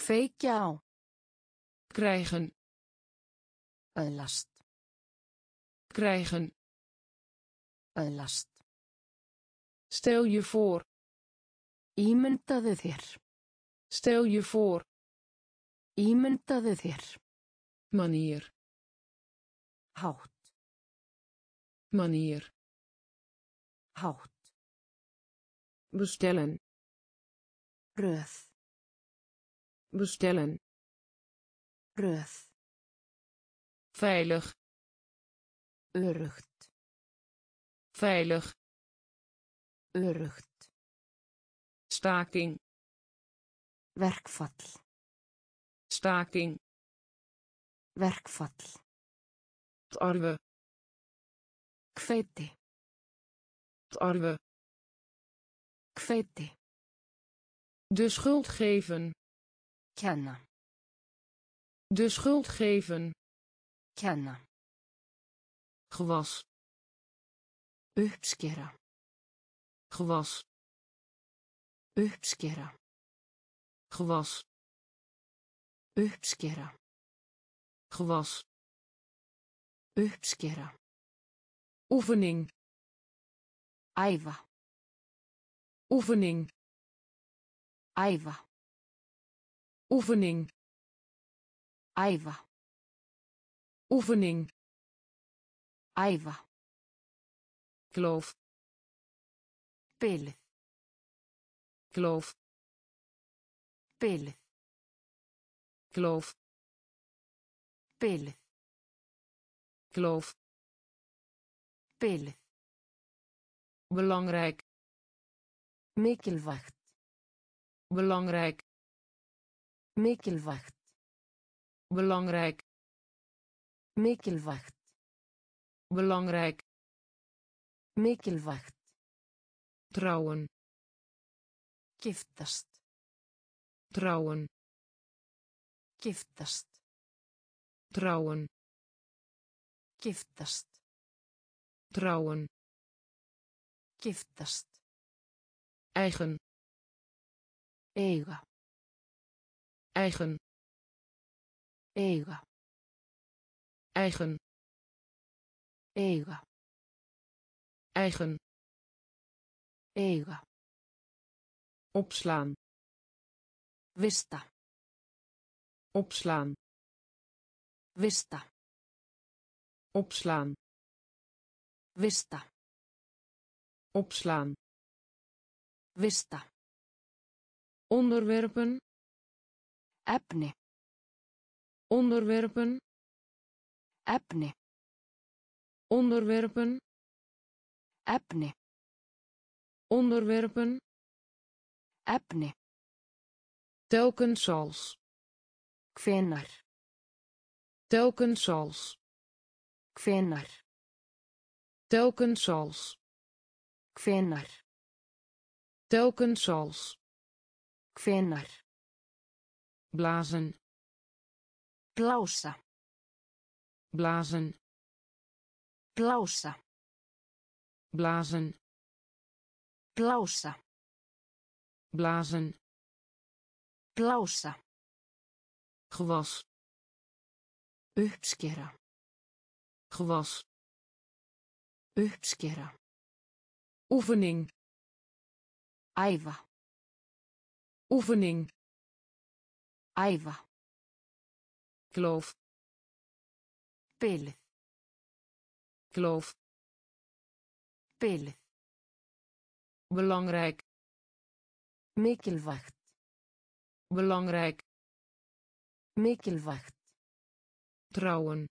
Kveikja á. krijgen Öðlast. Krijgen Öðlast. stel je voor Ímyndaðu þér. stel je voor Ímyndaðu þér. manier Hátt. manier Hátt. bestellen Röð. bestellen Röð. veilig Örugt. veilig Örugt. staking Verkfall. staking Verkfall. tarwe Hveiti. tarwe Hveiti. de schuld geven Kenna. de schuld geven. Gewas Uppskera. gewas Uppskera. gewas Uppskera. gewas Uppskera. oefening Æfa. oefening Æfa. oefening Æfa. oefening Æfa. kloof Bilið. kloof Bilið. kloof Bilið. kloof Bilið. belangrijk Mikilvægt. belangrijk Mikilvægt. belangrijk Mikilvægt. Belangrijk Mikilvægt. trouwen Giftast. trouwen Giftast. trouwen Giftast. trouwen Giftast. eigen Eiga. eigen Eiga. eigen Eigen Eiga. opslaan Vista. opslaan Vista. opslaan Vista. opslaan Vista. onderwerpen Efni. onderwerpen. Onderwerpen Efni. onderwerpen Efni. telkens als Hvenar. telkens als Hvenar. telkens als Hvenar. telkens als Hvenar. blazen Blása. blazen Blása. blazen Blása. blazen Blása. gewas Uppskera. gewas Uppskera. oefening Æfa. oefening Æfa. kloof Bilið. Kloof Bilið. belangrijk Mikilvægt. belangrijk Mikilvægt. trouwen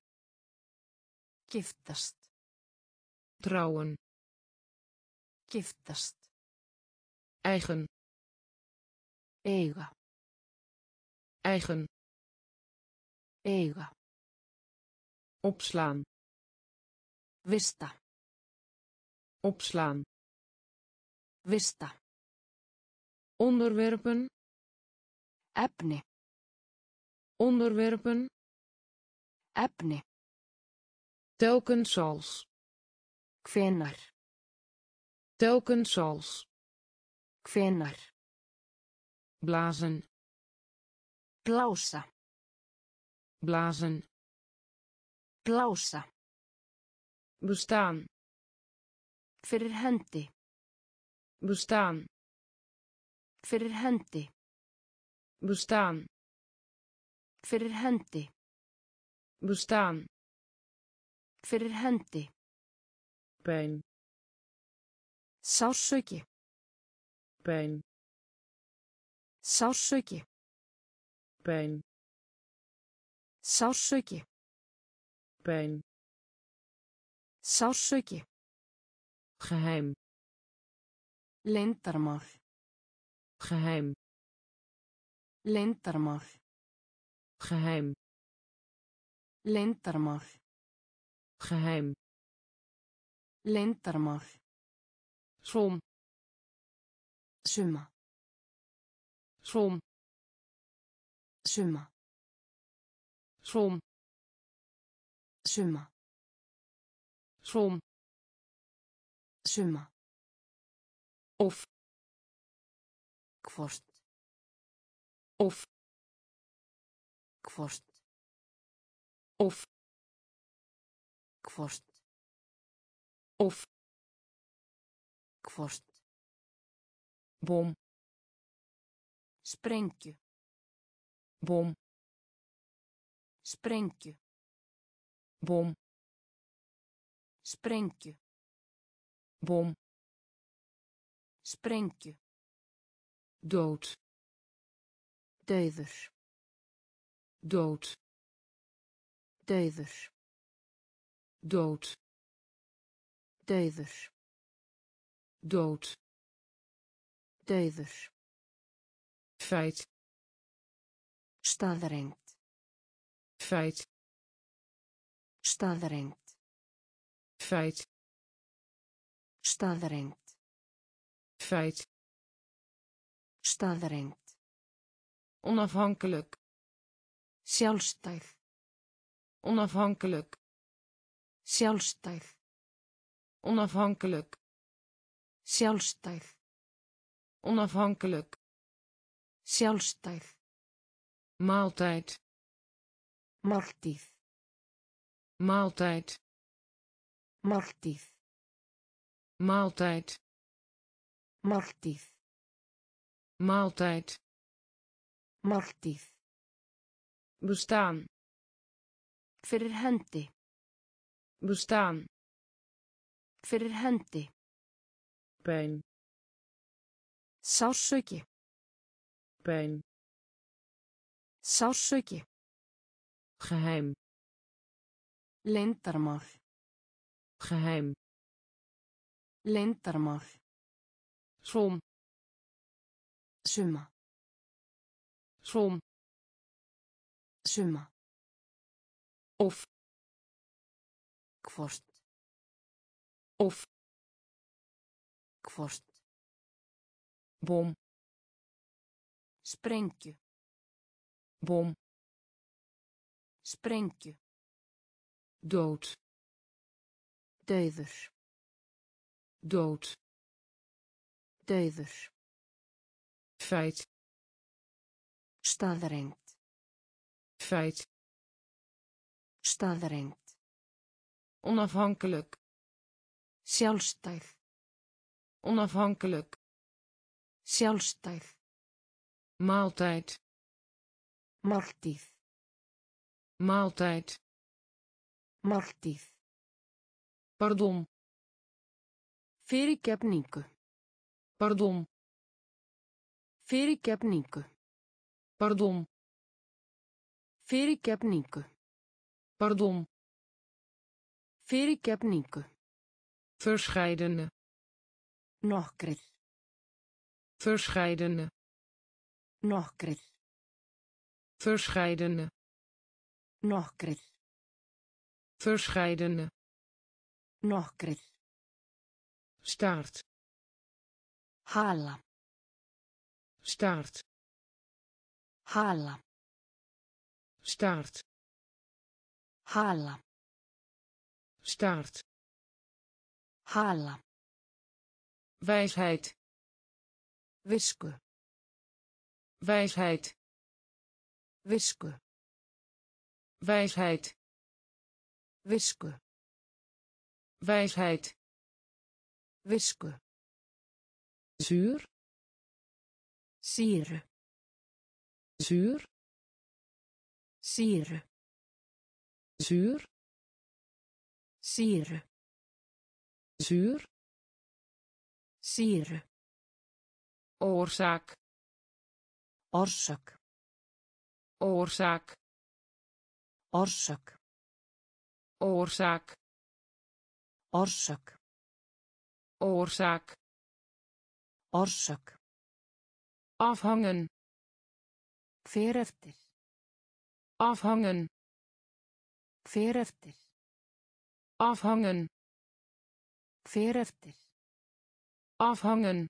Giftast. trouwen Giftast. eigen Eiga. eigen Eiga. opslaan Vista. opslaan Vista. onderwerpen Efni. onderwerpen Efni. telkens als Hvenar. telkens als Hvenar. blazen Blása. blazen Blása. Bestaan Fyrir hendi. bestaan Fyrir hendi. bestaan Fyrir hendi. bestaan Fyrir hendi. pijn Sársauki. pijn Sársauki. pijn Sársauki. pijn Sársöki. Geheim. Lendarmál. Geheim. Lendarmál. Geheim. Lendarmál. Geheim. Lendarmál. Róm. Summa. Róm. Summa. Róm. Summa. Som Suma. of Hvort. of Hvort. of Hvort. of Hvort. bom Sprengju. bom Sprengju. bom Sprengju. bom Sprengju. dood Dauður. dood Dauður. dood Dauður. dood Dauður. feit Staðrengt. feit Staðrengt. Feit Staðreynd. feit Staðreynd. onafhankelijk Sjálfstæð. onafhankelijk Sjálfstæð. onafhankelijk Sjálfstæð. onafhankelijk Sjálfstæð. maaltijd Máltíð. maaltijd Máltíð. maaltijd Máltíð. maaltijd Máltíð. bestaan Fyrir hendi. bestaan Fyrir hendi. pijn Sársauki. pijn Sársauki. geheim Leyndarmál. Geheim Leyndarmál. som Suma. som Suma. of Hvort. of Hvort. bom Sprengju. bom Sprengju. dood Dauður. dood Dauður. feit Staðreynd. feit Staðreynd. onafhankelijk Sjálfstæð. onafhankelijk Sjálfstæð. maaltijd Máltíð. maaltijd Máltíð. Pardon Fyrirgefningu. pardon Fyrirgefningu. pardon Fyrirgefningu. pardon Fyrirgefningu. verscheidene Nokkrir. verscheidene Nokkrir. verscheidene Nokkrir. verscheidene Nokkrir. staart Hala. staart Hala. staart Hala. staart Hala. wijsheid Visku. wijsheid Visku. wijsheid Visku. Wijsheid Visku. zuur Sýru. zuur Sýru. zuur Sýru. zuur Sýru. oorzaak Orsök. oorzaak Orsök. oorzaak Orsök. oorzaak Orsök. afhangen Hver eftir. afhangen Hver eftir. afhangen Hver eftir. afhangen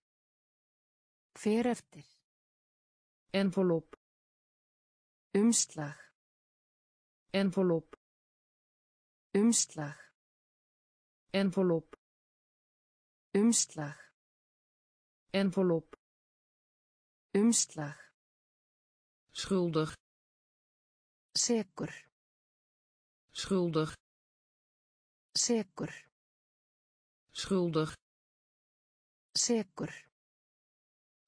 Hver eftir. envelop Umslag. envelop Umslag. Envelop Umslag. envelop Umslag. schuldig Sekur. schuldig Sekur. schuldig Sekur.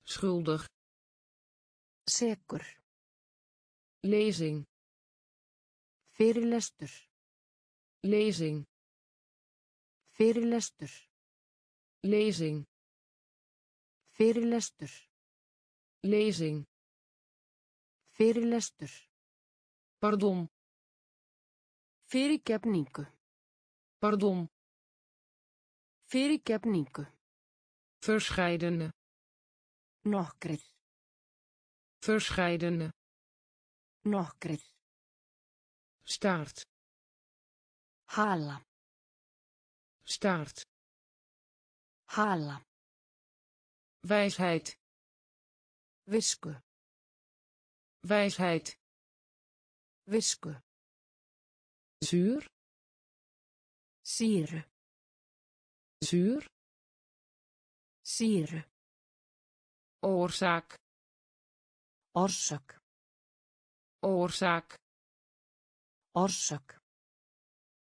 schuldig Sekur. lezing Fyrirlestur. lezing Fyrirlestur. lezing Fyrirlestur. lezing Fyrirlestur. pardon Fyrirgefningu. pardon Fyrirgefningu. verscheidene Nokkrir. verscheidene Nokkrir. staart Hala. Staart Hala. wijsheid Visku. wijsheid Visku. zuur Sýru. zuur Sýru. oorzaak Orsök. oorzaak Orsök.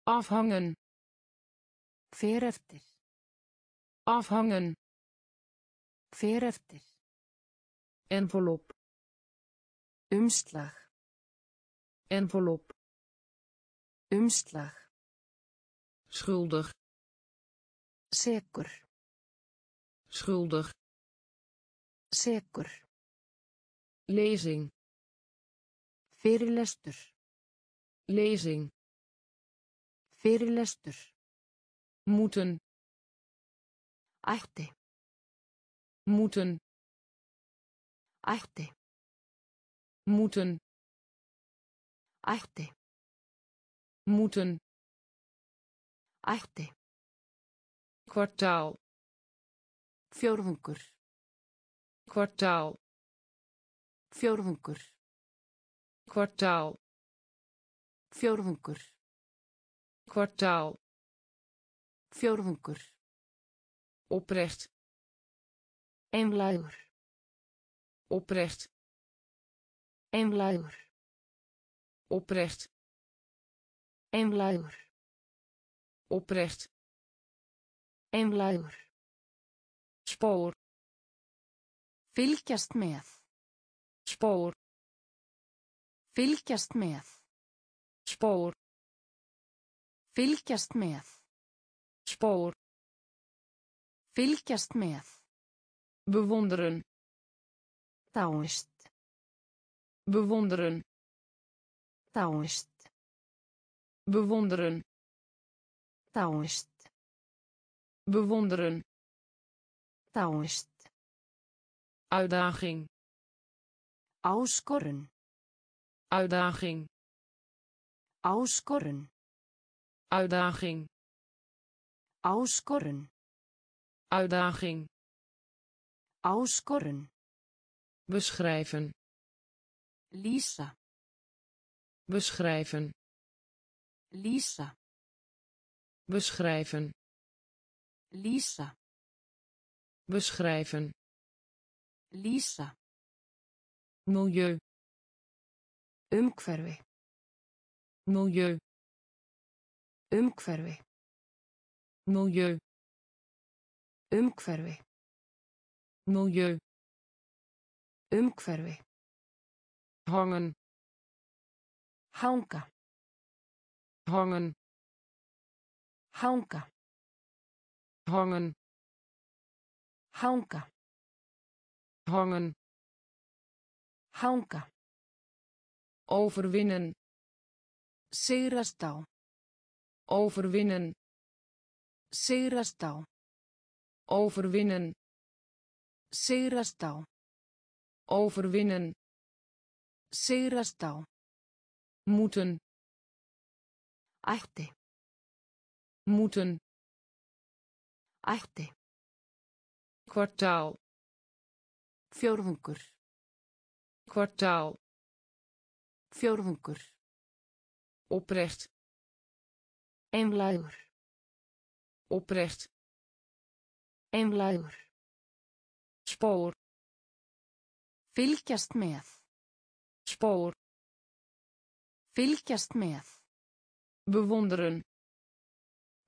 afhangen Hver eftir. afhangen Hver eftir. envelop Umslag. envelop Umslag. schuldig Sekur. schuldig Sekur. lezing Fyrirlestur. lezing Fyrirlestur. Moeten Ætti. moeten Ætti. moeten Ætti. moeten Ætti. kwartaal Fjórðungur. kwartaal Fjórðungur. kwartaal Fjórðungur. kwartaal Fjórðungur. oprecht Einlægur. oprecht Einlægur. oprecht Einlægur. oprecht Einlægur. spoor Fylgjast með. spoor Fylgjast með. spoor Fylgjast með. Spoor Fylgjast með. bewonderen Dáist. bewonderen Dáist. bewonderen Dáist. bewonderen Dáist. uitdaging Áskorun. uitdaging Áskorun. uitdaging Áskorun. uitdaging Áskorun. beschrijven Lýsa. beschrijven Lýsa. beschrijven Lýsa. beschrijven Lýsa. milieu Umhverfi. milieu Umhverfi. Milieu Umhverfi. milieu Umhverfi. hangen Hanga. hangen Hanga. hangen Hanga. hangen Hanga. overwinnen Sigrast á. overwinnen Sigrast á. overwinnen Sigrast á. overwinnen Sigrast á. moeten Ætti. moeten Ætti. kwartaal Fjórðungur. kwartaal Fjórðungur. oprecht Einlægur. Oprecht Einlægur. spoor Fylgjast með. spoor Fylgjast með. bewonderen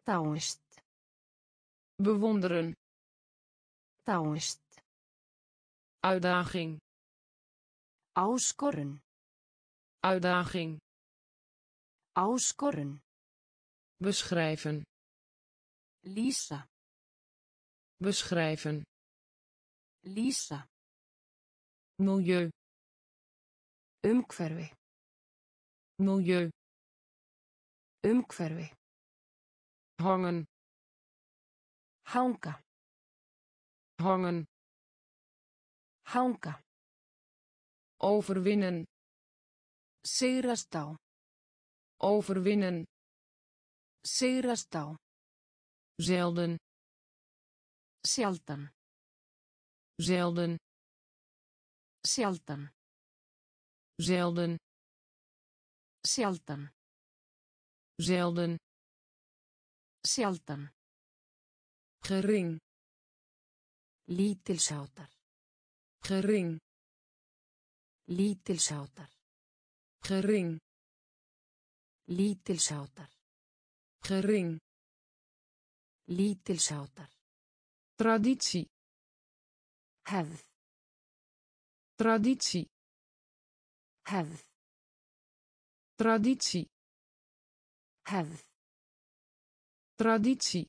Dáist. bewonderen Dáist. uitdaging Áskorun. uitdaging Áskorun. beschrijven Lýsa. beschrijven Lýsa. milieu Umhverfi. milieu Umhverfi. hangen Hanga. hangen Hanga. overwinnen Sigrast á. overwinnen Sigrast á. Zelden Sjaldan. zelden Sjaldan. zelden Sjaldan. zelden Sjaldan. gering Lítilsháttar. gering Lítilsháttar. gering Lítilsháttar. gering Lítilsháttar. traditie Hefð. traditie Hefð. traditie Hefð. traditie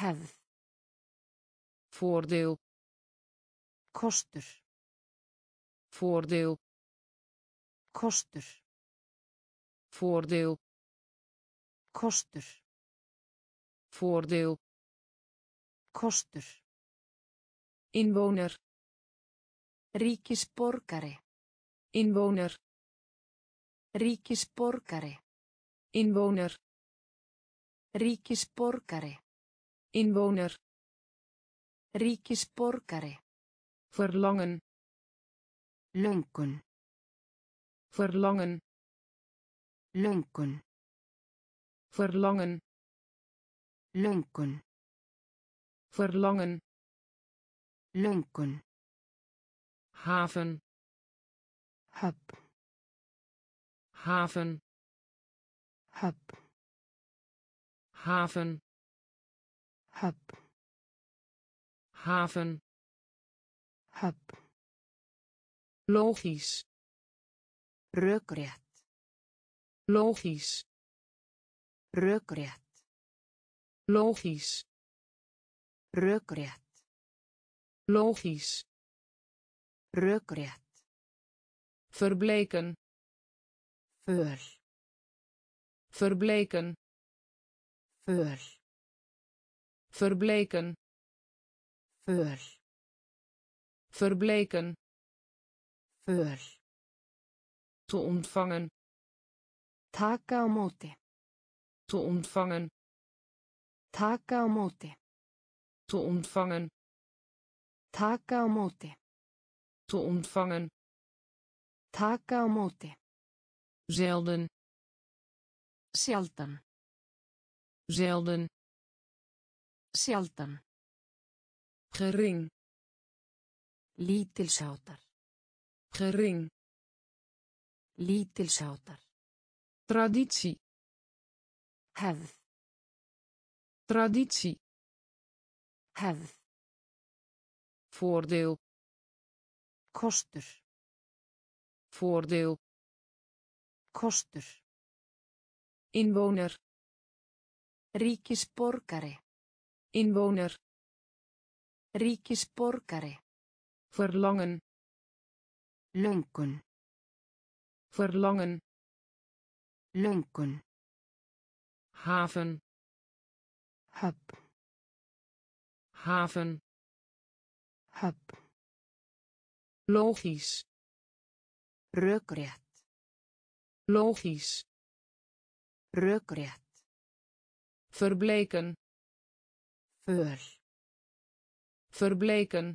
Hefð. voordeel Kostur. voordeel Kostur. voordeel Kostur. Voordeel Kostur. inwoner Ríkisborgari. inwoner Ríkisborgari. inwoner Ríkisborgari. inwoner Ríkisborgari. verlangen Löngun. verlangen Löngun. verlangen Löngun. verlangen Löngun. haven Höfn. haven Höfn. haven Höfn. haven Höfn. logisch Rökrétt. logisch Rökrétt. Logisch Rökrétt. logisch Rökrétt. verbleken Föl. verbleken Föl. verbleken Föl. verbleken Föl. te ontvangen Taka te ontvangen Taka á móti. te ontvangen Taka á móti. te ontvangen Taka á móti. zelden Sjaldan. zelden Sjaldan. gering Lítilsháttar. gering Lítilsháttar. traditie Hefð. Traditie Hefð. voordeel Kostur. voordeel Kostur. inwoner Ríkisborgari. inwoner Ríkisborgari. verlangen Löngun. verlangen Löngun. haven Höfn. haven Höfn. logisch Rökrétt. logisch Rökrétt. verbleken Föl. verbleken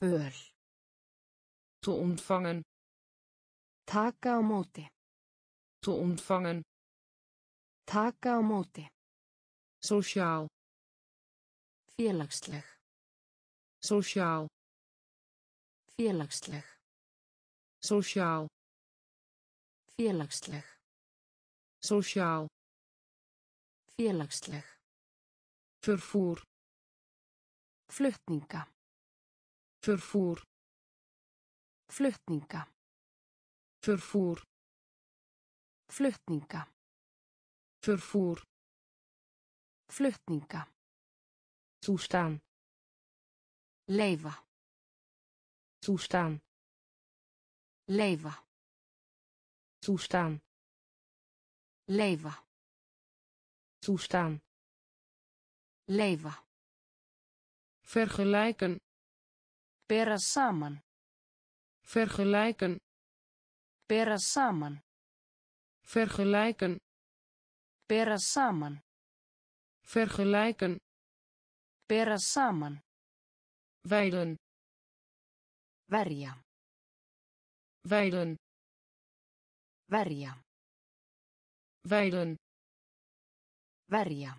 Föl. te ontvangen Taka á móti. te ontvangen Taka á móti. Sociaal Félagsleg. sociaal Félagsleg. sociaal Félagsleg. sociaal Félagsleg. vervoer Flutninga. vervoer Flutninga. vervoer Flutninga. vervoer Flutninga. toestaan Leifa. toestaan Leifa. toestaan Leifa. toestaan Leifa. vergelijken Bera saman. vergelijken Bera saman. vergelijken Bera saman. Vergelijken Bera saman. wijlen Verja. wijlen Verja. wijlen Verja.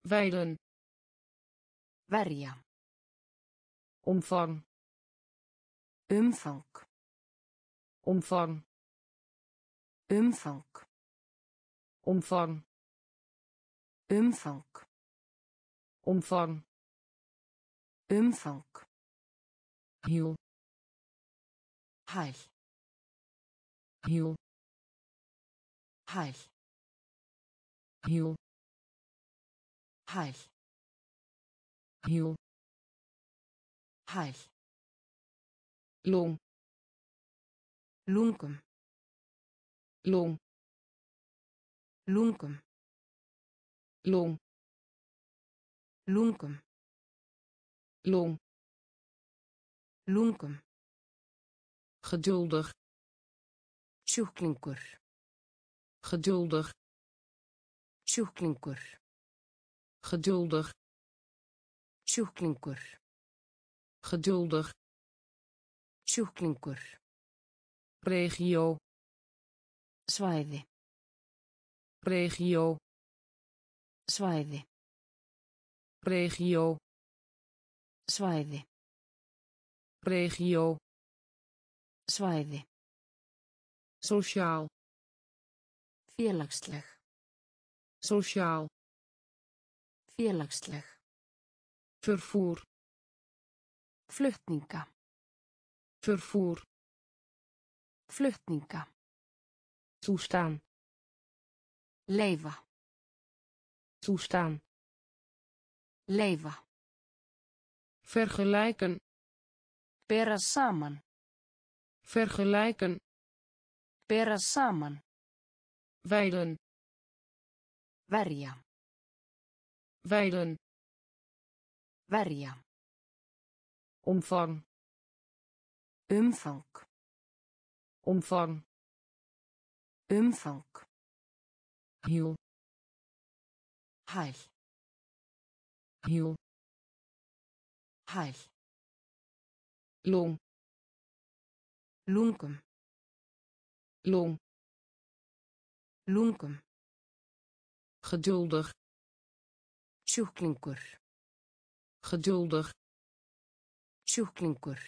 wijlen Verja. omvang Umfang. omvang Umfang. omvang Umfang. Umfang. Umfang. Hjól. Hæl. Hjól. Hæl. Hjól. Hæl. Hjól. Hæl. Lung. Lungum. Lung. Lungum. Long Lungum. long Lungum. geduldig Sjúklingur. geduldig Sjúklingur. geduldig Sjúklingur. geduldig Sjúklingur. regio Svæði. regio Svæði. regio Svæði. regio Svæði. sociaal Félagsleg. sociaal Félagsleg. vervoer Flutninga. vervoer Flutninga. toestaan Leifa. Toestaan Leifa. vergelijken Bera saman. vergelijken Bera saman. wijlen Verja. wijlen Verja. omvang Umfang. omvang Umfang. hiel Hæl. hiel Hæl. long Lungum. long Lungum. geduldig Sjúklingur. geduldig Sjúklingur.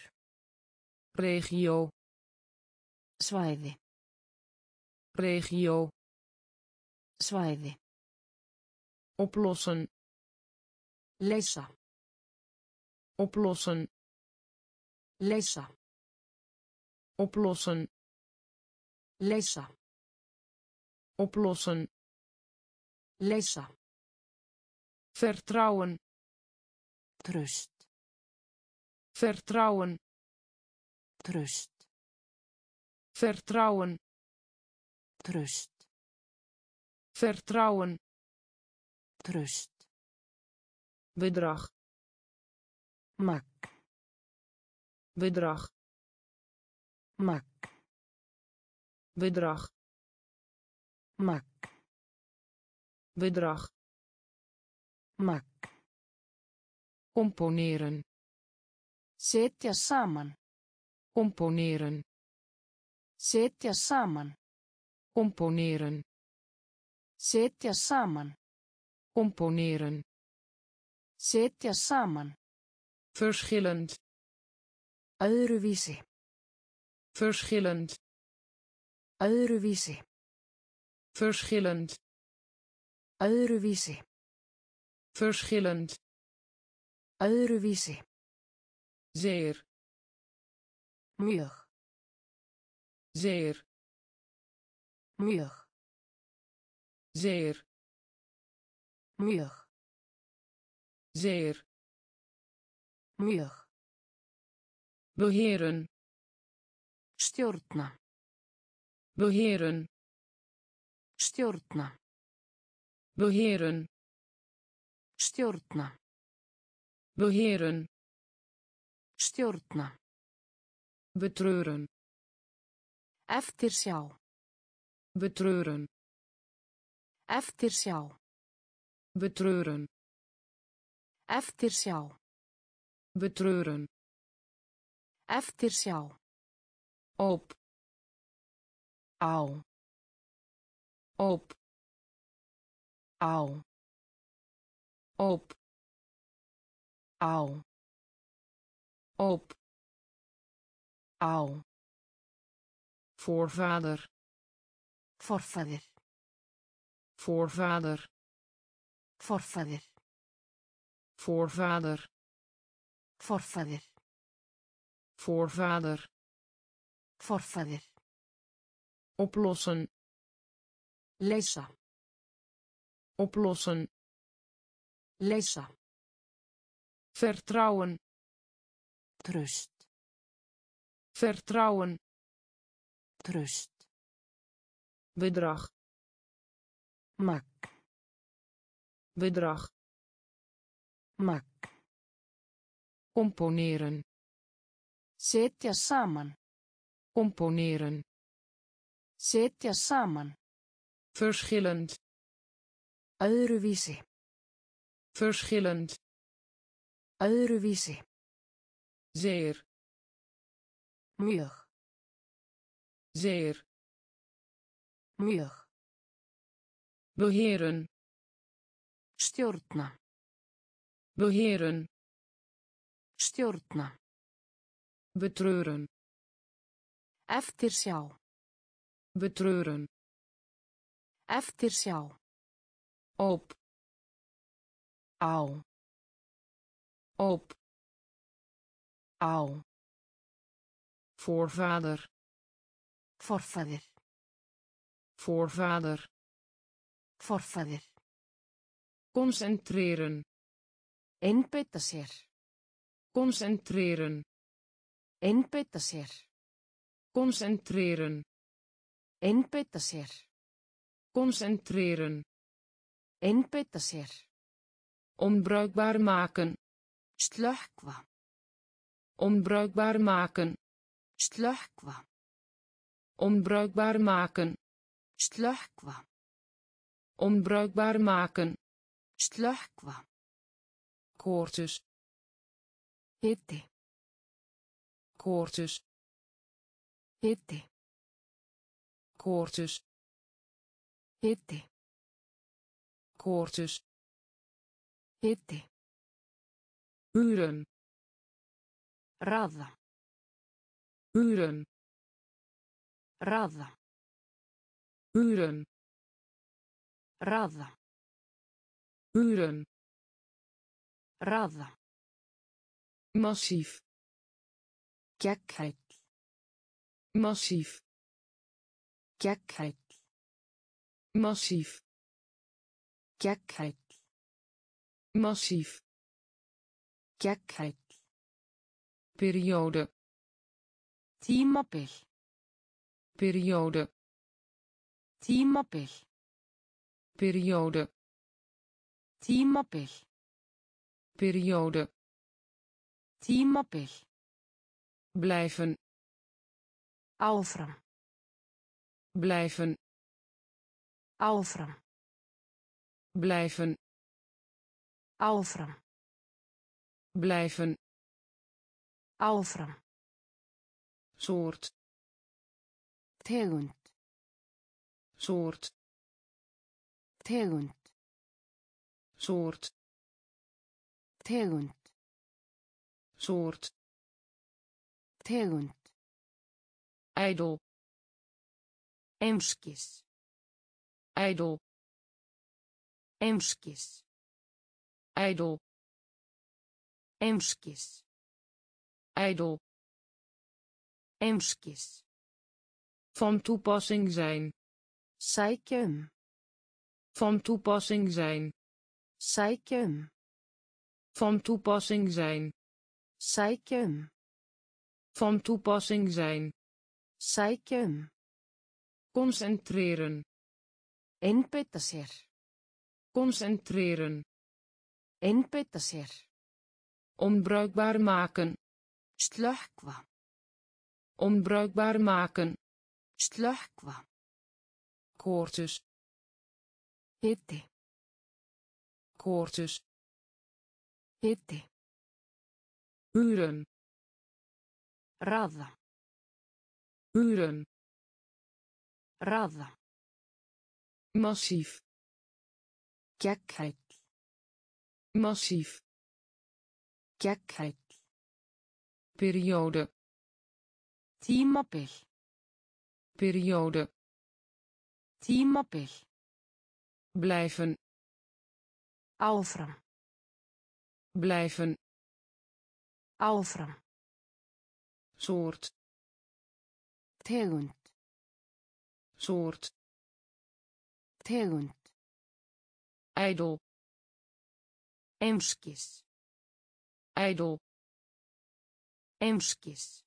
regio Svæði. regio Svæði. Oplossen Leysa. oplossen Leysa. oplossen Leysa. oplossen Leysa. vertrouwen Tröst. vertrouwen Tröst. vertrouwen Tröst. vertrouwen Bedrag Magn. bedrag Magn. bedrag Magn. bedrag Magn. componeren Setja saman. componeren Setja saman. componeren Setja saman. Componeren Setja saman. verschillend Öðruvísi. verschillend Öðruvísi. verschillend Öðruvísi. verschillend Öðruvísi. zeer Mjög. zeer Mjög. zeer Mjög. zeer Mjög. beheren Stjórna. beheren Stjórna. beheren Stjórna. beheren Stjórna. betreuren Eftirsjá. betreuren Eftirsjá. Betreuren Eftirsjá. betreuren Eftirsjá. op Á. op Á. op Á. op Á. voorvader Forfaðir. voorvader Forfaðir. voorvader Forfaðir. voorvader oplossen Leysa. oplossen Leysa. vertrouwen Tröst. vertrouwen Tröst. bedrag Magn. Bedrag Magn. componeren Setja saman. componeren Setja saman. verschillend Öðruvísi. verschillend Öðruvísi. zeer Mjög. zeer Mjög. beheren Stjórna. beheren Stjórna. betreuren Eftirsjá. betreuren Eftirsjá. op Á. op Á. voorvader Forfaðir. voorvader Forfaðir. Concentreren Einbeita sér. concentreren Einbeita sér. concentreren Einbeita sér. concentreren Einbeita sér. onbruikbaar maken Slökkva. onbruikbaar maken Slökkva. onbruikbaar maken Slökkva. onbruikbaar maken Slökkva. Koortjes. Hitti. Koortjes. Hitti. Koortjes. Hitti. Koortjes. Hitti. Huren. Raða. Huren. Raða. Huren. Raða. Uren Raða. massief Gegghæll. massief Gegghæll. massief Gegghæll. massief Gegghæll. periode Tímabil. periode Tímabil. periode Tímabil. periode Tímabil. blijven Áfram. blijven Áfram. blijven Áfram. blijven Áfram. soort Tegund. soort Tegund. Soort Tegund. soort Tegund. ijdel Einskis. ijdel Einskis. ijdel Einskis. ijdel Einskis. van toepassing zijn um. van toepassing zijn Sækja um. van toepassing zijn Sækja um. van toepassing zijn Sækja um. concentreren Einbeita sér. concentreren Einbeita sér. onbruikbaar maken Slökkva. onbruikbaar maken Slökkva. koortjes Hiti. Koortjes Hiti. huren Raða. huren Raða. massief Gegghæll. massief Gegghæll. periode Tímabil. periode Tímabil. blijven Áfram. blijven Áfram. soort Tegund. soort Tegund. ijdel Einskis. ijdel Einskis.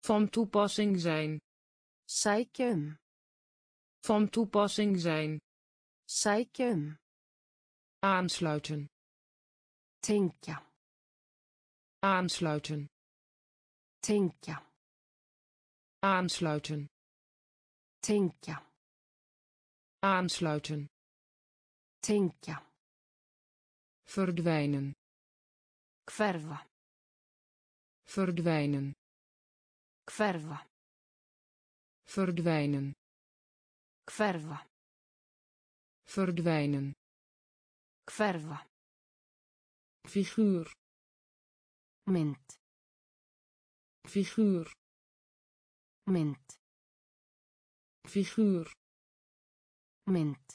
van toepassing zijn um. van toepassing zijn um. Aansluiten Tengja. aansluiten Tengja. aansluiten Tengja. aansluiten Tengja. verdwijnen Hverfa. verdwijnen Hverfa. verdwijnen Hverfa. verdwijnen Hverfa. figuur Mynd. figuur Mynd. figuur Mynd.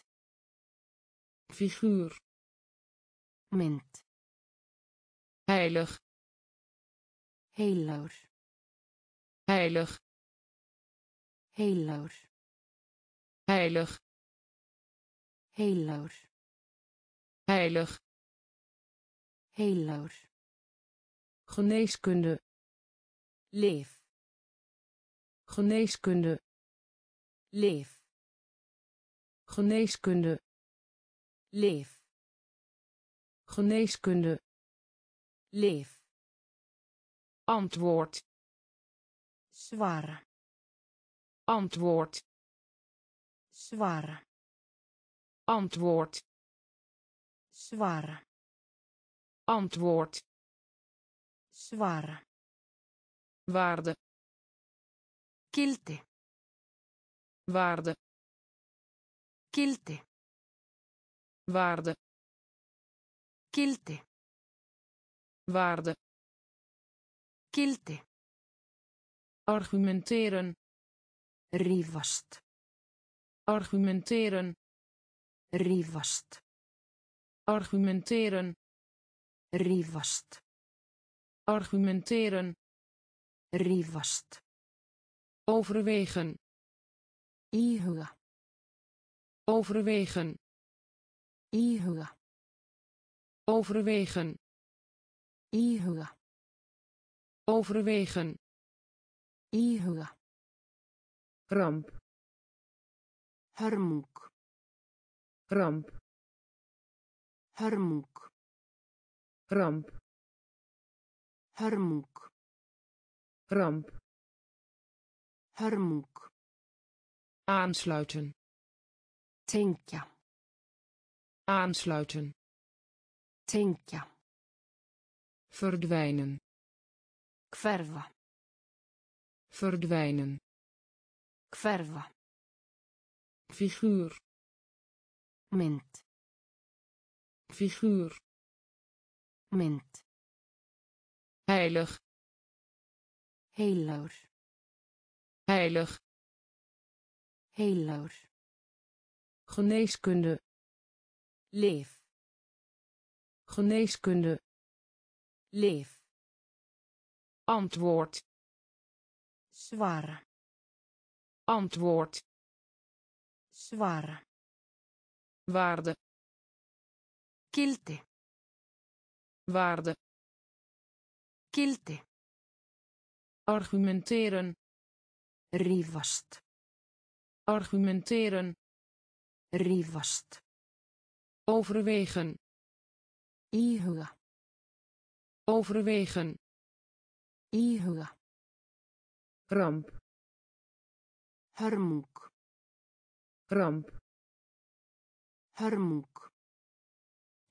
figuur Mynd. heilig Heilagur. heilig Heilagur. heilig Heilagur. Heilig geneeskunde Lyf. geneeskunde Lyf. geneeskunde Lyf. geneeskunde Lyf. antwoord Svara. antwoord Svara. antwoord Svara. antwoord Svara. waarde Gildi. waarde Gildi. waarde Gildi. waarde Gildi. argumenteren Rífast. argumenteren Rífast. Argumenteren Rífast. argumenteren Rífast. overwegen Íhuga. overwegen Íhuga. overwegen Íhuga. overwegen Íhuga. ramp Hörmung. ramp Ramp Hörmung. ramp Hörmung. aansluiten Tengja. aansluiten Tengja. verdwijnen Hverfa. verdwijnen Hverfa. figuur Mynd. Figuur Mynd. heilig heilig Heilagur. geneeskunde Lyf. geneeskunde Lyf. antwoord Svara. antwoord Svara. waarde Gildi. waarde Gildi. argumenteren Rífast. argumenteren Rífast. overwegen Íhuga. overwegen Íhuga. ramp Hörmung. ramp Hörmung.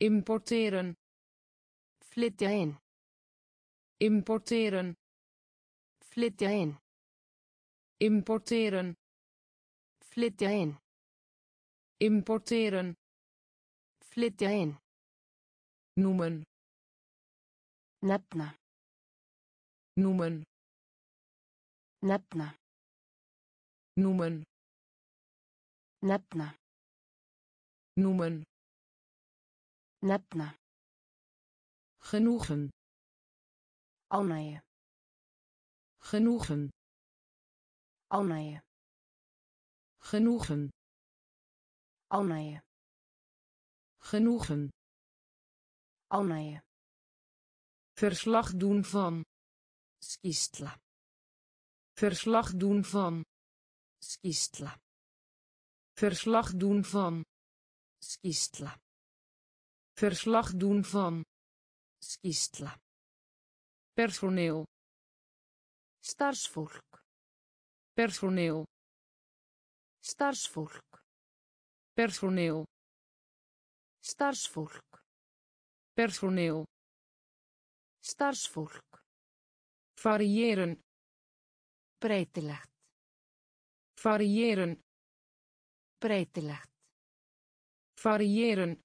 Importeren Flytja inn. importeren Flytja inn. importeren Flytja inn. importeren Flytja inn. noemen Nefna. noemen Nefna. noemen Nefna. noemen Genoegen Ánægju. genoegen Ánægju. genoegen Ánægju. genoegen Ánægju. verslag doen van Skýrsla. verslag doen van Skýrsla. verslag doen van Skýrsla. Verslag doen van Skýrsla. personeel Starfsfólk. personeel Starfsfólk. personeel Starfsfólk. personeel Starfsfólk. variëren Breytilegt. variëren Breytilegt. variëren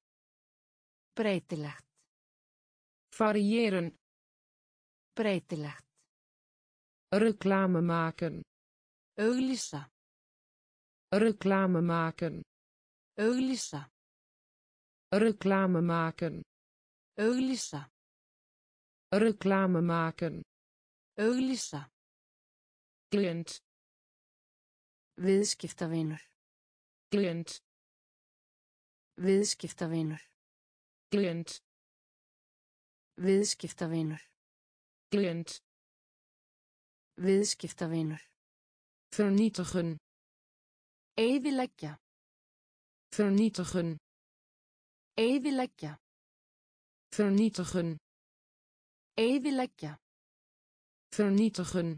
Breytilegt. variëren Breytilegt. reclame maken Auglýsa. reclame maken Auglýsa. reclame maken Auglýsa. reclame maken Auglýsa. cliënt Viðskiptavinur. cliënt Viðskiptavinur. Cliënt Viðskiptavinur. cliënt Viðskiptavinur. vernietigen Eyðileggja. vernietigen Eyðileggja. vernietigen Eyðileggja. vernietigen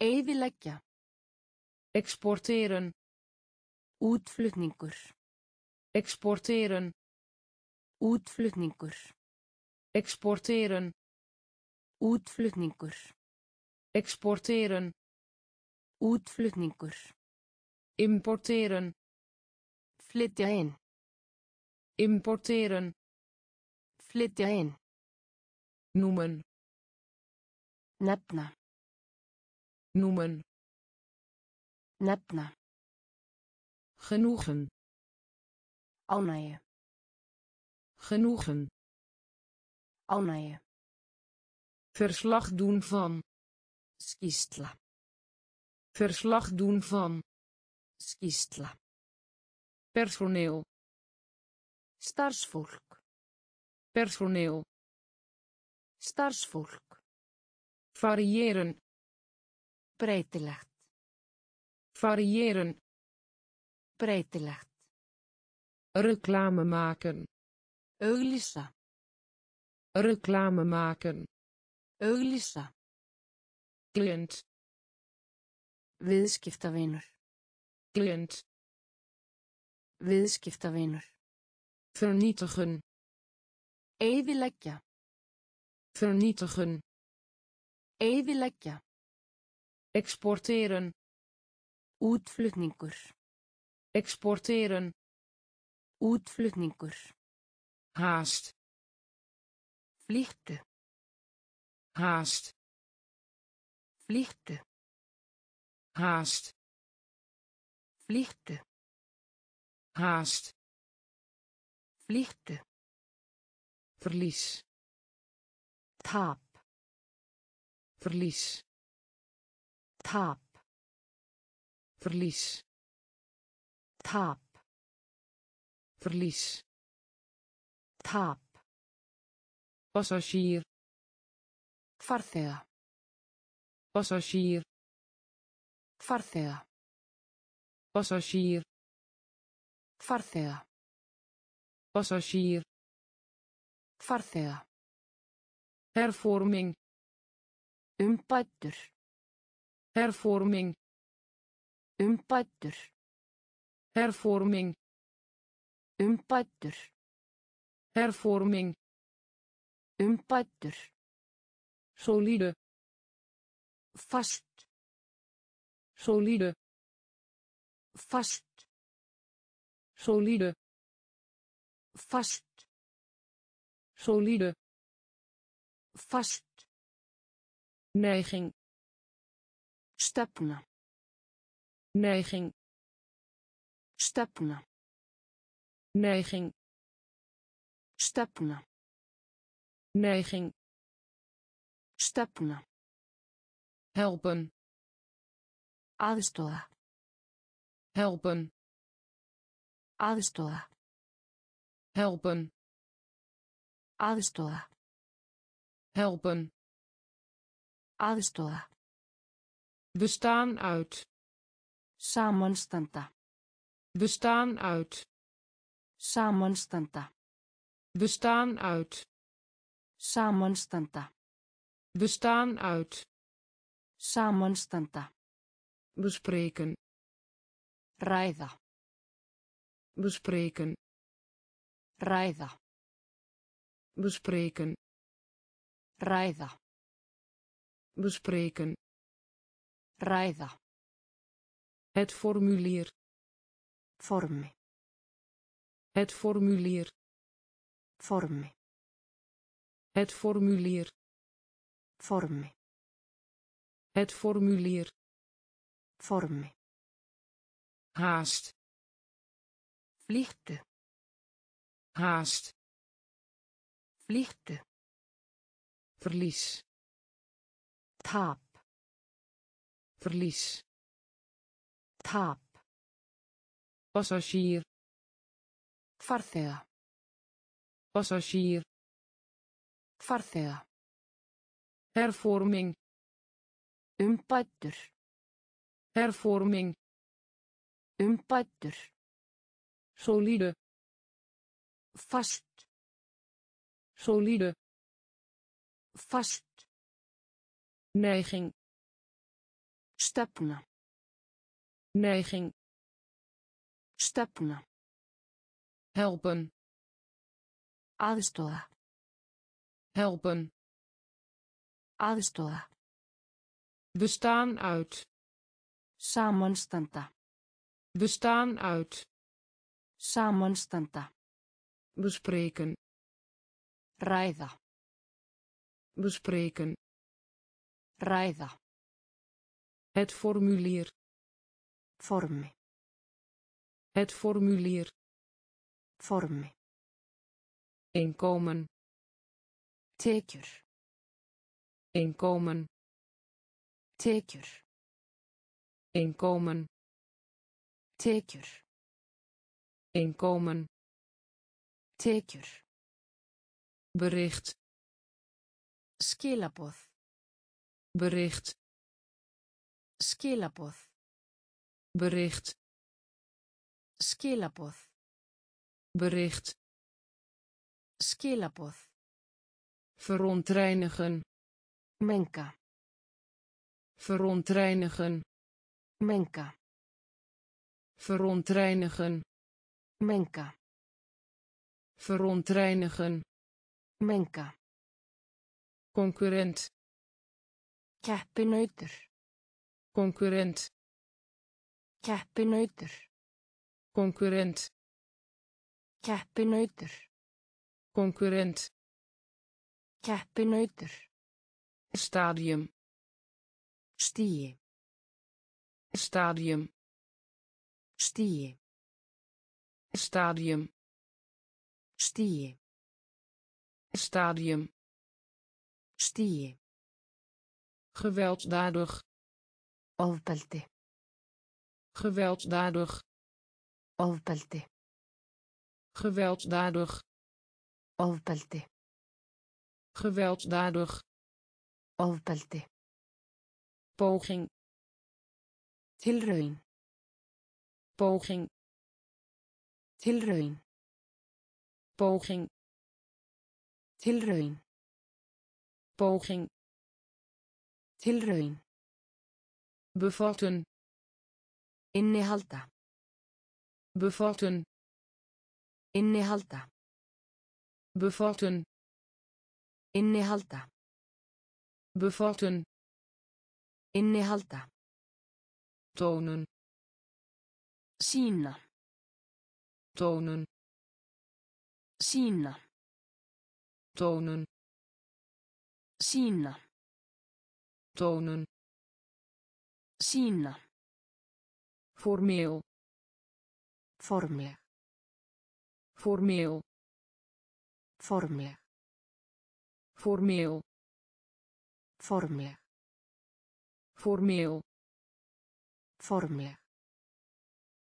Eyðileggja. exporteren Útflutningur. exporteren Útflutningur. exporteren Útflutningur. exporteren Útflutningur. importeren Flytja inn. importeren Flytja inn. noemen Nefna. noemen Nefna. genoegen Ánægju. Genoegen Ánægju. verslag doen van Skýrsla. verslag doen van Skýrsla. personeel Starfsfólk. personeel Starfsfólk. variëren Breytilegt. variëren Breytilegt. reclame maken Auglýsa. reclame maken Auglýsa. cliënt Viðskiptavinur. cliënt Viðskiptavinur. vernietigen Eyðileggja. vernietigen Eyðileggja. exporteren Útflutningur. exporteren Útflutningur. Haast Flýttu. haast Flýttu. haast Flýttu. haast Flýttu. verlies Tap. verlies Tap. verlies Tap. verlies Tap. passagier Farþega. passagier Farþega. passagier Farþega. passagier Farþega. hervorming Umbættur. hervorming Umbættur. hervorming Umbættur. Hervorming Umbættur. solide Fast. solide Fast. solide Fast. solide Fast. neiging Stefna. neiging Stefna. neiging Stefna. neiging Stefna. helpen Aðstoða. helpen Aðstoða. helpen Aðstoða. helpen Aðstoða. bestaan uit Samanstanda. bestaan uit Samanstanda. Bestaan uit Samanstanda. bestaan uit Samanstanda. bespreken Ræða. bespreken Ræða. bespreken Ræða. bespreken Ræða. het formulier Formi. het formulier Formi. het formulier Formi. het formulier Formi. haast Flýttu. haast Flýttu. verlies Tap. verlies Tap. passagier Farþega. Passagier Farþega. hervorming Umbættur. hervorming Umbættur. solide Fast. solide Fast. neiging Stefna. neiging Stefna. helpen Helpen Aðstoða. bestaan uit Samanstanda. bestaan uit Samanstanda. bespreken Ræða. bespreken Ræða. het formulier Formi. het formulier Formi. Inkomen Tekjur. inkomen Tekjur. inkomen Tekjur. inkomen Tekjur. bericht Skilaboð. bericht Skilaboð. bericht Skilaboð. bericht Skilaboð. verontreinigen Menga. verontreinigen Menga. verontreinigen Menga. verontreinigen Menga. concurrent Keppinautur. concurrent Keppinautur. concurrent Keppinautur. Concurrent Keppinautur. stadium Stíi. stadium Stíi. stadium Stíi. stadium Stíi. gewelddadig Ofbeldi. gewelddadig Ofbeldi. gewelddadig Ofbeldi. gewelddadig Ofbeldi. poging Tilraun. poging Tilraun. poging Tilraun. poging Tilraun. bevatten Innihalda. bevatten Innihalda. Bevatten Innihalda. bevatten Innihalda. tonen Sína. tonen Sína. tonen Sína. tonen Sína. formeel Formleg. formeel Formeel Formleg. formeel Formleg.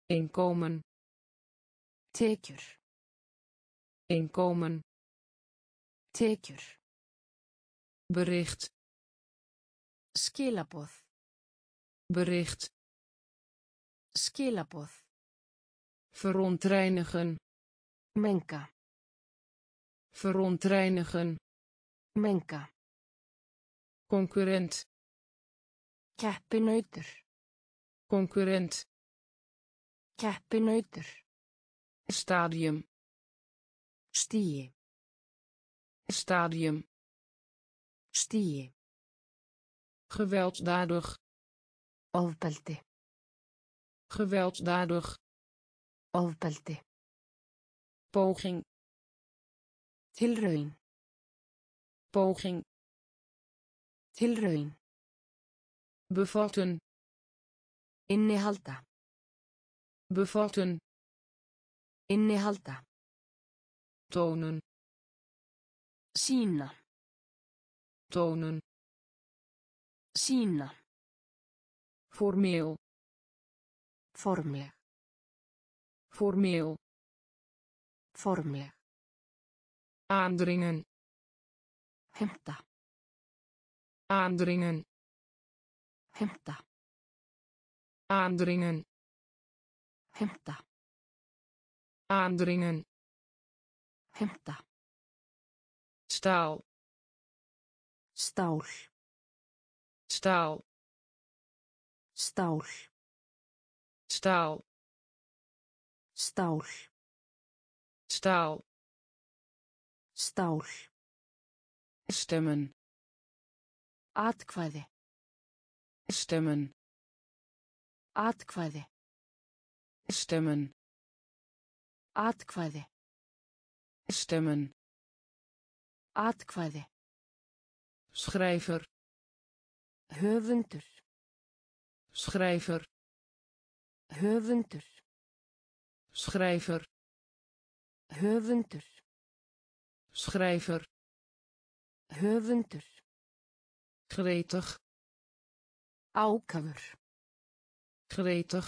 inkomen Tekjur. inkomen Tekjur. bericht Skilaboð. bericht Skilaboð. verontreinigen Menga. Verontreinigen Menga. concurrent Keppinautur. concurrent Keppinautur. stadium Stíi. stadium Stíi. gewelddadig Ofbeldi. gewelddadig Ofbeldi. poging Tilraun. poging Tilraun. bevatten Innihalda. bevatten Innihalda. tonen Sína. tonen Sína. formeel Formleg. formeel Formleg. Aandringen Hemta. aandringen Hemta. aandringen Hemta. aandringen Hemta. staal Stál. staal Stál. staal Stál. staal Stál. stemmen Atkvæði. stemmen Atkvæði. stemmen Atkvæði. stemmen Atkvæði. schrijver Höfundur. schrijver Höfundur. schrijver Höfundur. Schrijver Höfundur. gretig Ákafur. gretig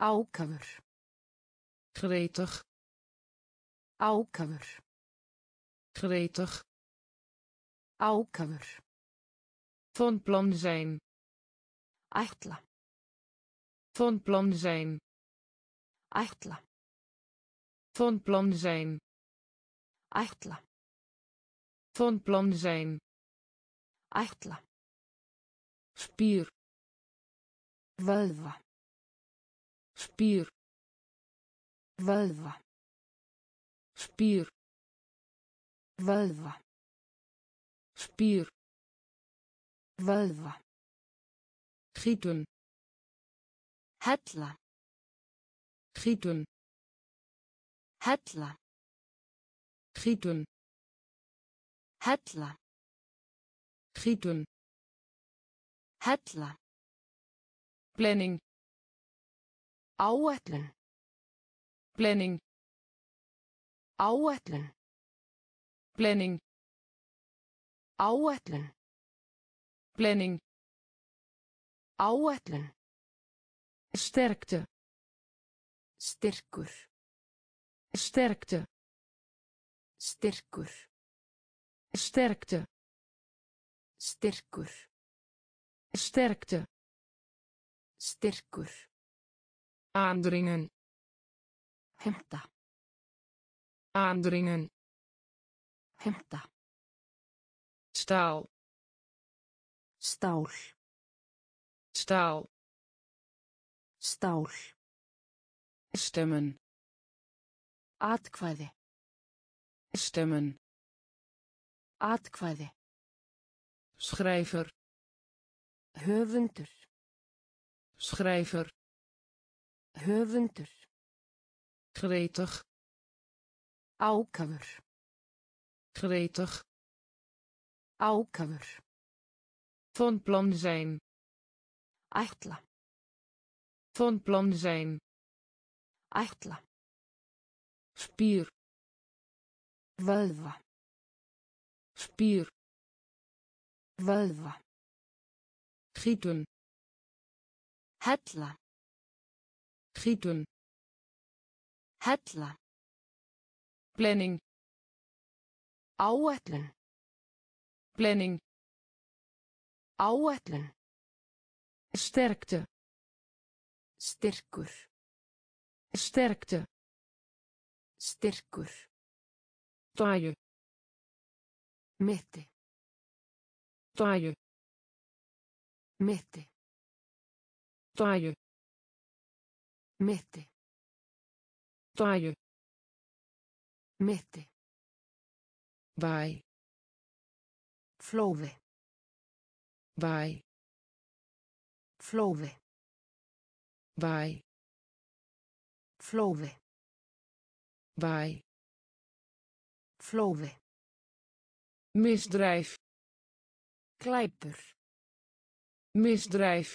Ákafur. gretig Ákafur. gretig Ákafur. van plan zijn Ætla. van plan zijn Ætla. van plan zijn Ætla. van plan zijn Ætla. spier Vöðva. spier Vöðva. spier Vöðva. spier Vöðva. gieten Hella. gieten Hella. Gieten Hella. gieten Hella. planning Áætlun. planning Áætlun. planning Áætlun. planning Áætlun. sterkte Styrkur. sterkte Styrkur. sterkte Styrkur. sterkte Styrkur. aandringen Hemta. aandringen Hemta. staal Stál. staal stemmen Atkvæði. Schrijver Höfundur. schrijver Höfundur. gretig Ákafur. gretig Ákafur. van plan zijn Ætla. van plan zijn Ætla. spier Vöðva. spier Vöðva. gieten Hella. gieten Hella. planning Áætlun. planning Áætlun. sterkte Styrkur. sterkte Styrkur. Daju. Mitti. Daju. Mitti. Daju. Mitti. Daju. Mitti. Bæ. Flóði. Bæ. Flóði. Bæ. Flóði. Bæ. Flóði. misdrijf Glæpur. misdrijf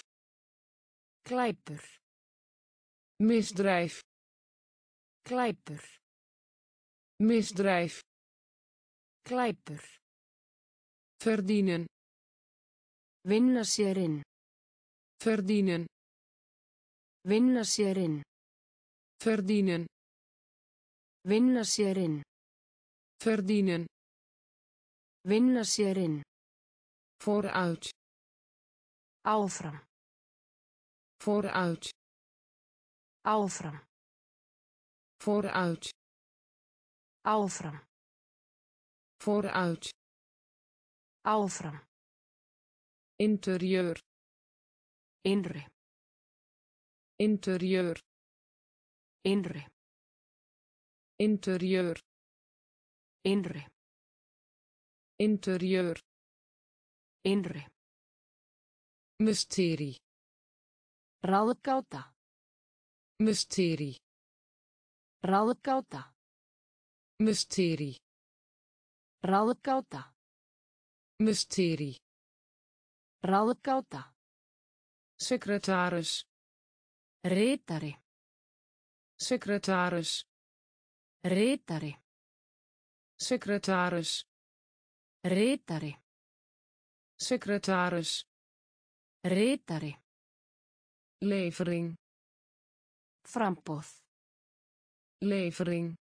Glæpur. misdrijf Glæpur. misdrijf Glæpur. verdienen Vinna sér inn. verdienen Vinna sér inn. verdienen Vinna sér inn. Verdienen Vinna sér inn. vooruit Áfram. vooruit Áfram. vooruit Áfram. vooruit Áfram. interieur Innri. interieur Innri. interieur Innri. interieur Innri. mysterie Ráðgáta. mysterie Ráðgáta. mysterie Ráðgáta. mysterie Ráðgáta. secretaris Ritari. secretaris Ritari. Secretaris Ritari. secretaris Ritari. levering Framboð. levering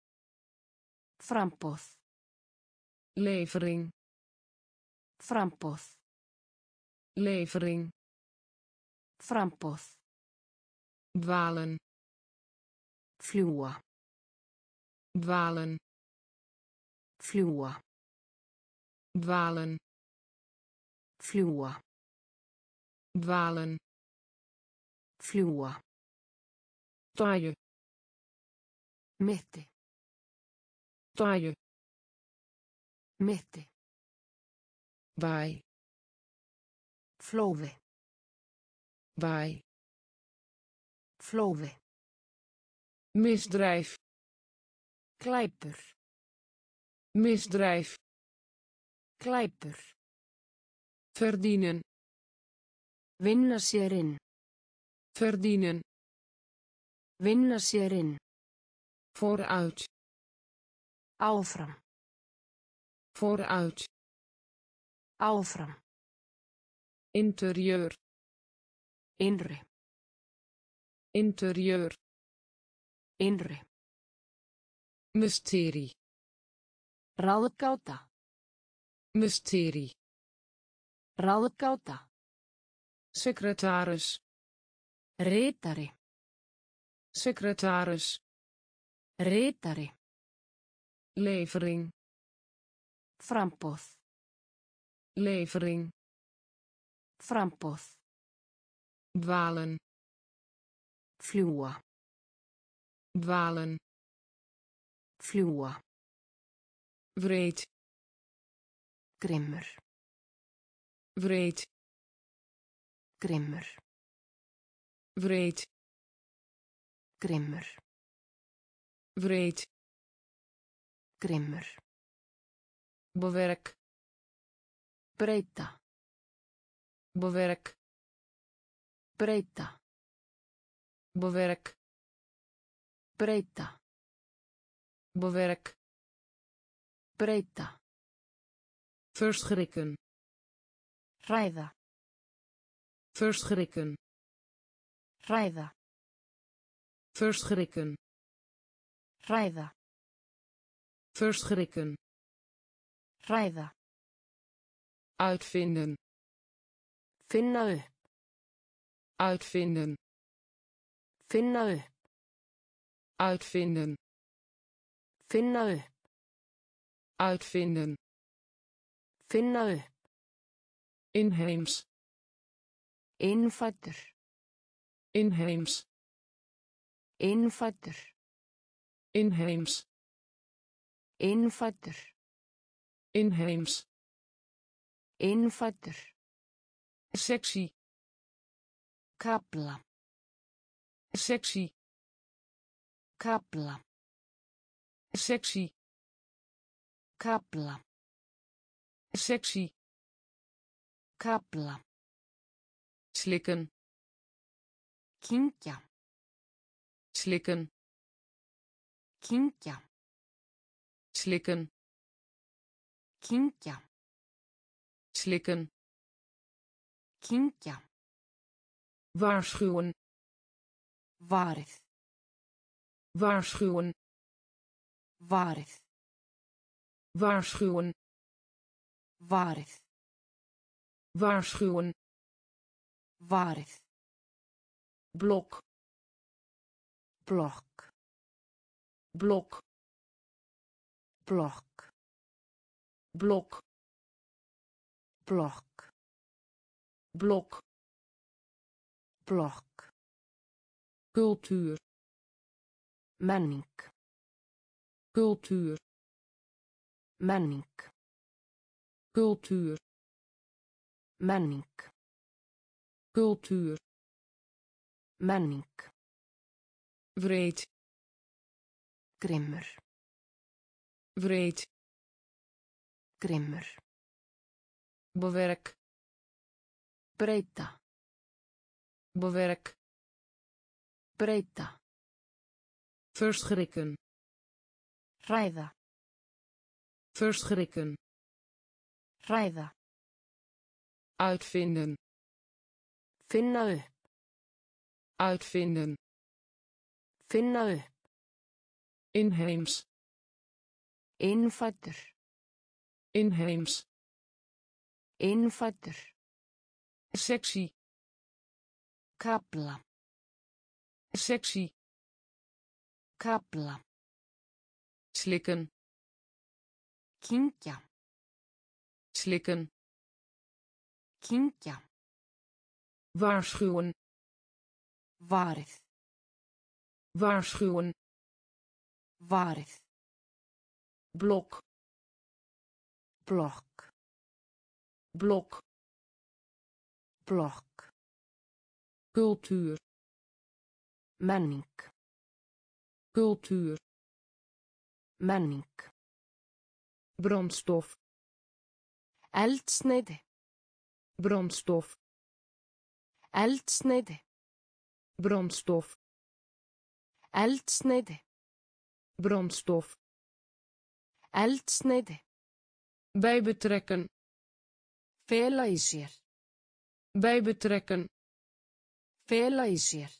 Framboð. levering Framboð. levering Framboð. dwalen Fljúa. dwalen fljúa dvalen. Fljúa dvalen. Fljúa drage mitti. Drage mitti. Bæ flóði. Bæ flóði. Misdrijf glijper misdrijf Glæpur. verdienen Vinna sér inn. verdienen Vinna sér inn. vooruit Áfram. vooruit Áfram. interieur Innri. interieur Innri. mysterie Ráðgáta. mysterie Ráðgáta. secretaris Ritari. secretaris Ritari. levering Framboð. levering Framboð. dwalen Fljúa. dwalen Fljúa. Vreed. Grimmur. Vreed. Grimmur. Vreed. Grimmur. Vreed. Grimmur. Bewerk. Breyta. Bewerk. Breyta. Bewerk. Breyta. Bewerk. Breyta. Verschrikken. Hræða. Verschrikken. Hræða. Verschrikken. Hræða. Verschrikken. Hræða. Uitvinden. Finna upp. Uitvinden. Finna upp. Uitvinden. Finna upp. Uitvinden. Finna upp. Inheems. Innfættur. Inheems. Innfættur. Inheems. Innfættur. Inheems. Innfættur. Sectie. Kapla. Sectie. Kapla. Sectie. Kapla. Sectie. Kapla. Slikken. Kynkja. Slikken. Kynkja. Slikken. Kynkja. Slikken. Kynkja. Waarschuwen. Varið. Waarschuwen. Varið. Waarschuwen. Varið. Waarschuwen. Varið. Blok. Blokk. Blok. Blokk. Blok. Blokk. Blok. Blokk. Cultuur. Menning. Cultuur. Menning. Cultuur. Menning. Cultuur. Menning. Vreed. Grimmur. Vreed. Grimmur. Bewerk. Breyta. Bewerk. Breyta. Verschrikken. Hræða. Verschrikken. Hræða. Uitvinden. Finna upp. Uitvinden. Finna upp. Inheems. Innfættur. Inheems. Innfættur. Sectie. Kapla. Sectie. Kapla. Slikken. Kynkja. Slikken. Kynkja. Waarschuwen. Varið. Waarschuwen. Varið. Blok. Blokk. Blok. Blokk. Cultuur. Menning. Cultuur. Menning. Brandstof. Eldsneiti. Brandstof. Eldsneiti. Brandstof. Eldsneiti. Brandstof. Eldsneiti. Bij betrekken. Í sér. Bij betrekken. Í sér.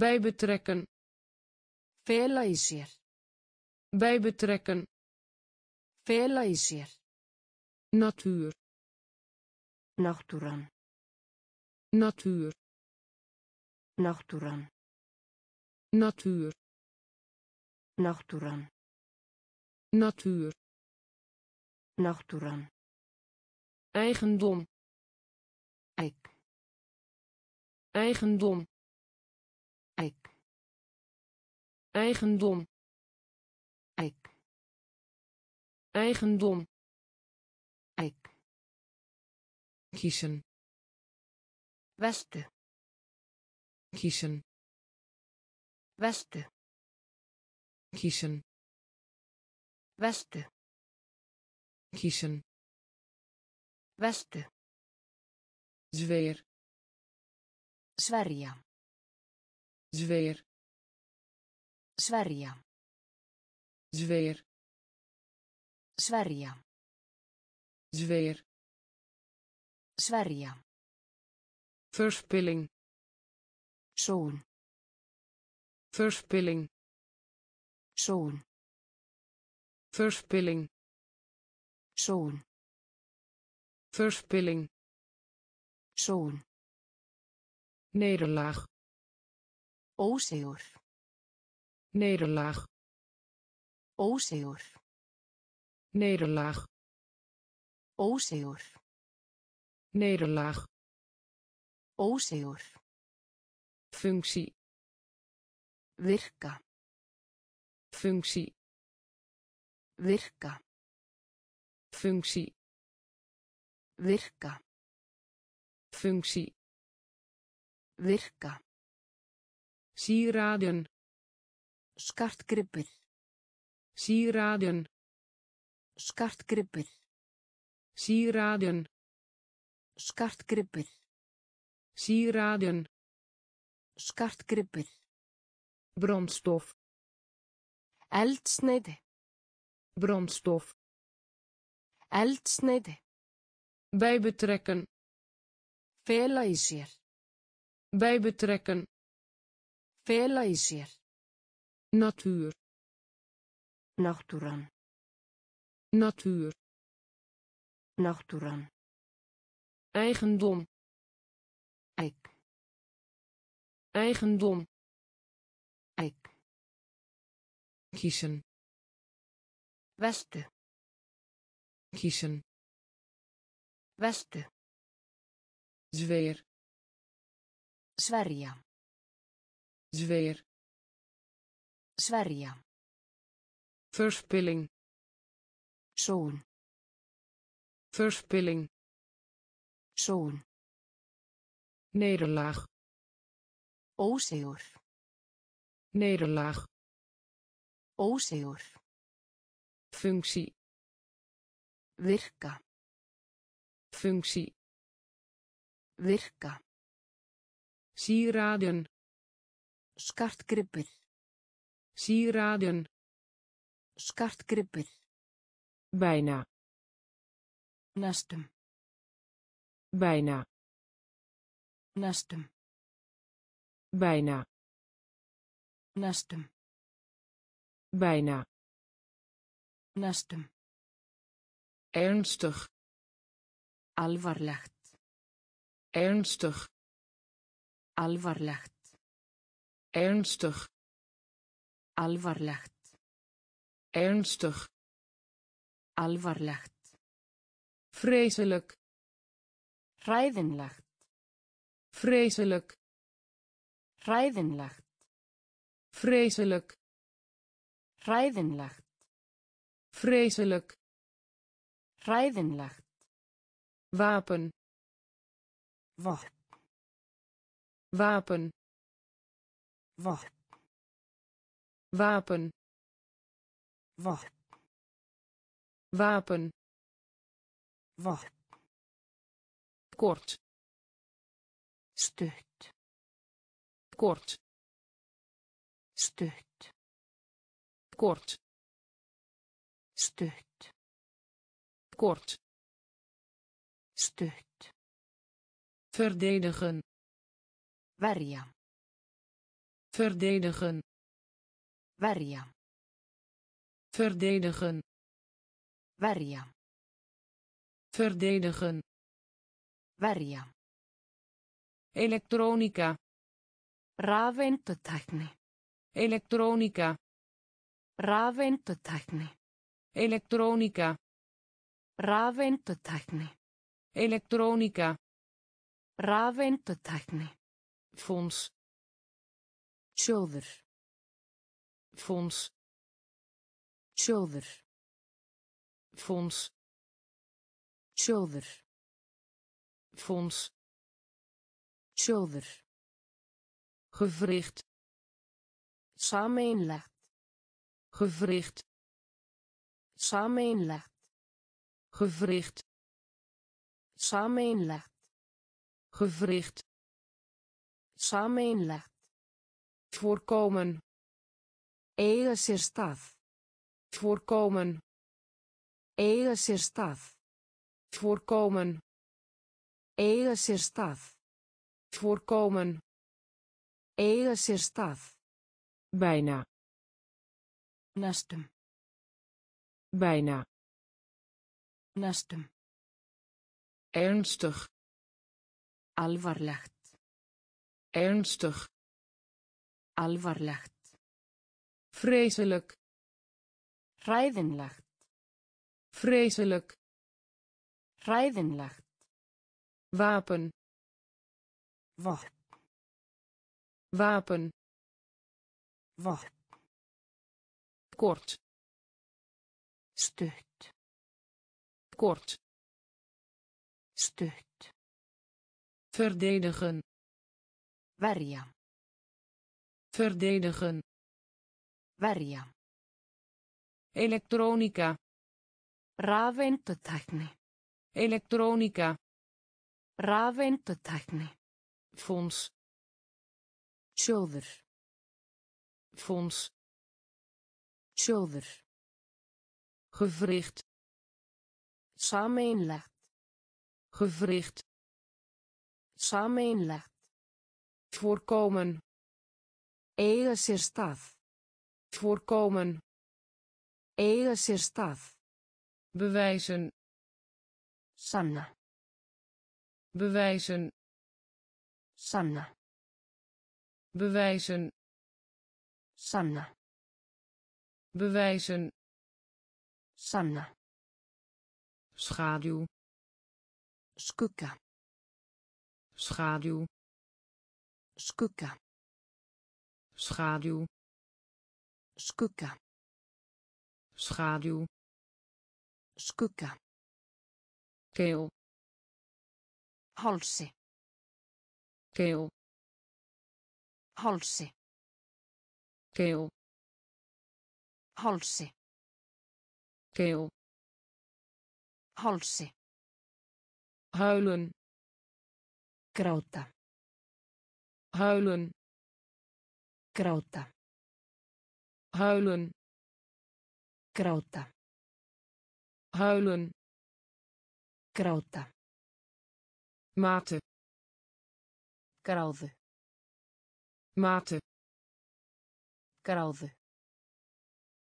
Bij betrekken. Í sér. Bij betrekken. Fela í sér. Natuur. Náttúran. Natuur. Náttúran. Natuur. Náttúran. Natuur. Náttúran. Eigendom. Eik. Eigendom. Eik. Eigendom. Eigendom. Eik kiezen. Vestu kiezen. Vestu kiezen. Vestu kiezen. Vestu zweer. Sverja zweer. Sverja zweer sverja zweer. Sverja verspilling. Sól verspilling. Sól verspilling. Sól verspilling. Sól nederlaag. Ósigur nederlaag. Ósigur nederlaag. Ósigur. Nederlaag. Ósigur. Functie. Virka. Functie. Virka. Functie. Virka. Functie. Virka. Sieraden. Skartgripir sieraden skartgripir sieraden skartgripir sieraden skartgripir brandstof eldsneiti brandstof eldsneiti bij betrekken fela í sér. Bij betrekken fela í sér. Natuur. Náttúran natuur. Náttúran eigendom. Eik eigendom. Eik kiezen. Vestu kiezen. Vestu zweer. Sverja zweer. Sverja verspilling sól verspilling. Sól nederlaag. Ósigur nederlaag. Ósigur functie. Virka functie. Virka sieraden. Skartgripir sieraden. Skartgripir bijna. Næstum. Bijna. Næstum. Bijna. Næstum. Bijna. Næstum. Ernstig. Alvarlegt. Ernstig. Alvarlegt. Ernstig. Alvarlegt. Ernstig alvarlegt. Vreselijk. Hræðinlegt. Vreselijk. Hræðinlegt. Vreselijk. Hræðinlegt. Vreselijk. Hræðinlegt. Wapen. Vopn wapen. Vopn wapen. Vopn wapen. Vopn kort. Stutt kort. Stutt kort. Stutt kort. Stutt verdedigen. Verja. Verdedigen. Verja. Verdedigen verdedigen. Verja. Elektronica. Rafeindutækni elektronica. Rafeindutækni elektronica. Rafeindutækni elektronica. Rafeindutækni fonds. Sjóður fonds. Sjóður fonds. Sjóður fonds. Sjóður gewricht. Sameinlegt gewricht. Sameinlegt gewricht. Sameinlegt gewricht. Sameinlegt voorkomen. Sér stað voorkomen eiga sér stað. Voorkomen. Eiga sér stað. Voorkomen. Eiga sér stað. Bijna. Næstum. Bijna. Næstum. Ernstig. Alvarlegt. Ernstig. Alvarlegt. Vreselijk. Hræðinlegt vreselijk. Hræðinlegt wapen. Vopn. Wapen. Vopn. Kort. Stutt. Kort. Stutt. Verdedigen. Verja. Verdedigen. Verja. Elektronica rafeindatækni elektronica rafeindatækni fonds. Sjóður fonds. Sjóður gewricht. Sameinlegt gewricht. Sameinlegt voorkomen. Eiga sér stað voorkomen. Eiga sér stað bewijzen. Sanna. Bewijzen. Sanna. Bewijzen. Sanna. Bewijzen. Sanna. Schaduw. Skugga. Schaduw. Skugga. Schaduw. Skugga. Schaduw skugga. Keel hálsi keel hálsi keel hálsi keel hálsi huilen gráta. Huilen gráta. Huilen gráta huilen. Gráta. Mate. Gráðu. Mate. Gráðu.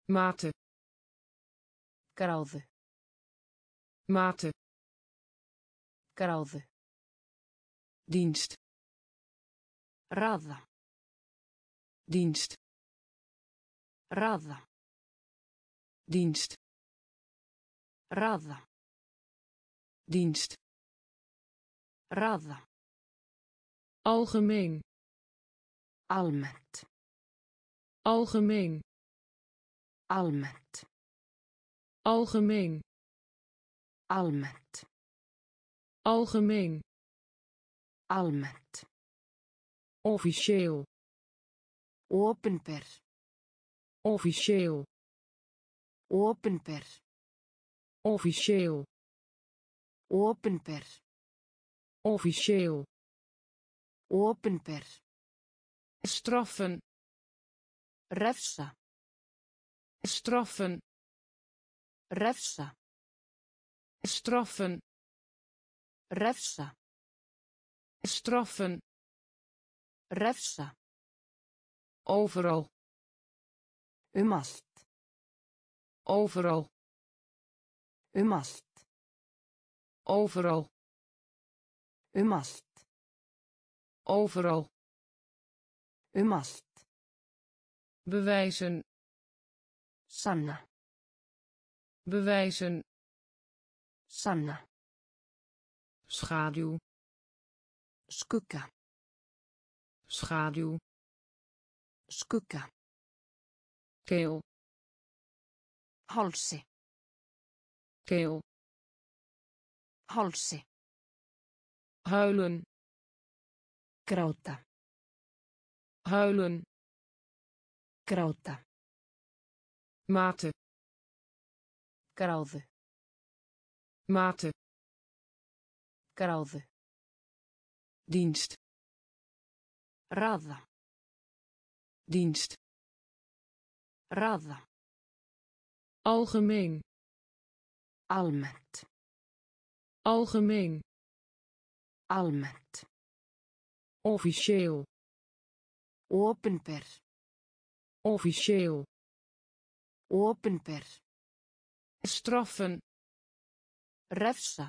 Mate. Gráðu. Mate. Gráðu. Dienst. Raða dienst. Raða dienst raða. Dienst. Raða. Algemeen. Almennt. Algemeen. Almennt. Algemeen. Almennt. Algemeen. Almennt. Officieel. Opinber officieel. Opinber officieel. Opinber officieel. Opinber straffen. Refsa. Straffen. Refsa. Straffen. Refsa. Straffen. Refsa. Overal. Um allt overal um allt. Overal. Um allt. Overal. Um allt. Bewijzen. Sanna. Bewijzen. Sanna. Schaduw. Skugga. Schaduw. Skugga. Keel. Hálsi keel Hálsi. huilen Gráta. huilen Gráta. mate Gráðu. mate Gráðu. dienst Raða. dienst Raða. algemeen Almennt. algemeen Almennt. officieel Opinber. officieel Opinber. straffen Refsa.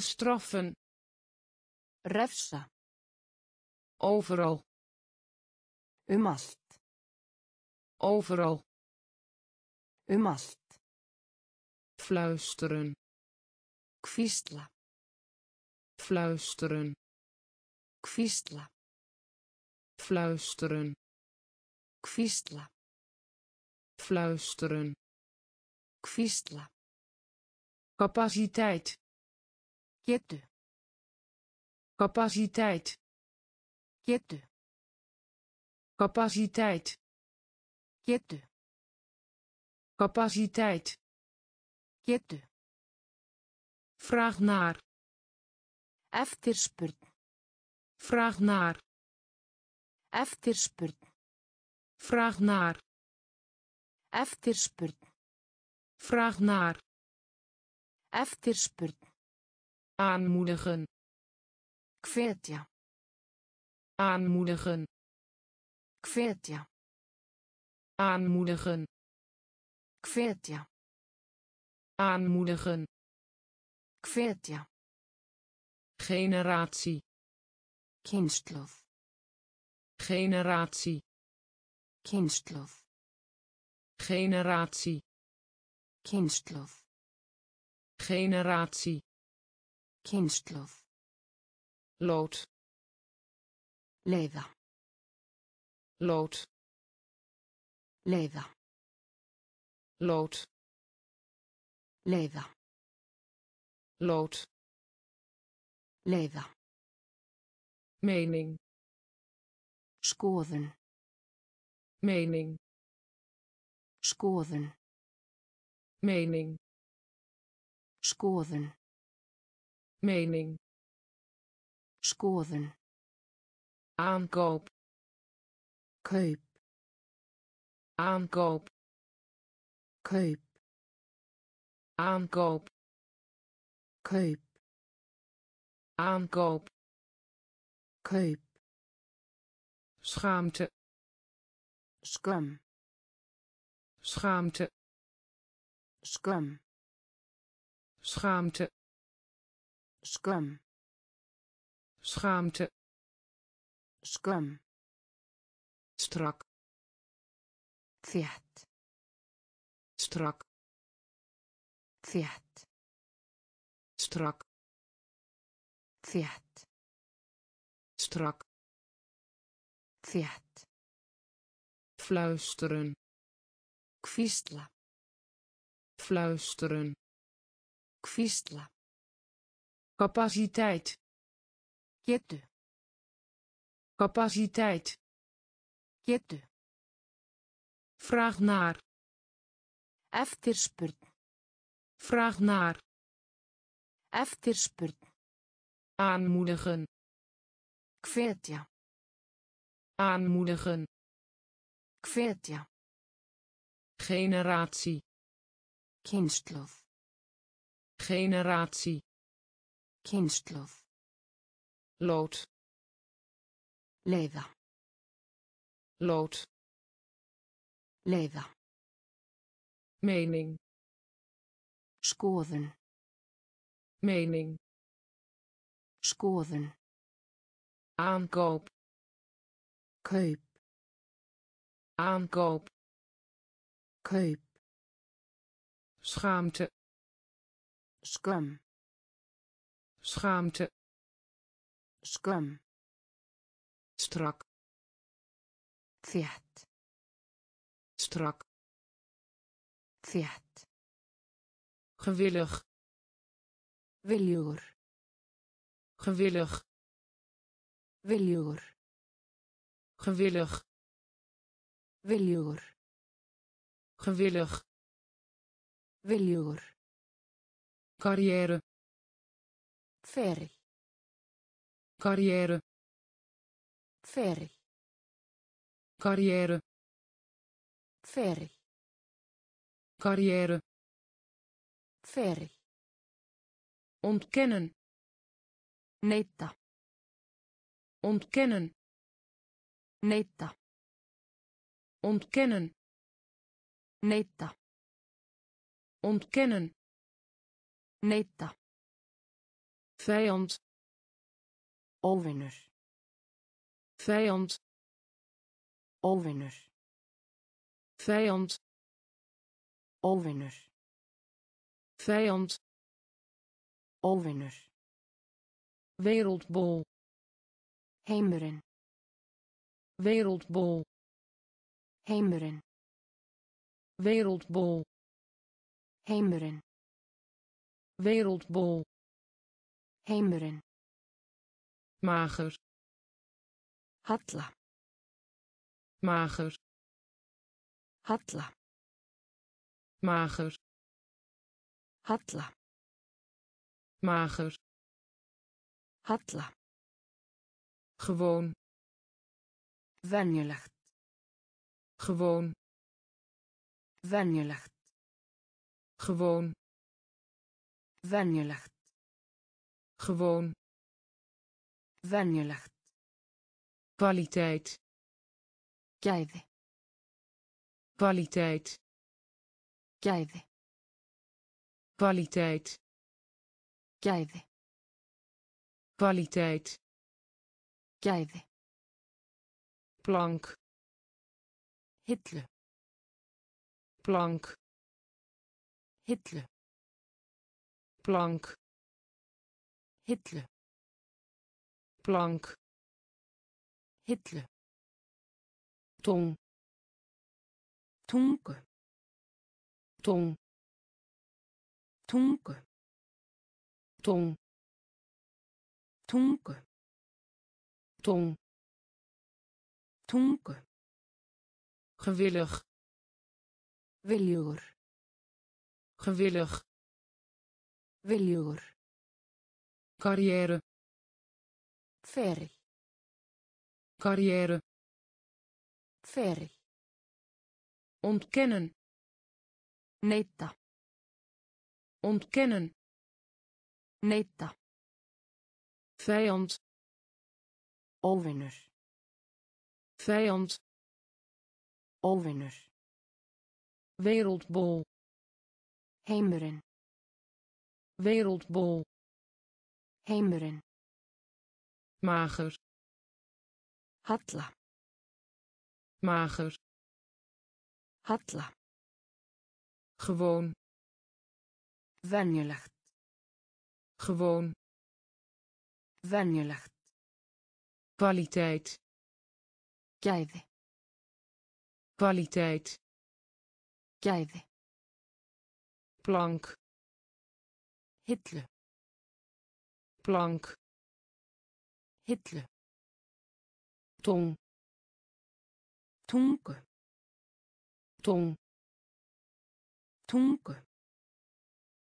straffen Refsa. overal Um allt. overal Um allt. Fluisteren Hvísla. fluisteren Hvísla. fluisteren Hvísla. fluisteren Hvísla. capaciteit Getu. capaciteit Getu. capaciteit Getu. capaciteit Getu. vraag naar Eftirspurn. vraag naar Eftirspurn. vraag naar Eftirspurn. vraag naar Eftirspurn. aanmoedigen Hvetja. aanmoedigen Hvetja. aanmoedigen Hvetja. Aanmoedigen Hvetja. generatie Kynslóð. generatie Kynslóð. generatie Kynslóð. generatie Kynslóð. lood Leiða. lood Leiða. lood Leiða. lood Leiða. mening Skoðun. mening Skoðun. mening Skoðun. mening Skoðun. aankoop Kaup. aankoop Kaup. Aankoop Kaup. aankoop Kaup. schaamte Skömm. schaamte Skömm. schaamte Skömm. schaamte Skömm. strak Þétt. strak Þétt. strak Þétt. strak Þétt. fluisteren Hvísla. fluisteren Hvísla. capaciteit Getu. capaciteit Getu. vraag naar Eftirspurn. Vraag naar Eftirspurn. aanmoedigen Hvetja. aanmoedigen Hvetja. generatie Kynslóð. generatie Kynslóð. lood Leiða. lood Leiða. mening Skoðun. mening Skoðun. aankoop Kaup. aankoop Kaup. schaamte Skömm. schaamte Skömm. strak Þétt. strak Þétt. Gewillig Viljugur. gewillig Viljugur. gewillig Viljugur. gewillig Viljugur. carrière Ferill. carrière Ferill. carrière Ferill. carrière Ferill. ontkennen Neita. ontkennen Neita. ontkennen Neita. ontkennen Neita. vijand Óvinur. vijand Óvinur. vijand Óvinur. Vijand Óvinur. wereldbol Heimurinn. wereldbol Heimurinn. wereldbol Heimurinn. wereldbol Heimurinn. mager Halla. mager Halla. mager Halla. mager Halla. gewoon Venjulegt. gewoon Venjulegt. gewoon Venjulegt. gewoon Venjulegt. kwaliteit Gæði. kwaliteit Gæði. Kwaliteit Gæði. kwaliteit Gæði. plank Hillu. plank Hillu. plank Hillu. plank Hillu. tong Tungu. tong Tungu. tong Tungu. tong gewillig Viljugur. gewillig Viljugur. carrière Ferill. carrière Ferill. ontkennen Neita. Ontkennen Neita. vijand Óvinur. vijand Óvinur. wereldbol Heimurinn. wereldbol Heimurinn. mager Halla. mager Halla. gewoon Venjulegt. gewoon Venjulegt. kwaliteit Gæði. kwaliteit Gæði. plank Hillu. plank Hillu. tong Tungu. tong Tungu.